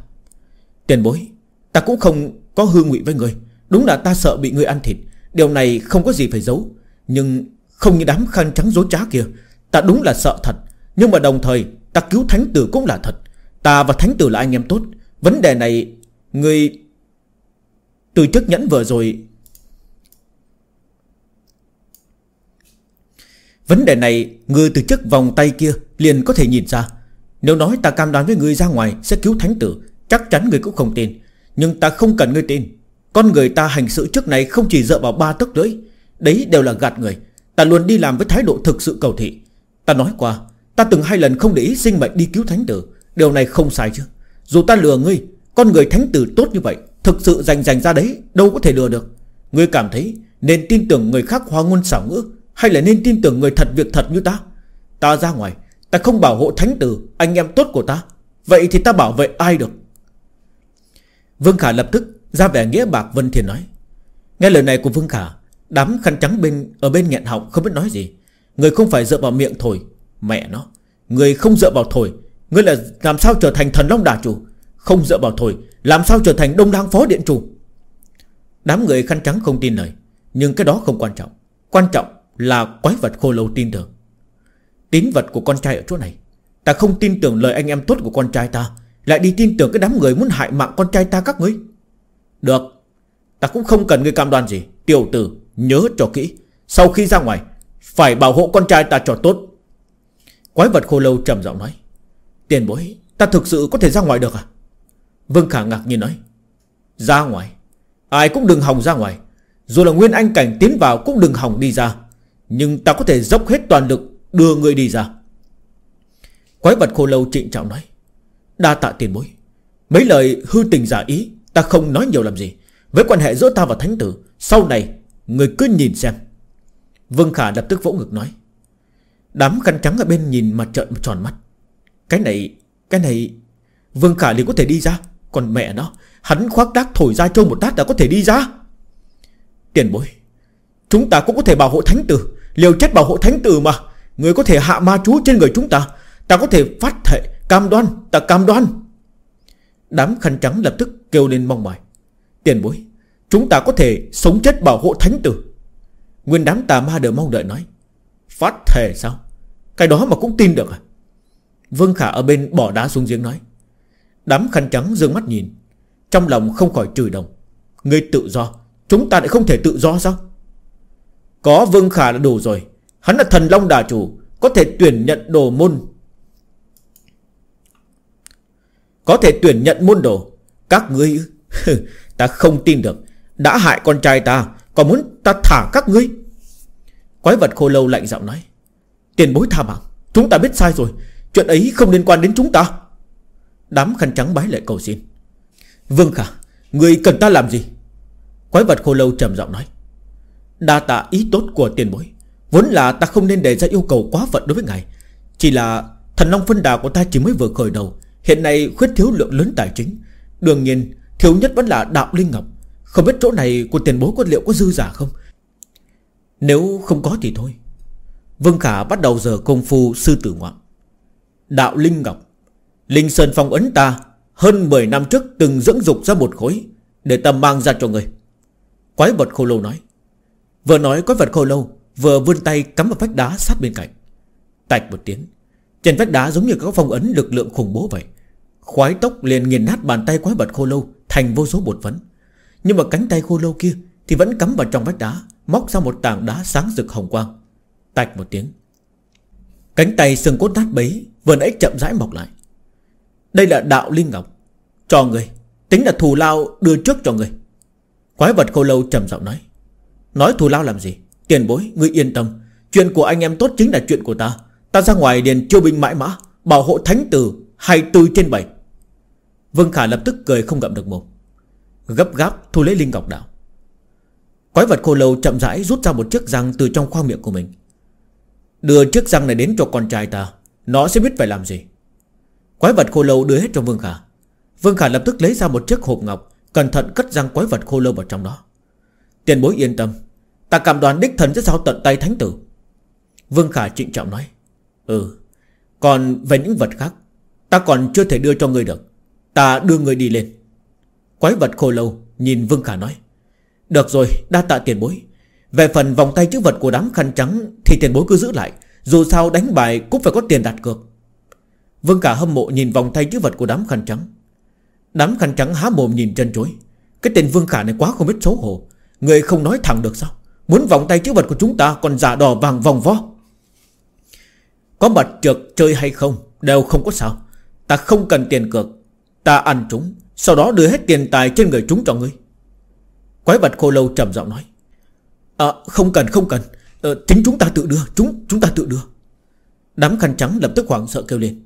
Tiền bối, Ta cũng không có hư ngụy với người Đúng là ta sợ bị người ăn thịt. Điều này không có gì phải giấu. Nhưng không như đám khăn trắng dối trá kia, Ta đúng là sợ thật. Nhưng mà đồng thời, ta cứu thánh tử cũng là thật. Ta và thánh tử là anh em tốt. Vấn đề này Người Từ chức nhẫn vừa rồi Vấn đề này Người từ chức vòng tay kia liền có thể nhìn ra. Nếu nói ta cam đoan với người ra ngoài Sẽ cứu thánh tử, Chắc chắn người cũng không tin. Nhưng ta không cần người tin. Con người ta hành sự trước này không chỉ dựa vào ba tấc lưỡi, Đấy đều là gạt người. Ta luôn đi làm với thái độ thực sự cầu thị. Ta nói qua, Ta từng hai lần không để ý sinh mệnh đi cứu thánh tử. Điều này không sai chứ. Dù ta lừa ngươi, Con người thánh tử tốt như vậy, Thực sự dành dành ra đấy, Đâu có thể lừa được. Ngươi cảm thấy nên tin tưởng người khác hoa ngôn xảo ngữ, Hay là nên tin tưởng người thật việc thật như ta? Ta ra ngoài Ta không bảo hộ thánh tử, Anh em tốt của ta. Vậy thì ta bảo vệ ai được? Vương Khả lập tức ra vẻ nghĩa bạc Vân Thiền nói. Nghe lời này của Vương Khả, Đám khăn trắng bên, ở bên nghẹn họng không biết nói gì. Người không phải dựa vào miệng thổi, Mẹ nó. Người không dựa vào thổi, Người là làm sao trở thành thần long đà chủ? Không dựa vào thổi, Làm sao trở thành đông đăng phó điện chủ? Đám người khăn trắng không tin lời, Nhưng cái đó không quan trọng. Quan trọng là quái vật khô lâu tin tưởng. Tín vật của con trai ở chỗ này. Ta không tin tưởng lời anh em tốt của con trai ta, Lại đi tin tưởng cái đám người muốn hại mạng con trai ta các ngươi. Được, Ta cũng không cần ngươi cam đoan gì. Tiểu tử, nhớ cho kỹ, Sau khi ra ngoài, Phải bảo hộ con trai ta cho tốt. Quái vật khô lâu trầm giọng nói, Tiền bối, Ta thực sự có thể ra ngoài được à? Vương Khả ngạc nhiên nói, Ra ngoài, Ai cũng đừng hòng ra ngoài. Dù là Nguyên Anh Cảnh tiến vào cũng đừng hòng đi ra. Nhưng ta có thể dốc hết toàn lực Đưa người đi ra. Quái vật khô lâu trịnh trọng nói, Đa tạ tiền bối. Mấy lời hư tình giả ý, Ta không nói nhiều làm gì. Với quan hệ giữa ta và thánh tử, Sau này người cứ nhìn xem. Vương Khả lập tức vỗ ngực nói, Đám khăn trắng ở bên nhìn mặt trợn tròn mắt. Cái này Cái này Vương Khả liền có thể đi ra, Còn mẹ nó, Hắn khoác đác thổi ra trâu một đát đã có thể đi ra. Tiền bối, Chúng ta cũng có thể bảo hộ thánh tử, Liều chết bảo hộ thánh tử mà. Người có thể hạ ma chú trên người chúng ta. Ta có thể phát thệ, Cam đoan, Ta cam đoan. Đám khăn trắng lập tức kêu lên mong mỏi. Tiền bối, Chúng ta có thể sống chết bảo hộ thánh tử. Nguyên đám tà ma đều mong đợi nói. Phát thề sao? Cái đó mà cũng tin được à? Vương Khả ở bên bỏ đá xuống giếng nói. Đám khăn trắng dương mắt nhìn. Trong lòng không khỏi trừ đồng. Người tự do, Chúng ta lại không thể tự do sao? Có Vương Khả là đủ rồi. Hắn là thần long đà chủ, Có thể tuyển nhận đồ môn. Có thể tuyển nhận môn đồ. Các ngươi, Ta không tin được. Đã hại con trai ta, Còn muốn ta thả các ngươi? Quái vật khô lâu lạnh giọng nói. Tiền bối tha mạng, Chúng ta biết sai rồi. Chuyện ấy không liên quan đến chúng ta. Đám khăn trắng bái lại cầu xin. Vương Khả, Người cần ta làm gì? Quái vật khô lâu trầm giọng nói. Đa tạ ý tốt của tiền bối. Vốn là ta không nên đề ra yêu cầu quá phận đối với ngài. Chỉ là thần long phân đà của ta chỉ mới vừa khởi đầu. Hiện nay khuyết thiếu lượng lớn tài chính. Đương nhiên, thiếu nhất vẫn là đạo linh ngọc. Không biết chỗ này của tiền bối có liệu có dư giả không? Nếu không có thì thôi. Vương Khả bắt đầu giờ công phu sư tử ngoạn. Đạo linh ngọc. Linh Sơn Phong ấn ta Hơn 10 năm trước từng dưỡng dục ra một khối Để ta mang ra cho người. Quái vật khô lâu nói. Vừa nói quái vật khô lâu Vừa vươn tay cắm vào vách đá sát bên cạnh. Tạch một tiếng, Trên vách đá giống như các phong ấn lực lượng khủng bố vậy. Khoái tốc liền nghiền nát bàn tay quái vật khô lâu, Thành vô số bột phấn. Nhưng mà cánh tay khô lâu kia Thì vẫn cắm vào trong vách đá, Móc ra một tảng đá sáng rực hồng quang. Tạch một tiếng, Cánh tay sừng cốt nát bấy, Vừa nãy chậm rãi mọc lại. Đây là đạo linh ngọc, Cho người, Tính là thù lao đưa trước cho người. Quái vật khô lâu trầm giọng nói Nói thù lao làm gì? Tiền bối, ngươi yên tâm. Chuyện của anh em tốt chính là chuyện của ta. Ta ra ngoài điền chiêu binh mãi mã Bảo hộ thánh tử 24 trên 7 Vương Khả lập tức cười không gặm được mồm. Gấp gáp thu lấy linh ngọc đạo. Quái vật khô lâu chậm rãi rút ra một chiếc răng từ trong khoang miệng của mình. Đưa chiếc răng này đến cho con trai ta Nó sẽ biết phải làm gì. Quái vật khô lâu đưa hết cho Vương Khả. Vương Khả lập tức lấy ra một chiếc hộp ngọc Cẩn thận cất răng quái vật khô lâu vào trong đó. Tiền bối yên tâm Ta cảm đoán đích thần sẽ giao tận tay thánh tử. Vương Khả trịnh trọng nói Ừ Còn về những vật khác, Ta còn chưa thể đưa cho ngươi được. Ta đưa ngươi đi lên. Quái vật khô lâu nhìn Vương Khả nói, Được rồi, đa tạ tiền bối. Về phần vòng tay chữ vật của đám khăn trắng Thì tiền bối cứ giữ lại. Dù sao đánh bài cũng phải có tiền đặt cược. Vương Khả hâm mộ nhìn vòng tay chữ vật của đám khăn trắng. Đám khăn trắng há mồm nhìn chân chối. Cái tên Vương Khả này quá không biết xấu hổ. Người không nói thẳng được sao? Muốn vòng tay chữ vật của chúng ta còn giả đỏ vàng vòng vo. Có mặt trượt chơi hay không Đều không có sao. Ta không cần tiền cược. Ta ăn chúng. Sau đó đưa hết tiền tài trên người chúng cho ngươi. Quái vật khô lâu trầm giọng nói. À không cần không cần. À, Chính chúng ta tự đưa. Chúng chúng ta tự đưa. Đám khăn trắng lập tức hoảng sợ kêu lên.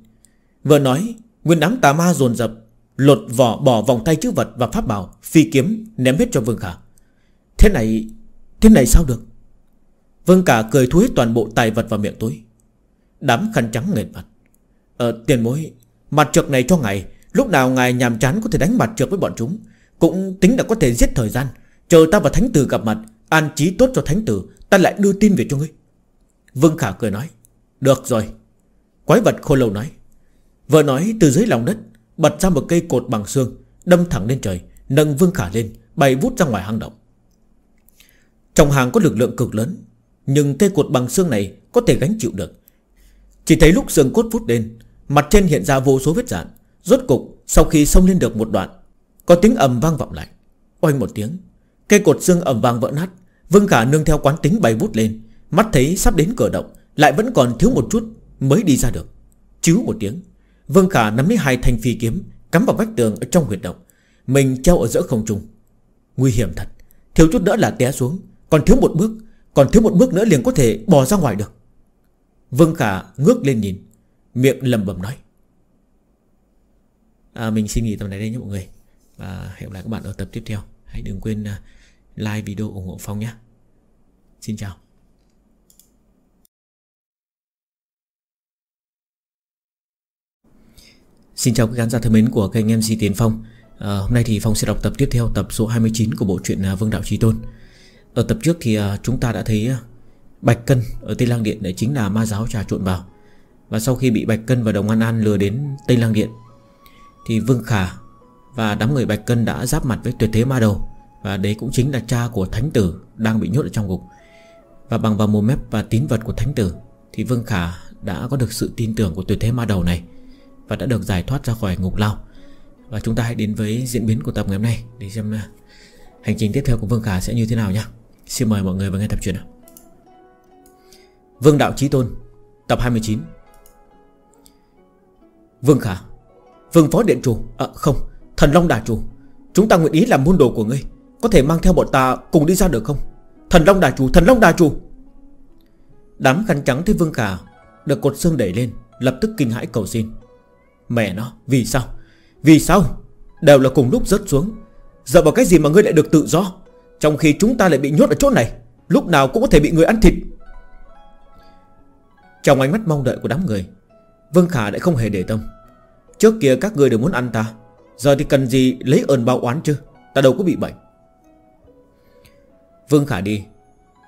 Vừa nói Nguyên đám tà ma dồn dập Lột vỏ bỏ vòng tay chữ vật và pháp bảo Phi kiếm ném hết cho Vương Khả. Thế này Thế này sao được? Vương cả cười thu hết toàn bộ tài vật vào miệng túi Đám khăn trắng nghệt mặt. Ờ tiền mối Mặt trượt này cho ngài. Lúc nào ngài nhàm chán có thể đánh mặt trượt với bọn chúng. Cũng tính là có thể giết thời gian. Chờ ta và Thánh Tử gặp mặt, An trí tốt cho Thánh Tử, Ta lại đưa tin về cho ngươi. Vương Khả cười nói, Được rồi. Quái vật khô lâu nói, Vừa nói từ dưới lòng đất, Bật ra một cây cột bằng xương, Đâm thẳng lên trời, Nâng Vương Khả lên, Bay vút ra ngoài hang động. Trong hàng có lực lượng cực lớn, Nhưng cây cột bằng xương này Có thể gánh chịu được. Chỉ thấy lúc xương cốt vút lên, Mặt trên hiện ra vô số vết dạn. Rốt cục, sau khi xông lên được một đoạn, Có tiếng ầm vang vọng lại. Oanh một tiếng, Cây cột xương ầm vang vỡ nát, Vương Khả nương theo quán tính bay bút lên. Mắt thấy sắp đến cửa động, Lại vẫn còn thiếu một chút mới đi ra được. Chứ một tiếng, Vương Khả nắm lấy hai thanh phi kiếm, Cắm vào vách tường ở trong huyệt động. Mình treo ở giữa không trung. Nguy hiểm thật, Thiếu chút nữa là té xuống. Còn thiếu một bước Còn thiếu một bước nữa liền có thể bò ra ngoài được. Vương Khả ngước lên nhìn Miệng lầm bầm nói. À, Mình xin nghỉ tập này đây nhé mọi người. Và hẹn gặp lại các bạn ở tập tiếp theo. Hãy đừng quên à, like video ủng hộ Phong nhé. Xin chào. Xin chào các khán giả thân mến của kênh MC Tiến Phong. À, Hôm nay thì Phong sẽ đọc tập tiếp theo tập số 29 của bộ truyện à, Vương Đạo Trí Tôn. Ở tập trước thì à, chúng ta đã thấy à, Bạch Cân ở Tây Lang Điện để chính là ma giáo trà trộn vào. Và sau khi bị Bạch Cân và Đồng An An lừa đến Tây Lang Điện, Thì Vương Khả và đám người Bạch Cân đã giáp mặt với tuyệt thế ma đầu. Và đấy cũng chính là cha của Thánh Tử đang bị nhốt ở trong ngục. Và bằng vào mồm mép và tín vật của Thánh Tử, Thì Vương Khả đã có được sự tin tưởng của tuyệt thế ma đầu này và đã được giải thoát ra khỏi ngục lao. Và chúng ta hãy đến với diễn biến của tập ngày hôm nay Để xem à, hành trình tiếp theo của Vương Khả sẽ như thế nào nhé Xin mời mọi người vào nghe tập truyện Vương Đạo Chí Tôn, Tập 29 Vương Khả, Vương Phó Điện Chủ À không, Thần Long Đà Chủ, Chúng ta nguyện ý làm môn đồ của ngươi, Có thể mang theo bọn ta cùng đi ra được không? Thần Long Đà Chủ, Thần Long Đà Chủ. Đám khăn trắng thấy Vương Khả Được cột xương đẩy lên, Lập tức kinh hãi cầu xin. Mẹ nó, Vì sao? Vì sao? Đều là cùng lúc rớt xuống. Giờ vào cái gì mà ngươi lại được tự do? Trong khi chúng ta lại bị nhốt ở chỗ này, Lúc nào cũng có thể bị người ăn thịt. Trong ánh mắt mong đợi của đám người, Vương Khả lại không hề để tâm. Trước kia các người đều muốn ăn ta, Giờ thì cần gì lấy ơn báo oán chứ? Ta đâu có bị bệnh. Vương Khả đi,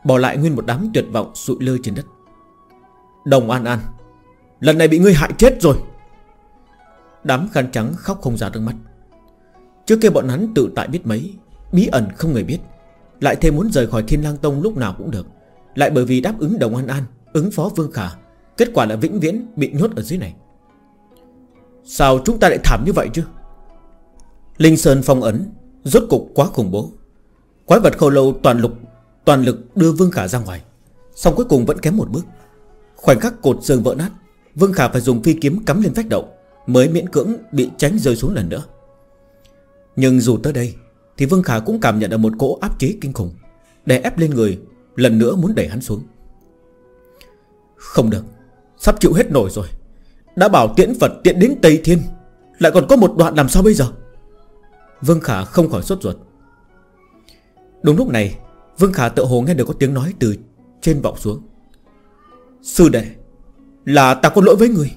Bỏ lại nguyên một đám tuyệt vọng sụi lơ trên đất. Đồng An An, Lần này bị ngươi hại chết rồi. Đám khăn trắng khóc không ra nước mắt. Trước kia bọn hắn tự tại biết mấy, Bí ẩn không người biết. Lại thêm muốn rời khỏi thiên lang tông lúc nào cũng được. Lại bởi vì đáp ứng đồng an an Ứng phó vương khả Kết quả là vĩnh viễn bị nhốt ở dưới này. Sao chúng ta lại thảm như vậy chứ? Linh Sơn phong ấn Rốt cục quá khủng bố. Quái vật khâu lâu toàn lực, Toàn lực đưa Vương Khả ra ngoài Xong cuối cùng vẫn kém một bước. Khoảnh khắc cột xương vỡ nát Vương Khả phải dùng phi kiếm cắm lên vách động Mới miễn cưỡng bị tránh rơi xuống lần nữa. Nhưng dù tới đây thì Vương Khả cũng cảm nhận được một cỗ áp chế kinh khủng Để ép lên người, Lần nữa muốn đẩy hắn xuống. Không được, Sắp chịu hết nổi rồi. Đã bảo tiễn Phật tiện đến Tây Thiên, Lại còn có một đoạn làm sao bây giờ? Vương Khả không khỏi sốt ruột. Đúng lúc này, Vương Khả tự hồ nghe được có tiếng nói từ trên vọng xuống. Sư đệ, Là ta có lỗi với người.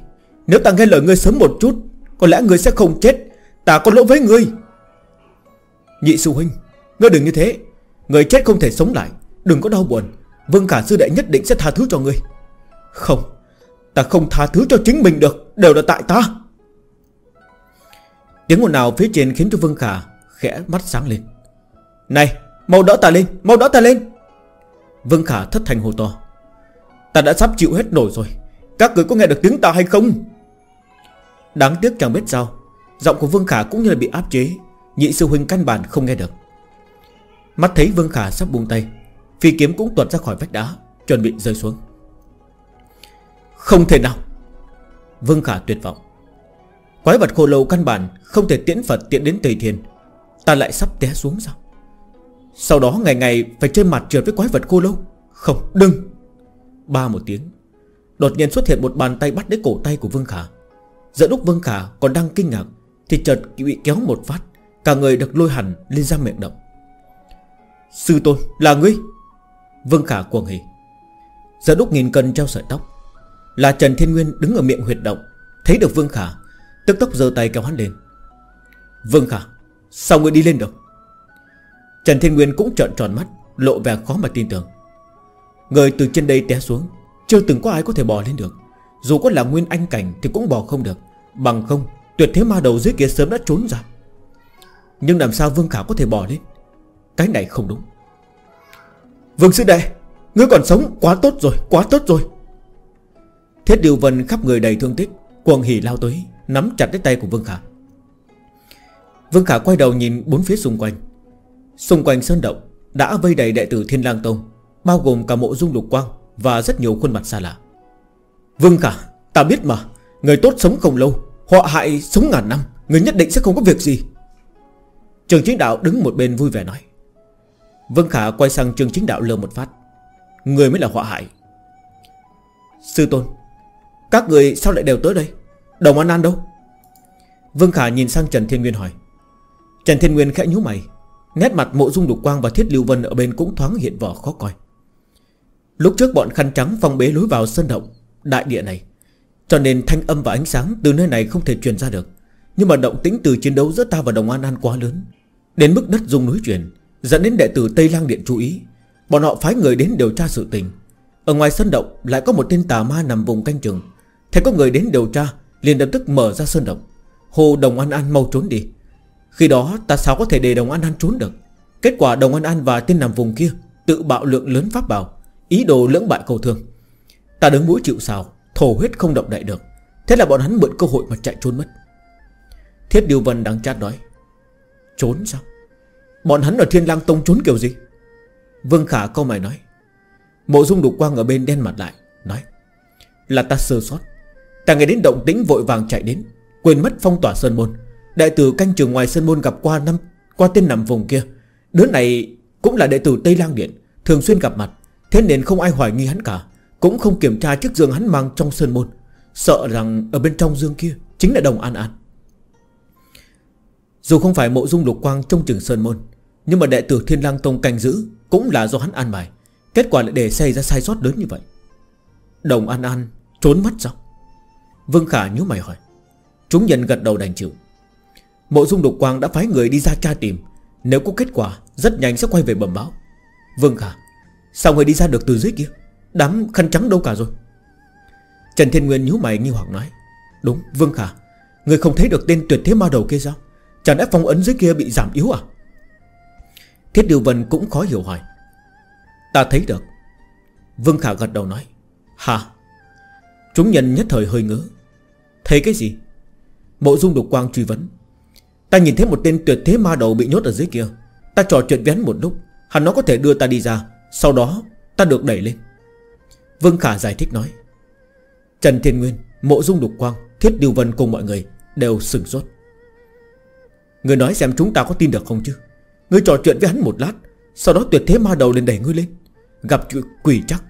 Nếu ta nghe lời ngươi sớm một chút, Có lẽ ngươi sẽ không chết. Ta có lỗi với ngươi. Nhị sư huynh Ngươi đừng như thế. Người chết không thể sống lại. Đừng có đau buồn. Vương cả sư đệ nhất định sẽ tha thứ cho ngươi. Không, Ta không tha thứ cho chính mình được. Đều là tại ta. Tiếng ồn nào phía trên khiến cho Vương Khả Khẽ mắt sáng lên. Này, mau đỡ ta lên, Mau đỡ ta lên. Vương Khả thất thành hồ to. Ta đã sắp chịu hết nổi rồi. Các người có nghe được tiếng ta hay không? Đáng tiếc chẳng biết sao, Giọng của Vương Khả cũng như là bị áp chế. Nhị sư huynh căn bản không nghe được. Mắt thấy Vương Khả sắp buông tay, Phi kiếm cũng tuột ra khỏi vách đá, Chuẩn bị rơi xuống. Không thể nào! Vương Khả tuyệt vọng. Quái vật khô lâu căn bản Không thể tiễn Phật tiện đến Tây Thiên Ta lại sắp té xuống sao? Sau đó ngày ngày phải chơi mặt trượt với quái vật khô lâu. Không, đừng! Ba một tiếng, Đột nhiên xuất hiện một bàn tay bắt lấy cổ tay của Vương Khả. Giữa lúc Vương Khả còn đang kinh ngạc Thì chợt bị kéo một phát. Cả người được lôi hẳn lên ra miệng động Sư tôn, là ngươi? Vương Khả cuồng hỉ. Giờ đúc nghìn cân treo sợi tóc, Là Trần Thiên Nguyên đứng ở miệng huyệt động, Thấy được Vương Khả, Tức tốc giơ tay kéo hắn lên. Vương Khả, Sao ngươi đi lên được? Trần Thiên Nguyên cũng trợn tròn mắt, Lộ vẻ khó mà tin tưởng. Người từ trên đây té xuống, Chưa từng có ai có thể bò lên được. Dù có là nguyên anh cảnh Thì cũng bò không được, Bằng không, tuyệt thế ma đầu dưới kia sớm đã trốn ra. Nhưng làm sao Vương Khả có thể bỏ lên Cái này không đúng. Vương Sư Đệ, Ngươi còn sống, quá tốt rồi, Quá tốt rồi. Thiết Điều Vân khắp người đầy thương tích, Cuồng hỉ lao tới, Nắm chặt cái tay của Vương Khả. Vương Khả quay đầu nhìn bốn phía xung quanh. Xung quanh sơn động Đã vây đầy đệ tử Thiên lang Tông, Bao gồm cả mộ dung lục quang Và rất nhiều khuôn mặt xa lạ. Vương Khả, Ta biết mà, Người tốt sống không lâu Họ hại sống ngàn năm, Người nhất định sẽ không có việc gì. Trường chính đạo đứng một bên vui vẻ nói. Vương Khả quay sang trường chính đạo lừa một phát. Người mới là họa hại. Sư tôn, Các người sao lại đều tới đây? Đồng An An đâu? Vương Khả nhìn sang Trần Thiên Nguyên hỏi. Trần Thiên Nguyên khẽ nhíu mày. Nét mặt mộ dung đục quang và thiết lưu vân Ở bên cũng thoáng hiện vỏ khó coi. Lúc trước bọn khăn trắng phong bế lối vào sân động, Đại địa này. Cho nên thanh âm và ánh sáng từ nơi này không thể truyền ra được. Nhưng mà động tĩnh từ chiến đấu giữa ta và Đồng An An quá lớn. Đến mức đất dung núi chuyển, Dẫn đến đệ tử Tây Lang Điện chú ý. Bọn họ phái người đến điều tra sự tình. Ở ngoài sân động lại có một tên tà ma nằm vùng canh trường Thấy có người đến điều tra, liền lập tức mở ra sơn động. Hồ Đồng An An mau trốn đi. Khi đó ta sao có thể để Đồng An An trốn được? Kết quả Đồng An An và tên nằm vùng kia Tự bạo lượng lớn pháp bảo, Ý đồ lưỡng bại cầu thương. Ta đứng mũi chịu sào, Thổ huyết không động đậy được. Thế là bọn hắn mượn cơ hội mà chạy trốn mất. Thiết Điều Vân đang chát nói Trốn sao? Bọn hắn ở Thiên lang Tông trốn kiểu gì? Vương Khả câu mày nói. Mộ dung đục quang ở bên đen mặt lại, Nói. Là ta sơ sót. Ta nghe đến động tĩnh vội vàng chạy đến, Quên mất phong tỏa Sơn Môn. Đại tử canh trường ngoài Sơn Môn gặp qua năm, Qua tên nằm vùng kia. Đứa này cũng là đệ tử Tây Lang Điện, Thường xuyên gặp mặt. Thế nên không ai hoài nghi hắn cả, Cũng không kiểm tra chiếc giường hắn mang trong Sơn Môn. Sợ rằng ở bên trong dương kia Chính là đồng an an. Dù không phải mộ dung lục quang trong trường Sơn Môn, Nhưng mà đệ tử Thiên Lang Tông canh giữ Cũng là do hắn an bài. Kết quả lại để xảy ra sai sót lớn như vậy. Đồng an an trốn mất sao? Vương Khả nhíu mày hỏi. Chúng nhân gật đầu đành chịu. Mộ dung đục quang đã phái người đi ra tra tìm. Nếu có kết quả, Rất nhanh sẽ quay về bẩm báo. Vương Khả, Sao người đi ra được từ dưới kia? Đám khăn trắng đâu cả rồi? Trần Thiên Nguyên nhíu mày nghi hoặc nói. Đúng, Vương Khả, Người không thấy được tên tuyệt thế ma đầu kia sao? Chẳng lẽ phong ấn dưới kia bị giảm yếu à? Thiết Điều Vân cũng khó hiểu hỏi. Ta thấy được. Vương Khả gật đầu nói. Hả Chúng nhân nhất thời hơi ngớ. Thấy cái gì? Bộ dung đục quang truy vấn. Ta nhìn thấy một tên tuyệt thế ma đầu bị nhốt ở dưới kia. Ta trò chuyện với hắn một lúc. Hắn nó có thể đưa ta đi ra. Sau đó, ta được đẩy lên. Vương Khả giải thích nói. Trần Thiên Nguyên, Mộ dung đục quang, Thiết Điều Vân cùng mọi người Đều sửng sốt. Người nói xem chúng ta có tin được không chứ? Ngươi trò chuyện với hắn một lát Sau đó tuyệt thế ma đầu lên đẩy ngươi lên. Gặp chuyện quỷ chắc.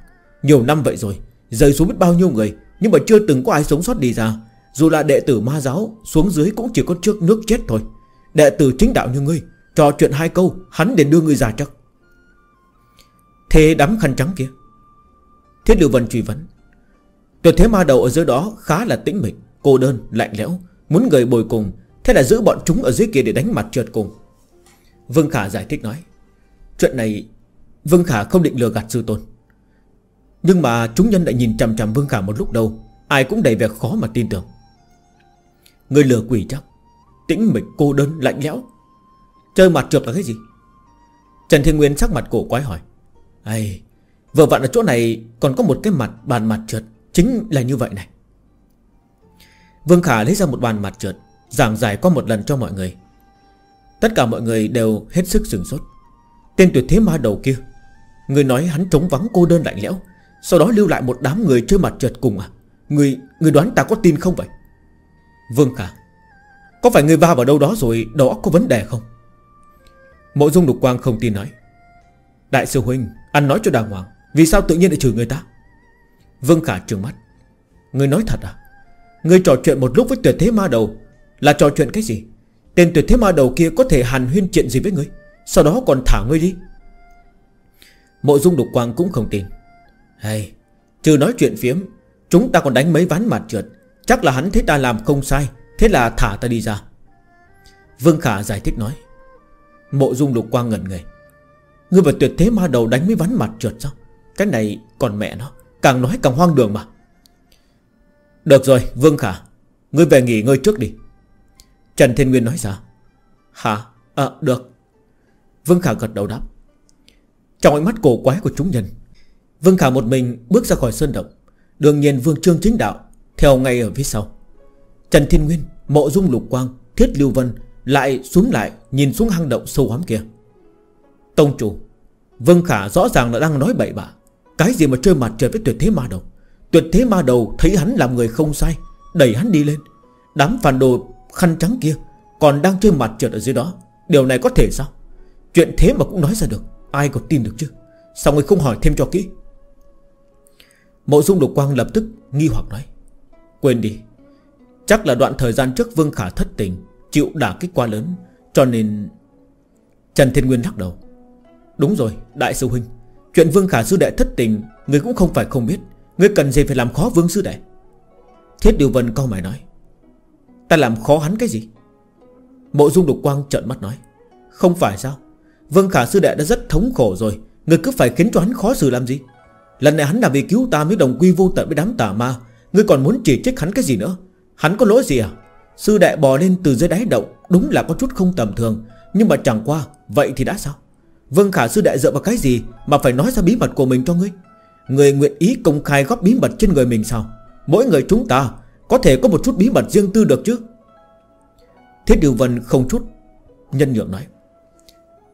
Nhiều năm vậy rồi Rơi xuống biết bao nhiêu người Nhưng mà chưa từng có ai sống sót đi ra. Dù là đệ tử ma giáo Xuống dưới cũng chỉ có trước nước chết thôi. Đệ tử chính đạo như ngươi Trò chuyện hai câu Hắn để đưa ngươi ra chắc. Thế đám khăn trắng kia. Thiết Lưu Vân truy vấn. Tuyệt thế ma đầu ở dưới đó khá là tĩnh mịch Cô đơn, lạnh lẽo Muốn người bồi cùng Thế là giữ bọn chúng ở dưới kia để đánh mặt trượt cùng. Vương Khả giải thích nói, Chuyện này, Vương Khả không định lừa gạt sư tôn. Nhưng mà chúng nhân lại nhìn chằm chằm Vương Khả một lúc đâu, Ai cũng đầy vẻ khó mà tin tưởng. Người lừa quỷ chắc, Tĩnh mịch cô đơn, lạnh lẽo. Chơi mặt trượt là cái gì? Trần Thiên Nguyên sắc mặt cổ quái hỏi. Ây, Vừa vặn ở chỗ này còn có một cái mặt bàn mặt trượt, Chính là như vậy này. Vương Khả lấy ra một bàn mặt trượt Giảng giải qua một lần cho mọi người. Tất cả mọi người đều hết sức sừng sốt. Tên tuyệt thế ma đầu kia Người nói hắn trống vắng cô đơn lạnh lẽo Sau đó lưu lại một đám người chơi mặt trượt cùng à? Người, người đoán ta có tin không vậy? Vương Khả Có phải người va vào đâu đó rồi Đó có vấn đề không? Mộ dung đục quang không tin nói. Đại sư Huynh Anh nói cho đàng hoàng Vì sao tự nhiên lại chửi người ta? Vương Khả trừng mắt. Người nói thật à? Người trò chuyện một lúc với tuyệt thế ma đầu là trò chuyện cái gì? Tên tuyệt thế ma đầu kia có thể hàn huyên chuyện gì với ngươi? Sau đó còn thả ngươi đi. Mộ dung đục quang cũng không tin. Hay, Trừ nói chuyện phiếm, Chúng ta còn đánh mấy ván mặt trượt. Chắc là hắn thấy ta làm không sai, Thế là thả ta đi ra. Vương Khả giải thích nói. Mộ dung đục quang ngẩn người. Ngươi và tuyệt thế ma đầu đánh mấy ván mặt trượt sao? Cái này còn mẹ nó, Càng nói càng hoang đường mà. Được rồi, Vương Khả, Ngươi về nghỉ ngơi trước đi. Trần Thiên Nguyên nói ra. Hả? À được. Vương Khả gật đầu đáp. Trong ánh mắt cổ quái của chúng nhân Vương Khả một mình bước ra khỏi sơn động. Đương nhiên Vương Trương chính đạo Theo ngay ở phía sau. Trần Thiên Nguyên, Mộ Dung Lục Quang Thiết Lưu Vân lại xuống lại Nhìn xuống hang động sâu hóm kia. Tông chủ Vương Khả rõ ràng là đang nói bậy bạ. Cái gì mà chơi mặt trời với tuyệt thế ma đầu? Tuyệt thế ma đầu thấy hắn làm người không sai Đẩy hắn đi lên. Đám phản đồ khăn trắng kia Còn đang chơi mặt trượt ở dưới đó. Điều này có thể sao? Chuyện thế mà cũng nói ra được. Ai còn tin được chứ? Sao người không hỏi thêm cho kỹ? Mộ dung lục quang lập tức nghi hoặc nói, Quên đi. Chắc là đoạn thời gian trước Vương Khả thất tình, Chịu đả kích quá lớn, Cho nên Trần Thiên Nguyên lắc đầu, Đúng rồi, đại sư huynh. Chuyện Vương Khả sư đệ thất tình, Người cũng không phải không biết. Người cần gì phải làm khó Vương sư đệ. Thiết Điều Vân câu mày nói Ta làm khó hắn cái gì? Mộ dung đục quang trợn mắt nói. Không phải sao? Vương Khả sư đệ đã rất thống khổ rồi. Người cứ phải khiến cho hắn khó xử làm gì? Lần này hắn là vì cứu ta mới đồng quy vô tận với đám tà ma. Ngươi còn muốn chỉ trích hắn cái gì nữa? Hắn có lỗi gì à? Sư đệ bò lên từ dưới đáy động, Đúng là có chút không tầm thường. Nhưng mà chẳng qua, Vậy thì đã sao? Vương Khả sư đệ dựa vào cái gì Mà phải nói ra bí mật của mình cho ngươi? Người nguyện ý công khai góp bí mật trên người mình sao? Mỗi người chúng ta có thể có một chút bí mật riêng tư được chứ? Thiết Điều Vân không chút Nhân nhượng nói.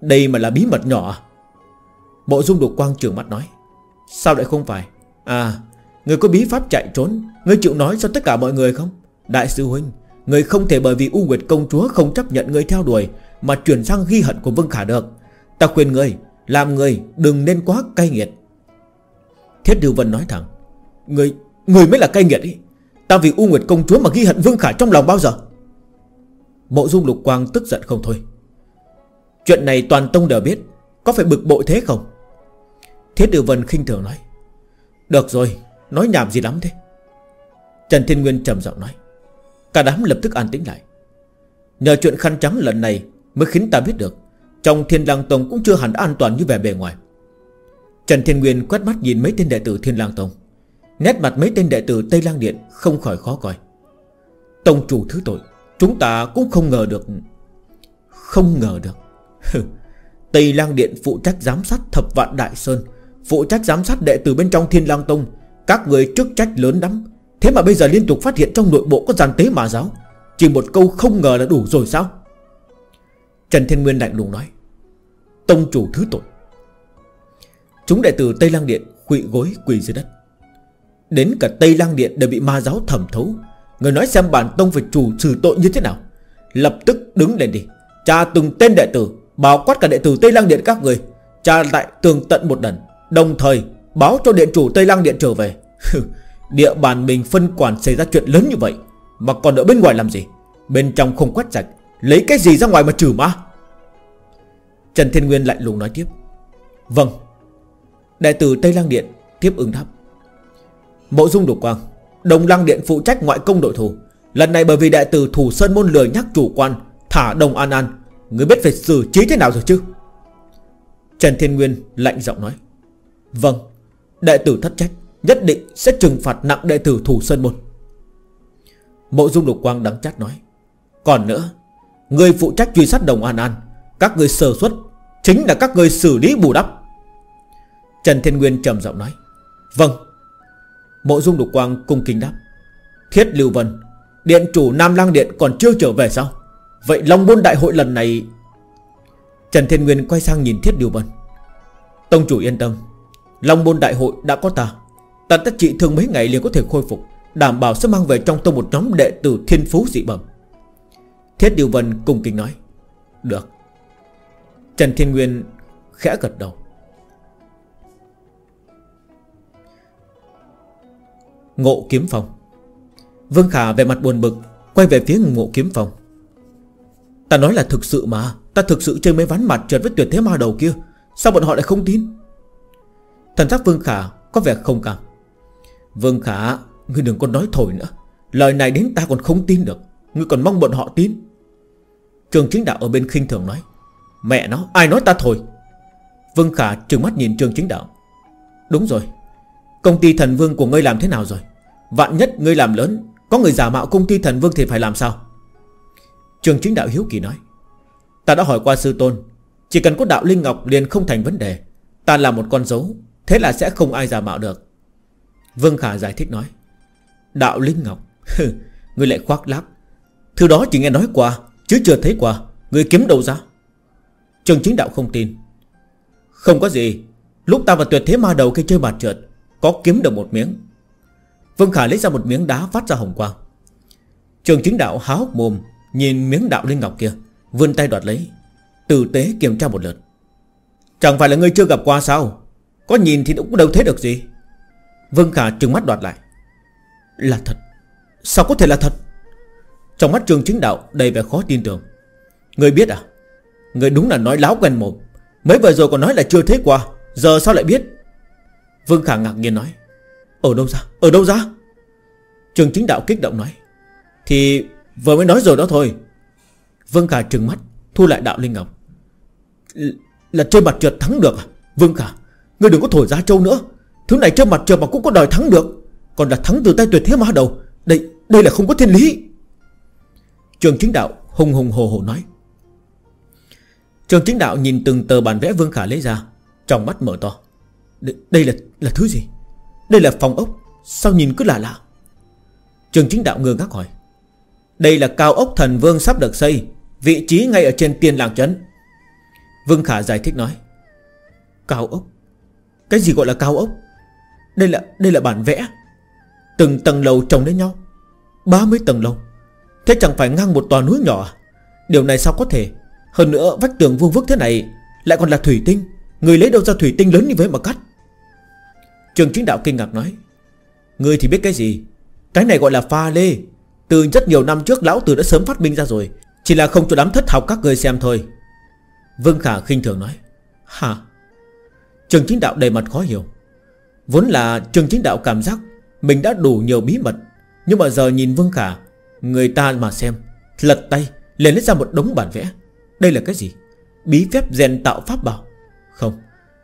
Đây mà là bí mật nhỏ à? Bộ dung đục quang trường mắt nói. Sao lại không phải? À Người có bí pháp chạy trốn, Người chịu nói cho tất cả mọi người không? Đại sư huynh, Người không thể bởi vì U Nguyệt công chúa không chấp nhận người theo đuổi Mà chuyển sang ghi hận của Vương Khả được. Ta khuyên người, Làm người đừng nên quá cay nghiệt. Thiết Điều Vân nói thẳng. Người Người mới là cay nghiệt ý Ta vì U Nguyệt công chúa mà ghi hận Vương Khả trong lòng bao giờ? Mộ dung lục quang tức giận không thôi. Chuyện này toàn tông đều biết, Có phải bực bội thế không? Thiết Điều Vân khinh thường nói. Được rồi, Nói nhảm gì lắm thế? Trần Thiên Nguyên trầm giọng nói. Cả đám lập tức an tĩnh lại. Nhờ chuyện khăn trắng lần này Mới khiến ta biết được, Trong Thiên Lang Tông cũng chưa hẳn an toàn như vẻ bề ngoài. Trần Thiên Nguyên quét mắt nhìn mấy tên đệ tử Thiên Lang Tông. Nét mặt mấy tên đệ tử Tây Lang Điện Không khỏi khó coi. Tông chủ thứ tội, Chúng ta cũng không ngờ được. Không ngờ được. Tây Lang Điện phụ trách giám sát thập vạn Đại Sơn, Phụ trách giám sát đệ tử bên trong Thiên Lang Tông. Các người chức trách lớn lắm. Thế mà bây giờ liên tục phát hiện trong nội bộ có giàn tế mà giáo. Chỉ một câu không ngờ là đủ rồi sao? Trần Thiên Nguyên lạnh lùng nói. Tông chủ thứ tội. Chúng đệ tử Tây Lang Điện quỵ gối quỳ dưới đất. Đến cả Tây Lang Điện đều bị ma giáo thẩm thấu. Người nói xem bản tông phải chủ trừ tội như thế nào. Lập tức đứng lên đi. Cha từng tên đệ tử Báo quát cả đệ tử Tây Lang Điện các người. Cha lại tường tận một lần, Đồng thời báo cho điện chủ Tây Lang Điện trở về. Địa bàn mình phân quản xảy ra chuyện lớn như vậy, Mà còn ở bên ngoài làm gì? Bên trong không quét sạch, Lấy cái gì ra ngoài mà trừ ma? Trần Thiên Nguyên lại lùng nói tiếp. Vâng. Đệ tử Tây Lang Điện tiếp ứng đáp. Mộ dung Độc quang, Đồng Lăng Điện phụ trách ngoại công đội thủ. Lần này bởi vì đại tử Thủ Sơn Môn lười nhắc chủ quan, Thả Đồng An An. Người biết phải xử trí thế nào rồi chứ? Trần Thiên Nguyên lạnh giọng nói. Vâng Đệ tử thất trách, Nhất định sẽ trừng phạt nặng đệ tử Thủ Sơn Môn. Mộ Dung Lục Quang đắng chát nói. Còn nữa, Người phụ trách truy sát Đồng An An, Các người sơ xuất Chính là các người xử lý bù đắp. Trần Thiên Nguyên trầm giọng nói. Vâng Mộ dung lục quang cung kính đáp. Thiết Lưu Vân, Điện chủ Nam Lang Điện còn chưa trở về sao? Vậy Long Môn Đại hội lần này, Trần Thiên Nguyên quay sang nhìn Thiết Lưu Vân. Tông chủ yên tâm, Long Môn Đại hội đã có ta. Ta tất trị thương mấy ngày liền có thể khôi phục, Đảm bảo sẽ mang về trong tông một nhóm đệ tử thiên phú dị bẩm. Thiết Điều Vân cùng kính nói, Được. Trần Thiên Nguyên khẽ gật đầu. Ngộ kiếm Phong, Vương Khả về mặt buồn bực Quay về phía ngộ kiếm Phong. Ta nói là thực sự mà Ta thực sự chơi mấy ván mặt trượt với tuyệt thế ma đầu kia Sao bọn họ lại không tin? Thần sắc Vương Khả có vẻ không cảm Vương Khả Ngươi đừng có nói thổi nữa Lời này đến ta còn không tin được Ngươi còn mong bọn họ tin. Trường chính đạo ở bên khinh thường nói Mẹ nó ai nói ta thổi? Vương Khả trừng mắt nhìn trường chính đạo. Đúng rồi Công ty thần vương của ngươi làm thế nào rồi? Vạn nhất ngươi làm lớn, Có người giả mạo công ty thần vương thì phải làm sao? Trường chính đạo hiếu kỳ nói. Ta đã hỏi qua sư tôn, Chỉ cần có đạo Linh Ngọc liền không thành vấn đề. Ta là một con dấu, Thế là sẽ không ai giả mạo được. Vương Khả giải thích nói. Đạo Linh Ngọc Người lại khoác lác. Thứ đó chỉ nghe nói qua, Chứ chưa thấy qua Người kiếm đâu ra? Trường chính đạo không tin. Không có gì, Lúc ta và tuyệt thế ma đầu khi chơi mặt trượt, Có kiếm được một miếng Vương Khả lấy ra một miếng đá phát ra hồng quang. Trường chính đạo háo mồm, Nhìn miếng đạo linh ngọc kia, Vươn tay đoạt lấy, Tử tế kiểm tra một lượt. Chẳng phải là ngươi chưa gặp qua sao? Có nhìn thì cũng đâu thấy được gì. Vương Khả trừng mắt đoạt lại. Là thật. Sao có thể là thật? Trong mắt trường chính đạo đầy vẻ khó tin tưởng. Ngươi biết à? Ngươi đúng là nói láo quen mồm. Mấy vừa rồi còn nói là chưa thấy qua, Giờ sao lại biết? Vương Khả ngạc nhiên nói. Ở đâu ra? Ở đâu ra? Trường chính đạo kích động nói. Thì vừa mới nói rồi đó thôi. Vương Khả trừng mắt, Thu lại đạo Linh Ngọc. L Là chơi mặt trượt thắng được à? Vương Khả, Ngươi đừng có thổi giá trâu nữa. Thứ này chơi mặt trượt mà cũng có đòi thắng được. Còn là thắng từ tay tuyệt thế ma đầu. Đây đây là không có thiên lý. Trường chính đạo hùng hùng hồ hồ nói. Trường chính đạo nhìn từng tờ bản vẽ Vương Khả lấy ra, Trong mắt mở to. Đây là là thứ gì? Đây là phòng ốc, Sao nhìn cứ lạ lạ? Trường chính đạo ngơ ngác hỏi. Đây là cao ốc thần vương sắp được xây, Vị trí ngay ở trên tiền làng trấn Vương Khả giải thích nói. Cao ốc? Cái gì gọi là cao ốc? Đây là đây là bản vẽ. Từng tầng lầu trồng lên nhau. 30 tầng lầu. Thế chẳng phải ngang một tòa núi nhỏ à? Điều này sao có thể? Hơn nữa vách tường vuông vức thế này Lại còn là thủy tinh. Người lấy đâu ra thủy tinh lớn như vậy mà cắt? Trường chính đạo kinh ngạc nói, Ngươi thì biết cái gì? Cái này gọi là pha lê. Từ rất nhiều năm trước lão tử đã sớm phát minh ra rồi, Chỉ là không cho đám thất học các ngươi xem thôi. Vương Khả khinh thường nói, Hả? Trường chính đạo đầy mặt khó hiểu. Vốn là trường chính đạo cảm giác Mình đã đủ nhiều bí mật, Nhưng mà giờ nhìn Vương Khả, Người ta mà xem, Lật tay, liền lấy ra một đống bản vẽ. Đây là cái gì? Bí phép rèn tạo pháp bảo. Không,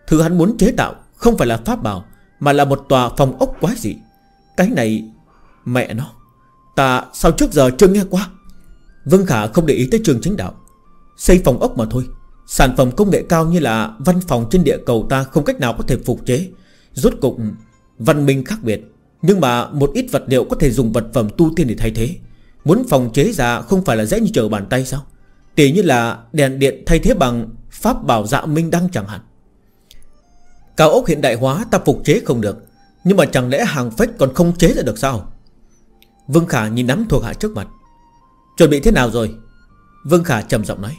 Thứ hắn muốn chế tạo Không phải là pháp bảo mà là một tòa phòng ốc quái dị. Cái này, Mẹ nó, Ta sao trước giờ chưa nghe qua? Vương Khả không để ý tới trường chính đạo. Xây phòng ốc mà thôi, Sản phẩm công nghệ cao như là văn phòng trên địa cầu ta không cách nào có thể phục chế. Rốt cục, văn minh khác biệt. Nhưng mà một ít vật liệu có thể dùng vật phẩm tu tiên để thay thế. Muốn phòng chế ra không phải là dễ như trở bàn tay sao? Tỉ như là đèn điện thay thế bằng pháp bảo dạ minh đăng chẳng hạn. Cao ốc hiện đại hóa ta phục chế không được. Nhưng mà chẳng lẽ hàng phách còn không chế ra được sao? Vương Khả nhìn nắm thuộc hạ trước mặt. Chuẩn bị thế nào rồi? Vương Khả trầm giọng nói.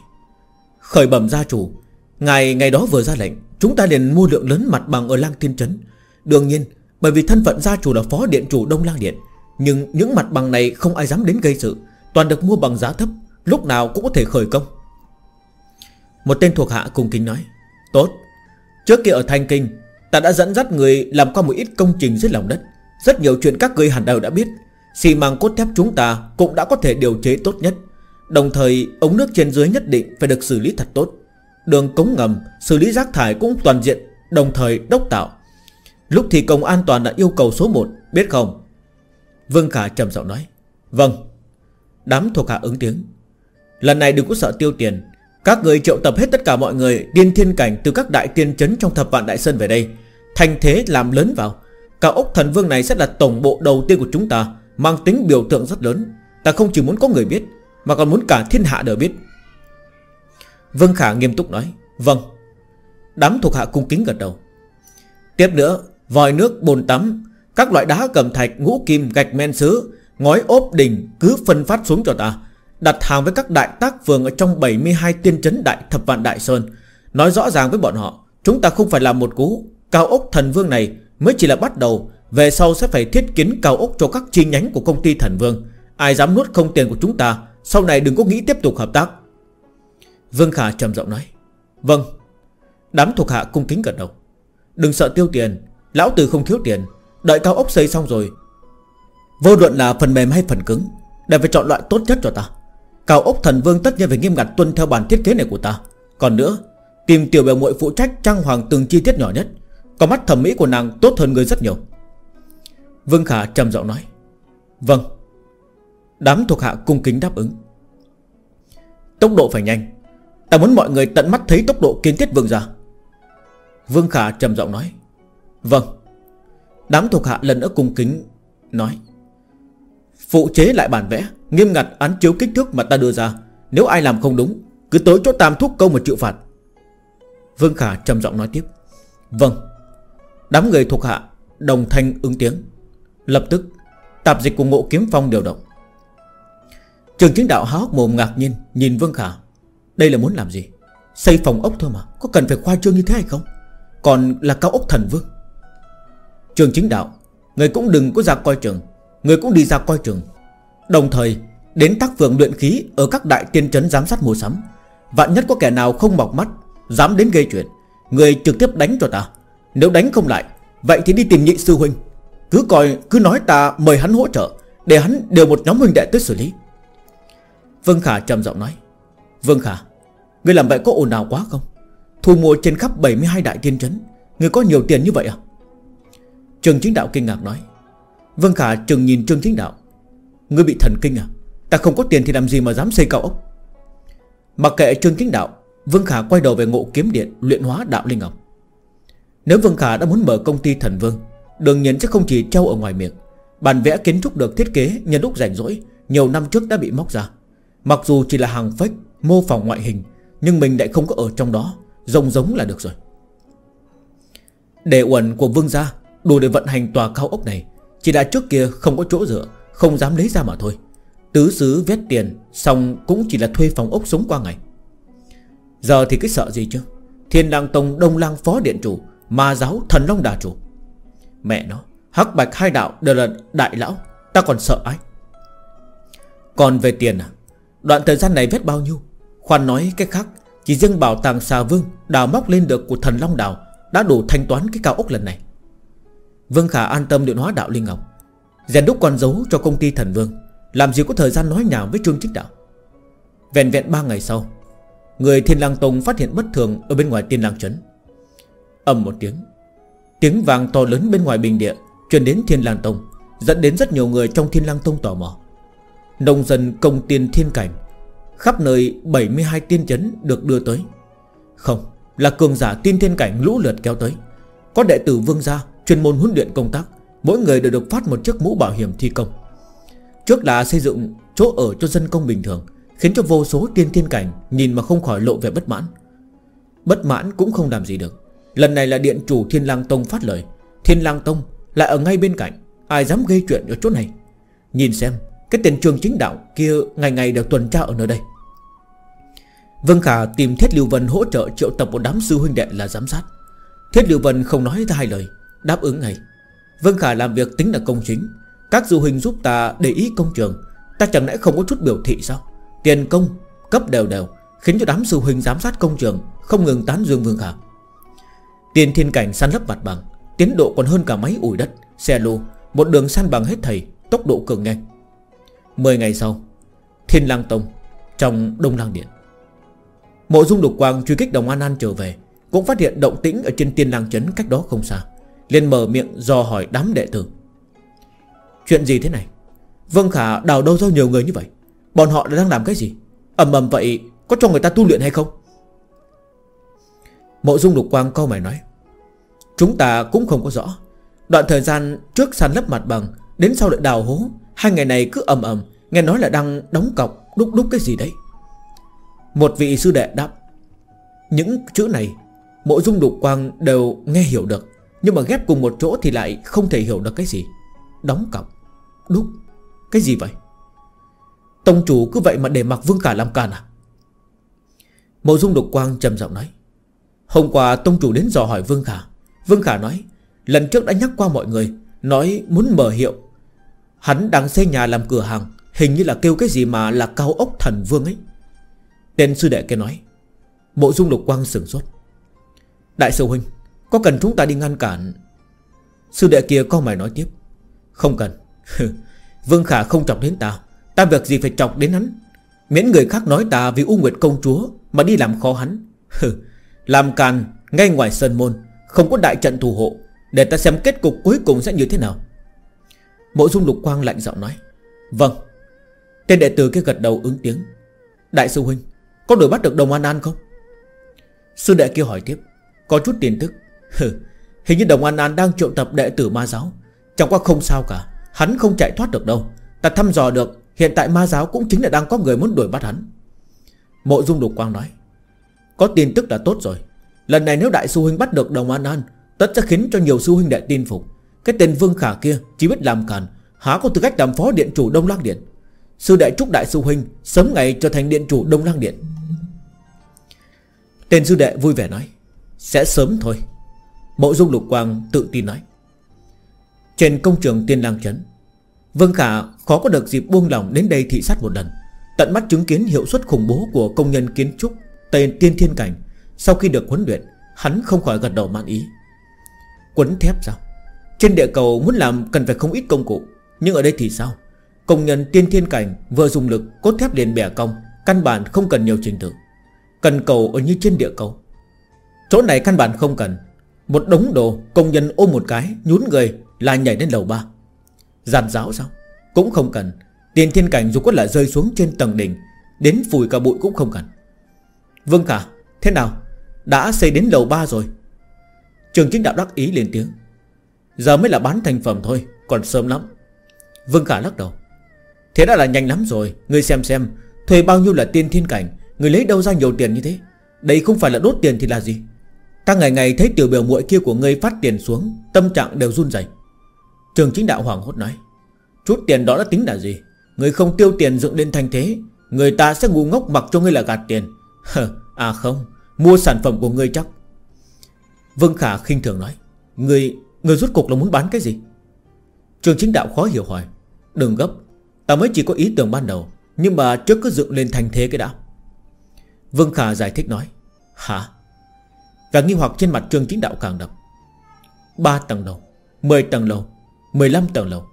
Khởi bẩm gia chủ Ngày ngày đó vừa ra lệnh, Chúng ta liền mua lượng lớn mặt bằng ở Lang Tiên Trấn. Đương nhiên, Bởi vì thân phận gia chủ là phó điện chủ Đông Lang Điện, Nhưng những mặt bằng này không ai dám đến gây sự. Toàn được mua bằng giá thấp, Lúc nào cũng có thể khởi công. Một tên thuộc hạ cùng kính nói, Tốt Trước kia ở Thanh Kinh, Ta đã dẫn dắt người làm qua một ít công trình dưới lòng đất. Rất nhiều chuyện các người hẳn đều đã biết. Xì màng cốt thép chúng ta Cũng đã có thể điều chế tốt nhất. Đồng thời, ống nước trên dưới nhất định Phải được xử lý thật tốt. Đường cống ngầm, xử lý rác thải cũng toàn diện, Đồng thời đốc tạo. Lúc thì công an toàn là yêu cầu số 1 Biết không? Vương Khả trầm giọng nói. Vâng. Đám thuộc hạ ứng tiếng. Lần này đừng có sợ tiêu tiền. Các người triệu tập hết tất cả mọi người, Điên thiên cảnh từ các đại tiên chấn trong thập vạn đại sơn về đây. Thành thế làm lớn vào. Cả ốc thần vương này sẽ là tổng bộ đầu tiên của chúng ta, Mang tính biểu tượng rất lớn. Ta không chỉ muốn có người biết, Mà còn muốn cả thiên hạ đều biết. Vương Khả nghiêm túc nói Vâng. Đám thuộc hạ cung kính gật đầu. Tiếp nữa, Vòi nước bồn tắm, Các loại đá cầm thạch, ngũ kim, gạch men sứ Ngói ốp đình cứ phân phát xuống cho ta. Đặt hàng với các đại tác phường Ở trong 72 tiên trấn đại thập vạn đại sơn. Nói rõ ràng với bọn họ, Chúng ta không phải làm một cú Cao ốc thần vương này, mới chỉ là bắt đầu. Về sau sẽ phải thiết kiến cao ốc cho các chi nhánh của công ty thần vương. Ai dám nuốt không tiền của chúng ta, Sau này đừng có nghĩ tiếp tục hợp tác. Vương Khả trầm giọng nói Vâng. Đám thuộc hạ cung kính gật đầu. Đừng sợ tiêu tiền, Lão tử không thiếu tiền. Đợi cao ốc xây xong rồi, Vô luận là phần mềm hay phần cứng, Đều phải chọn loại tốt nhất cho ta. Cao ốc thần vương tất nhiên phải nghiêm ngặt tuân theo bản thiết kế này của ta. Còn nữa, Tìm tiểu bèo muội phụ trách trang hoàng từng chi tiết nhỏ nhất. Có mắt thẩm mỹ của nàng tốt hơn người rất nhiều. Vương Khả trầm giọng nói. Vâng. Đám thuộc hạ cung kính đáp ứng. Tốc độ phải nhanh. Ta muốn mọi người tận mắt thấy tốc độ kiến thiết vương ra Vương Khả trầm giọng nói. Vâng. Đám thuộc hạ lần nữa cung kính Nói. Phụ chế lại bản vẽ. Nghiêm ngặt án chiếu kích thước mà ta đưa ra. Nếu ai làm không đúng, Cứ tới chỗ tam thúc câu mà chịu phạt. Vương Khả trầm giọng nói tiếp. Vâng. Đám người thuộc hạ Đồng thanh ứng tiếng. Lập tức, Tạp dịch của ngộ kiếm phong điều động. Trường chính đạo há hốc mồm ngạc nhiên Nhìn Vương Khả. Đây là muốn làm gì? Xây phòng ốc thôi mà, Có cần phải khoa trương như thế hay không? Còn là cao ốc thần vương. Trường chính đạo, Người cũng đừng có ra coi trường, Người cũng đi ra coi trường. Đồng thời, Đến tác phường luyện khí Ở các đại tiên trấn giám sát mua sắm, Vạn nhất có kẻ nào không mọc mắt, Dám đến gây chuyện, Người trực tiếp đánh cho ta. Nếu đánh không lại, Vậy thì đi tìm nhị sư huynh. Cứ coi, cứ nói ta mời hắn hỗ trợ, Để hắn đều một nhóm huynh đệ tới xử lý. Vương Khả trầm giọng nói, Vương Khả Người làm vậy có ồn ào quá không? Thu mua trên khắp 72 đại tiên trấn Người có nhiều tiền như vậy à? Trường chính đạo kinh ngạc nói, Vương Khả trừng nhìn Trương chính đạo Ngươi bị thần kinh à? Ta không có tiền thì làm gì mà dám xây cao ốc? Mặc kệ Trương chính đạo, Vương Khả quay đầu về ngộ kiếm điện Luyện hóa đạo linh ngọc. Nếu Vương Khả đã muốn mở công ty thần vương, Đương nhiên sẽ không chỉ trâu ở ngoài miệng. Bản vẽ kiến trúc được thiết kế nhân lúc rảnh rỗi, Nhiều năm trước đã bị móc ra. Mặc dù chỉ là hàng fake Mô phỏng ngoại hình, Nhưng mình lại không có ở trong đó Rồng giống là được rồi. Đề uẩn của vương gia Đủ để vận hành tòa cao ốc này, Chỉ là trước kia không có chỗ dựa. Không dám lấy ra mà thôi. Tứ xứ vét tiền, Xong cũng chỉ là thuê phòng ốc sống qua ngày. Giờ thì cái sợ gì chứ? Thiên lang tông, đông lang phó điện chủ, Ma giáo, thần long đà chủ. Mẹ nó, Hắc bạch hai đạo, đều là đại lão, Ta còn sợ ai? Còn về tiền à? Đoạn thời gian này vét bao nhiêu? Khoan nói cái khác, Chỉ riêng bảo tàng xà vương, Đào móc lên được của thần long đào, Đã đủ thanh toán cái cao ốc lần này. Vương Khả an tâm điện hóa đạo Linh Ngọc. Rèn đúc con dấu cho công ty thần vương. Làm gì có thời gian nói nhảm với Trương Trích Đạo. Vẹn vẹn 3 ngày sau, Người Thiên Lang Tông phát hiện bất thường Ở bên ngoài Tiên Lang Trấn. Ầm một tiếng Tiếng vàng to lớn bên ngoài bình địa Truyền đến Thiên Lang Tông, Dẫn đến rất nhiều người trong Thiên Lang Tông tò mò. Nông dân công tiên thiên cảnh, Khắp nơi 72 tiên chấn được đưa tới. Không, Là cường giả tiên thiên cảnh lũ lượt kéo tới. Có đệ tử vương gia, Chuyên môn huấn luyện công tác. Mỗi người đều được phát một chiếc mũ bảo hiểm thi công. Trước là xây dựng chỗ ở cho dân công bình thường, Khiến cho vô số tiên thiên cảnh Nhìn mà không khỏi lộ vẻ bất mãn. Bất mãn cũng không làm gì được. Lần này là điện chủ Thiên Lang Tông phát lời. Thiên Lang Tông lại ở ngay bên cạnh, Ai dám gây chuyện ở chỗ này? Nhìn xem, cái tiền trường chính đạo kia Ngày ngày đều tuần tra ở nơi đây. Vân Khả tìm Thiết Lưu Vân hỗ trợ triệu tập một đám sư huynh đệ là giám sát. Thiết Lưu Vân không nói ra hai lời, Đáp ứng ngay. Vân Khả làm việc tính là công chính. Các du huynh giúp ta để ý công trường. Ta chẳng lẽ không có chút biểu thị sao? Tiền công, cấp đều đều, Khiến cho đám sư huynh giám sát công trường Không ngừng tán dương Vương Khả. Tiền thiên cảnh săn lấp mặt bằng, Tiến độ còn hơn cả máy ủi đất, Xe lô, Một đường săn bằng hết thầy, Tốc độ cường nhanh. 10 ngày sau, Thiên lang tông Trong Đông lang điện. Mộ dung đục quang truy kích đồng An An trở về, Cũng phát hiện động tĩnh ở trên tiên lang trấn cách đó không xa liền mở miệng do hỏi đám đệ tử. Chuyện gì thế này? Vâng Khả, đào đâu ra nhiều người như vậy? Bọn họ đang làm cái gì? Ầm ầm vậy, có cho người ta tu luyện hay không? Mộ dung đục quang câu mày nói, Chúng ta cũng không có rõ. Đoạn thời gian trước sàn lấp mặt bằng, Đến sau lại đào hố, Hai ngày này cứ ầm ầm, Nghe nói là đang đóng cọc, đúc đúc cái gì đấy. Một vị sư đệ đáp, Những chữ này, Mộ dung đục quang đều nghe hiểu được. Nhưng mà ghép cùng một chỗ thì lại không thể hiểu được cái gì. Đóng cọc. Đúc Cái gì vậy? Tông chủ cứ vậy mà để mặc Vương cả làm càn à? Mộ dung đục quang trầm giọng nói. Hôm qua tông chủ đến dò hỏi Vương Khả. Vương Khả nói, Lần trước đã nhắc qua mọi người, Nói muốn mở hiệu. Hắn đang xây nhà làm cửa hàng, Hình như là kêu cái gì mà là cao ốc thần vương ấy. Tên sư đệ kia nói. Bộ dung lục quang sửng sốt. Đại sư huynh có cần chúng ta đi ngăn cản? Sư đệ kia có mày nói tiếp. Không cần. Vương Khả không chọc đến ta. Ta việc gì phải chọc đến hắn? Miễn người khác nói ta vì U Nguyệt công chúa Mà đi làm khó hắn. Làm càn ngay ngoài sân môn, Không có đại trận thù hộ. Để ta xem kết cục cuối cùng sẽ như thế nào. Mộ dung lục quang lạnh giọng nói. Vâng. Tên đệ tử kia gật đầu ứng tiếng. Đại sư huynh, Có đuổi bắt được đồng an an không? Sư đệ kia hỏi tiếp. Có chút tiền thức Hình như Đồng An An đang triệu tập đệ tử ma giáo. Chẳng qua không sao cả, Hắn không chạy thoát được đâu. Ta thăm dò được, Hiện tại ma giáo cũng chính là đang có người muốn đuổi bắt hắn. Mộ Dung đục Quang nói, Có tin tức là tốt rồi. Lần này nếu đại sư huynh bắt được Đồng An An, Tất sẽ khiến cho nhiều sư huynh đệ tin phục. Cái tên Vương Khả kia chỉ biết làm càn, Há có tư cách làm phó điện chủ Đông Lang Điện. Sư đệ chúc đại sư huynh Sớm ngày trở thành điện chủ Đông Lang Điện. Tên sư đệ vui vẻ nói, Sẽ sớm thôi. Mộ dung lục quang tự tin nói. Trên công trường tiên lang chấn, Vương Khả khó có được dịp buông lỏng đến đây thị sát một lần. Tận mắt chứng kiến hiệu suất khủng bố của công nhân kiến trúc Tên tiên thiên cảnh. Sau khi được huấn luyện, Hắn không khỏi gật đầu mãn ý. Quấn thép sao? Trên địa cầu muốn làm cần phải không ít công cụ. Nhưng ở đây thì sao? Công nhân tiên thiên cảnh vừa dùng lực Cốt thép liền bẻ cong, Căn bản không cần nhiều trình tự. Cần cầu ở như trên địa cầu. Chỗ này căn bản không cần một đống đồ, công nhân ôm một cái, Nhún người là nhảy lên lầu ba. Giàn giáo sao? Cũng không cần. Tiền thiên cảnh dù có là rơi xuống trên tầng đỉnh, Đến phủi cả bụi cũng không cần. Vâng cả Thế nào? Đã xây đến lầu 3 rồi. Trường chính đạo đắc ý lên tiếng. Giờ mới là bán thành phẩm thôi, Còn sớm lắm. Vương Khả lắc đầu. Thế đã là nhanh lắm rồi, Ngươi xem xem, Thuê bao nhiêu là tiên thiên cảnh Người lấy đâu ra nhiều tiền như thế? Đây không phải là đốt tiền thì là gì? Ta ngày ngày thấy tiểu biểu muội kia của ngươi phát tiền xuống Tâm trạng đều run rẩy. Trường chính đạo hoàng hốt nói Chút tiền đó đã tính là gì? Người không tiêu tiền dựng lên thành thế Người ta sẽ ngu ngốc mặc cho ngươi là gạt tiền. À không Mua sản phẩm của ngươi chắc. Vương Khả khinh thường nói Người, người rút cục là muốn bán cái gì? Trường chính đạo khó hiểu hỏi Đừng gấp Ta mới chỉ có ý tưởng ban đầu Nhưng mà trước cứ dựng lên thành thế cái đã. Vương Khả giải thích nói Hả? Và nghi hoặc trên mặt trường chính đạo càng đậm. 3 tầng lầu 10 tầng lầu 15 tầng lầu.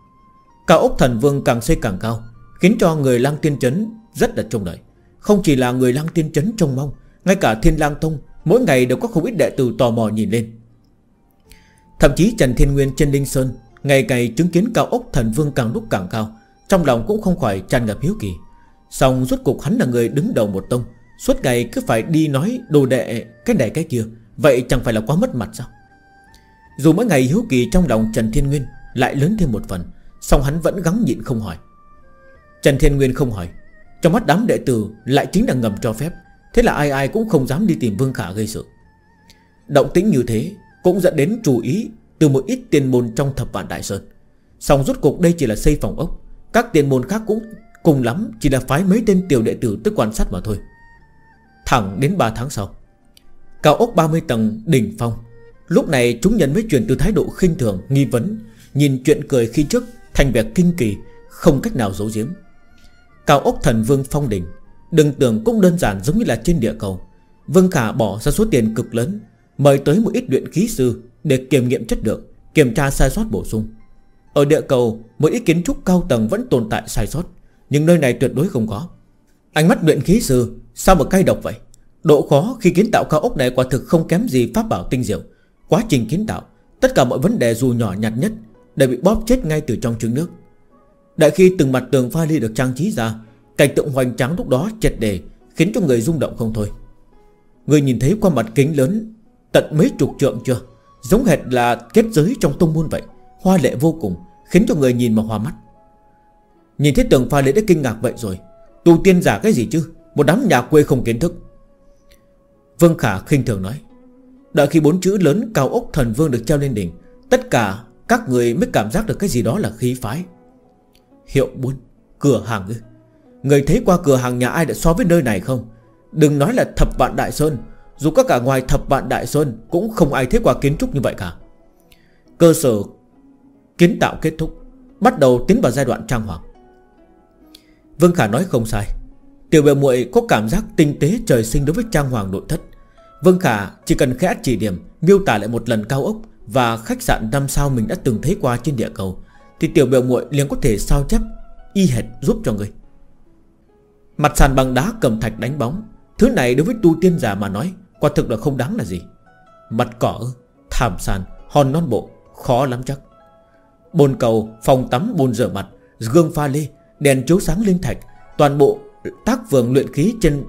Cao ốc thần vương càng xây càng cao, Khiến cho người lang tiên chấn rất là trông đợi. Không chỉ là người lang tiên chấn trông mong, Ngay cả thiên lang tông, Mỗi ngày đều có không ít đệ tử tò mò nhìn lên. Thậm chí Trần Thiên Nguyên trên Linh Sơn, Ngày ngày chứng kiến cao ốc thần vương càng lúc càng cao, Trong lòng cũng không khỏi tràn ngập hiếu kỳ. Xong rốt cục hắn là người đứng đầu một tông, Suốt ngày cứ phải đi nói đồ đệ Cái này cái kia Vậy chẳng phải là quá mất mặt sao? Dù mỗi ngày hiếu kỳ trong lòng Trần Thiên Nguyên Lại lớn thêm một phần, song hắn vẫn gắng nhịn không hỏi. Trần Thiên Nguyên không hỏi. Trong mắt đám đệ tử lại chính là ngầm cho phép, Thế là ai ai cũng không dám đi tìm Vương Khả gây sự. Động tĩnh như thế Cũng dẫn đến chú ý Từ một ít tiền môn trong thập vạn Đại Sơn. Xong rút cuộc đây chỉ là xây phòng ốc, Các tiền môn khác cũng cùng lắm Chỉ là phái mấy tên tiểu đệ tử tới quan sát mà thôi. Thẳng đến 3 tháng sau Cao ốc 30 tầng, đỉnh phong. Lúc này, chúng nhân mới chuyển từ thái độ khinh thường, Nghi vấn, Nhìn chuyện cười khi trước, Thành vẻ kinh kỳ, Không cách nào giấu giếm. Cao ốc thần vương phong đỉnh, Đừng tưởng cũng đơn giản giống như là trên địa cầu. Vương Khả bỏ ra số tiền cực lớn, Mời tới một ít luyện khí sư Để kiểm nghiệm chất lượng, Kiểm tra sai sót bổ sung. Ở địa cầu, Một ít kiến trúc cao tầng vẫn tồn tại sai sót, Nhưng nơi này tuyệt đối không có. Ánh mắt luyện khí sư, Sao mà cay độc vậy? Độ khó khi kiến tạo cao ốc này quả thực không kém gì pháp bảo tinh diệu. Quá trình kiến tạo, Tất cả mọi vấn đề dù nhỏ nhặt nhất Đều bị bóp chết ngay từ trong trứng nước. Đại khi từng mặt tường pha ly được trang trí ra, Cảnh tượng hoành tráng lúc đó chật đề, Khiến cho người rung động không thôi. Người nhìn thấy qua mặt kính lớn, Tận mấy chục trượng chưa? Giống hệt là kết giới trong tông môn vậy, Hoa lệ vô cùng, Khiến cho người nhìn mà hoa mắt. Nhìn thấy tường pha lễ đã kinh ngạc vậy rồi. Tu tiên giả cái gì chứ? Một đám nhà quê không kiến thức. Vương Khả khinh thường nói. Đợi khi bốn chữ lớn cao ốc thần vương được treo lên đỉnh, Tất cả các người mới cảm giác được cái gì đó là khí phái. Hiệu buôn, Cửa hàng ư. Người thấy qua cửa hàng nhà ai đã so với nơi này không? Đừng nói là thập vạn đại sơn, Dù có cả ngoài thập vạn đại sơn Cũng không ai thấy qua kiến trúc như vậy cả. Cơ sở Kiến tạo kết thúc, Bắt đầu tiến vào giai đoạn trang hoàng. Vương Khả nói không sai. Tiểu bệ muội có cảm giác tinh tế trời sinh đối với trang hoàng nội thất. Vương Khả chỉ cần khẽ chỉ điểm Miêu tả lại một lần cao ốc Và khách sạn năm sao mình đã từng thấy qua trên địa cầu Thì tiểu bệ muội liền có thể sao chép Y hệt giúp cho người. Mặt sàn bằng đá cầm thạch đánh bóng Thứ này đối với tu tiên giả mà nói Quả thực là không đáng là gì. Mặt cỏ thảm sàn, hòn non bộ Khó lắm chắc. Bồn cầu, phòng tắm, bồn rửa mặt Gương pha lê, đèn chiếu sáng linh thạch Toàn bộ tác vườn luyện khí trên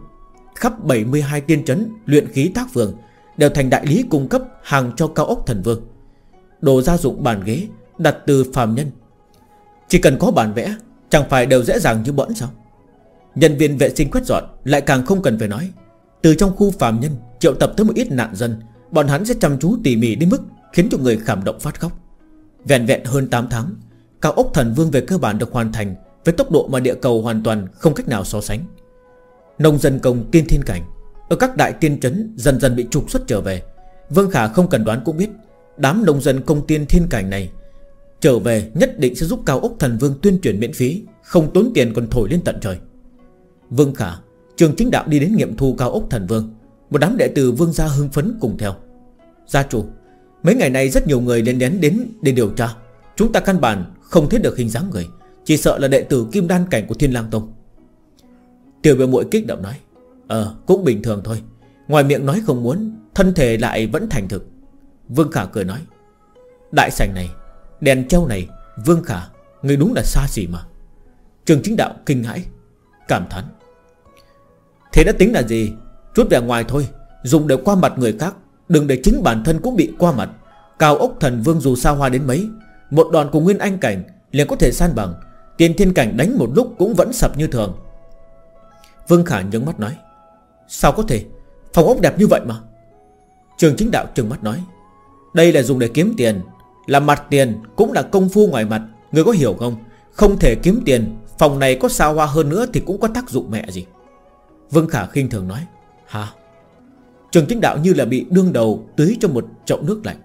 Khắp 72 tiên trấn luyện khí tác vườn Đều thành đại lý cung cấp hàng cho cao ốc thần vương. Đồ gia dụng bàn ghế, Đặt từ phàm nhân. Chỉ cần có bản vẽ, Chẳng phải đều dễ dàng như bỡn sao? Nhân viên vệ sinh quét dọn Lại càng không cần phải nói. Từ trong khu phàm nhân, Triệu tập tới một ít nạn dân, Bọn hắn sẽ chăm chú tỉ mỉ đến mức Khiến cho người cảm động phát khóc. Vẹn vẹn hơn 8 tháng, Cao ốc thần vương về cơ bản được hoàn thành với tốc độ mà địa cầu hoàn toàn không cách nào so sánh. Nông dân công tiên thiên cảnh. Ở các đại tiên trấn dần dần bị trục xuất trở về. Vương Khả không cần đoán cũng biết, Đám nông dân công tiên thiên cảnh này Trở về nhất định sẽ giúp Cao ốc thần vương tuyên truyền miễn phí, Không tốn tiền còn thổi lên tận trời. Vương Khả, Trường chính đạo đi đến nghiệm thu Cao ốc thần vương. Một đám đệ tử vương gia hưng phấn cùng theo. Gia chủ, Mấy ngày nay rất nhiều người lên đến đến để điều tra. Chúng ta căn bản không thấy được hình dáng người. Chỉ sợ là đệ tử kim đan cảnh của Thiên lang Tông. Tiểu biểu muội kích động nói Ờ cũng bình thường thôi. Ngoài miệng nói không muốn, Thân thể lại vẫn thành thực. Vương Khả cười nói, Đại sảnh này, Đèn trâu này, Vương Khả, Người đúng là xa xỉ mà. Trường chính đạo kinh hãi, Cảm thán, Thế đã tính là gì? Chút vẻ ngoài thôi, Dùng để qua mặt người khác, Đừng để chính bản thân cũng bị qua mặt. Cao ốc thần vương dù sao hoa đến mấy, Một đoàn của Nguyên Anh Cảnh liền có thể san bằng. Tiền thiên cảnh đánh một lúc cũng vẫn sập như thường. Vương Khả nhấn mắt nói, Sao có thể? Phòng ốc đẹp như vậy mà. Trường chính đạo trừng mắt nói, Đây là dùng để kiếm tiền, Là mặt tiền cũng là công phu ngoài mặt, Người có hiểu không? Không thể kiếm tiền, Phòng này có sao hoa hơn nữa thì cũng có tác dụng mẹ gì. Vương Khả khinh thường nói, Hả? Trường chính đạo như là bị đương đầu Tưới cho một chậu nước lạnh.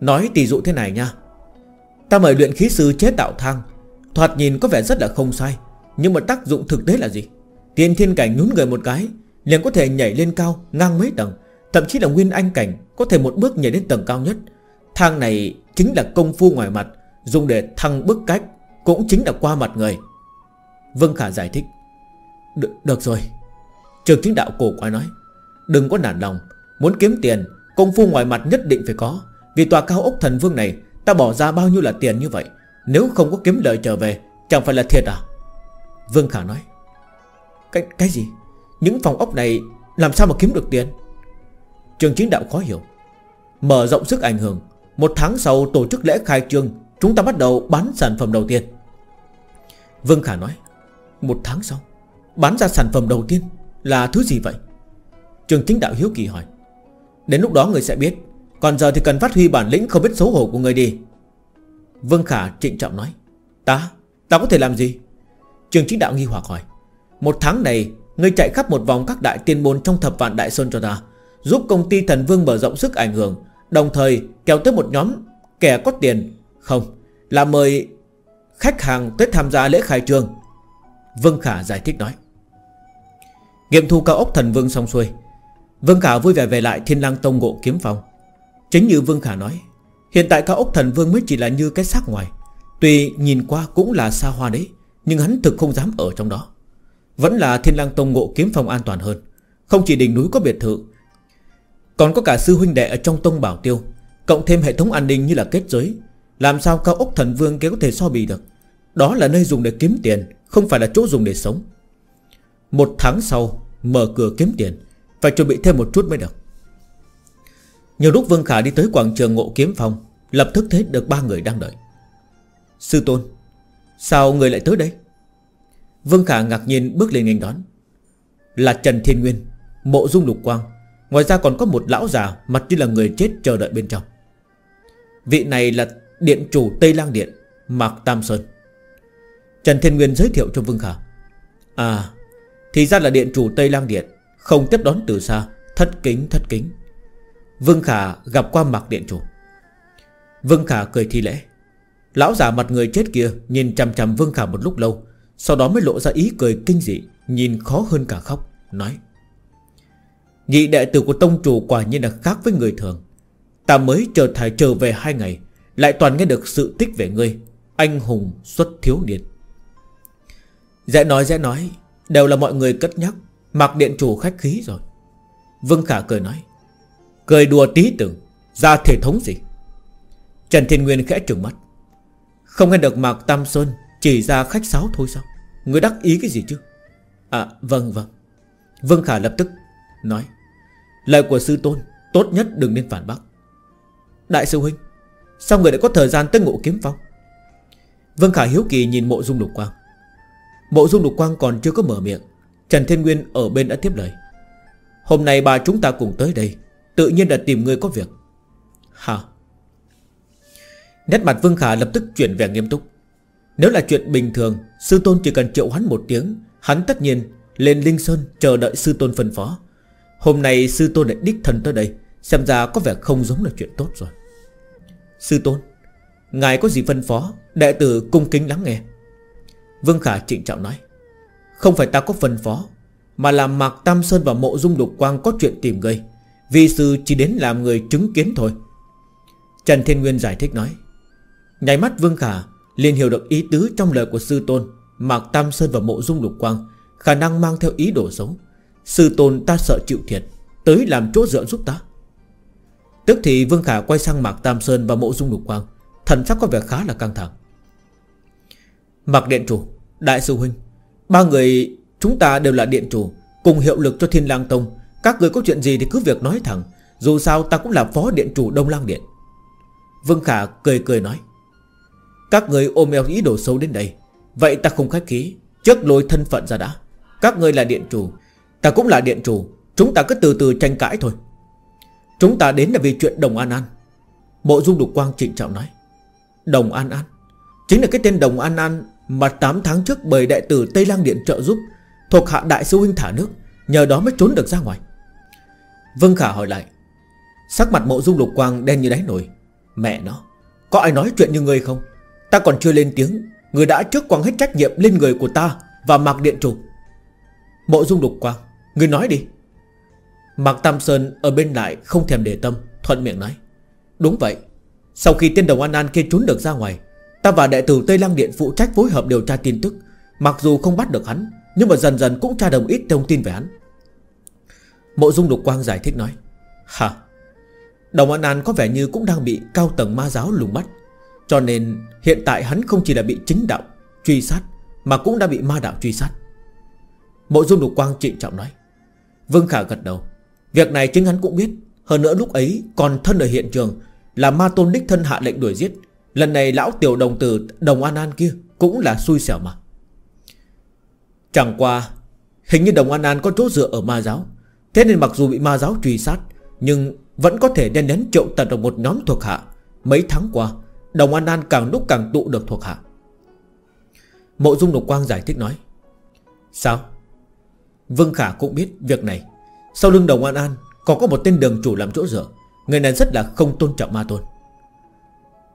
Nói tỷ dụ thế này nha. Ta mời luyện khí sư chế tạo thang Thoạt nhìn có vẻ rất là không sai. Nhưng mà tác dụng thực tế là gì? Tiên thiên cảnh nhún người một cái liền có thể nhảy lên cao ngang mấy tầng. Thậm chí là nguyên anh cảnh Có thể một bước nhảy đến tầng cao nhất. Thang này chính là công phu ngoài mặt Dùng để thăng bức cách Cũng chính là qua mặt người. Vân Khả giải thích. Được, được rồi. Trường chính đạo cổ quái nói. Đừng có nản lòng Muốn kiếm tiền Công phu ngoài mặt nhất định phải có. Vì tòa cao ốc thần vương này Ta bỏ ra bao nhiêu là tiền như vậy nếu không có kiếm lợi trở về Chẳng phải là thiệt à? Vương Khả nói. Cái, cái gì? Những phòng ốc này làm sao mà kiếm được tiền? Trường chính đạo khó hiểu. Mở rộng sức ảnh hưởng Một tháng sau tổ chức lễ khai trương Chúng ta bắt đầu bán sản phẩm đầu tiên. Vương Khả nói Một tháng sau Bán ra sản phẩm đầu tiên Là thứ gì vậy? Trường chính đạo hiếu kỳ hỏi. Đến lúc đó người sẽ biết Còn giờ thì cần phát huy bản lĩnh không biết xấu hổ của người đi. Vương Khả trịnh trọng nói Ta, ta có thể làm gì? Trường chính đạo nghi hoặc hỏi Một tháng này Ngươi chạy khắp một vòng các đại tiên môn trong thập vạn đại sơn cho ta Giúp công ty thần vương mở rộng sức ảnh hưởng Đồng thời kéo tới một nhóm Kẻ có tiền. Không Là mời khách hàng tới tham gia lễ khai trương. Vương Khả giải thích nói. Nghiệm thu cao ốc thần vương xong xuôi Vương Khả vui vẻ về lại Thiên lang Tông ngộ kiếm phòng. Chính như Vương Khả nói Hiện tại cao ốc thần vương mới chỉ là như cái xác ngoài. Tuy nhìn qua cũng là xa hoa đấy, Nhưng hắn thực không dám ở trong đó. Vẫn là Thiên lang Tông ngộ kiếm phòng an toàn hơn. Không chỉ đỉnh núi có biệt thự, Còn có cả sư huynh đệ ở trong tông bảo tiêu, Cộng thêm hệ thống an ninh như là kết giới. Làm sao cao ốc thần vương kia có thể so bì được? Đó là nơi dùng để kiếm tiền, Không phải là chỗ dùng để sống. Một tháng sau, Mở cửa kiếm tiền, Phải chuẩn bị thêm một chút mới được. Nhiều lúc Vương Khả đi tới quảng trường ngộ kiếm phòng, Lập tức thấy được ba người đang đợi. Sư Tôn, Sao người lại tới đây? Vương Khả ngạc nhiên bước lên nghênh đón. Là Trần Thiên Nguyên, Mộ Dung Lục Quang. Ngoài ra còn có một lão già, Mặt như là người chết chờ đợi bên trong. Vị này là Điện chủ Tây Lang Điện, Mạc Tam Sơn. Trần Thiên Nguyên giới thiệu cho Vương Khả. À Thì ra là điện chủ Tây Lang Điện, Không tiếp đón từ xa. Thất kính thất kính. Vương Khả gặp qua Mạc Điện chủ. Vương Khả cười thi lễ. Lão già mặt người chết kia Nhìn chằm chằm Vương Khả một lúc lâu, Sau đó mới lộ ra ý cười kinh dị, Nhìn khó hơn cả khóc, Nói, Nhị đệ tử của tông chủ quả nhiên là khác với người thường. Ta mới chờ thải trở về hai ngày, Lại toàn nghe được sự tích về ngươi, Anh hùng xuất thiếu niên. Dễ nói dễ nói, Đều là mọi người cất nhắc Mặc điện chủ khách khí rồi. Vương Khả cười nói Cười đùa tí tưởng Ra thể thống gì? Trần Thiên Nguyên khẽ trừng mắt. Không nghe được Mạc Tam Sơn Chỉ ra khách sáo thôi sao? Người đắc ý cái gì chứ? À vâng vâng. Vương Khả lập tức nói, Lời của sư tôn Tốt nhất đừng nên phản bác. Đại sư huynh, Sao người lại có thời gian tới ngộ kiếm phong? Vương Khả hiếu kỳ nhìn mộ dung lục quang. Mộ dung lục quang còn chưa có mở miệng, Trần Thiên Nguyên ở bên đã tiếp lời. Hôm nay bà chúng ta cùng tới đây Tự nhiên là tìm người có việc. Hả? Nét mặt Vương Khả lập tức chuyển về nghiêm túc. Nếu là chuyện bình thường, Sư Tôn chỉ cần triệu hắn một tiếng, Hắn tất nhiên lên Linh Sơn chờ đợi Sư Tôn phân phó. Hôm nay Sư Tôn lại đích thân tới đây, Xem ra có vẻ không giống là chuyện tốt rồi. Sư Tôn, Ngài có gì phân phó? Đệ tử cung kính lắng nghe. Vương Khả trịnh trọng nói, Không phải ta có phân phó, Mà là Mạc Tam Sơn và Mộ Dung Lục Quang có chuyện tìm gây Vi sư chỉ đến làm người chứng kiến thôi. Trần Thiên Nguyên giải thích nói, Nháy mắt Vương Khả liền hiểu được ý tứ trong lời của Sư Tôn, Mạc Tam Sơn và Mộ Dung Lục Quang Khả năng mang theo ý đồ xấu. Sư Tôn ta sợ chịu thiệt, Tới làm chỗ dựa giúp ta. Tức thì Vương Khả quay sang Mạc Tam Sơn và Mộ Dung Lục Quang, Thần sắc có vẻ khá là căng thẳng. Mạc Điện Chủ, Đại sư Huynh, Ba người chúng ta đều là Điện Chủ, Cùng hiệu lực cho Thiên Lang Tông các người có chuyện gì thì cứ việc nói thẳng, Dù sao ta cũng là Phó Điện Chủ Đông Lang Điện. Vương Khả cười cười nói, Các người ôm eo ý đồ xấu đến đây, Vậy ta không khách khí, Trước lôi thân phận ra đã. Các người là Điện Chủ, Ta cũng là Điện Chủ, Chúng ta cứ từ từ tranh cãi thôi. Chúng ta đến là vì chuyện Đồng An An. Bộ Dung Đục Quang trịnh trọng nói, Đồng An An, Chính là cái tên Đồng An An Mà 8 tháng trước bởi đại tử Tây Lang Điện trợ giúp, Thuộc hạ đại sư huynh thả nước, Nhờ đó mới trốn được ra ngoài. Vương Khả hỏi lại. Sắc mặt mộ dung lục quang đen như đáy nồi. Mẹ nó, Có ai nói chuyện như người không? Ta còn chưa lên tiếng. Người đã trước quăng hết trách nhiệm lên người của ta Và Mạc Điện Chủ Mộ dung lục quang Người nói đi. Mạc Tam Sơn ở bên lại không thèm để tâm, Thuận miệng nói. Đúng vậy. Sau khi Tiên đồng An An kia trốn được ra ngoài, Ta và đệ tử Tây Lăng Điện phụ trách phối hợp điều tra tin tức. Mặc dù không bắt được hắn, Nhưng mà dần dần cũng tra đồng ít thông tin về hắn. Mộ Dung Lục Quang giải thích nói, Hả? Đồng An An có vẻ như cũng đang bị cao tầng ma giáo lùng bắt. Cho nên hiện tại hắn không chỉ là bị chính đạo Truy sát, Mà cũng đã bị ma đạo truy sát. Mộ Dung Lục Quang trịnh trọng nói, Vương Khả gật đầu. Việc này chính hắn cũng biết. Hơn nữa lúc ấy còn thân ở hiện trường, Là ma tôn đích thân hạ lệnh đuổi giết. Lần này lão tiểu đồng tử Đồng An An kia Cũng là xui xẻo mà. Chẳng qua, Hình như Đồng An An có chỗ dựa ở ma giáo. Thế nên mặc dù bị ma giáo truy sát, Nhưng vẫn có thể đen nén triệu tập được một nhóm thuộc hạ. Mấy tháng qua, Đồng An An càng lúc càng tụ được thuộc hạ. Mộ Dung Độc Quang giải thích nói, Sao? Vương Khả cũng biết việc này. Sau lưng Đồng An An Còn có một tên đường chủ làm chỗ dựa, Người này rất là không tôn trọng ma tôn.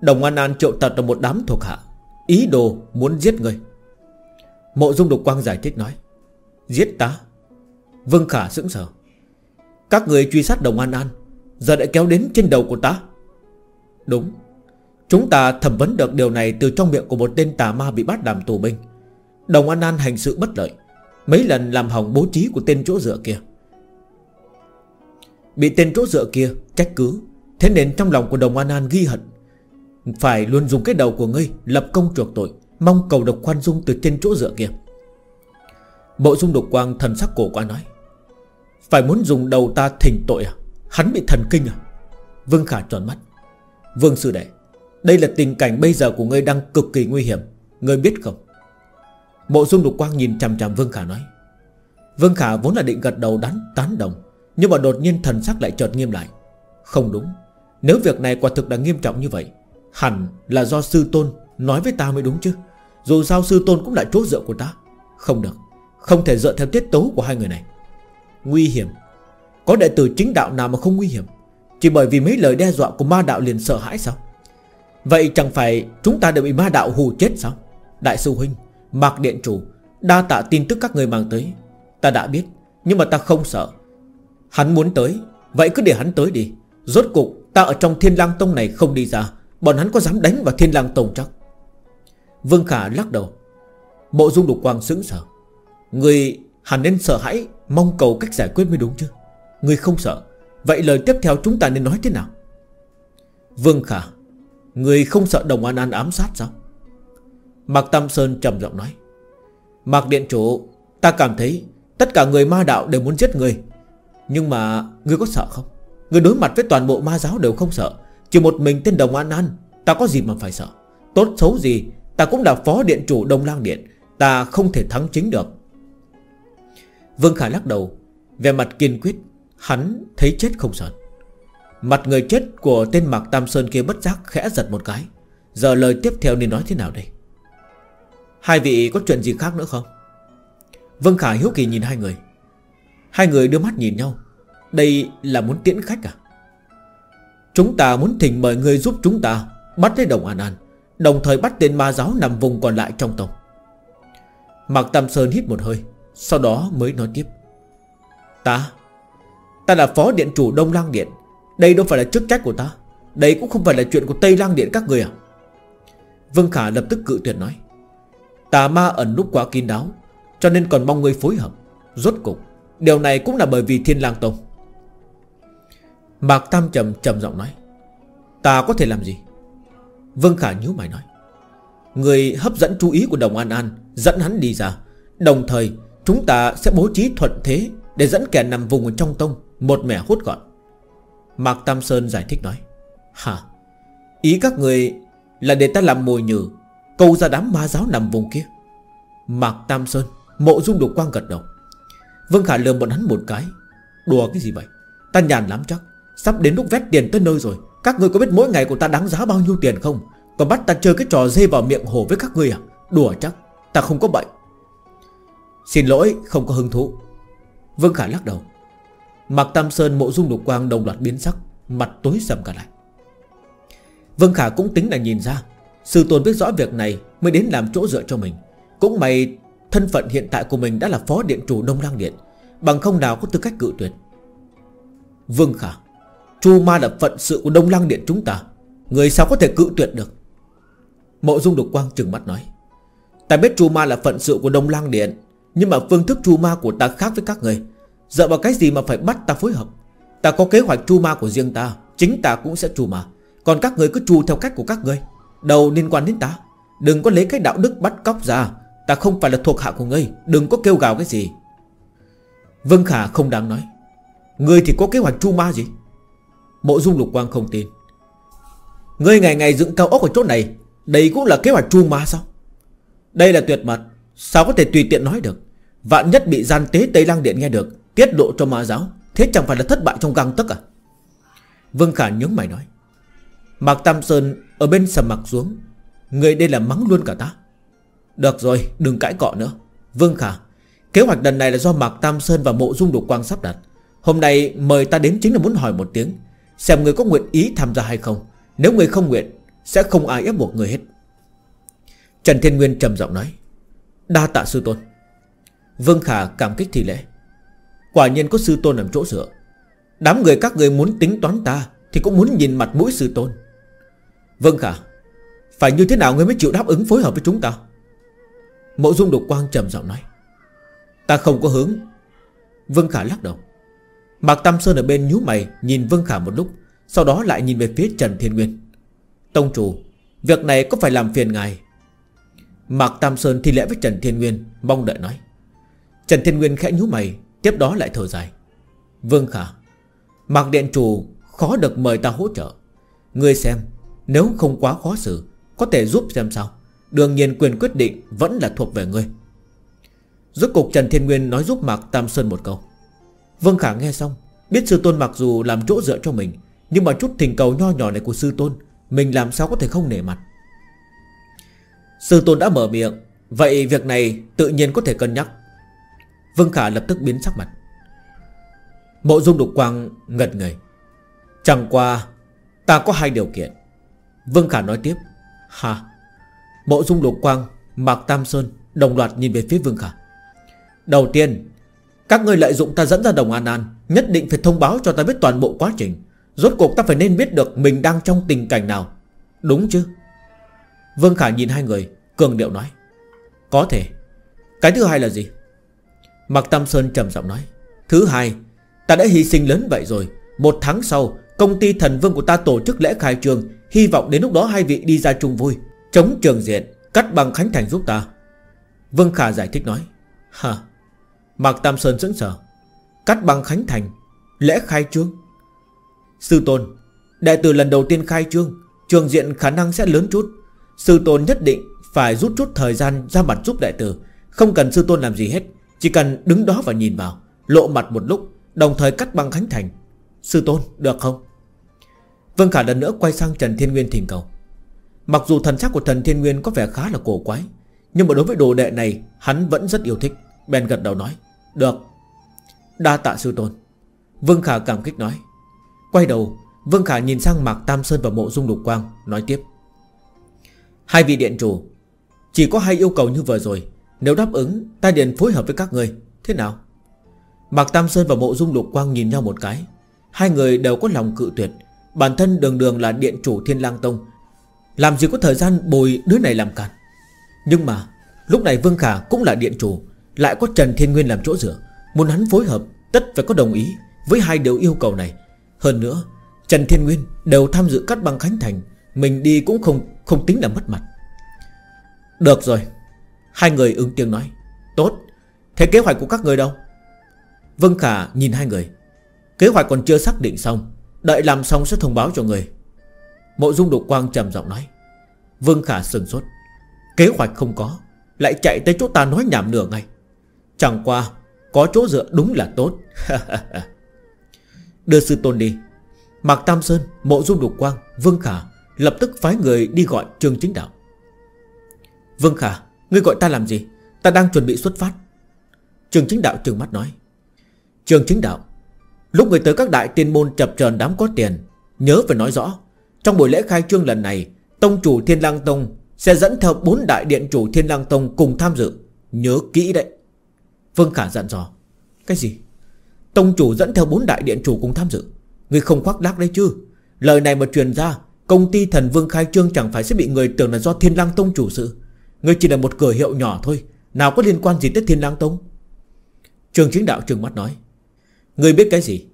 Đồng An An triệu tập được một đám thuộc hạ, Ý đồ muốn giết người. Mộ Dung Độc Quang giải thích nói, Giết ta? Vương Khả sững sờ. Các người truy sát Đồng An An, Giờ đã kéo đến trên đầu của ta. Đúng, Chúng ta thẩm vấn được điều này Từ trong miệng của một tên tà ma bị bắt làm tù binh. Đồng An An hành sự bất lợi, Mấy lần làm hỏng bố trí của tên chỗ dựa kia. Bị tên chỗ dựa kia trách cứ, Thế nên trong lòng của Đồng An An ghi hận. Phải luôn dùng cái đầu của ngươi Lập công chuộc tội, Mong cầu được khoan dung từ trên chỗ dựa kia. Bộ dung độc quang thần sắc cổ qua nói phải muốn dùng đầu ta thỉnh tội à? Hắn bị thần kinh à? Vương Khả tròn mắt. Vương Sư Đệ, Đây là tình cảnh bây giờ của ngươi đang cực kỳ nguy hiểm. Ngươi biết không? Mộ dung lục quang nhìn chằm chằm Vương Khả nói. Vương Khả vốn là định gật đầu đắn, tán đồng, Nhưng mà đột nhiên thần sắc lại chợt nghiêm lại. Không đúng. Nếu việc này quả thực đã nghiêm trọng như vậy, Hẳn là do sư tôn nói với ta mới đúng chứ. Dù sao sư tôn cũng là chỗ dựa của ta. Không được. Không thể dựa theo tiết tấu của hai người này. Nguy hiểm. Có đệ tử chính đạo nào mà không nguy hiểm? Chỉ bởi vì mấy lời đe dọa của ma đạo liền sợ hãi sao? Vậy chẳng phải chúng ta đều bị ma đạo hù chết sao? Đại sư Huynh, Mạc Điện Chủ, Đa tạ tin tức các người mang tới. Ta đã biết, Nhưng mà ta không sợ. Hắn muốn tới, Vậy cứ để hắn tới đi. Rốt cục, ta ở trong thiên lang tông này không đi ra. Bọn hắn có dám đánh vào thiên lang tông chắc? Vương Khả lắc đầu. Mộ dung đục quang sững sờ. Người hẳn nên sợ hãi, Mong cầu cách giải quyết mới đúng chứ. Người không sợ. Vậy lời tiếp theo chúng ta nên nói thế nào? Vương Khả, Người không sợ đồng an an ám sát sao? Mạc Tam Sơn trầm giọng nói. Mạc Điện Chủ, Ta cảm thấy Tất cả người ma đạo đều muốn giết người. Nhưng mà người có sợ không? Người đối mặt với toàn bộ ma giáo đều không sợ. Chỉ một mình tên đồng an an, Ta có gì mà phải sợ? Tốt xấu gì, Ta cũng là phó điện chủ Đông Lang Điện. Ta không thể thắng chính được. Vương Khả lắc đầu. Về mặt kiên quyết, Hắn thấy chết không sợ Mặt người chết của tên Mạc Tam Sơn kia bất giác khẽ giật một cái. Giờ lời tiếp theo nên nói thế nào đây? Hai vị có chuyện gì khác nữa không? Vương Khả hiếu kỳ nhìn hai người. Hai người đưa mắt nhìn nhau. Đây là muốn tiễn khách à? Chúng ta muốn thỉnh mời người giúp chúng ta Bắt lấy đồng An An, Đồng thời bắt tên ma giáo nằm vùng còn lại trong tông Mạc Tam Sơn hít một hơi. Sau đó mới nói tiếp. Ta Ta là phó điện chủ Đông Lang Điện. Đây đâu phải là chức trách của ta. Đây cũng không phải là chuyện của Tây Lang Điện các người à? Vương Khả lập tức cự tuyệt nói. Tà ma ẩn núp quá kín đáo, Cho nên còn mong người phối hợp. Rốt cục, Điều này cũng là bởi vì Thiên Lang Tông. Mạc Tam trầm trầm giọng nói. Ta có thể làm gì? Vương Khả nhíu mày nói. Người hấp dẫn chú ý của Đồng An An Dẫn hắn đi ra, Đồng thời chúng ta sẽ bố trí thuận thế Để dẫn kẻ nằm vùng ở trong tông, Một mẻ hút gọn. Mạc Tam Sơn giải thích nói, Hả? Ý các người là để ta làm mồi nhử Câu ra đám ma giáo nằm vùng kia. Mạc Tam Sơn Mộ dung đục quang gật đầu. Vương Khả lườm bọn hắn một cái. Đùa cái gì vậy? Ta nhàn lắm chắc, Sắp đến lúc vét tiền tới nơi rồi. Các người có biết mỗi ngày của ta đáng giá bao nhiêu tiền không? Còn bắt ta chơi cái trò dê vào miệng hổ với các người à? Đùa chắc, Ta không có bệnh. Xin lỗi, không có hứng thú. Vương Khả lắc đầu. Mạc Tam Sơn mộ dung đục quang đồng loạt biến sắc, Mặt tối sầm cả lại. Vương Khả cũng tính là nhìn ra, Sư tôn biết rõ việc này Mới đến làm chỗ dựa cho mình. Cũng may, thân phận hiện tại của mình đã là phó điện chủ Đông lang Điện, Bằng không nào có tư cách cự tuyệt. Vương Khả, Chu ma là phận sự của Đông lang Điện chúng ta, Người sao có thể cự tuyệt được? Mộ dung đục quang trừng mắt nói. Ta biết Chu ma là phận sự của Đông lang Điện nhưng mà phương thức Chu ma của ta khác với các người. Dựa vào cái gì mà phải bắt ta phối hợp? Ta có kế hoạch Chu ma của riêng ta, Chính ta cũng sẽ Chu ma. Còn các người cứ Chu theo cách của các người. Đầu liên quan đến ta? Đừng có lấy cái đạo đức bắt cóc ra. Ta không phải là thuộc hạ của ngươi, Đừng có kêu gào cái gì. Vân Khả không đáng nói. Ngươi thì có kế hoạch chu ma gì? Mộ dung lục quang không tin. Ngươi ngày ngày dựng cao ốc ở chỗ này, Đây cũng là kế hoạch chu ma sao? Đây là tuyệt mật. Sao có thể tùy tiện nói được? Vạn nhất bị gian tế Tây Lăng Điện nghe được, Tiết lộ cho ma giáo, Thế chẳng phải là thất bại trong găng tức à? Vương Khả nhướng mày nói, Mạc Tam Sơn ở bên sầm mặt xuống, Người đây là mắng luôn cả ta. Được rồi, đừng cãi cọ nữa. Vương Khả, Kế hoạch lần này là do Mạc Tam Sơn và Mộ Dung Đục Quang sắp đặt. Hôm nay mời ta đến chính là muốn hỏi một tiếng, Xem người có nguyện ý tham gia hay không. Nếu người không nguyện, Sẽ không ai ép buộc người hết. Trần Thiên Nguyên trầm giọng nói Đa tạ sư tôn. Vương Khả cảm kích thì lễ. Quả nhiên có sư tôn làm chỗ dựa. Đám người các người muốn tính toán ta Thì cũng muốn nhìn mặt mũi sư tôn. Vâng Khả, Phải như thế nào ngươi mới chịu đáp ứng phối hợp với chúng ta? Mộ dung đục quang trầm giọng nói. Ta không có hướng. Vương Khả lắc đầu. Mạc Tam Sơn ở bên nhú mày, Nhìn Vương Khả một lúc, Sau đó lại nhìn về phía Trần Thiên Nguyên. Tông chủ, Việc này có phải làm phiền ngài? Mạc Tam Sơn thi lễ với Trần Thiên Nguyên, Mong đợi nói. Trần Thiên Nguyên khẽ nhú mày, Tiếp đó lại thở dài. Vương Khả, Mạc Điện Chủ khó được mời ta hỗ trợ. Ngươi xem, Nếu không quá khó xử, Có thể giúp xem sao? Đương nhiên quyền quyết định vẫn là thuộc về ngươi. Rốt cục Trần Thiên Nguyên nói giúp Mạc Tam Sơn một câu. Vương Khả nghe xong, Biết sư tôn mặc dù làm chỗ dựa cho mình, Nhưng mà chút thỉnh cầu nho nhỏ này của sư tôn, Mình làm sao có thể không nể mặt? Sư tôn đã mở miệng. Vậy việc này tự nhiên có thể cân nhắc. Vương Khả lập tức biến sắc mặt. Mộ dung đục quang ngật người. Chẳng qua, Ta có hai điều kiện. Vương Khả nói tiếp. Hà Mộ dung đục quang, Mạc Tam Sơn Đồng loạt nhìn về phía Vương Khả. Đầu tiên, Các người lợi dụng ta dẫn ra Đồng An An, Nhất định phải thông báo cho ta biết toàn bộ quá trình. Rốt cuộc ta phải nên biết được Mình đang trong tình cảnh nào. Đúng chứ? Vương Khả nhìn hai người, Cường điệu nói, Có thể. Cái thứ hai là gì? Mạc Tam Sơn trầm giọng nói, Thứ hai, Ta đã hy sinh lớn vậy rồi. Một tháng sau, Công ty thần vương của ta tổ chức lễ khai trường Hy vọng đến lúc đó hai vị đi ra chung vui, Chống trường diện, Cắt bằng Khánh Thành giúp ta. Vương Khả giải thích nói, Hả? Mạc Tam Sơn sững sờ, Cắt bằng Khánh Thành, Lễ khai trương? Sư tôn, Đệ tử lần đầu tiên khai trương, Trường diện khả năng sẽ lớn chút. Sư tôn nhất định phải rút chút thời gian ra mặt giúp đại tử. Không cần sư tôn làm gì hết, Chỉ cần đứng đó và nhìn vào, Lộ mặt một lúc, Đồng thời cắt băng khánh thành. Sư tôn, được không? Vân Khả lần nữa quay sang Trần Thiên Nguyên thỉnh cầu. Mặc dù thần sắc của thần Thiên Nguyên có vẻ khá là cổ quái, Nhưng mà đối với đồ đệ này, Hắn vẫn rất yêu thích, Bèn gật đầu nói, Được. Đa tạ sư tôn. Vương Khả cảm kích nói. Quay đầu, Vương Khả nhìn sang Mạc Tam Sơn và mộ dung lục quang, Nói tiếp. Hai vị điện chủ, Chỉ có hai yêu cầu như vừa rồi. Nếu đáp ứng, ta điện phối hợp với các người. Thế nào? Mạc Tam Sơn và mộ dung lục quang nhìn nhau một cái. Hai người đều có lòng cự tuyệt. Bản thân đường đường là điện chủ Thiên lang Tông. Làm gì có thời gian bồi đứa này làm cản Nhưng mà, Lúc này Vương Khả cũng là điện chủ, Lại có Trần Thiên Nguyên làm chỗ dựa. Muốn hắn phối hợp, tất phải có đồng ý Với hai điều yêu cầu này. Hơn nữa, Trần Thiên Nguyên đều tham dự cắt băng khánh thành. Mình đi cũng không không tính là mất mặt. Được rồi. Hai người ứng tiếng nói. Tốt. Thế kế hoạch của các người đâu? Vân Khả nhìn hai người. Kế hoạch còn chưa xác định xong. Đợi làm xong sẽ thông báo cho người. Mộ dung đục quang trầm giọng nói. Vương Khả sừng sốt. Kế hoạch không có. Lại chạy tới chỗ ta nói nhảm nửa ngày. Chẳng qua Có chỗ dựa đúng là tốt. Đưa sư tôn đi. Mạc Tam Sơn, Mộ Dung Đục Quang, Vương Khả. Lập tức phái người đi gọi Trương Chính Đạo. Vương Khả, Ngươi gọi ta làm gì? Ta đang chuẩn bị xuất phát. Trương Chính Đạo trừng mắt nói. Trương Chính Đạo, Lúc người tới các đại tiên môn chập trờn đám có tiền, Nhớ phải nói rõ, Trong buổi lễ khai trương lần này, Tông chủ Thiên Lang Tông Sẽ dẫn theo bốn đại điện chủ Thiên Lang Tông cùng tham dự. Nhớ kỹ đấy. Vương Khả dặn dò. Cái gì? Tông chủ dẫn theo bốn đại điện chủ cùng tham dự? Người không khoác lác đấy chứ? Lời này mà truyền ra Công ty thần vương khai trương chẳng phải sẽ bị người tưởng là do Thiên Lang Tông chủ sự. Người chỉ là một cửa hiệu nhỏ thôi Nào có liên quan gì tới Thiên Lang Tông? Trường chính đạo trường mắt nói Người biết cái gì?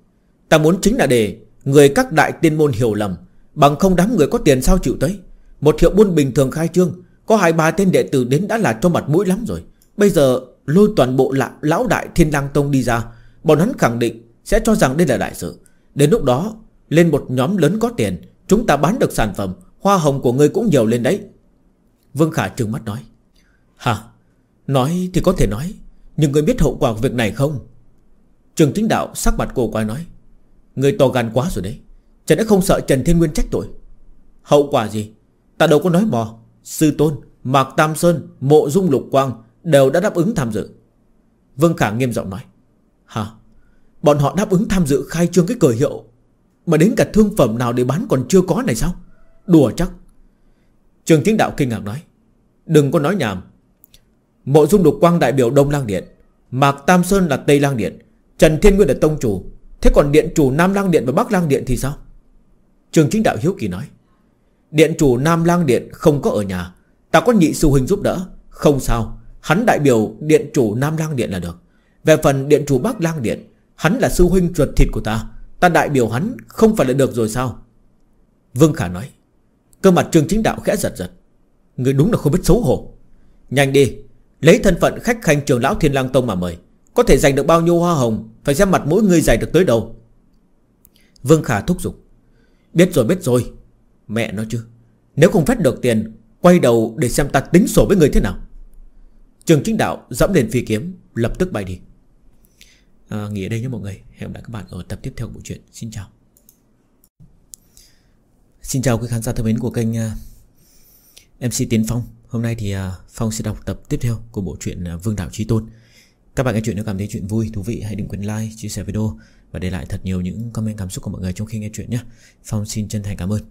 Ta muốn chính là để Người các đại tiên môn hiểu lầm Bằng không đám người có tiền sao chịu tới? Một hiệu buôn bình thường khai trương Có hai ba tên đệ tử đến đã là cho mặt mũi lắm rồi. Bây giờ lôi toàn bộ lạ, lão đại thiên lang tông đi ra Bọn hắn khẳng định Sẽ cho rằng đây là đại sự. Đến lúc đó Lên một nhóm lớn có tiền Chúng ta bán được sản phẩm Hoa hồng của ngươi cũng nhiều lên đấy. Vương Khả trừng mắt nói. Hả? Nói thì có thể nói Nhưng ngươi biết hậu quả của việc này không? Trường chính đạo sắc mặt cổ quái nói. Ngươi to gan quá rồi đấy. Chẳng đã không sợ Trần Thiên Nguyên trách tội? Hậu quả gì? Ta đâu có nói mò. Sư Tôn, Mạc Tam Sơn, Mộ Dung Lục Quang Đều đã đáp ứng tham dự. Vương Khả nghiêm giọng nói. Hả? Bọn họ đáp ứng tham dự khai trương cái cờ hiệu. Mà đến cả thương phẩm nào để bán còn chưa có này sao? Đùa chắc. Trường Chính Đạo kinh ngạc nói, Đừng có nói nhảm. Mộ Dung Đục Quang đại biểu Đông Lang Điện, Mạc Tam Sơn là Tây Lang Điện, Trần Thiên Nguyên là Tông Chủ. Thế còn Điện Chủ Nam Lang Điện và Bắc Lang Điện thì sao? Trường Chính Đạo Hiếu Kỳ nói, Điện Chủ Nam Lang Điện không có ở nhà. Ta có nhị sư huynh giúp đỡ. Không sao. Hắn đại biểu Điện Chủ Nam Lang Điện là được. Về phần Điện Chủ Bắc Lang Điện, Hắn là sư huynh ruột thịt của ta. Ta đại biểu hắn không phải là được rồi sao? Vương Khả nói. Cơ mặt Trương Chính Đạo khẽ giật giật. Người đúng là không biết xấu hổ. Nhanh đi, Lấy thân phận khách khanh trường lão Thiên Lang Tông mà mời. Có thể giành được bao nhiêu hoa hồng, Phải xem mặt mỗi người giành được tới đâu. Vương Khả thúc giục. Biết rồi biết rồi. Mẹ nói chứ. Nếu không phát được tiền, Quay đầu để xem ta tính sổ với người thế nào. Trường chính đạo dẫm lên phi kiếm, Lập tức bay đi à, Nghỉ ở đây nhé mọi người. Hẹn gặp lại các bạn ở tập tiếp theo của bộ truyện. Xin chào. Xin chào quý khán giả thân mến của kênh ờ, MC Tiến Phong. Hôm nay thì ờ, Phong sẽ đọc tập tiếp theo của bộ truyện Vương Đạo Trí Tôn. Các bạn nghe chuyện nếu cảm thấy chuyện vui, thú vị Hãy đừng quên like, chia sẻ video Và để lại thật nhiều những comment cảm xúc của mọi người trong khi nghe chuyện nhé. Phong xin chân thành cảm ơn.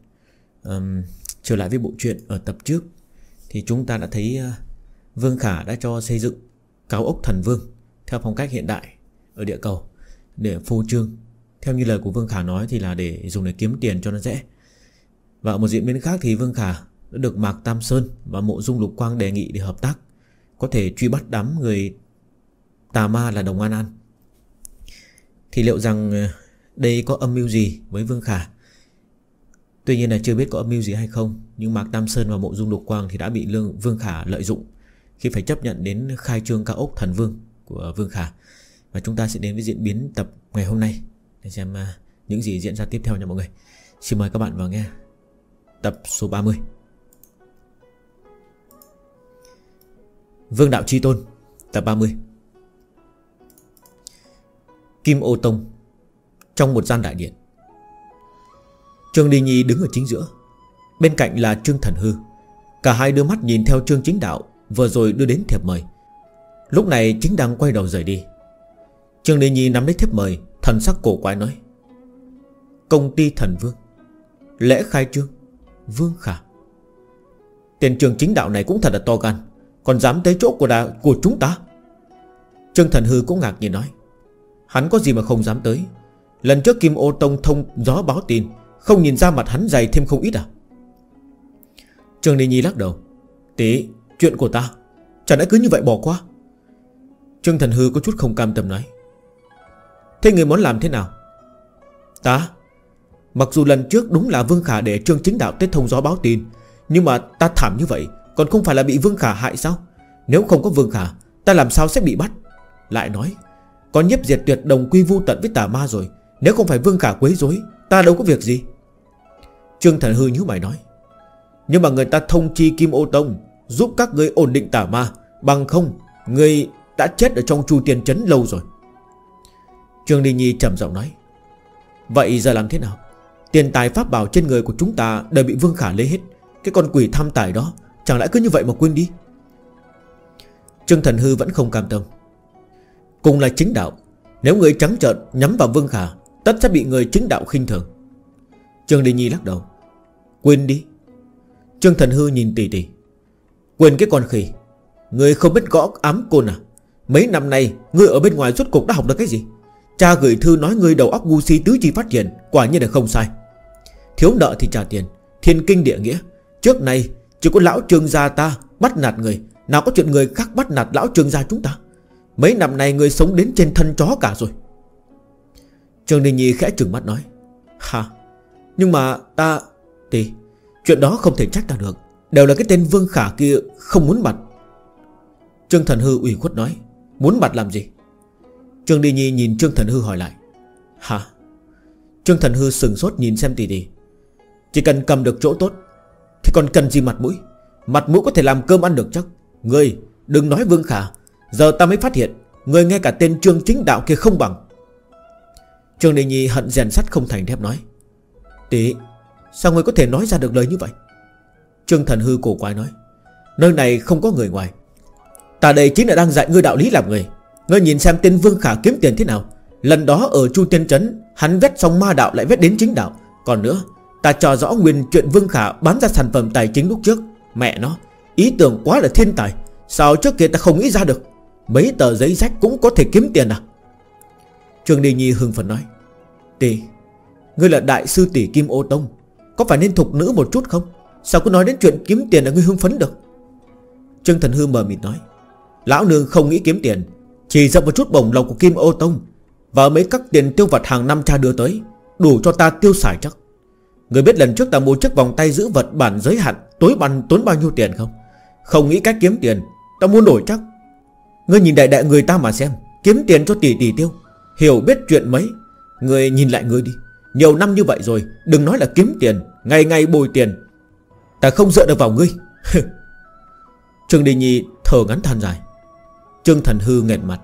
Um, Trở lại với bộ truyện ở tập trước Thì chúng ta đã thấy Vương Khả đã cho xây dựng Cao ốc thần vương Theo phong cách hiện đại ở địa cầu Để phô trương. Theo như lời của Vương Khả nói thì là để dùng để kiếm tiền cho nó dễ. Và ở một diễn biến khác thì Vương Khả đã được Mạc Tam Sơn và Mộ Dung Lục Quang đề nghị để hợp tác, Có thể truy bắt đám người tà ma là Đồng An An. Thì liệu rằng ờ, đây có âm mưu gì với Vương Khả? Tuy nhiên là chưa biết có âm mưu gì hay không, Nhưng Mạc Tam Sơn và Mộ Dung Lục Quang thì đã bị Lương Vương Khả lợi dụng Khi phải chấp nhận đến khai trương cao ốc thần vương của Vương Khả và chúng ta sẽ đến với diễn biến tập ngày hôm nay Để xem uh, những gì diễn ra tiếp theo nha mọi người. Xin mời các bạn vào nghe Tập số 30 Vương Đạo Chi Tôn Tập 30 Kim Ô Tông Trong một gian đại điện. Trương Đi Nhi đứng ở chính giữa. Bên cạnh là Trương Thần Hư. Cả hai đưa mắt nhìn theo Trương Chính Đạo Vừa rồi đưa đến thiệp mời. Lúc này chính đang quay đầu rời đi. Trương Lê Nhi nắm lấy thiếp mời Thần sắc cổ quái nói. Công ty thần vương Lễ khai trương Vương Khả. Tiền trường chính đạo này cũng thật là to gan Còn dám tới chỗ của, đà, của chúng ta? Trương Thần Hư cũng ngạc nhiên nói. Hắn có gì mà không dám tới? Lần trước Kim Ô Tông thông gió báo tin Không nhìn ra mặt hắn dày thêm không ít à? Trương Lê Nhi lắc đầu. Tí chuyện của ta Chẳng lẽ cứ như vậy bỏ qua? Trương Thần Hư có chút không cam tâm nói. Thế người muốn làm thế nào? Ta? Mặc dù lần trước đúng là Vương Khả để Trương Chính Đạo tới thông gió báo tin, Nhưng mà ta thảm như vậy, Còn không phải là bị Vương Khả hại sao? Nếu không có Vương Khả, Ta làm sao sẽ bị bắt? Lại nói, Có nhiếp diệt tuyệt đồng quy vu tận với tà ma rồi, Nếu không phải Vương Khả quấy rối, Ta đâu có việc gì. Trương Thần Hư như mày nói, Nhưng mà người ta thông chi Kim Ô Tông, Giúp các người ổn định tà ma, Bằng không, Người đã chết ở trong chu tiền chấn lâu rồi. Trương Đình Nhi trầm giọng nói. Vậy giờ làm thế nào? Tiền tài pháp bảo trên người của chúng ta Đều bị Vương Khả lấy hết. Cái con quỷ tham tài đó, Chẳng lẽ cứ như vậy mà quên đi? Trương Thần Hư vẫn không cam tâm. Cùng là chính đạo, Nếu người trắng trợn nhắm vào Vương Khả, Tất sẽ bị người chính đạo khinh thường. Trương Đình Nhi lắc đầu. Quên đi. Trương Thần Hư nhìn tỷ tỷ Quên cái con khỉ. Người không biết gõ ám côn à? Mấy năm nay Người ở bên ngoài suốt cuộc đã học được cái gì? Cha gửi thư nói người đầu óc ngu si tứ chi phát triển, Quả nhiên là không sai. Thiếu nợ thì trả tiền, Thiên kinh địa nghĩa. Trước nay, chỉ có lão trương gia ta bắt nạt người, Nào có chuyện người khác bắt nạt lão trương gia chúng ta. Mấy năm nay người sống đến trên thân chó cả rồi. Trương Đình Nhi khẽ trừng mắt nói Hả Nhưng mà ta Thì Chuyện đó không thể trách ta được. Đều là cái tên Vương Khả kia không muốn mặt. Trương Thần Hư ủy khuất nói, Muốn mặt làm gì? Trương Đi Nhi nhìn Trương Thần Hư hỏi lại. Hả? Trương Thần Hư sừng sốt nhìn xem tỷ tỷ. Chỉ cần cầm được chỗ tốt, Thì còn cần gì mặt mũi? Mặt mũi có thể làm cơm ăn được chắc. Ngươi, đừng nói Vương Khả. Giờ ta mới phát hiện, Ngươi nghe cả tên Trương Chính Đạo kia không bằng. Trương Đi Nhi hận rèn sắt không thành thép nói. Tỷ, Sao ngươi có thể nói ra được lời như vậy? Trương Thần Hư cổ quái nói. Nơi này không có người ngoài. Ta đây chính là đang dạy ngươi đạo lý làm người. Ngươi nhìn xem tên Vương Khả kiếm tiền thế nào. Lần đó ở Chu Tiên Trấn, Hắn vét xong ma đạo lại vét đến chính đạo. Còn nữa, Ta cho rõ nguyên chuyện Vương Khả bán ra sản phẩm tài chính lúc trước. Mẹ nó, Ý tưởng quá là thiên tài. Sao trước kia ta không nghĩ ra được? Mấy tờ giấy rách cũng có thể kiếm tiền à? Trường Đi Nhi hưng phấn nói. Tỷ Ngươi là đại sư tỷ Kim Ô Tông, Có phải nên thục nữ một chút không? Sao cứ nói đến chuyện kiếm tiền là ngươi hưng phấn được? Trương Thần Hư mờ mịt nói. Lão nương không nghĩ kiếm tiền chỉ dập một chút bổng lộc của Kim Ô Tông Và mấy các tiền tiêu vật hàng năm cha đưa tới, Đủ cho ta tiêu xài chắc. Người biết lần trước ta mua chiếc vòng tay giữ vật bản giới hạn, Tối bắn tốn bao nhiêu tiền không? Không nghĩ cách kiếm tiền, Ta muốn đổi chắc. Ngươi nhìn đại đại người ta mà xem, Kiếm tiền cho tỷ tỷ tiêu. Hiểu biết chuyện mấy, Người nhìn lại ngươi đi. Nhiều năm như vậy rồi, Đừng nói là kiếm tiền, Ngày ngày bồi tiền. Ta không dựa được vào ngươi. Trương Đình Nhi thở ngắn than dài. Trương Thần Hư nghẹn mặt.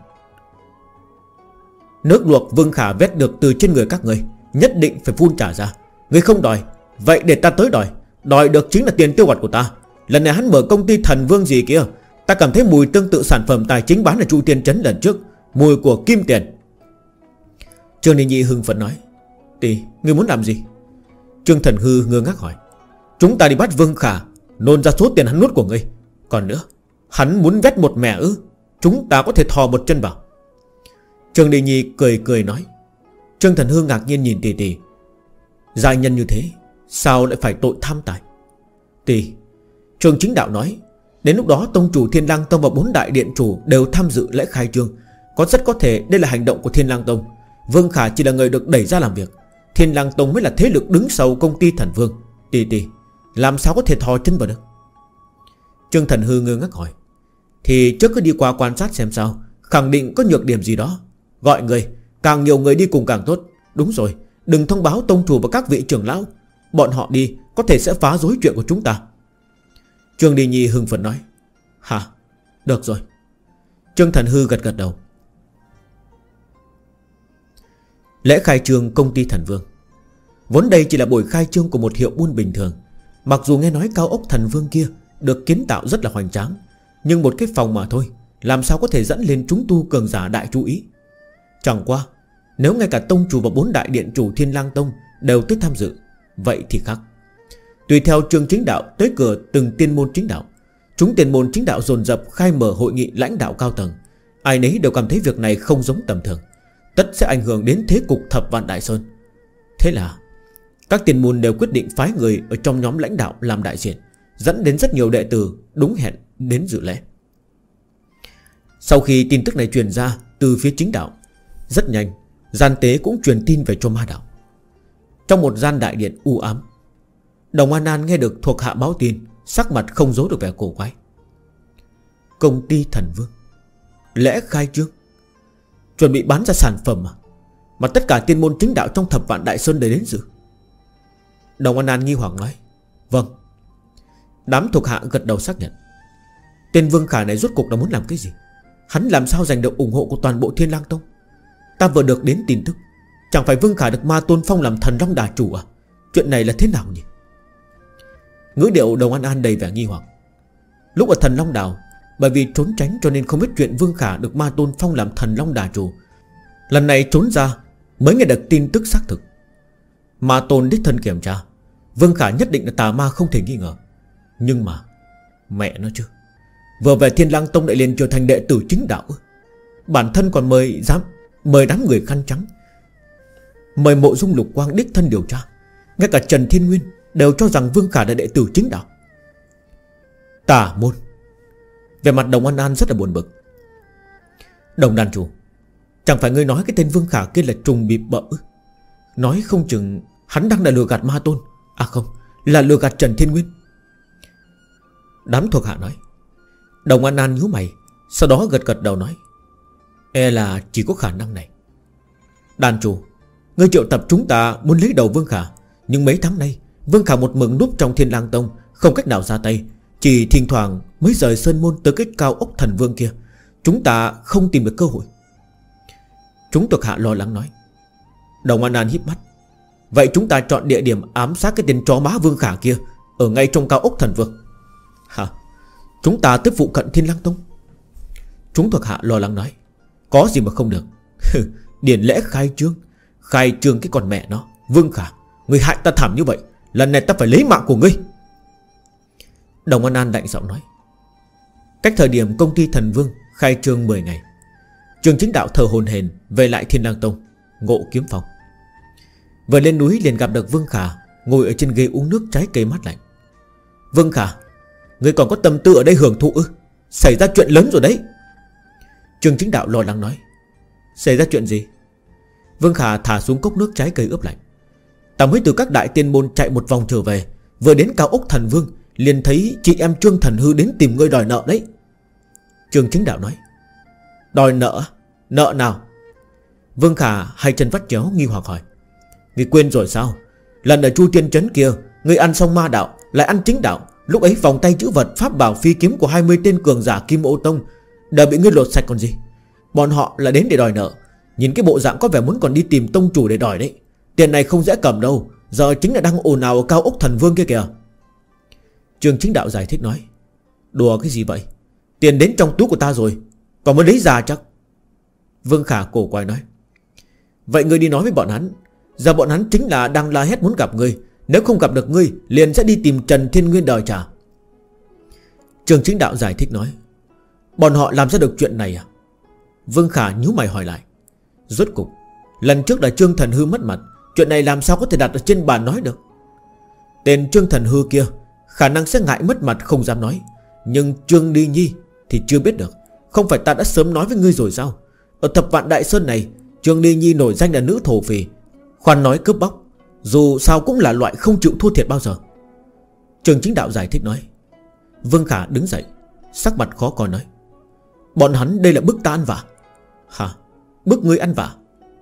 Nước luộc Vương Khả vét được từ trên người các người Nhất định phải phun trả ra. Người không đòi Vậy để ta tới đòi. Đòi được chính là tiền tiêu vặt của ta. Lần này hắn mở công ty thần vương gì kia Ta cảm thấy mùi tương tự sản phẩm tài chính bán ở Chu Tiên Trấn lần trước. Mùi của kim tiền. Trương Đình Nhi hưng phấn nói Tỷ, ngươi muốn làm gì? Trương Thần Hư ngơ ngác hỏi Chúng ta đi bắt Vương Khả Nôn ra số tiền hắn nuốt của ngươi. Còn nữa Hắn muốn vét một mẹ ư? Chúng ta có thể thò một chân vào. Trương Đình Nhi cười cười nói. Trương Thần Hương ngạc nhiên nhìn tỷ tỷ Giai nhân như thế, Sao lại phải tội tham tài? Tỷ Trường chính đạo nói, Đến lúc đó Tông chủ Thiên Lang Tông và bốn đại điện chủ Đều tham dự lễ khai trương. Có rất có thể đây là hành động của Thiên Lang Tông. Vương Khả chỉ là người được đẩy ra làm việc. Thiên Lang Tông mới là thế lực đứng sau công ty thần vương. Tỷ tỷ Làm sao có thể thò chân vào được? Trương Thần Hư ngơ ngác hỏi. Thì trước cứ đi qua quan sát xem sao. Khẳng định có nhược điểm gì đó. Gọi người, Càng nhiều người đi cùng càng tốt. Đúng rồi, Đừng thông báo tông chủ và các vị trưởng lão. Bọn họ đi, có thể sẽ phá rối chuyện của chúng ta. Trương Đi Nhi hưng phấn nói. Hả? Được rồi. Trương Thần Hư gật gật đầu. Lễ khai trương công ty Thần Vương. Vốn đây chỉ là buổi khai trương của một hiệu buôn bình thường. Mặc dù nghe nói cao ốc Thần Vương kia Được kiến tạo rất là hoành tráng nhưng một cái phòng mà thôi, Làm sao có thể dẫn lên chúng tu cường giả đại chú ý? Chẳng qua, Nếu ngay cả tông chủ và bốn đại điện chủ Thiên lang Tông Đều tới tham dự, Vậy thì khác. Tùy theo trường chính đạo tới cửa từng tiên môn chính đạo, Chúng tiền môn chính đạo dồn dập khai mở hội nghị lãnh đạo cao tầng. Ai nấy đều cảm thấy việc này không giống tầm thường, Tất sẽ ảnh hưởng đến thế cục thập vạn đại sơn. Thế là, Các tiền môn đều quyết định phái người Ở trong nhóm lãnh đạo làm đại diện, Dẫn đến rất nhiều đệ tử đúng hẹn đến dự lễ. Sau khi tin tức này truyền ra Từ phía chính đạo, Rất nhanh, Gian tế cũng truyền tin về cho ma đạo. Trong một gian đại điện u ám, Đồng An An nghe được thuộc hạ báo tin, Sắc mặt không giấu được vẻ cổ quái. Công ty thần vương, Lẽ khai trương? Chuẩn bị bán ra sản phẩm mà Mà tất cả tiên môn chính đạo trong thập vạn đại sơn đều đến dự. Đồng An An nghi hoặc nói Vâng. Đám thuộc hạ gật đầu xác nhận. Tên Vương Khả này rốt cuộc đã muốn làm cái gì? Hắn làm sao giành được ủng hộ của toàn bộ Thiên lang Tông? Ta vừa được đến tin tức, Chẳng phải Vương Khả được Ma Tôn Phong làm thần Long Đà Chủ à? Chuyện này là thế nào nhỉ? Ngữ điệu đồng an an đầy vẻ nghi hoặc. Lúc ở thần Long Đảo, Bởi vì trốn tránh cho nên không biết chuyện Vương Khả Được Ma Tôn Phong làm thần Long Đà Chủ. Lần này trốn ra Mới nghe được tin tức xác thực. Ma Tôn đích thân kiểm tra, Vương Khả nhất định là tà ma không thể nghi ngờ. Nhưng mà, Mẹ nó chứ. Vừa về Thiên Lang Tông lại liền trở thành đệ tử chính đạo. Bản thân còn mời dám Mời đám người khăn trắng, Mời mộ dung lục quang đích thân điều tra. Ngay cả Trần Thiên Nguyên Đều cho rằng Vương Khả là đệ tử chính đạo. Tà môn. Về mặt Đồng An An rất là buồn bực. Đồng đàn chủ, Chẳng phải ngươi nói cái tên Vương Khả kia là trùng bịp bợ Nói không chừng Hắn đang là lừa gạt ma tôn. À không, Là lừa gạt Trần Thiên Nguyên. Đám thuộc hạ nói Đồng An An nhíu mày, Sau đó gật gật đầu nói E là chỉ có khả năng này. Đàn chủ, Ngươi triệu tập chúng ta muốn lấy đầu Vương Khả, Nhưng mấy tháng nay, Vương Khả một mừng núp trong thiên lang tông, Không cách nào ra tay. Chỉ thỉnh thoảng mới rời sơn môn tới cái cao ốc thần vương kia. Chúng ta không tìm được cơ hội. Chúng thuộc hạ lo lắng nói. Đồng An An híp mắt. Vậy chúng ta chọn địa điểm ám sát cái tên chó má Vương Khả kia Ở ngay trong cao ốc thần vương. Hả? Chúng ta tiếp vụ cận thiên lang tông. Chúng thuộc hạ lo lắng nói. Có gì mà không được. Điển lễ khai trương. Khai trương cái con mẹ nó. Vương Khả, Người hại ta thảm như vậy. Lần này ta phải lấy mạng của ngươi. Đồng An An lạnh giọng nói. Cách thời điểm công ty Thần Vương Khai trương 10 ngày, Trường chính đạo thờ hồn hền Về lại Thiên Lang Tông, Ngộ kiếm phòng Vừa lên núi liền gặp được Vương Khả Ngồi ở trên ghế uống nước trái cây mát lạnh. Vương Khả Người còn có tâm tư ở đây hưởng thụ ư? Xảy ra chuyện lớn rồi đấy. Trường chính đạo lo lắng nói. Xảy ra chuyện gì? Vương Khả thả xuống cốc nước trái cây ướp lạnh. Ta mới từ các đại tiên môn chạy một vòng trở về. Vừa đến cao ốc thần vương, Liền thấy chị em Trương Thần Hư đến tìm ngươi đòi nợ đấy. Trường Chính Đạo nói. Đòi nợ? Nợ nào? Vương Khả hai chân vắt chéo nghi hoặc hỏi. Ngươi quên rồi sao? Lần ở Chu Tiên Trấn kia Ngươi ăn xong ma đạo, Lại ăn chính đạo. Lúc ấy vòng tay chữ vật pháp bảo phi kiếm của 20 tên cường giả Kim Ô Tông Đã bị ngươi lột sạch còn gì. Bọn họ là đến để đòi nợ. Nhìn cái bộ dạng có vẻ muốn còn đi tìm tông chủ để đòi đấy. Tiền này không dễ cầm đâu. Giờ chính là đang ồn ào ở cao ốc thần vương kia kìa. Trường chính đạo giải thích nói, Đùa cái gì vậy? Tiền đến trong túi của ta rồi. Còn mới lấy ra chắc? Vương Khả cổ quay nói, Vậy ngươi đi nói với bọn hắn. Giờ bọn hắn chính là đang la hét muốn gặp ngươi. Nếu không gặp được ngươi, Liền sẽ đi tìm Trần Thiên Nguyên đòi trả. Trường chính đạo giải thích nói, Bọn họ làm ra được chuyện này à? Vương Khả nhíu mày hỏi lại, Rốt cục, Lần trước là Trương Thần Hư mất mặt, Chuyện này làm sao có thể đặt ở trên bàn nói được? Tên Trương Thần Hư kia Khả năng sẽ ngại mất mặt không dám nói, Nhưng Trương Đi Nhi Thì chưa biết được, Không phải ta đã sớm nói với ngươi rồi sao? Ở thập vạn Đại Sơn này, Trương Đi Nhi nổi danh là nữ thổ phì Khoan nói cướp bóc. Dù sao cũng là loại không chịu thua thiệt bao giờ. Trường chính đạo giải thích nói. Vương Khả đứng dậy, Sắc mặt khó coi nói. Bọn hắn đây là bức ta ăn vả. Hả? Bức ngươi ăn vả?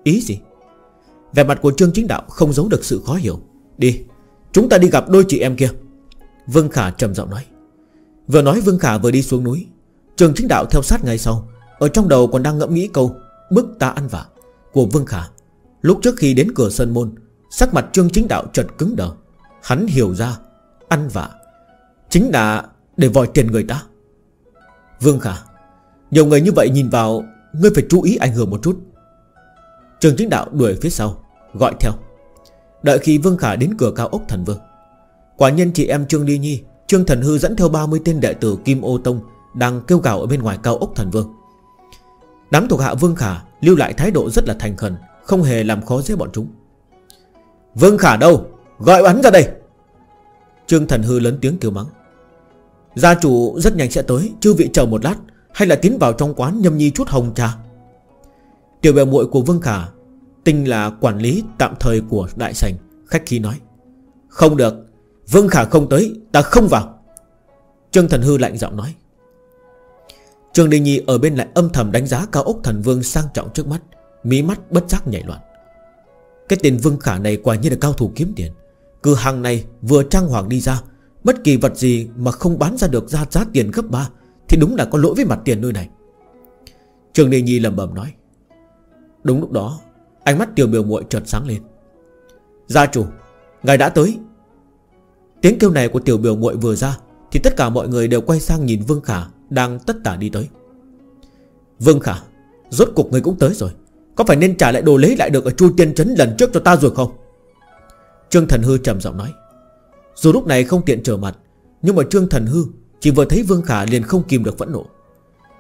Ý gì? Vẻ mặt của Trương Chính Đạo không giấu được sự khó hiểu. Đi, Chúng ta đi gặp đôi chị em kia. Vương Khả trầm giọng nói. Vừa nói Vương Khả vừa đi xuống núi. Trường Chính Đạo theo sát ngay sau. Ở trong đầu còn đang ngẫm nghĩ câu, Bức ta ăn vạ Của Vương Khả. Lúc trước khi đến cửa sân môn Sắc mặt Trương Chính Đạo chợt cứng đờ. Hắn hiểu ra, Ăn vạ. Chính là để vòi tiền người ta. Vương Khả, Nhiều người như vậy nhìn vào, Ngươi phải chú ý ảnh hưởng một chút. Trường chính đạo đuổi phía sau, Gọi theo. Đợi khi Vương Khả đến cửa cao ốc thần vương, Quả nhân chị em Trương Ly Nhi, Trương Thần Hư dẫn theo 30 tên đệ tử Kim Ô Tông Đang kêu gào ở bên ngoài cao ốc thần vương. Đám thuộc hạ Vương Khả Lưu lại thái độ rất là thành khẩn, Không hề làm khó dễ bọn chúng. Vương Khả đâu? Gọi hắn ra đây. Trương Thần Hư lớn tiếng kêu mắng. Gia chủ rất nhanh sẽ tới, Chư vị chờ một lát, Hay là tiến vào trong quán nhâm nhi chút hồng trà. Tiểu bè muội của Vương Khả, Tinh là quản lý tạm thời của đại sành Khách khí nói. Không được, Vương Khả không tới, Ta không vào. Trương Thần Hư lạnh giọng nói. Trương Đình Nhi ở bên lại âm thầm đánh giá cao ốc thần vương sang trọng trước mắt, Mí mắt bất giác nhảy loạn. Cái tên Vương Khả này quả như là cao thủ kiếm tiền. Cửa hàng này vừa trang hoàng đi ra, Bất kỳ vật gì mà không bán ra được ra giá tiền gấp 3 Thì đúng là có lỗi với mặt tiền nơi này. Trường Đề Nhi lầm bầm nói. Đúng lúc đó, Ánh mắt tiểu biểu muội chợt sáng lên. Gia chủ, Ngài đã tới. Tiếng kêu này của tiểu biểu muội vừa ra, Thì tất cả mọi người đều quay sang nhìn Vương Khả Đang tất tả đi tới. Vương Khả, Rốt cuộc người cũng tới rồi. Có phải nên trả lại đồ lấy lại được ở Chu Tiên Trấn lần trước cho ta rồi không? Trương Thần Hư trầm giọng nói. Dù lúc này không tiện trở mặt Nhưng mà Trương Thần Hư Chỉ vừa thấy Vương Khả liền không kìm được phẫn nộ.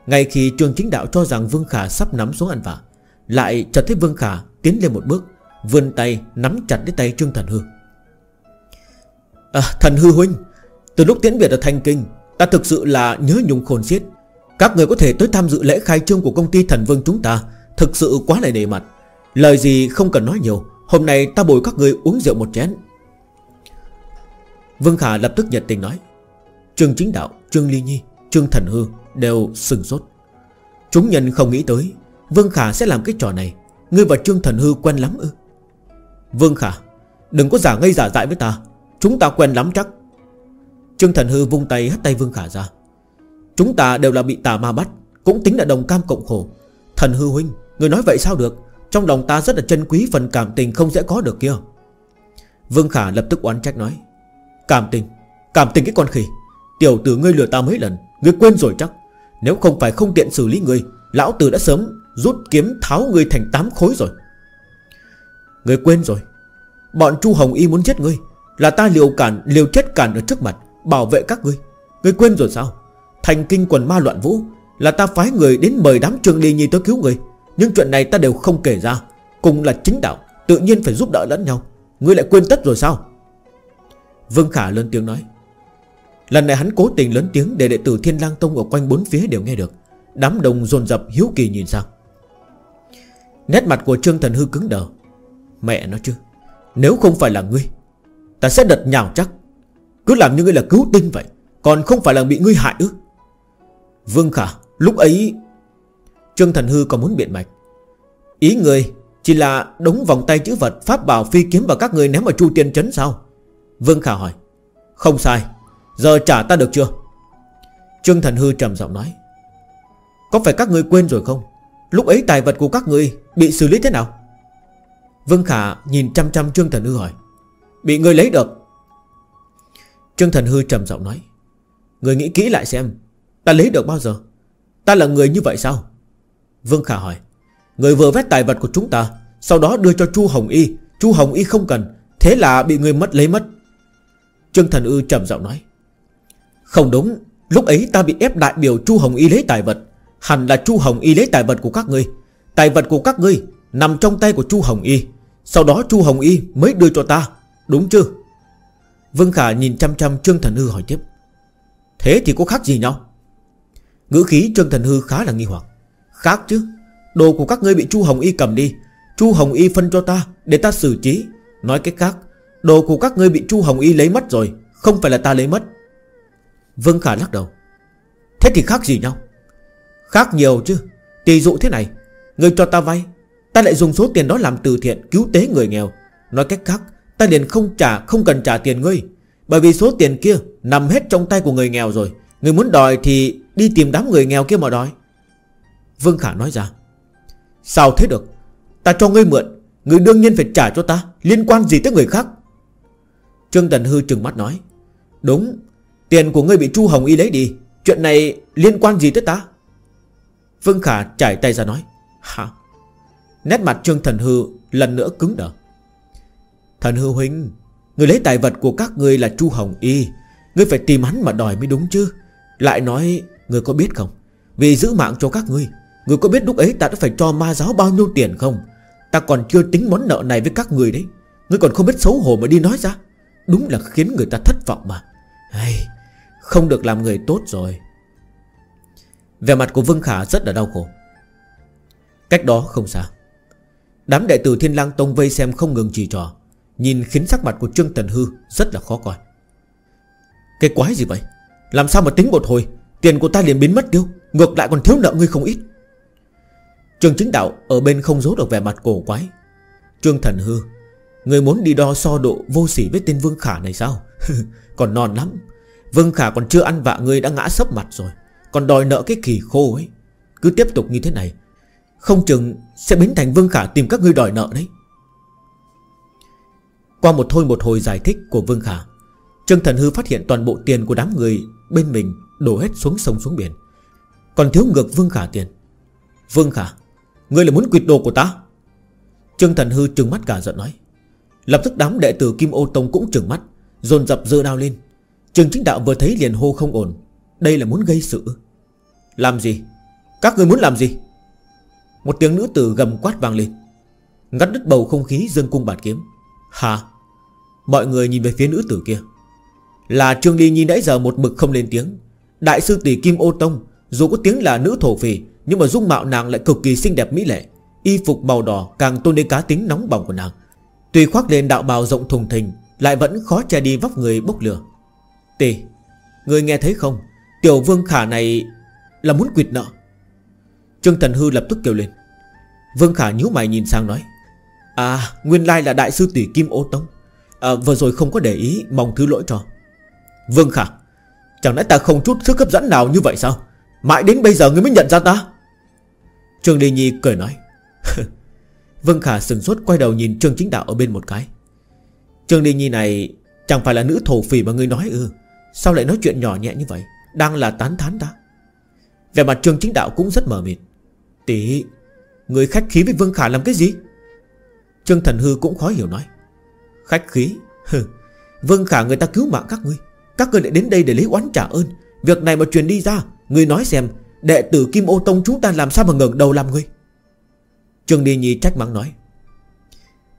Ngay khi Trương Chính Đạo cho rằng Vương Khả sắp nắm xuống ăn vạ Lại chợt thấy Vương Khả tiến lên một bước Vươn tay nắm chặt lấy tay Trương Thần Hư. À, Thần Hư huynh Từ lúc tiễn biệt ở Thanh Kinh Ta thực sự là nhớ nhung khôn xiết. Các người có thể tới tham dự lễ khai trương của công ty Thần Vương chúng ta Thực sự quá là đề mặt. Lời gì không cần nói nhiều. Hôm nay ta bồi các người uống rượu một chén. Vương Khả lập tức nhiệt tình nói. Trương Chính Đạo, Trương Ly Nhi, Trương Thần Hư Đều sừng sốt. Chúng nhân không nghĩ tới Vương Khả sẽ làm cái trò này. Ngươi và Trương Thần Hư quen lắm ư? Vương Khả Đừng có giả ngây giả dại với ta. Chúng ta quen lắm chắc. Trương Thần Hư vung tay hất tay Vương Khả ra. Chúng ta đều là bị tà ma bắt Cũng tính là đồng cam cộng khổ. Thần Hư huynh Người nói vậy sao được? Trong lòng ta rất là trân quý phần cảm tình không dễ có được kia. Vương Khả lập tức oán trách nói. Cảm tình? Cảm tình cái con khỉ. Tiểu tử ngươi lừa ta mấy lần, Ngươi quên rồi chắc. Nếu không phải không tiện xử lý ngươi Lão tử đã sớm rút kiếm tháo ngươi thành tám khối rồi. Ngươi quên rồi. Bọn Chu Hồng Y muốn chết ngươi, Là ta liều cản, liều chết cản ở trước mặt, Bảo vệ các ngươi. Ngươi quên rồi sao? Thành kinh quần ma loạn vũ, Là ta phái người đến mời đám trường ly nhi tới cứu ngươi nhưng chuyện này ta đều không kể ra. Cùng là chính đạo, Tự nhiên phải giúp đỡ lẫn nhau. Ngươi lại quên tất rồi sao? Vương Khả lớn tiếng nói. Lần này hắn cố tình lớn tiếng Để đệ tử Thiên lang Tông ở quanh bốn phía đều nghe được. Đám đông dồn dập hiếu kỳ nhìn sang. Nét mặt của Trương Thần Hư cứng đờ. Mẹ nó chứ, Nếu không phải là ngươi, Ta sẽ đật nhào chắc. Cứ làm như ngươi là cứu tinh vậy, Còn không phải là bị ngươi hại ư? Vương Khả, Lúc ấy Trương Thần Hư còn muốn biện mạch. Ý người chỉ là đống vòng tay chữ vật Pháp bảo phi kiếm và các người ném vào chu tiên trấn sao? Vương Khả hỏi. Không sai, Giờ trả ta được chưa? Trương Thần Hư trầm giọng nói. Có phải các người quên rồi không? Lúc ấy tài vật của các người Bị xử lý thế nào? Vương Khả nhìn chăm chăm Trương Thần Hư hỏi. Bị người lấy được. Trương Thần Hư trầm giọng nói. Người nghĩ kỹ lại xem, Ta lấy được bao giờ? Ta là người như vậy sao? Vương Khả hỏi, Người vừa vét tài vật của chúng ta, Sau đó đưa cho Chu Hồng Y, Chu Hồng Y không cần, Thế là bị người mất, lấy mất. Trương Thần Ư trầm giọng nói, Không đúng, Lúc ấy ta bị ép đại biểu Chu Hồng Y lấy tài vật, Hẳn là Chu Hồng Y lấy tài vật của các ngươi. Tài vật của các ngươi Nằm trong tay của Chu Hồng Y, Sau đó Chu Hồng Y mới đưa cho ta, Đúng chưa Vương Khả nhìn chăm chăm Trương Thần Hư hỏi tiếp, Thế thì có khác gì nhau? Ngữ khí Trương Thần Hư khá là nghi hoặc. Khác chứ. Đồ của các ngươi bị Chu Hồng Y cầm đi. Chu Hồng Y phân cho ta, Để ta xử trí. Nói cách khác, Đồ của các ngươi bị Chu Hồng Y lấy mất rồi, Không phải là ta lấy mất. Vương Khả lắc đầu. Thế thì khác gì nhau? Khác nhiều chứ. Tỷ dụ thế này, Ngươi cho ta vay, Ta lại dùng số tiền đó làm từ thiện Cứu tế người nghèo. Nói cách khác, Ta liền không trả, không cần trả tiền ngươi. Bởi vì số tiền kia nằm hết trong tay của người nghèo rồi. Người muốn đòi thì đi tìm đám người nghèo kia mà đòi. Vương Khả nói ra. Sao thế được? Ta cho ngươi mượn, ngươi đương nhiên phải trả cho ta, Liên quan gì tới người khác? Trương Tần Hư trừng mắt nói. Đúng, Tiền của ngươi bị Chu Hồng Y lấy đi, Chuyện này liên quan gì tới ta? Vương Khả trải tay ra nói. Hả? Nét mặt Trương Thần Hư lần nữa cứng đờ. Thần Hư Huynh, Người lấy tài vật của các ngươi là Chu Hồng Y, Ngươi phải tìm hắn mà đòi mới đúng chứ. Lại nói, Ngươi có biết không? Vì giữ mạng cho các ngươi người có biết lúc ấy ta đã phải cho ma giáo bao nhiêu tiền không? Ta còn chưa tính món nợ này với các người đấy. Người còn không biết xấu hổ mà đi nói ra. Đúng là khiến người ta thất vọng mà. Hey, Không được làm người tốt rồi. Về mặt của Vương Khả rất là đau khổ. Cách đó không xa. Đám đệ tử Thiên lang Tông vây xem không ngừng chỉ trò. Nhìn khiến sắc mặt của Trương Tần Hư Rất là khó coi. Cái quái gì vậy? Làm sao mà tính một hồi? Tiền của ta liền biến mất tiêu. Ngược lại còn thiếu nợ ngươi không ít trường Chính Đạo ở bên không giấu được vẻ mặt cổ quái. Trương Thần Hư, Người muốn đi đo so độ vô sỉ với tên Vương Khả này sao? Còn non lắm. Vương Khả còn chưa ăn vạ người đã ngã sấp mặt rồi. Còn đòi nợ cái kỳ khô ấy. Cứ tiếp tục như thế này, Không chừng sẽ biến thành Vương Khả tìm các ngươi đòi nợ đấy. Qua một thôi một hồi giải thích của Vương Khả, Trương Thần Hư phát hiện toàn bộ tiền của đám người Bên mình đổ hết xuống sông xuống biển. Còn thiếu ngược Vương Khả tiền. Vương Khả Ngươi là muốn quyệt đồ của ta? Trương Thần Hư trừng mắt cả giận nói. Lập tức đám đệ tử Kim Ô Tông cũng trừng mắt, Dồn dập dơ đao lên. Trương Chính Đạo vừa thấy liền hô không ổn. Đây là muốn gây sự Làm gì? Các người muốn làm gì? Một tiếng nữ tử gầm quát vang lên. Ngắt đứt bầu không khí dương cung bạt kiếm. Hà! Mọi người nhìn về phía nữ tử kia. Là Trương Ly Nhi nãy giờ một mực không lên tiếng. Đại sư tỷ Kim Ô Tông, Dù có tiếng là nữ thổ phỉ nhưng mà dung mạo nàng lại cực kỳ xinh đẹp mỹ lệ. Y phục màu đỏ càng tôn lên cá tính nóng bỏng của nàng. Tuy khoác lên đạo bào rộng thùng thình Lại vẫn khó che đi vóc người bốc lửa. Tì Người nghe thấy không? Tiểu vương khả này là muốn quyệt nợ. Trương Thần Hư lập tức kêu lên. Vương khả nhíu mày nhìn sang nói. À nguyên lai là đại sư tỷ Kim Ô Tông. À, Vừa rồi không có để ý Mong thứ lỗi cho. Vương khả Chẳng lẽ ta không chút sức hấp dẫn nào như vậy sao? Mãi đến bây giờ ngươi mới nhận ra ta? Trương Ly Nhi cười nói. Vương Khả sừng sốt quay đầu nhìn Trương Chính Đạo ở bên một cái. Trương Ly Nhi này Chẳng phải là nữ thổ phỉ mà ngươi nói ư? Sao lại nói chuyện nhỏ nhẹ như vậy? Đang là tán thán ta. Về mặt Trương Chính Đạo cũng rất mờ mịt. Tỷ, Người khách khí với Vương Khả làm cái gì? Trương Thần Hư cũng khó hiểu nói. Khách khí? Hừ, Vương Khả người ta cứu mạng các ngươi. Các ngươi lại đến đây để lấy oán trả ơn. Việc này mà truyền đi ra, Ngươi nói xem Đệ tử Kim Ô Tông chúng ta làm sao mà ngẩng đầu làm ngươi Trương Đi Nhi trách mắng nói.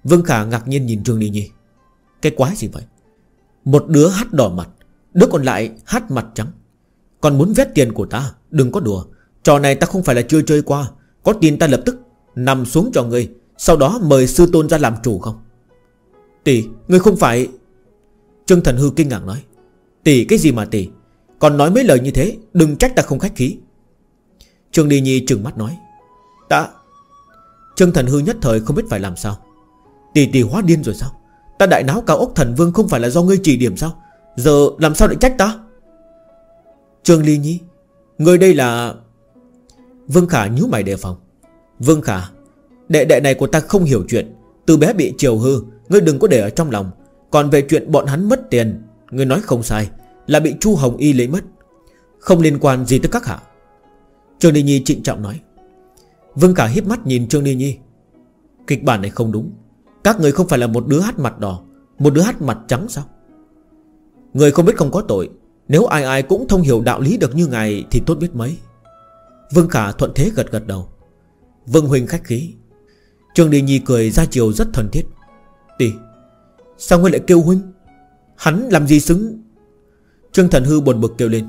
Vương Khả ngạc nhiên nhìn Trương Đi Nhi. Cái quái gì vậy? Một đứa hát đỏ mặt, Đứa còn lại hát mặt trắng. Còn muốn vét tiền của ta, Đừng có đùa. Trò này ta không phải là chưa chơi qua. Có tiền ta lập tức Nằm xuống cho ngươi, Sau đó mời sư tôn ra làm chủ không? Tỷ, Ngươi không phải Trương Thần Hư kinh ngạc nói. Tỷ, cái gì mà tỷ? Còn nói mấy lời như thế, Đừng trách ta không khách khí. Trương Đi Nhi trừng mắt nói. Ta Trương Thần Hư nhất thời không biết phải làm sao. Tỷ tỷ hóa điên rồi sao? Ta đại náo cao ốc thần vương không phải là do ngươi chỉ điểm sao? Giờ làm sao lại trách ta? Trương Ly Nhi Ngươi đây là Vương Khả nhíu mày đề phòng. Vương Khả Đệ đệ này của ta không hiểu chuyện. Từ bé bị chiều hư Ngươi đừng có để ở trong lòng. Còn về chuyện bọn hắn mất tiền Ngươi nói không sai Là bị Chu Hồng Y lấy mất. Không liên quan gì tới các hạ Trương Đi Nhi trịnh trọng nói. Vương Khả hiếp mắt nhìn Trương Đi Nhi. Kịch bản này không đúng. Các người không phải là một đứa hát mặt đỏ, Một đứa hát mặt trắng sao? Người không biết không có tội. Nếu ai ai cũng thông hiểu đạo lý được như ngài Thì tốt biết mấy. Vương Khả thuận thế gật gật đầu. Vương Huỳnh khách khí. Trương Đi Nhi cười ra chiều rất thân thiết. Tỷ, Sao ngươi lại kêu Huynh Hắn làm gì xứng? Trương Thần Hư buồn bực kêu lên.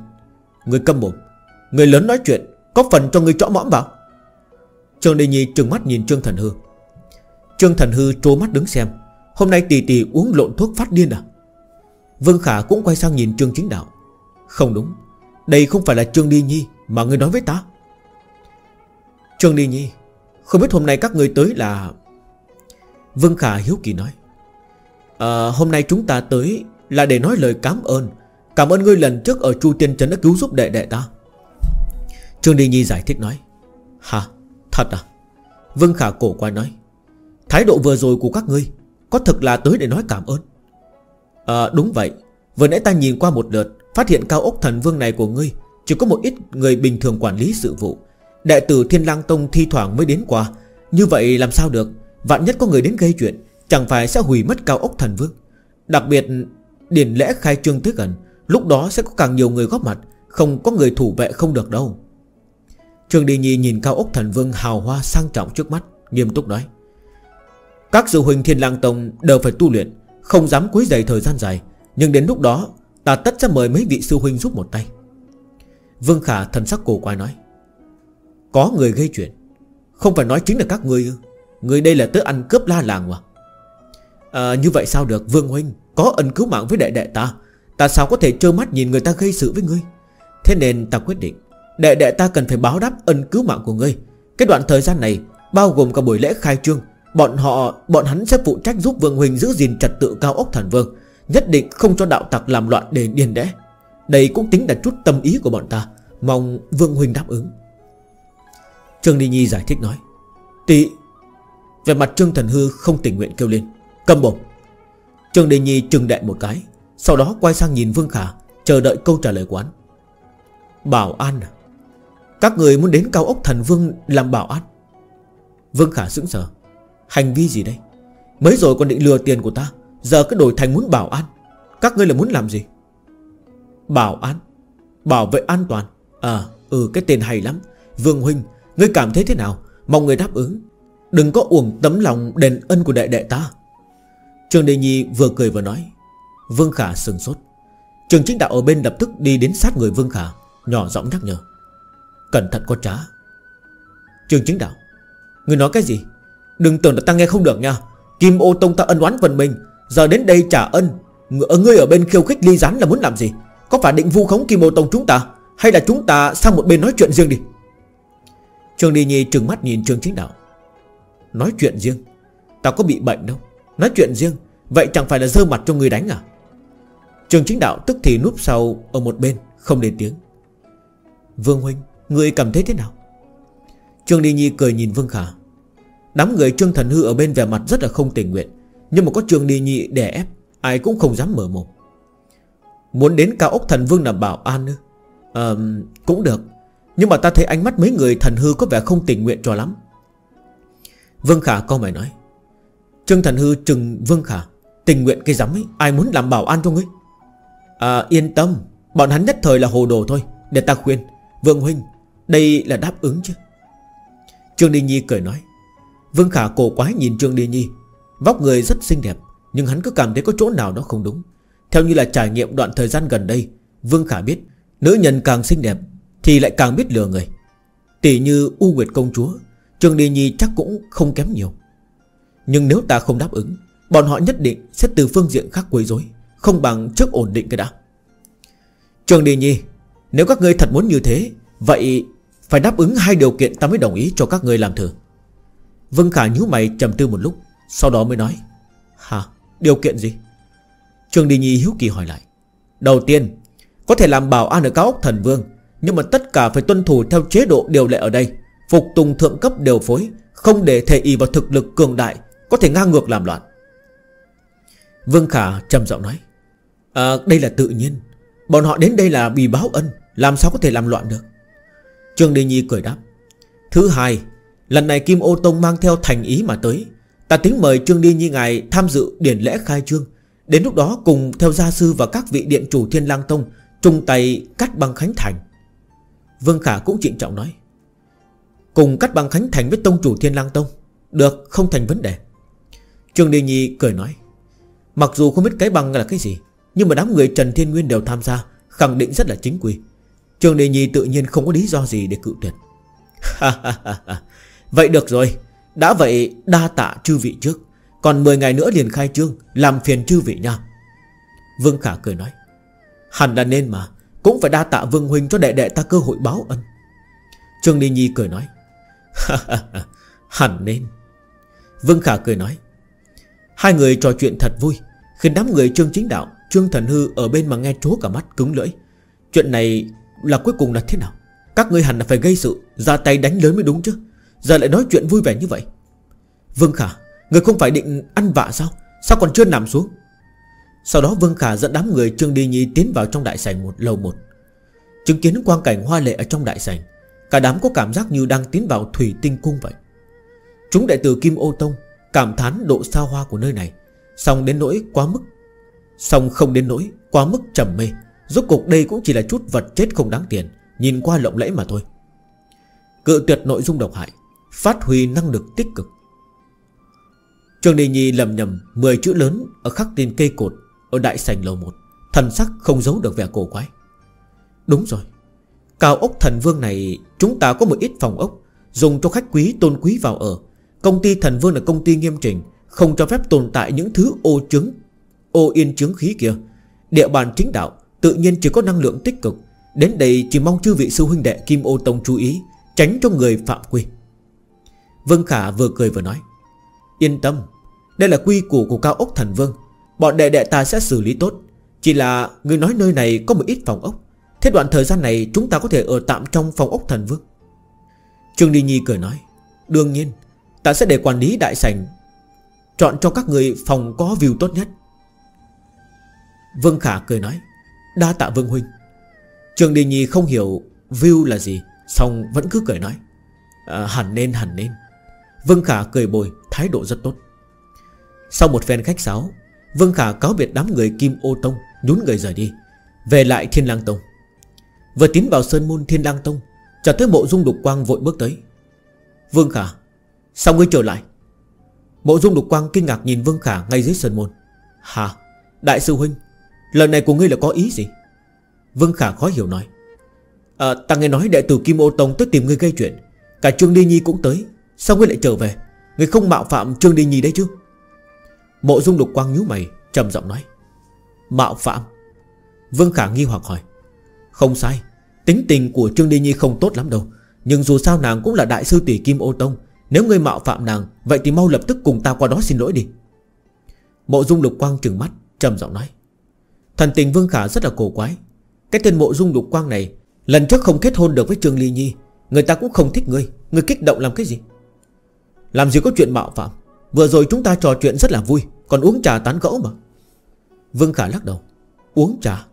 Người câm mồm. Người lớn nói chuyện. Có phần cho người trõ mõm vào. Trương Đi Nhi trừng mắt nhìn Trương Thần Hư. Trương Thần Hư trố mắt đứng xem. Hôm nay tỷ tỷ uống lộn thuốc phát điên à? Vương Khả cũng quay sang nhìn Trương Chính Đạo. Không đúng. Đây không phải là Trương Đi Nhi Mà người nói với ta. Trương Đi Nhi Không biết hôm nay các người tới là Vương Khả hiếu kỳ nói. À, Hôm nay chúng ta tới Là để nói lời cảm ơn. Cảm ơn ngươi lần trước ở Chu Tiên Trấn đã cứu giúp đệ đệ ta. Trương Đình Nhi giải thích nói, Hả? Thật à? Vương Khả cổ quay nói, Thái độ vừa rồi của các ngươi Có thực là tới để nói cảm ơn. À đúng vậy. Vừa nãy ta nhìn qua một lượt, Phát hiện cao ốc thần vương này của ngươi Chỉ có một ít người bình thường quản lý sự vụ. Đệ tử Thiên lang Tông thi thoảng mới đến qua. Như vậy làm sao được? Vạn nhất có người đến gây chuyện, Chẳng phải sẽ hủy mất cao ốc thần vương. Đặc biệt điển lễ khai trương tới gần, Lúc đó sẽ có càng nhiều người góp mặt, Không có người thủ vệ không được đâu. Trường Đi Nhi nhìn cao ốc thần vương hào hoa sang trọng trước mắt Nghiêm túc nói. Các sư huynh thiên lang tông đều phải tu luyện Không dám quấy dày thời gian dài. Nhưng đến lúc đó Ta tất sẽ mời mấy vị sư huynh giúp một tay. Vương Khả thần sắc cổ quay nói. Có người gây chuyện. Không phải nói chính là các ngươi Người đây là tới ăn cướp la làng mà. À, Như vậy sao được Vương Huynh? Có ân cứu mạng với đệ đệ ta. Ta sao có thể trơ mắt nhìn người ta gây sự với ngươi? Thế nên ta quyết định. Đệ đệ ta cần phải báo đáp ân cứu mạng của ngươi. Cái đoạn thời gian này, Bao gồm cả buổi lễ khai trương, Bọn họ, Bọn hắn sẽ phụ trách giúp Vương Huynh giữ gìn trật tự cao ốc thần vương, Nhất định không cho đạo tặc làm loạn để điền đẽ. Đây cũng tính là chút tâm ý của bọn ta, Mong Vương Huynh đáp ứng. Trương Đi Nhi giải thích nói Tỷ Về mặt Trương Thần Hư không tình nguyện kêu lên, Cầm bổng. Trương Đi Nhi trừng đại một cái, Sau đó quay sang nhìn Vương Khả, Chờ đợi câu trả lời quán. Bảo an à các người muốn đến cao ốc thần vương làm bảo an. Vương Khả sững sờ. Hành vi gì đây? Mới rồi còn định lừa tiền của ta. Giờ cứ đổi thành muốn bảo an. Các ngươi là muốn làm gì? Bảo an. Bảo vệ an toàn. À ừ cái tên hay lắm. Vương Huynh, Ngươi cảm thấy thế nào? Mong người đáp ứng. Đừng có uổng tấm lòng đền ân của đệ đệ ta. Trường Đề Nhi vừa cười vừa nói. Vương Khả sừng sốt. Trường chính đạo ở bên lập tức đi đến sát người Vương Khả, Nhỏ giọng nhắc nhở. Cẩn thận có trá Trường chính đạo, Người nói cái gì? Đừng tưởng là ta nghe không được nha. Kim ô tông ta ân oán phần mình, Giờ đến đây trả ân. Ờ, ngươi ở bên khiêu khích ly gián là muốn làm gì? Có phải định vu khống Kim ô tông chúng ta, Hay là chúng ta sang một bên nói chuyện riêng đi? Trường Đi Nhi trừng mắt nhìn Trường Chính Đạo. Nói chuyện riêng? Ta có bị bệnh đâu. Nói chuyện riêng? Vậy chẳng phải là dơ mặt cho người đánh à? Trường Chính Đạo tức thì núp sau Ở một bên, không lên tiếng. Vương Huynh Người cảm thấy thế nào? Trương Đi Nhi cười nhìn Vương Khả. Đám người Trương Thần Hư ở bên vẻ mặt rất là không tình nguyện, Nhưng mà có Trương Đi Nhi đè ép, Ai cũng không dám mở mồm. Muốn đến cao ốc thần vương làm bảo an nữa cũng được, Nhưng mà ta thấy ánh mắt mấy người thần hư có vẻ không tình nguyện cho lắm. Vương Khả câu mày nói. Trương Thần Hư chừng Vương Khả, Tình nguyện cái giám ấy, Ai muốn làm bảo an cho ngươi? À yên tâm, Bọn hắn nhất thời là hồ đồ thôi, Để ta khuyên. Vương Huynh đây là đáp ứng chứ? Trương Đi Nhi cười nói, Vương Khả cổ quái nhìn Trương Đi Nhi, Vóc người rất xinh đẹp, Nhưng hắn cứ cảm thấy có chỗ nào đó không đúng. Theo như là trải nghiệm đoạn thời gian gần đây, Vương Khả biết Nữ nhân càng xinh đẹp Thì lại càng biết lừa người. Tỷ như U Nguyệt Công Chúa, Trương Đi Nhi chắc cũng không kém nhiều. Nhưng nếu ta không đáp ứng, Bọn họ nhất định sẽ từ phương diện khác quấy rối, Không bằng trước ổn định cái đã. Trương Đi Nhi, Nếu các ngươi thật muốn như thế, Vậy phải đáp ứng hai điều kiện ta mới đồng ý cho các ngươi làm thử. Vương Khả nhíu mày trầm tư một lúc, Sau đó mới nói, Hả? Điều kiện gì? Trường Đi Nhi hiếu kỳ hỏi lại, Đầu tiên, Có thể làm bảo an ở cao ốc thần vương, Nhưng mà tất cả phải tuân thủ theo chế độ điều lệ ở đây. Phục tùng thượng cấp điều phối, Không để thể y vào thực lực cường đại, Có thể ngang ngược làm loạn. Vương Khả trầm giọng nói À đây là tự nhiên. Bọn họ đến đây là bị báo ân, Làm sao có thể làm loạn được? Trương Đi Nhi cười đáp. Thứ hai, Lần này Kim Ô Tông mang theo thành ý mà tới. Ta tính mời Trương Đi Nhi ngài tham dự điển lễ khai trương. Đến lúc đó cùng theo gia sư và các vị điện chủ Thiên Lang Tông Trung tay cắt băng Khánh Thành. Vương Khả cũng trịnh trọng nói. Cùng cắt băng Khánh Thành với Tông chủ Thiên Lang Tông, Được không thành vấn đề. Trương Đi Nhi cười nói. Mặc dù không biết cái băng là cái gì, Nhưng mà đám người Trần Thiên Nguyên đều tham gia, Khẳng định rất là chính quy. Trương Đề Nhi tự nhiên không có lý do gì để cự tuyệt. Vậy được rồi. Đã vậy, đa tạ chư vị trước. Còn 10 ngày nữa liền khai trương, Làm phiền chư vị nha. Vương Khả cười nói. Hẳn là nên mà. Cũng phải đa tạ Vương Huynh cho đệ đệ ta cơ hội báo ân. Trương Đi Nhi cười nói. Hẳn nên. Vương Khả cười nói. Hai người trò chuyện thật vui. Khiến đám người Trương Chính Đạo, Trương Thần Hư ở bên mà nghe trố cả mắt cứng lưỡi. Chuyện này là cuối cùng là thế nào? Các ngươi hẳn là phải gây sự, Ra tay đánh lớn mới đúng chứ. Giờ lại nói chuyện vui vẻ như vậy. Vương Khả, Người không phải định ăn vạ sao? Sao còn chưa nằm xuống? Sau đó Vương Khả dẫn đám người Trương Đi Nhi tiến vào trong đại sảnh một lầu một. Chứng kiến quang cảnh hoa lệ ở trong đại sảnh, Cả đám có cảm giác như đang tiến vào thủy tinh cung vậy. Chúng đệ tử Kim Ô Tông Cảm thán độ xa hoa của nơi này Xong đến nỗi quá mức Xong không đến nỗi quá mức trầm mê. Rốt cục đây cũng chỉ là chút vật chết không đáng tiền, Nhìn qua lộng lẫy mà thôi. Cự tuyệt nội dung độc hại, Phát huy năng lực tích cực. Trường Đề Nhi lầm nhầm 10 chữ lớn ở khắc tên cây cột Ở đại sành lầu 1 Thần sắc không giấu được vẻ cổ quái. Đúng rồi, Cao ốc thần vương này, Chúng ta có một ít phòng ốc, Dùng cho khách quý, tôn quý vào ở. Công ty thần vương là công ty nghiêm trình, Không cho phép tồn tại những thứ ô chứng Ô yên chứng khí kia. Địa bàn chính đạo Tự nhiên chỉ có năng lượng tích cực. Đến đây chỉ mong chư vị sư huynh đệ Kim ô tông chú ý, Tránh cho người phạm quy. Vương Khả vừa cười vừa nói, Yên tâm, Đây là quy củ của cao ốc thần vương. Bọn đệ đệ ta sẽ xử lý tốt. Chỉ là người nói nơi này có một ít phòng ốc. Thế đoạn thời gian này chúng ta có thể ở tạm trong phòng ốc thần vương. Trương Đi Nhi cười nói, Đương nhiên, Ta sẽ để quản lý đại sảnh, Chọn cho các người phòng có view tốt nhất. Vương Khả cười nói Đa tạ Vương Huynh. Trường đình Nhi không hiểu view là gì Xong vẫn cứ cười nói. À, Hẳn nên hẳn nên. Vương Khả cười bồi thái độ rất tốt. Sau một phen khách sáo Vương Khả cáo biệt đám người Kim Ô Tông Nhún người rời đi Về lại Thiên Lang Tông. Vừa tiến vào Sơn Môn Thiên Lang Tông Chợt thấy mộ dung đục quang vội bước tới. Vương Khả Sao ngươi trở lại? Mộ dung đục quang kinh ngạc nhìn Vương Khả ngay dưới Sơn Môn. Hà Đại sư Huynh Lần này của ngươi là có ý gì? Vương Khả khó hiểu nói. À, Ta nghe nói đệ tử Kim Ô Tông tới tìm ngươi gây chuyện. Cả Trương Đi Nhi cũng tới. Sao ngươi lại trở về? Ngươi không mạo phạm Trương Đi Nhi đấy chứ? Mộ dung lục quang nhíu mày trầm giọng nói. Mạo phạm? Vương Khả nghi hoặc hỏi. Không sai Tính tình của Trương Đi Nhi không tốt lắm đâu. Nhưng dù sao nàng cũng là đại sư tỷ Kim Ô Tông. Nếu ngươi mạo phạm nàng Vậy thì mau lập tức cùng ta qua đó xin lỗi đi. Mộ dung lục quang trừng mắt trầm giọng nói. Thần tình Vương Khả rất là cổ quái. Cái tên mộ dung lục quang này, Lần trước không kết hôn được với Trương Ly Nhi, Người ta cũng không thích ngươi. Ngươi kích động làm cái gì? Làm gì có chuyện mạo phạm? Vừa rồi chúng ta trò chuyện rất là vui, Còn uống trà tán gẫu mà. Vương Khả lắc đầu. Uống trà?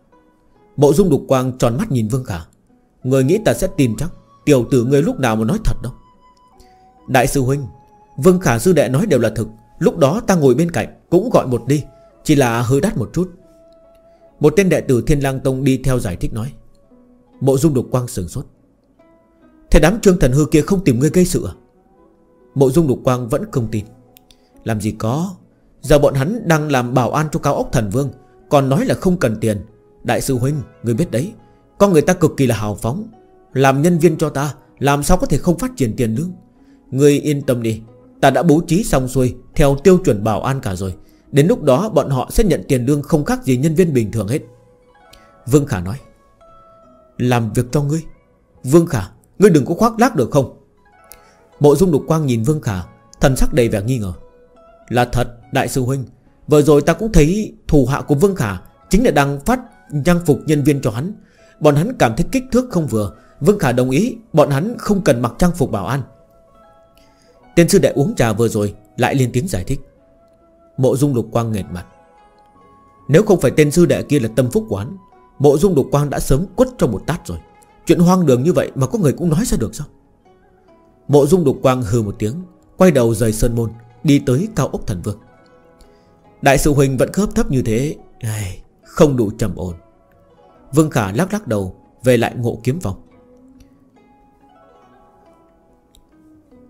Mộ dung lục quang tròn mắt nhìn Vương Khả. Người nghĩ ta sẽ tin chắc, Tiểu tử ngươi lúc nào mà nói thật đâu. Đại sư huynh, Vương Khả sư đệ nói đều là thực. Lúc đó ta ngồi bên cạnh, cũng gọi một đi, Chỉ là hơi đắt một chút. Một tên đệ tử Thiên Lang Tông đi theo giải thích nói. Mộ dung đục quang sừng sốt. Thế đám trương thần hư kia không tìm ngươi gây sự à? Mộ dung đục quang vẫn không tin. Làm gì có, Giờ bọn hắn đang làm bảo an cho cao ốc thần vương, Còn nói là không cần tiền. Đại sư huynh Người biết đấy, Con người ta cực kỳ là hào phóng. Làm nhân viên cho ta, Làm sao có thể không phát triển tiền lương? Người yên tâm đi, Ta đã bố trí xong xuôi Theo tiêu chuẩn bảo an cả rồi. Đến lúc đó bọn họ sẽ nhận tiền lương không khác gì nhân viên bình thường hết. Vương Khả nói, Làm việc cho ngươi. Vương Khả, Ngươi đừng có khoác lác được không? Mộ dung đục quang nhìn Vương Khả, Thần sắc đầy vẻ nghi ngờ. Là thật, đại sư huynh. Vừa rồi ta cũng thấy thủ hạ của Vương Khả Chính là đang phát trang phục nhân viên cho hắn. Bọn hắn cảm thấy kích thước không vừa. Vương Khả đồng ý, Bọn hắn không cần mặc trang phục bảo an. Tên sư đệ uống trà vừa rồi Lại lên tiếng giải thích. Mộ dung lục quang nghệt mặt. Nếu không phải tên sư đệ kia là tâm phúc Quán, Mộ dung lục quang đã sớm quất cho một tát rồi. Chuyện hoang đường như vậy mà có người cũng nói ra được sao? Mộ dung lục quang hừ một tiếng Quay đầu rời sơn môn Đi tới cao ốc thần vương. Đại sư huynh vẫn khớp thấp như thế Ai, Không đủ trầm ổn. Vương Khả lắc lắc đầu Về lại ngộ kiếm vòng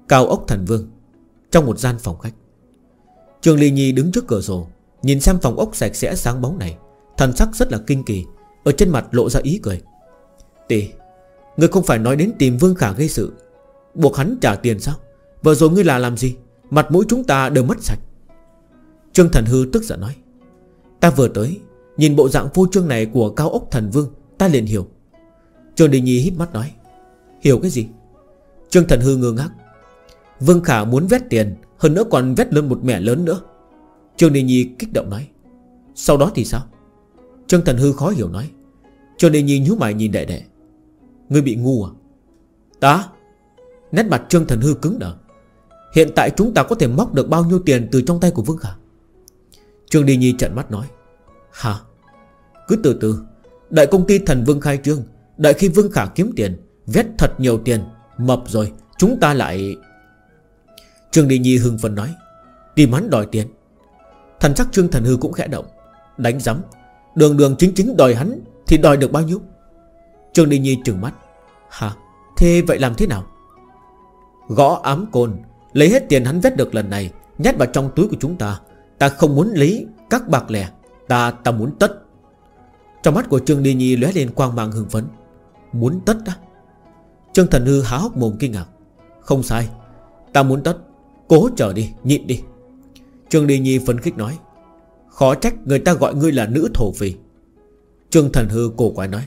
Cao ốc thần vương Trong một gian phòng khách. Trường Ly Nhi đứng trước cửa sổ, Nhìn xem phòng ốc sạch sẽ sáng bóng này. Thần sắc rất là kinh kỳ, Ở trên mặt lộ ra ý cười. Tỷ Ngươi không phải nói đến tìm Vương Khả gây sự. Buộc hắn trả tiền sao? Vừa rồi ngươi là làm gì? Mặt mũi chúng ta đều mất sạch. Trương Thần Hư tức giận nói. Ta vừa tới, Nhìn bộ dạng phô trương này của cao ốc thần vương, Ta liền hiểu. Trương Đình Nhi hít mắt nói. Hiểu cái gì? Trương Thần Hư ngơ ngác. Vương Khả muốn vét tiền hơn nữa còn vét lên một mẻ lớn nữa. Trương Đình Nhi kích động nói. Sau đó thì sao? Trương Thần Hư khó hiểu nói. Trương Đình Nhi nhú mày nhìn đệ đệ. Ngươi bị ngu à? Ta? Nét mặt Trương Thần Hư cứng đờ. Hiện tại chúng ta có thể móc được bao nhiêu tiền Từ trong tay của Vương Khả? Trương Đình Nhi trận mắt nói. Hả? Cứ từ từ. Đợi công ty thần Vương khai trương, Đợi khi Vương Khả kiếm tiền, Vét thật nhiều tiền, Mập rồi, Chúng ta lại Trương Đình Nhi hưng phấn nói. Tìm hắn đòi tiền. Thần sắc Trương Thần Hư cũng khẽ động, Đánh giấm. Đường đường chính chính đòi hắn Thì đòi được bao nhiêu? Trương Đình Nhi trừng mắt. Hả? Thế vậy làm thế nào? Gõ ám côn, Lấy hết tiền hắn vét được lần này, Nhét vào trong túi của chúng ta. Ta không muốn lấy các bạc lẻ. Ta ta muốn tất. Trong mắt của Trương Đi Nhi lóe lên quang mang hưng phấn. Muốn tất á? Trương Thần Hư há hốc mồm kinh ngạc. Không sai. Ta muốn tất. Cố chờ đi, nhịn đi. Trương Đi Nhi phấn khích nói, Khó trách người ta gọi ngươi là nữ thổ phỉ. Trương Thần Hư cổ quái nói,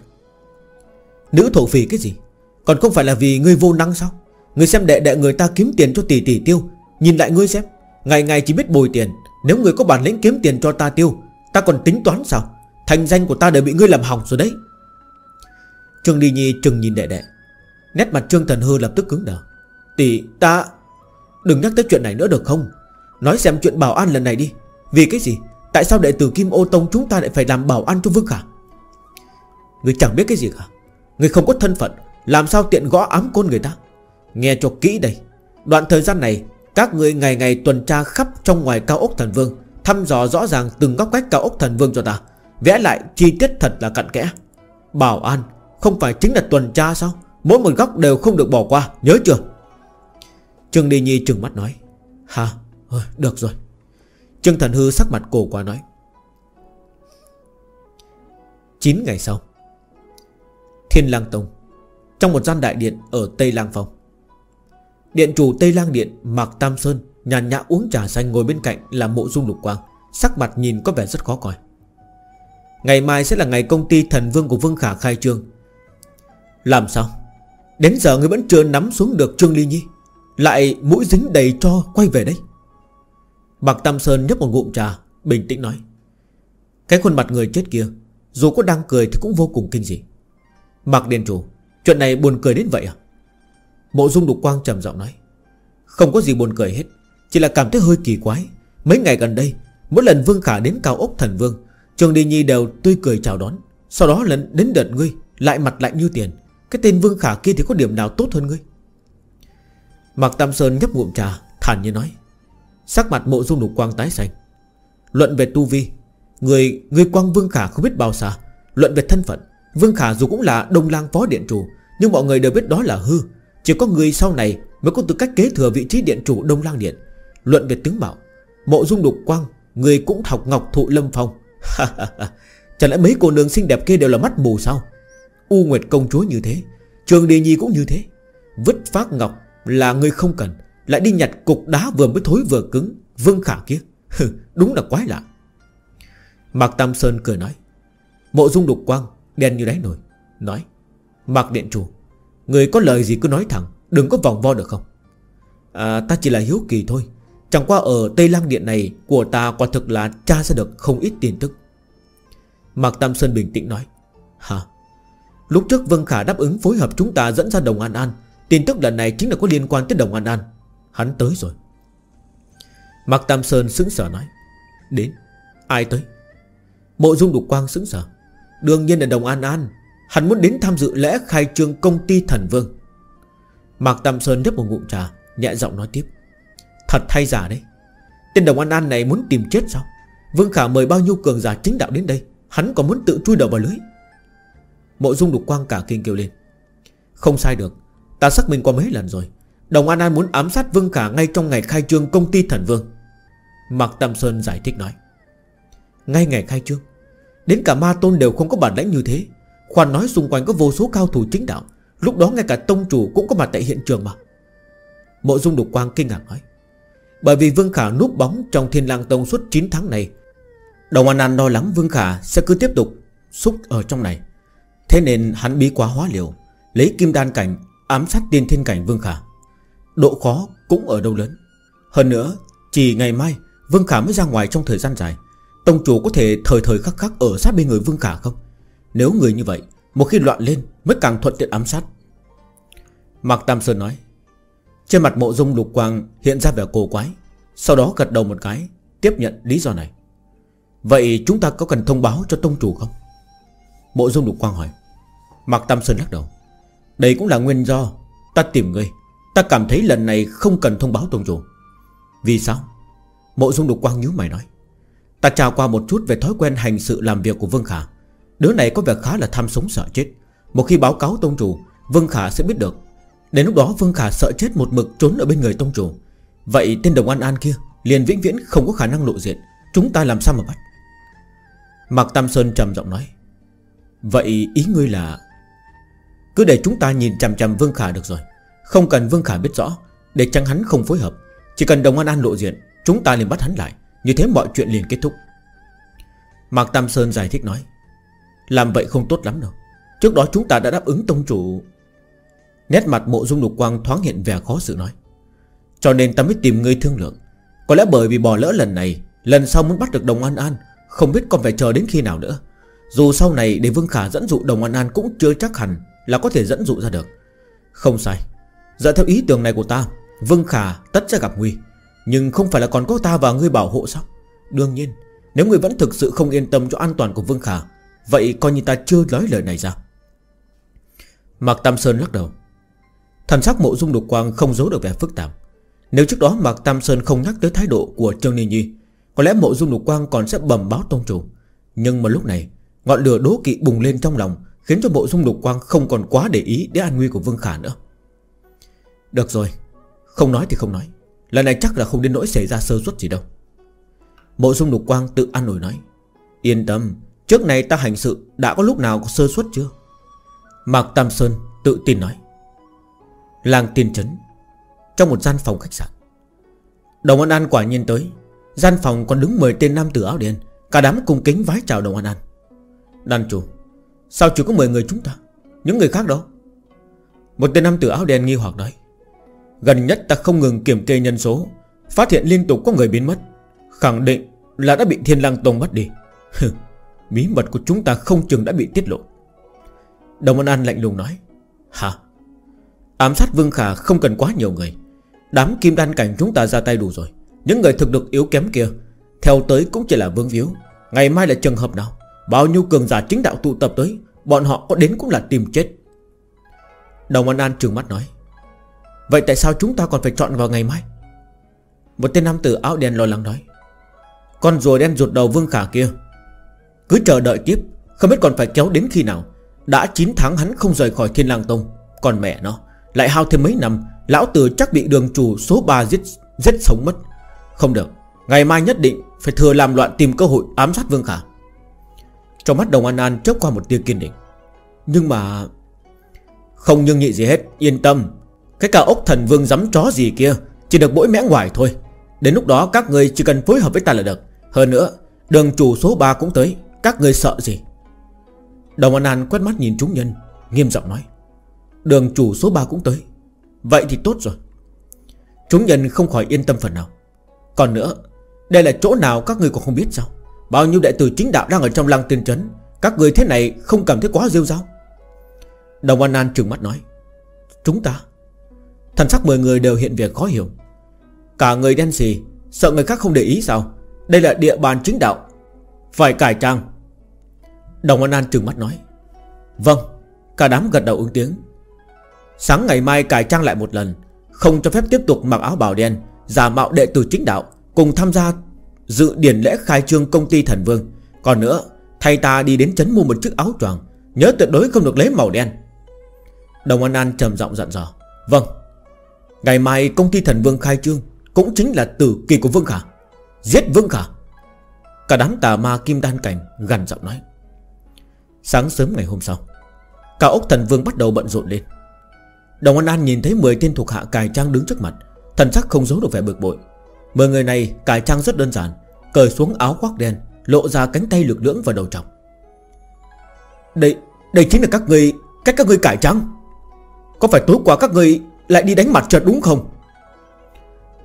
Nữ thổ phỉ cái gì? Còn không phải là vì ngươi vô năng sao? Ngươi xem đệ đệ người ta kiếm tiền cho tỷ tỷ tiêu, Nhìn lại ngươi xem, Ngày ngày chỉ biết bồi tiền, Nếu ngươi có bản lĩnh kiếm tiền cho ta tiêu, Ta còn tính toán sao? Thành danh của ta đều bị ngươi làm hỏng rồi đấy. Trương Đi Nhi trừng nhìn đệ đệ, Nét mặt Trương Thần Hư lập tức cứng đờ, Tỷ, ta Đừng nhắc tới chuyện này nữa được không? Nói xem chuyện bảo an lần này đi. Vì cái gì? Tại sao đệ tử Kim Ô Tông chúng ta lại phải làm bảo an cho Vương Khả Người chẳng biết cái gì cả. Người không có thân phận, Làm sao tiện gõ ám côn người ta? Nghe cho kỹ đây. Đoạn thời gian này, Các người ngày ngày tuần tra khắp trong ngoài cao ốc thần vương, Thăm dò rõ ràng từng góc cách cao ốc thần vương cho ta. Vẽ lại chi tiết thật là cặn kẽ. Bảo an Không phải chính là tuần tra sao? Mỗi một góc đều không được bỏ qua, Nhớ chưa? Trương Đi Nhi trừng mắt nói Hả ờ, được rồi. Trương Thần Hư sắc mặt cổ quá nói 9 ngày sau, Thiên Lang Tông, Trong một gian đại điện ở Tây Lang Phong, Điện chủ Tây Lang Điện Mạc Tam Sơn Nhàn nhã uống trà xanh ngồi bên cạnh là mộ dung lục quang, Sắc mặt nhìn có vẻ rất khó coi. Ngày mai sẽ là ngày công ty thần vương của Vương Khả khai trương. Làm sao? Đến giờ người vẫn chưa nắm xuống được Trương Ly Nhi. Lại mũi dính đầy cho quay về đấy. Bạc Tam Sơn nhấp một ngụm trà, Bình tĩnh nói. Cái khuôn mặt người chết kia, Dù có đang cười thì cũng vô cùng kinh dị. Mạc Điện Chủ, Chuyện này buồn cười đến vậy à? Mộ dung đục quang trầm giọng nói. Không có gì buồn cười hết, Chỉ là cảm thấy hơi kỳ quái. Mấy ngày gần đây, Mỗi lần Vương Khả đến cao ốc thần Vương, Trường Đi Nhi đều tươi cười chào đón. Sau đó lần đến đợt ngươi, Lại mặt lạnh như tiền. Cái tên Vương Khả kia thì có điểm nào tốt hơn ngươi? Mạc Tam Sơn nhấp ngụm trà, Thản như nói. Sắc mặt mộ dung đục quang tái xanh. Luận về tu vi, Người người quang Vương Khả không biết bao xa. Luận về thân phận, Vương Khả dù cũng là đông lang phó điện chủ, Nhưng mọi người đều biết đó là hư. Chỉ có người sau này mới có tư cách kế thừa vị trí điện chủ đông lang điện. Luận về tướng mạo, Mộ dung đục quang, Người cũng học ngọc thụ lâm phong. Chẳng lẽ mấy cô nương xinh đẹp kia đều là mắt mù sao? U Nguyệt công chúa như thế, Trường Đề Nhi cũng như thế. Vứt phát ngọc là người không cần, Lại đi nhặt cục đá vừa mới thối vừa cứng. Vương khả kia Đúng là quái lạ. Mạc Tam Sơn cười nói, Mộ dung đục quang, Đen như đáy nồi. Nói, Mạc Điện Chủ, Người có lời gì cứ nói thẳng, Đừng có vòng vo được không? À ta chỉ là hiếu kỳ thôi. Chẳng qua ở Tây Lang Điện này, Của ta quả thực là tra ra được không ít tin tức. Mạc Tam Sơn bình tĩnh nói, Hả? Lúc trước Vân Khả đáp ứng phối hợp chúng ta dẫn ra Đồng An An Tin tức lần này chính là có liên quan tới Đồng An An. Hắn tới rồi. Mạc Tam Sơn sững sờ nói, Đến, Ai tới? Mộ Dung Đục Quang sững sờ, Đương nhiên là Đồng An An, Hắn muốn đến tham dự lễ khai trương công ty thần vương. Mạc Tam Sơn nhấp một ngụm trà, Nhẹ giọng nói tiếp, Thật thay giả đấy. Tên Đồng An An này muốn tìm chết sao? Vương Khả mời bao nhiêu cường giả chính đạo đến đây, Hắn còn muốn tự chui đầu vào lưới? Mộ dung đục quang cả kinh kêu lên, Không sai được. Ta xác minh qua mấy lần rồi. Đồng An An muốn ám sát Vương Khả ngay trong ngày khai trương công ty thần vương. Mạc Tam Sơn giải thích nói. Ngay ngày khai trương, Đến cả ma tôn đều không có bản lãnh như thế. Khoan nói xung quanh có vô số cao thủ chính đạo. Lúc đó ngay cả tông chủ cũng có mặt tại hiện trường mà. Mộ dung đục quang kinh ngạc nói. Bởi vì Vương Khả núp bóng trong thiên lang tông suốt 9 tháng này. Đồng An An lo lắng Vương Khả sẽ cứ tiếp tục xúc ở trong này. Thế nên hắn bí quá hóa liều, Lấy kim đan cảnh ám sát tiên thiên cảnh Vương Khả. Độ khó cũng ở đâu lớn. Hơn nữa, Chỉ ngày mai Vương Khả mới ra ngoài trong thời gian dài, Tông chủ có thể thời thời khắc khắc ở sát bên người Vương Khả không? Nếu người như vậy, Một khi loạn lên mới càng thuận tiện ám sát. Mạc Tam Sơn nói, Trên mặt mộ dung lục quang hiện ra vẻ cổ quái, Sau đó gật đầu một cái, Tiếp nhận lý do này. Vậy chúng ta có cần thông báo cho tông chủ không? Mộ dung lục quang hỏi. Mạc Tam Sơn lắc đầu đây cũng là nguyên do Ta tìm ngươi. Ta cảm thấy lần này không cần thông báo tông chủ. Vì sao? Mộ dung đục quang nhíu mày nói. Ta trao qua một chút về thói quen hành sự làm việc của Vương Khả. Đứa này có vẻ khá là tham sống sợ chết. Một khi báo cáo tông chủ, Vương Khả sẽ biết được. Đến lúc đó Vương Khả sợ chết một mực trốn ở bên người tông chủ. Vậy tên đồng an an kia Liền vĩnh viễn không có khả năng lộ diện. Chúng ta làm sao mà bắt? Mạc Tam Sơn trầm giọng nói. Vậy ý ngươi là cứ để chúng ta nhìn chằm chằm Vương Khả được rồi. Không cần Vương Khả biết rõ, Để chăng hắn không phối hợp. Chỉ cần đồng an an lộ diện, Chúng ta liền bắt hắn lại. Như thế mọi chuyện liền kết thúc. Mạc Tam Sơn giải thích nói, Làm vậy không tốt lắm đâu. Trước đó chúng ta đã đáp ứng tông chủ. Nét mặt mộ dung lục quang thoáng hiện vẻ khó xử nói, Cho nên ta mới tìm ngươi thương lượng. Có lẽ bởi vì bỏ lỡ lần này, Lần sau muốn bắt được đồng an an, Không biết còn phải chờ đến khi nào nữa. Dù sau này để Vương Khả dẫn dụ đồng an an Cũng chưa chắc hẳn là có thể dẫn dụ ra được. Không sai. Dựa theo ý tưởng này của ta, Vương Khả tất sẽ gặp nguy. Nhưng không phải là còn có ta và ngươi bảo hộ sao? Đương nhiên, Nếu ngươi vẫn thực sự không yên tâm cho an toàn của Vương Khả, Vậy coi như ta chưa nói lời này ra. Mạc Tam Sơn lắc đầu. Thần sắc mộ dung đục quang không giấu được vẻ phức tạp. Nếu trước đó Mạc Tam Sơn không nhắc tới thái độ của Trương Ni Nhi, Có lẽ mộ dung đục quang còn sẽ bầm báo tông chủ. Nhưng mà lúc này, Ngọn lửa đố kỵ bùng lên trong lòng Khiến cho bộ dung đục quang không còn quá để ý Đến an nguy của Vương Khả nữa. Được rồi, Không nói thì không nói. Lần này chắc là không đến nỗi xảy ra sơ suất gì đâu. Bộ dung đục quang tự an nổi nói, Yên tâm, Trước này ta hành sự đã có lúc nào có sơ suất chưa? Mạc Tam Sơn tự tin nói, Làng tiên trấn Trong một gian phòng khách sạn. Đồng An An quả nhiên tới. Gian phòng còn đứng 10 tên nam tử áo đen, Cả đám cùng kính vái chào Đồng An An. Đàn chủ Sao chỉ có 10 người chúng ta? Những người khác đó Một tên nam tử áo đen nghi hoặc nói. Gần nhất ta không ngừng kiểm kê nhân số, Phát hiện liên tục có người biến mất. Khẳng định là đã bị thiên lang tông bắt đi. Bí mật của chúng ta không chừng đã bị tiết lộ. Đồng An An lạnh lùng nói. Hả? Ám sát Vương Khả không cần quá nhiều người. Đám kim đan cảnh chúng ta ra tay đủ rồi. Những người thực lực yếu kém kia, Theo tới cũng chỉ là vương víu. Ngày mai là trường hợp nào? Bao nhiêu cường giả chính đạo tụ tập tới Bọn họ có đến cũng là tìm chết. Đồng An An trừng mắt nói Vậy tại sao chúng ta còn phải chọn vào ngày mai? Một tên nam tử áo đen lo lắng nói Con rùa đen ruột đầu Vương Khả kia Cứ chờ đợi tiếp Không biết còn phải kéo đến khi nào. Đã 9 tháng hắn không rời khỏi Thiên Lang Tông Còn mẹ nó lại hao thêm mấy năm Lão tử chắc bị đường chủ số 3 giết, giết sống mất. Không được Ngày mai nhất định phải thừa làm loạn tìm cơ hội ám sát Vương Khả. Trong mắt Đồng An An chớp qua một tia kiên định. Nhưng mà Không nhưng nhị gì hết, Yên tâm. Cái cả ốc thần vương dám chó gì kia, Chỉ được mỗi mẽ ngoài thôi. Đến lúc đó các người chỉ cần phối hợp với ta là được. Hơn nữa, Đường chủ số 3 cũng tới, Các người sợ gì? Đồng An An quét mắt nhìn chúng nhân, Nghiêm giọng nói, Đường chủ số 3 cũng tới. Vậy thì tốt rồi. Chúng nhân không khỏi yên tâm phần nào. Còn nữa, Đây là chỗ nào các người còn không biết sao? Bao nhiêu đệ tử chính đạo đang ở trong lăng tiên trấn, Các người thế này không cảm thấy quá rêu rao. Đồng An An trừng mắt nói, Chúng ta? Thần sắc 10 người đều hiện việc khó hiểu. Cả người đen xì, Sợ người khác không để ý sao? Đây là địa bàn chính đạo, Phải cải trang. Đồng An An trừng mắt nói Vâng. Cả đám gật đầu ứng tiếng. Sáng ngày mai cải trang lại một lần, Không cho phép tiếp tục mặc áo bào đen, Giả mạo đệ tử chính đạo, Cùng tham gia dự điển lễ khai trương công ty thần vương. Còn nữa, Thay ta đi đến chấn mua một chiếc áo choàng, Nhớ tuyệt đối không được lấy màu đen. Đồng An An trầm giọng dặn dò Vâng. Ngày mai công ty thần vương khai trương Cũng chính là tử kỳ của Vương Khả, Giết Vương Khả. Cả đám tà ma kim đan cảnh gần giọng nói. Sáng sớm ngày hôm sau Cả ốc thần vương bắt đầu bận rộn lên. Đồng An An nhìn thấy 10 tên thuộc hạ cài trang đứng trước mặt, Thần sắc không giấu được vẻ bực bội. 10 người này cải trang rất đơn giản, Cởi xuống áo khoác đen, Lộ ra cánh tay lực lưỡng và đầu trọc. Đây đây chính là các người, Cách các người cải trang. Có phải tối qua các người lại đi đánh mặt trượt đúng không?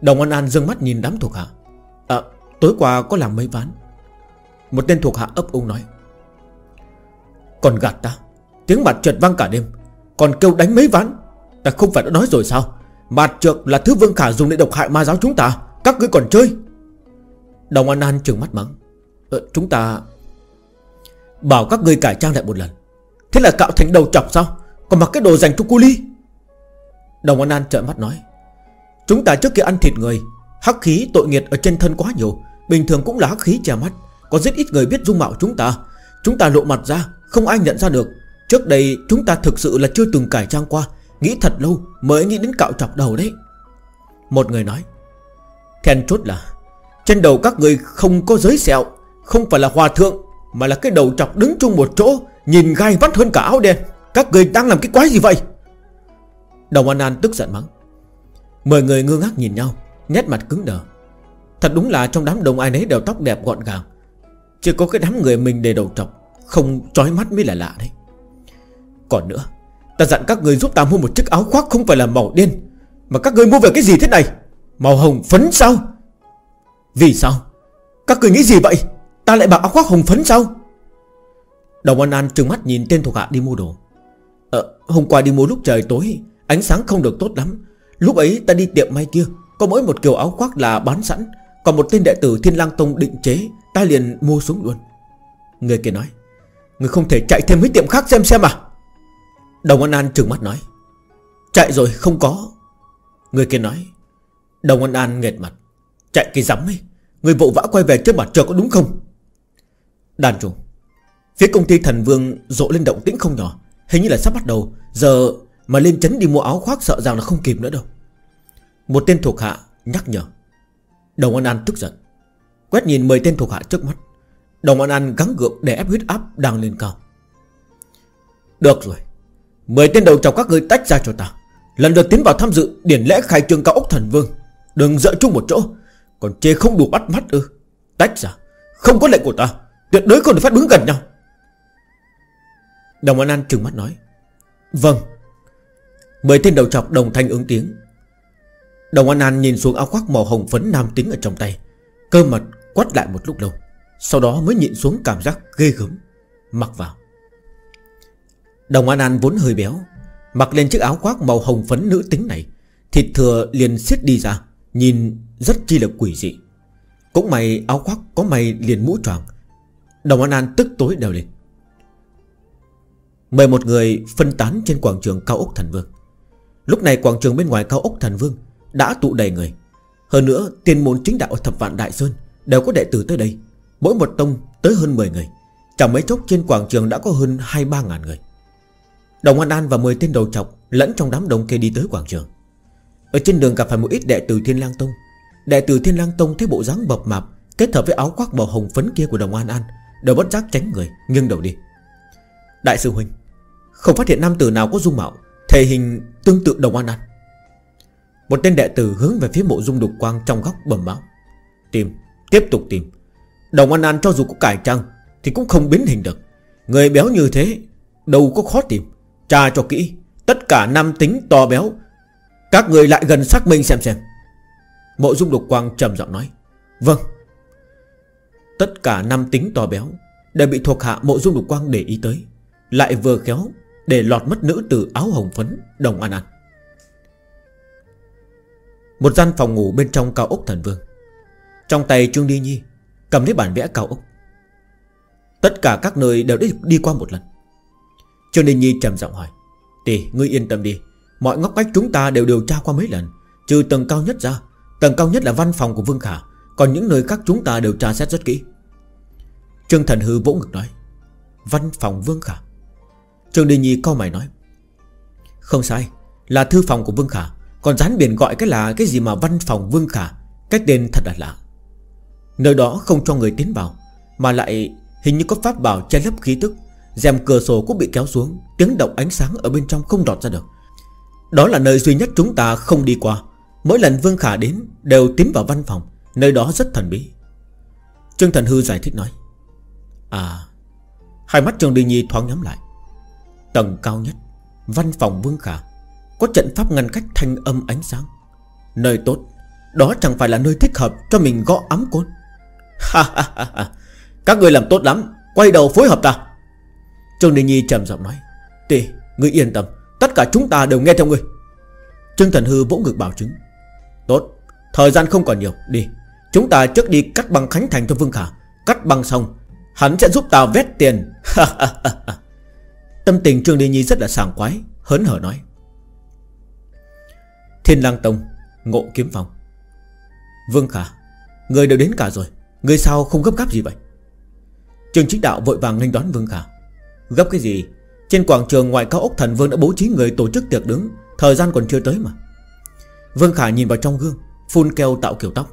Đồng An An dâng mắt nhìn đám thuộc hạ. À tối qua có làm mấy ván? Một tên thuộc hạ ấp úng nói. Còn gạt ta, Tiếng mặt trượt vang cả đêm, Còn kêu đánh mấy ván? Ta không phải đã nói rồi sao? Mặt trượt là thứ Vương Khả dùng để độc hại ma giáo chúng ta. Các ngươi còn chơi? Đồng An An trừng mắt mắng. Ờ, Chúng ta Bảo các ngươi cải trang lại một lần. Thế là cạo thành đầu chọc sao? Còn mặc cái đồ dành cho cu ly. Đồng An An trợn mắt nói Chúng ta trước kia ăn thịt người Hắc khí tội nghiệt ở trên thân quá nhiều. Bình thường cũng là hắc khí che mắt Có rất ít người biết dung mạo chúng ta. Chúng ta lộ mặt ra Không ai nhận ra được. Trước đây chúng ta thực sự là chưa từng cải trang qua Nghĩ thật lâu mới nghĩ đến cạo chọc đầu đấy. Một người nói Then chốt là, Trên đầu các người không có giới sẹo, Không phải là hòa thượng, Mà là cái đầu chọc đứng chung một chỗ, Nhìn gai vắt hơn cả áo đen. Các người đang làm cái quái gì vậy? Đồng An An tức giận mắng. Mười người ngơ ngác nhìn nhau, Nét mặt cứng đờ. Thật đúng là trong đám đông ai nấy đều tóc đẹp gọn gàng. Chỉ có cái đám người mình để đầu trọc Không trói mắt mới là lạ đấy. Còn nữa, Ta dặn các người giúp ta mua một chiếc áo khoác không phải là màu đen, Mà các người mua về cái gì thế này? Màu hồng phấn sao? Vì sao? Các người nghĩ gì vậy? Ta lại mặc áo khoác hồng phấn sao? Đồng An An trừng mắt nhìn tên thuộc hạ đi mua đồ. Ờ hôm qua đi mua lúc trời tối, Ánh sáng không được tốt lắm. Lúc ấy ta đi tiệm may kia, Có mỗi một kiểu áo khoác là bán sẵn. Còn một tên đệ tử Thiên lang Tông định chế, Ta liền mua xuống luôn. Người kia nói, Người không thể chạy thêm mấy tiệm khác xem xem à? Đồng An An trừng mắt nói, Chạy rồi không có. Người kia nói Đồng An An nghệt mặt. Chạy cái rắm ấy. Người vội vã quay về trước mặt chờ có đúng không? Đàn chủ. Phía công ty thần vương rộ lên động tĩnh không nhỏ. Hình như là sắp bắt đầu. Giờ mà lên chấn đi mua áo khoác sợ rằng là không kịp nữa đâu. Một tên thuộc hạ nhắc nhở. Đồng An An tức giận. Quét nhìn 10 tên thuộc hạ trước mắt. Đồng An An gắng gượng để ép huyết áp đang lên cao. Được rồi. Mười tên đầu chọc các người tách ra cho ta. Lần lượt tiến vào tham dự điển lễ khai trương cao ốc thần vương. Đừng dỡ chung một chỗ. Còn chê không đủ bắt mắt ư. Tách ra. Không có lệnh của ta. Tuyệt đối không được phát đứng gần nhau. Đồng An An trừng mắt nói. Vâng. Mười tên đầu chọc đồng thanh ứng tiếng. Đồng An An nhìn xuống áo khoác màu hồng phấn nam tính ở trong tay. Cơ mật quát lại một lúc lâu. Sau đó mới nhịn xuống cảm giác ghê gớm. Mặc vào. Đồng An An vốn hơi béo. Mặc lên chiếc áo khoác màu hồng phấn nữ tính này. Thịt thừa liền xiết đi ra. Nhìn rất chi là quỷ dị. Cũng mày áo khoác có mày liền mũ tròn Đồng An An tức tối đều lên. Mời một người phân tán trên quảng trường cao ốc thần vương. Lúc này quảng trường bên ngoài cao ốc thần vương Đã tụ đầy người. Hơn nữa tiền môn chính đạo thập vạn Đại Sơn Đều có đệ tử tới đây. Mỗi một tông tới hơn 10 người. Chẳng mấy chốc trên quảng trường đã có hơn 2-3 ngàn người. Đồng An An và 10 tên đầu chọc Lẫn trong đám đông kia đi tới quảng trường. Ở trên đường gặp phải một ít đệ tử Thiên lang Tông. Đệ tử Thiên lang Tông thấy bộ dáng bập mạp Kết hợp với áo khoác màu hồng phấn kia của Đồng An An Đều bất giác tránh người nghiêng đầu đi. Đại sư Huynh Không phát hiện nam tử nào có dung mạo Thể hình tương tự Đồng An An. Một tên đệ tử hướng về phía mộ dung đục quang Trong góc bầm báo. Tìm, tiếp tục tìm. Đồng An An cho dù có cải trang Thì cũng không biến hình được. Người béo như thế Đâu có khó tìm. Tra cho kỹ Tất cả nam tính to béo các người lại gần xác minh xem xem. Mộ dung đục quang trầm giọng nói Vâng. Tất cả năm tính to béo Đều bị thuộc hạ mộ dung đục quang để ý tới Lại vừa khéo Để lọt mất nữ tử áo hồng phấn Đồng An An. Một gian phòng ngủ bên trong cao ốc thần vương. Trong tay Trương Đi Nhi Cầm lấy bản vẽ cao ốc. Tất cả các nơi đều đi, đi qua một lần. Trương Đi Nhi trầm giọng hỏi Tỷ ngươi yên tâm đi. Mọi ngóc cách chúng ta đều điều tra qua mấy lần, Trừ tầng cao nhất ra. Tầng cao nhất là văn phòng của Vương Khả, Còn những nơi khác chúng ta đều tra xét rất kỹ. Trương Thần Hư vỗ ngực nói, Văn phòng Vương Khả? Trương Đình Nhi câu mày nói, Không sai, Là thư phòng của Vương Khả, Còn dán biển gọi cái là cái gì mà văn phòng Vương Khả, Cách tên thật là lạ. Nơi đó không cho người tiến vào, Mà lại hình như có pháp bảo che lấp khí tức, rèm cửa sổ cũng bị kéo xuống, Tiếng động ánh sáng ở bên trong không đọt ra được. Đó là nơi duy nhất chúng ta không đi qua. Mỗi lần Vương Khả đến Đều tiến vào văn phòng Nơi đó rất thần bí. Trương Thần Hư giải thích nói À. Hai mắt Trương Đình Nhi thoáng nhắm lại. Tầng cao nhất Văn phòng Vương Khả Có trận pháp ngăn cách thanh âm ánh sáng. Nơi tốt Đó chẳng phải là nơi thích hợp cho mình gõ ấm côn. Ha ha ha ha. Các người làm tốt lắm Quay đầu phối hợp ta. Trương Đình Nhi trầm giọng nói Tỷ, ngươi yên tâm. Tất cả chúng ta đều nghe theo ngươi. Trương Thần Hư vỗ ngực bảo chứng. Tốt, thời gian không còn nhiều, đi. Chúng ta trước đi cắt băng Khánh Thành cho Vương Khả. Cắt băng xong Hắn sẽ giúp ta vét tiền. Tâm tình Trương Đi Nhi rất là sảng quái Hớn hở nói. Thiên Lang Tông Ngộ Kiếm Phòng Vương Khả Người đều đến cả rồi. Người sao không gấp gáp gì vậy? Trường chính đạo vội vàng nhanh đón Vương Khả. Gấp cái gì? Trên quảng trường ngoại cao ốc thần Vương đã bố trí người tổ chức tiệc đứng. Thời gian còn chưa tới mà. Vương Khả nhìn vào trong gương, Phun keo tạo kiểu tóc.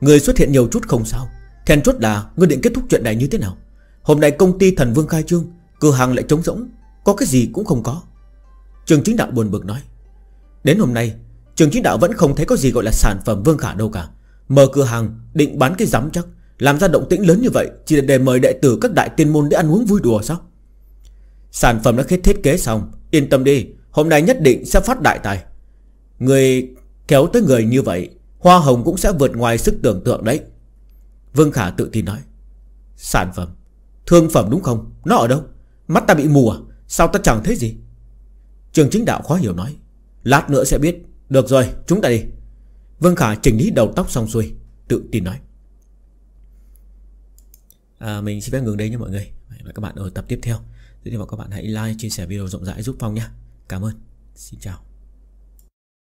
Người xuất hiện nhiều chút không sao. Thèn chốt là, ngươi định kết thúc chuyện này như thế nào? Hôm nay công ty thần Vương khai trương, Cửa hàng lại trống rỗng. Có cái gì cũng không có. Trường chính đạo buồn bực nói. Đến hôm nay, Trường chính đạo vẫn không thấy có gì gọi là sản phẩm Vương Khả đâu cả. Mở cửa hàng, định bán cái giám chắc. Làm ra động tĩnh lớn như vậy, Chỉ để mời đệ tử các đại tiên môn để ăn uống vui đùa sao? Sản phẩm đã kết thiết kế xong. Yên tâm đi Hôm nay nhất định sẽ phát đại tài. Người kéo tới người như vậy Hoa hồng cũng sẽ vượt ngoài sức tưởng tượng đấy. Vương Khả tự tin nói. Sản phẩm. Thương phẩm đúng không? Nó ở đâu? Mắt ta bị mù à? Sao ta chẳng thấy gì? Trường chính đạo khó hiểu nói. Lát nữa sẽ biết. Được rồi chúng ta đi. Vương Khả chỉnh lý đầu tóc xong xuôi Tự tin nói. À, Mình xin phép ngừng đây nha mọi người. Và các bạn ở tập tiếp theo. Xin thì các bạn hãy like, chia sẻ video rộng rãi giúp Phong nhé. Cảm ơn. Xin chào.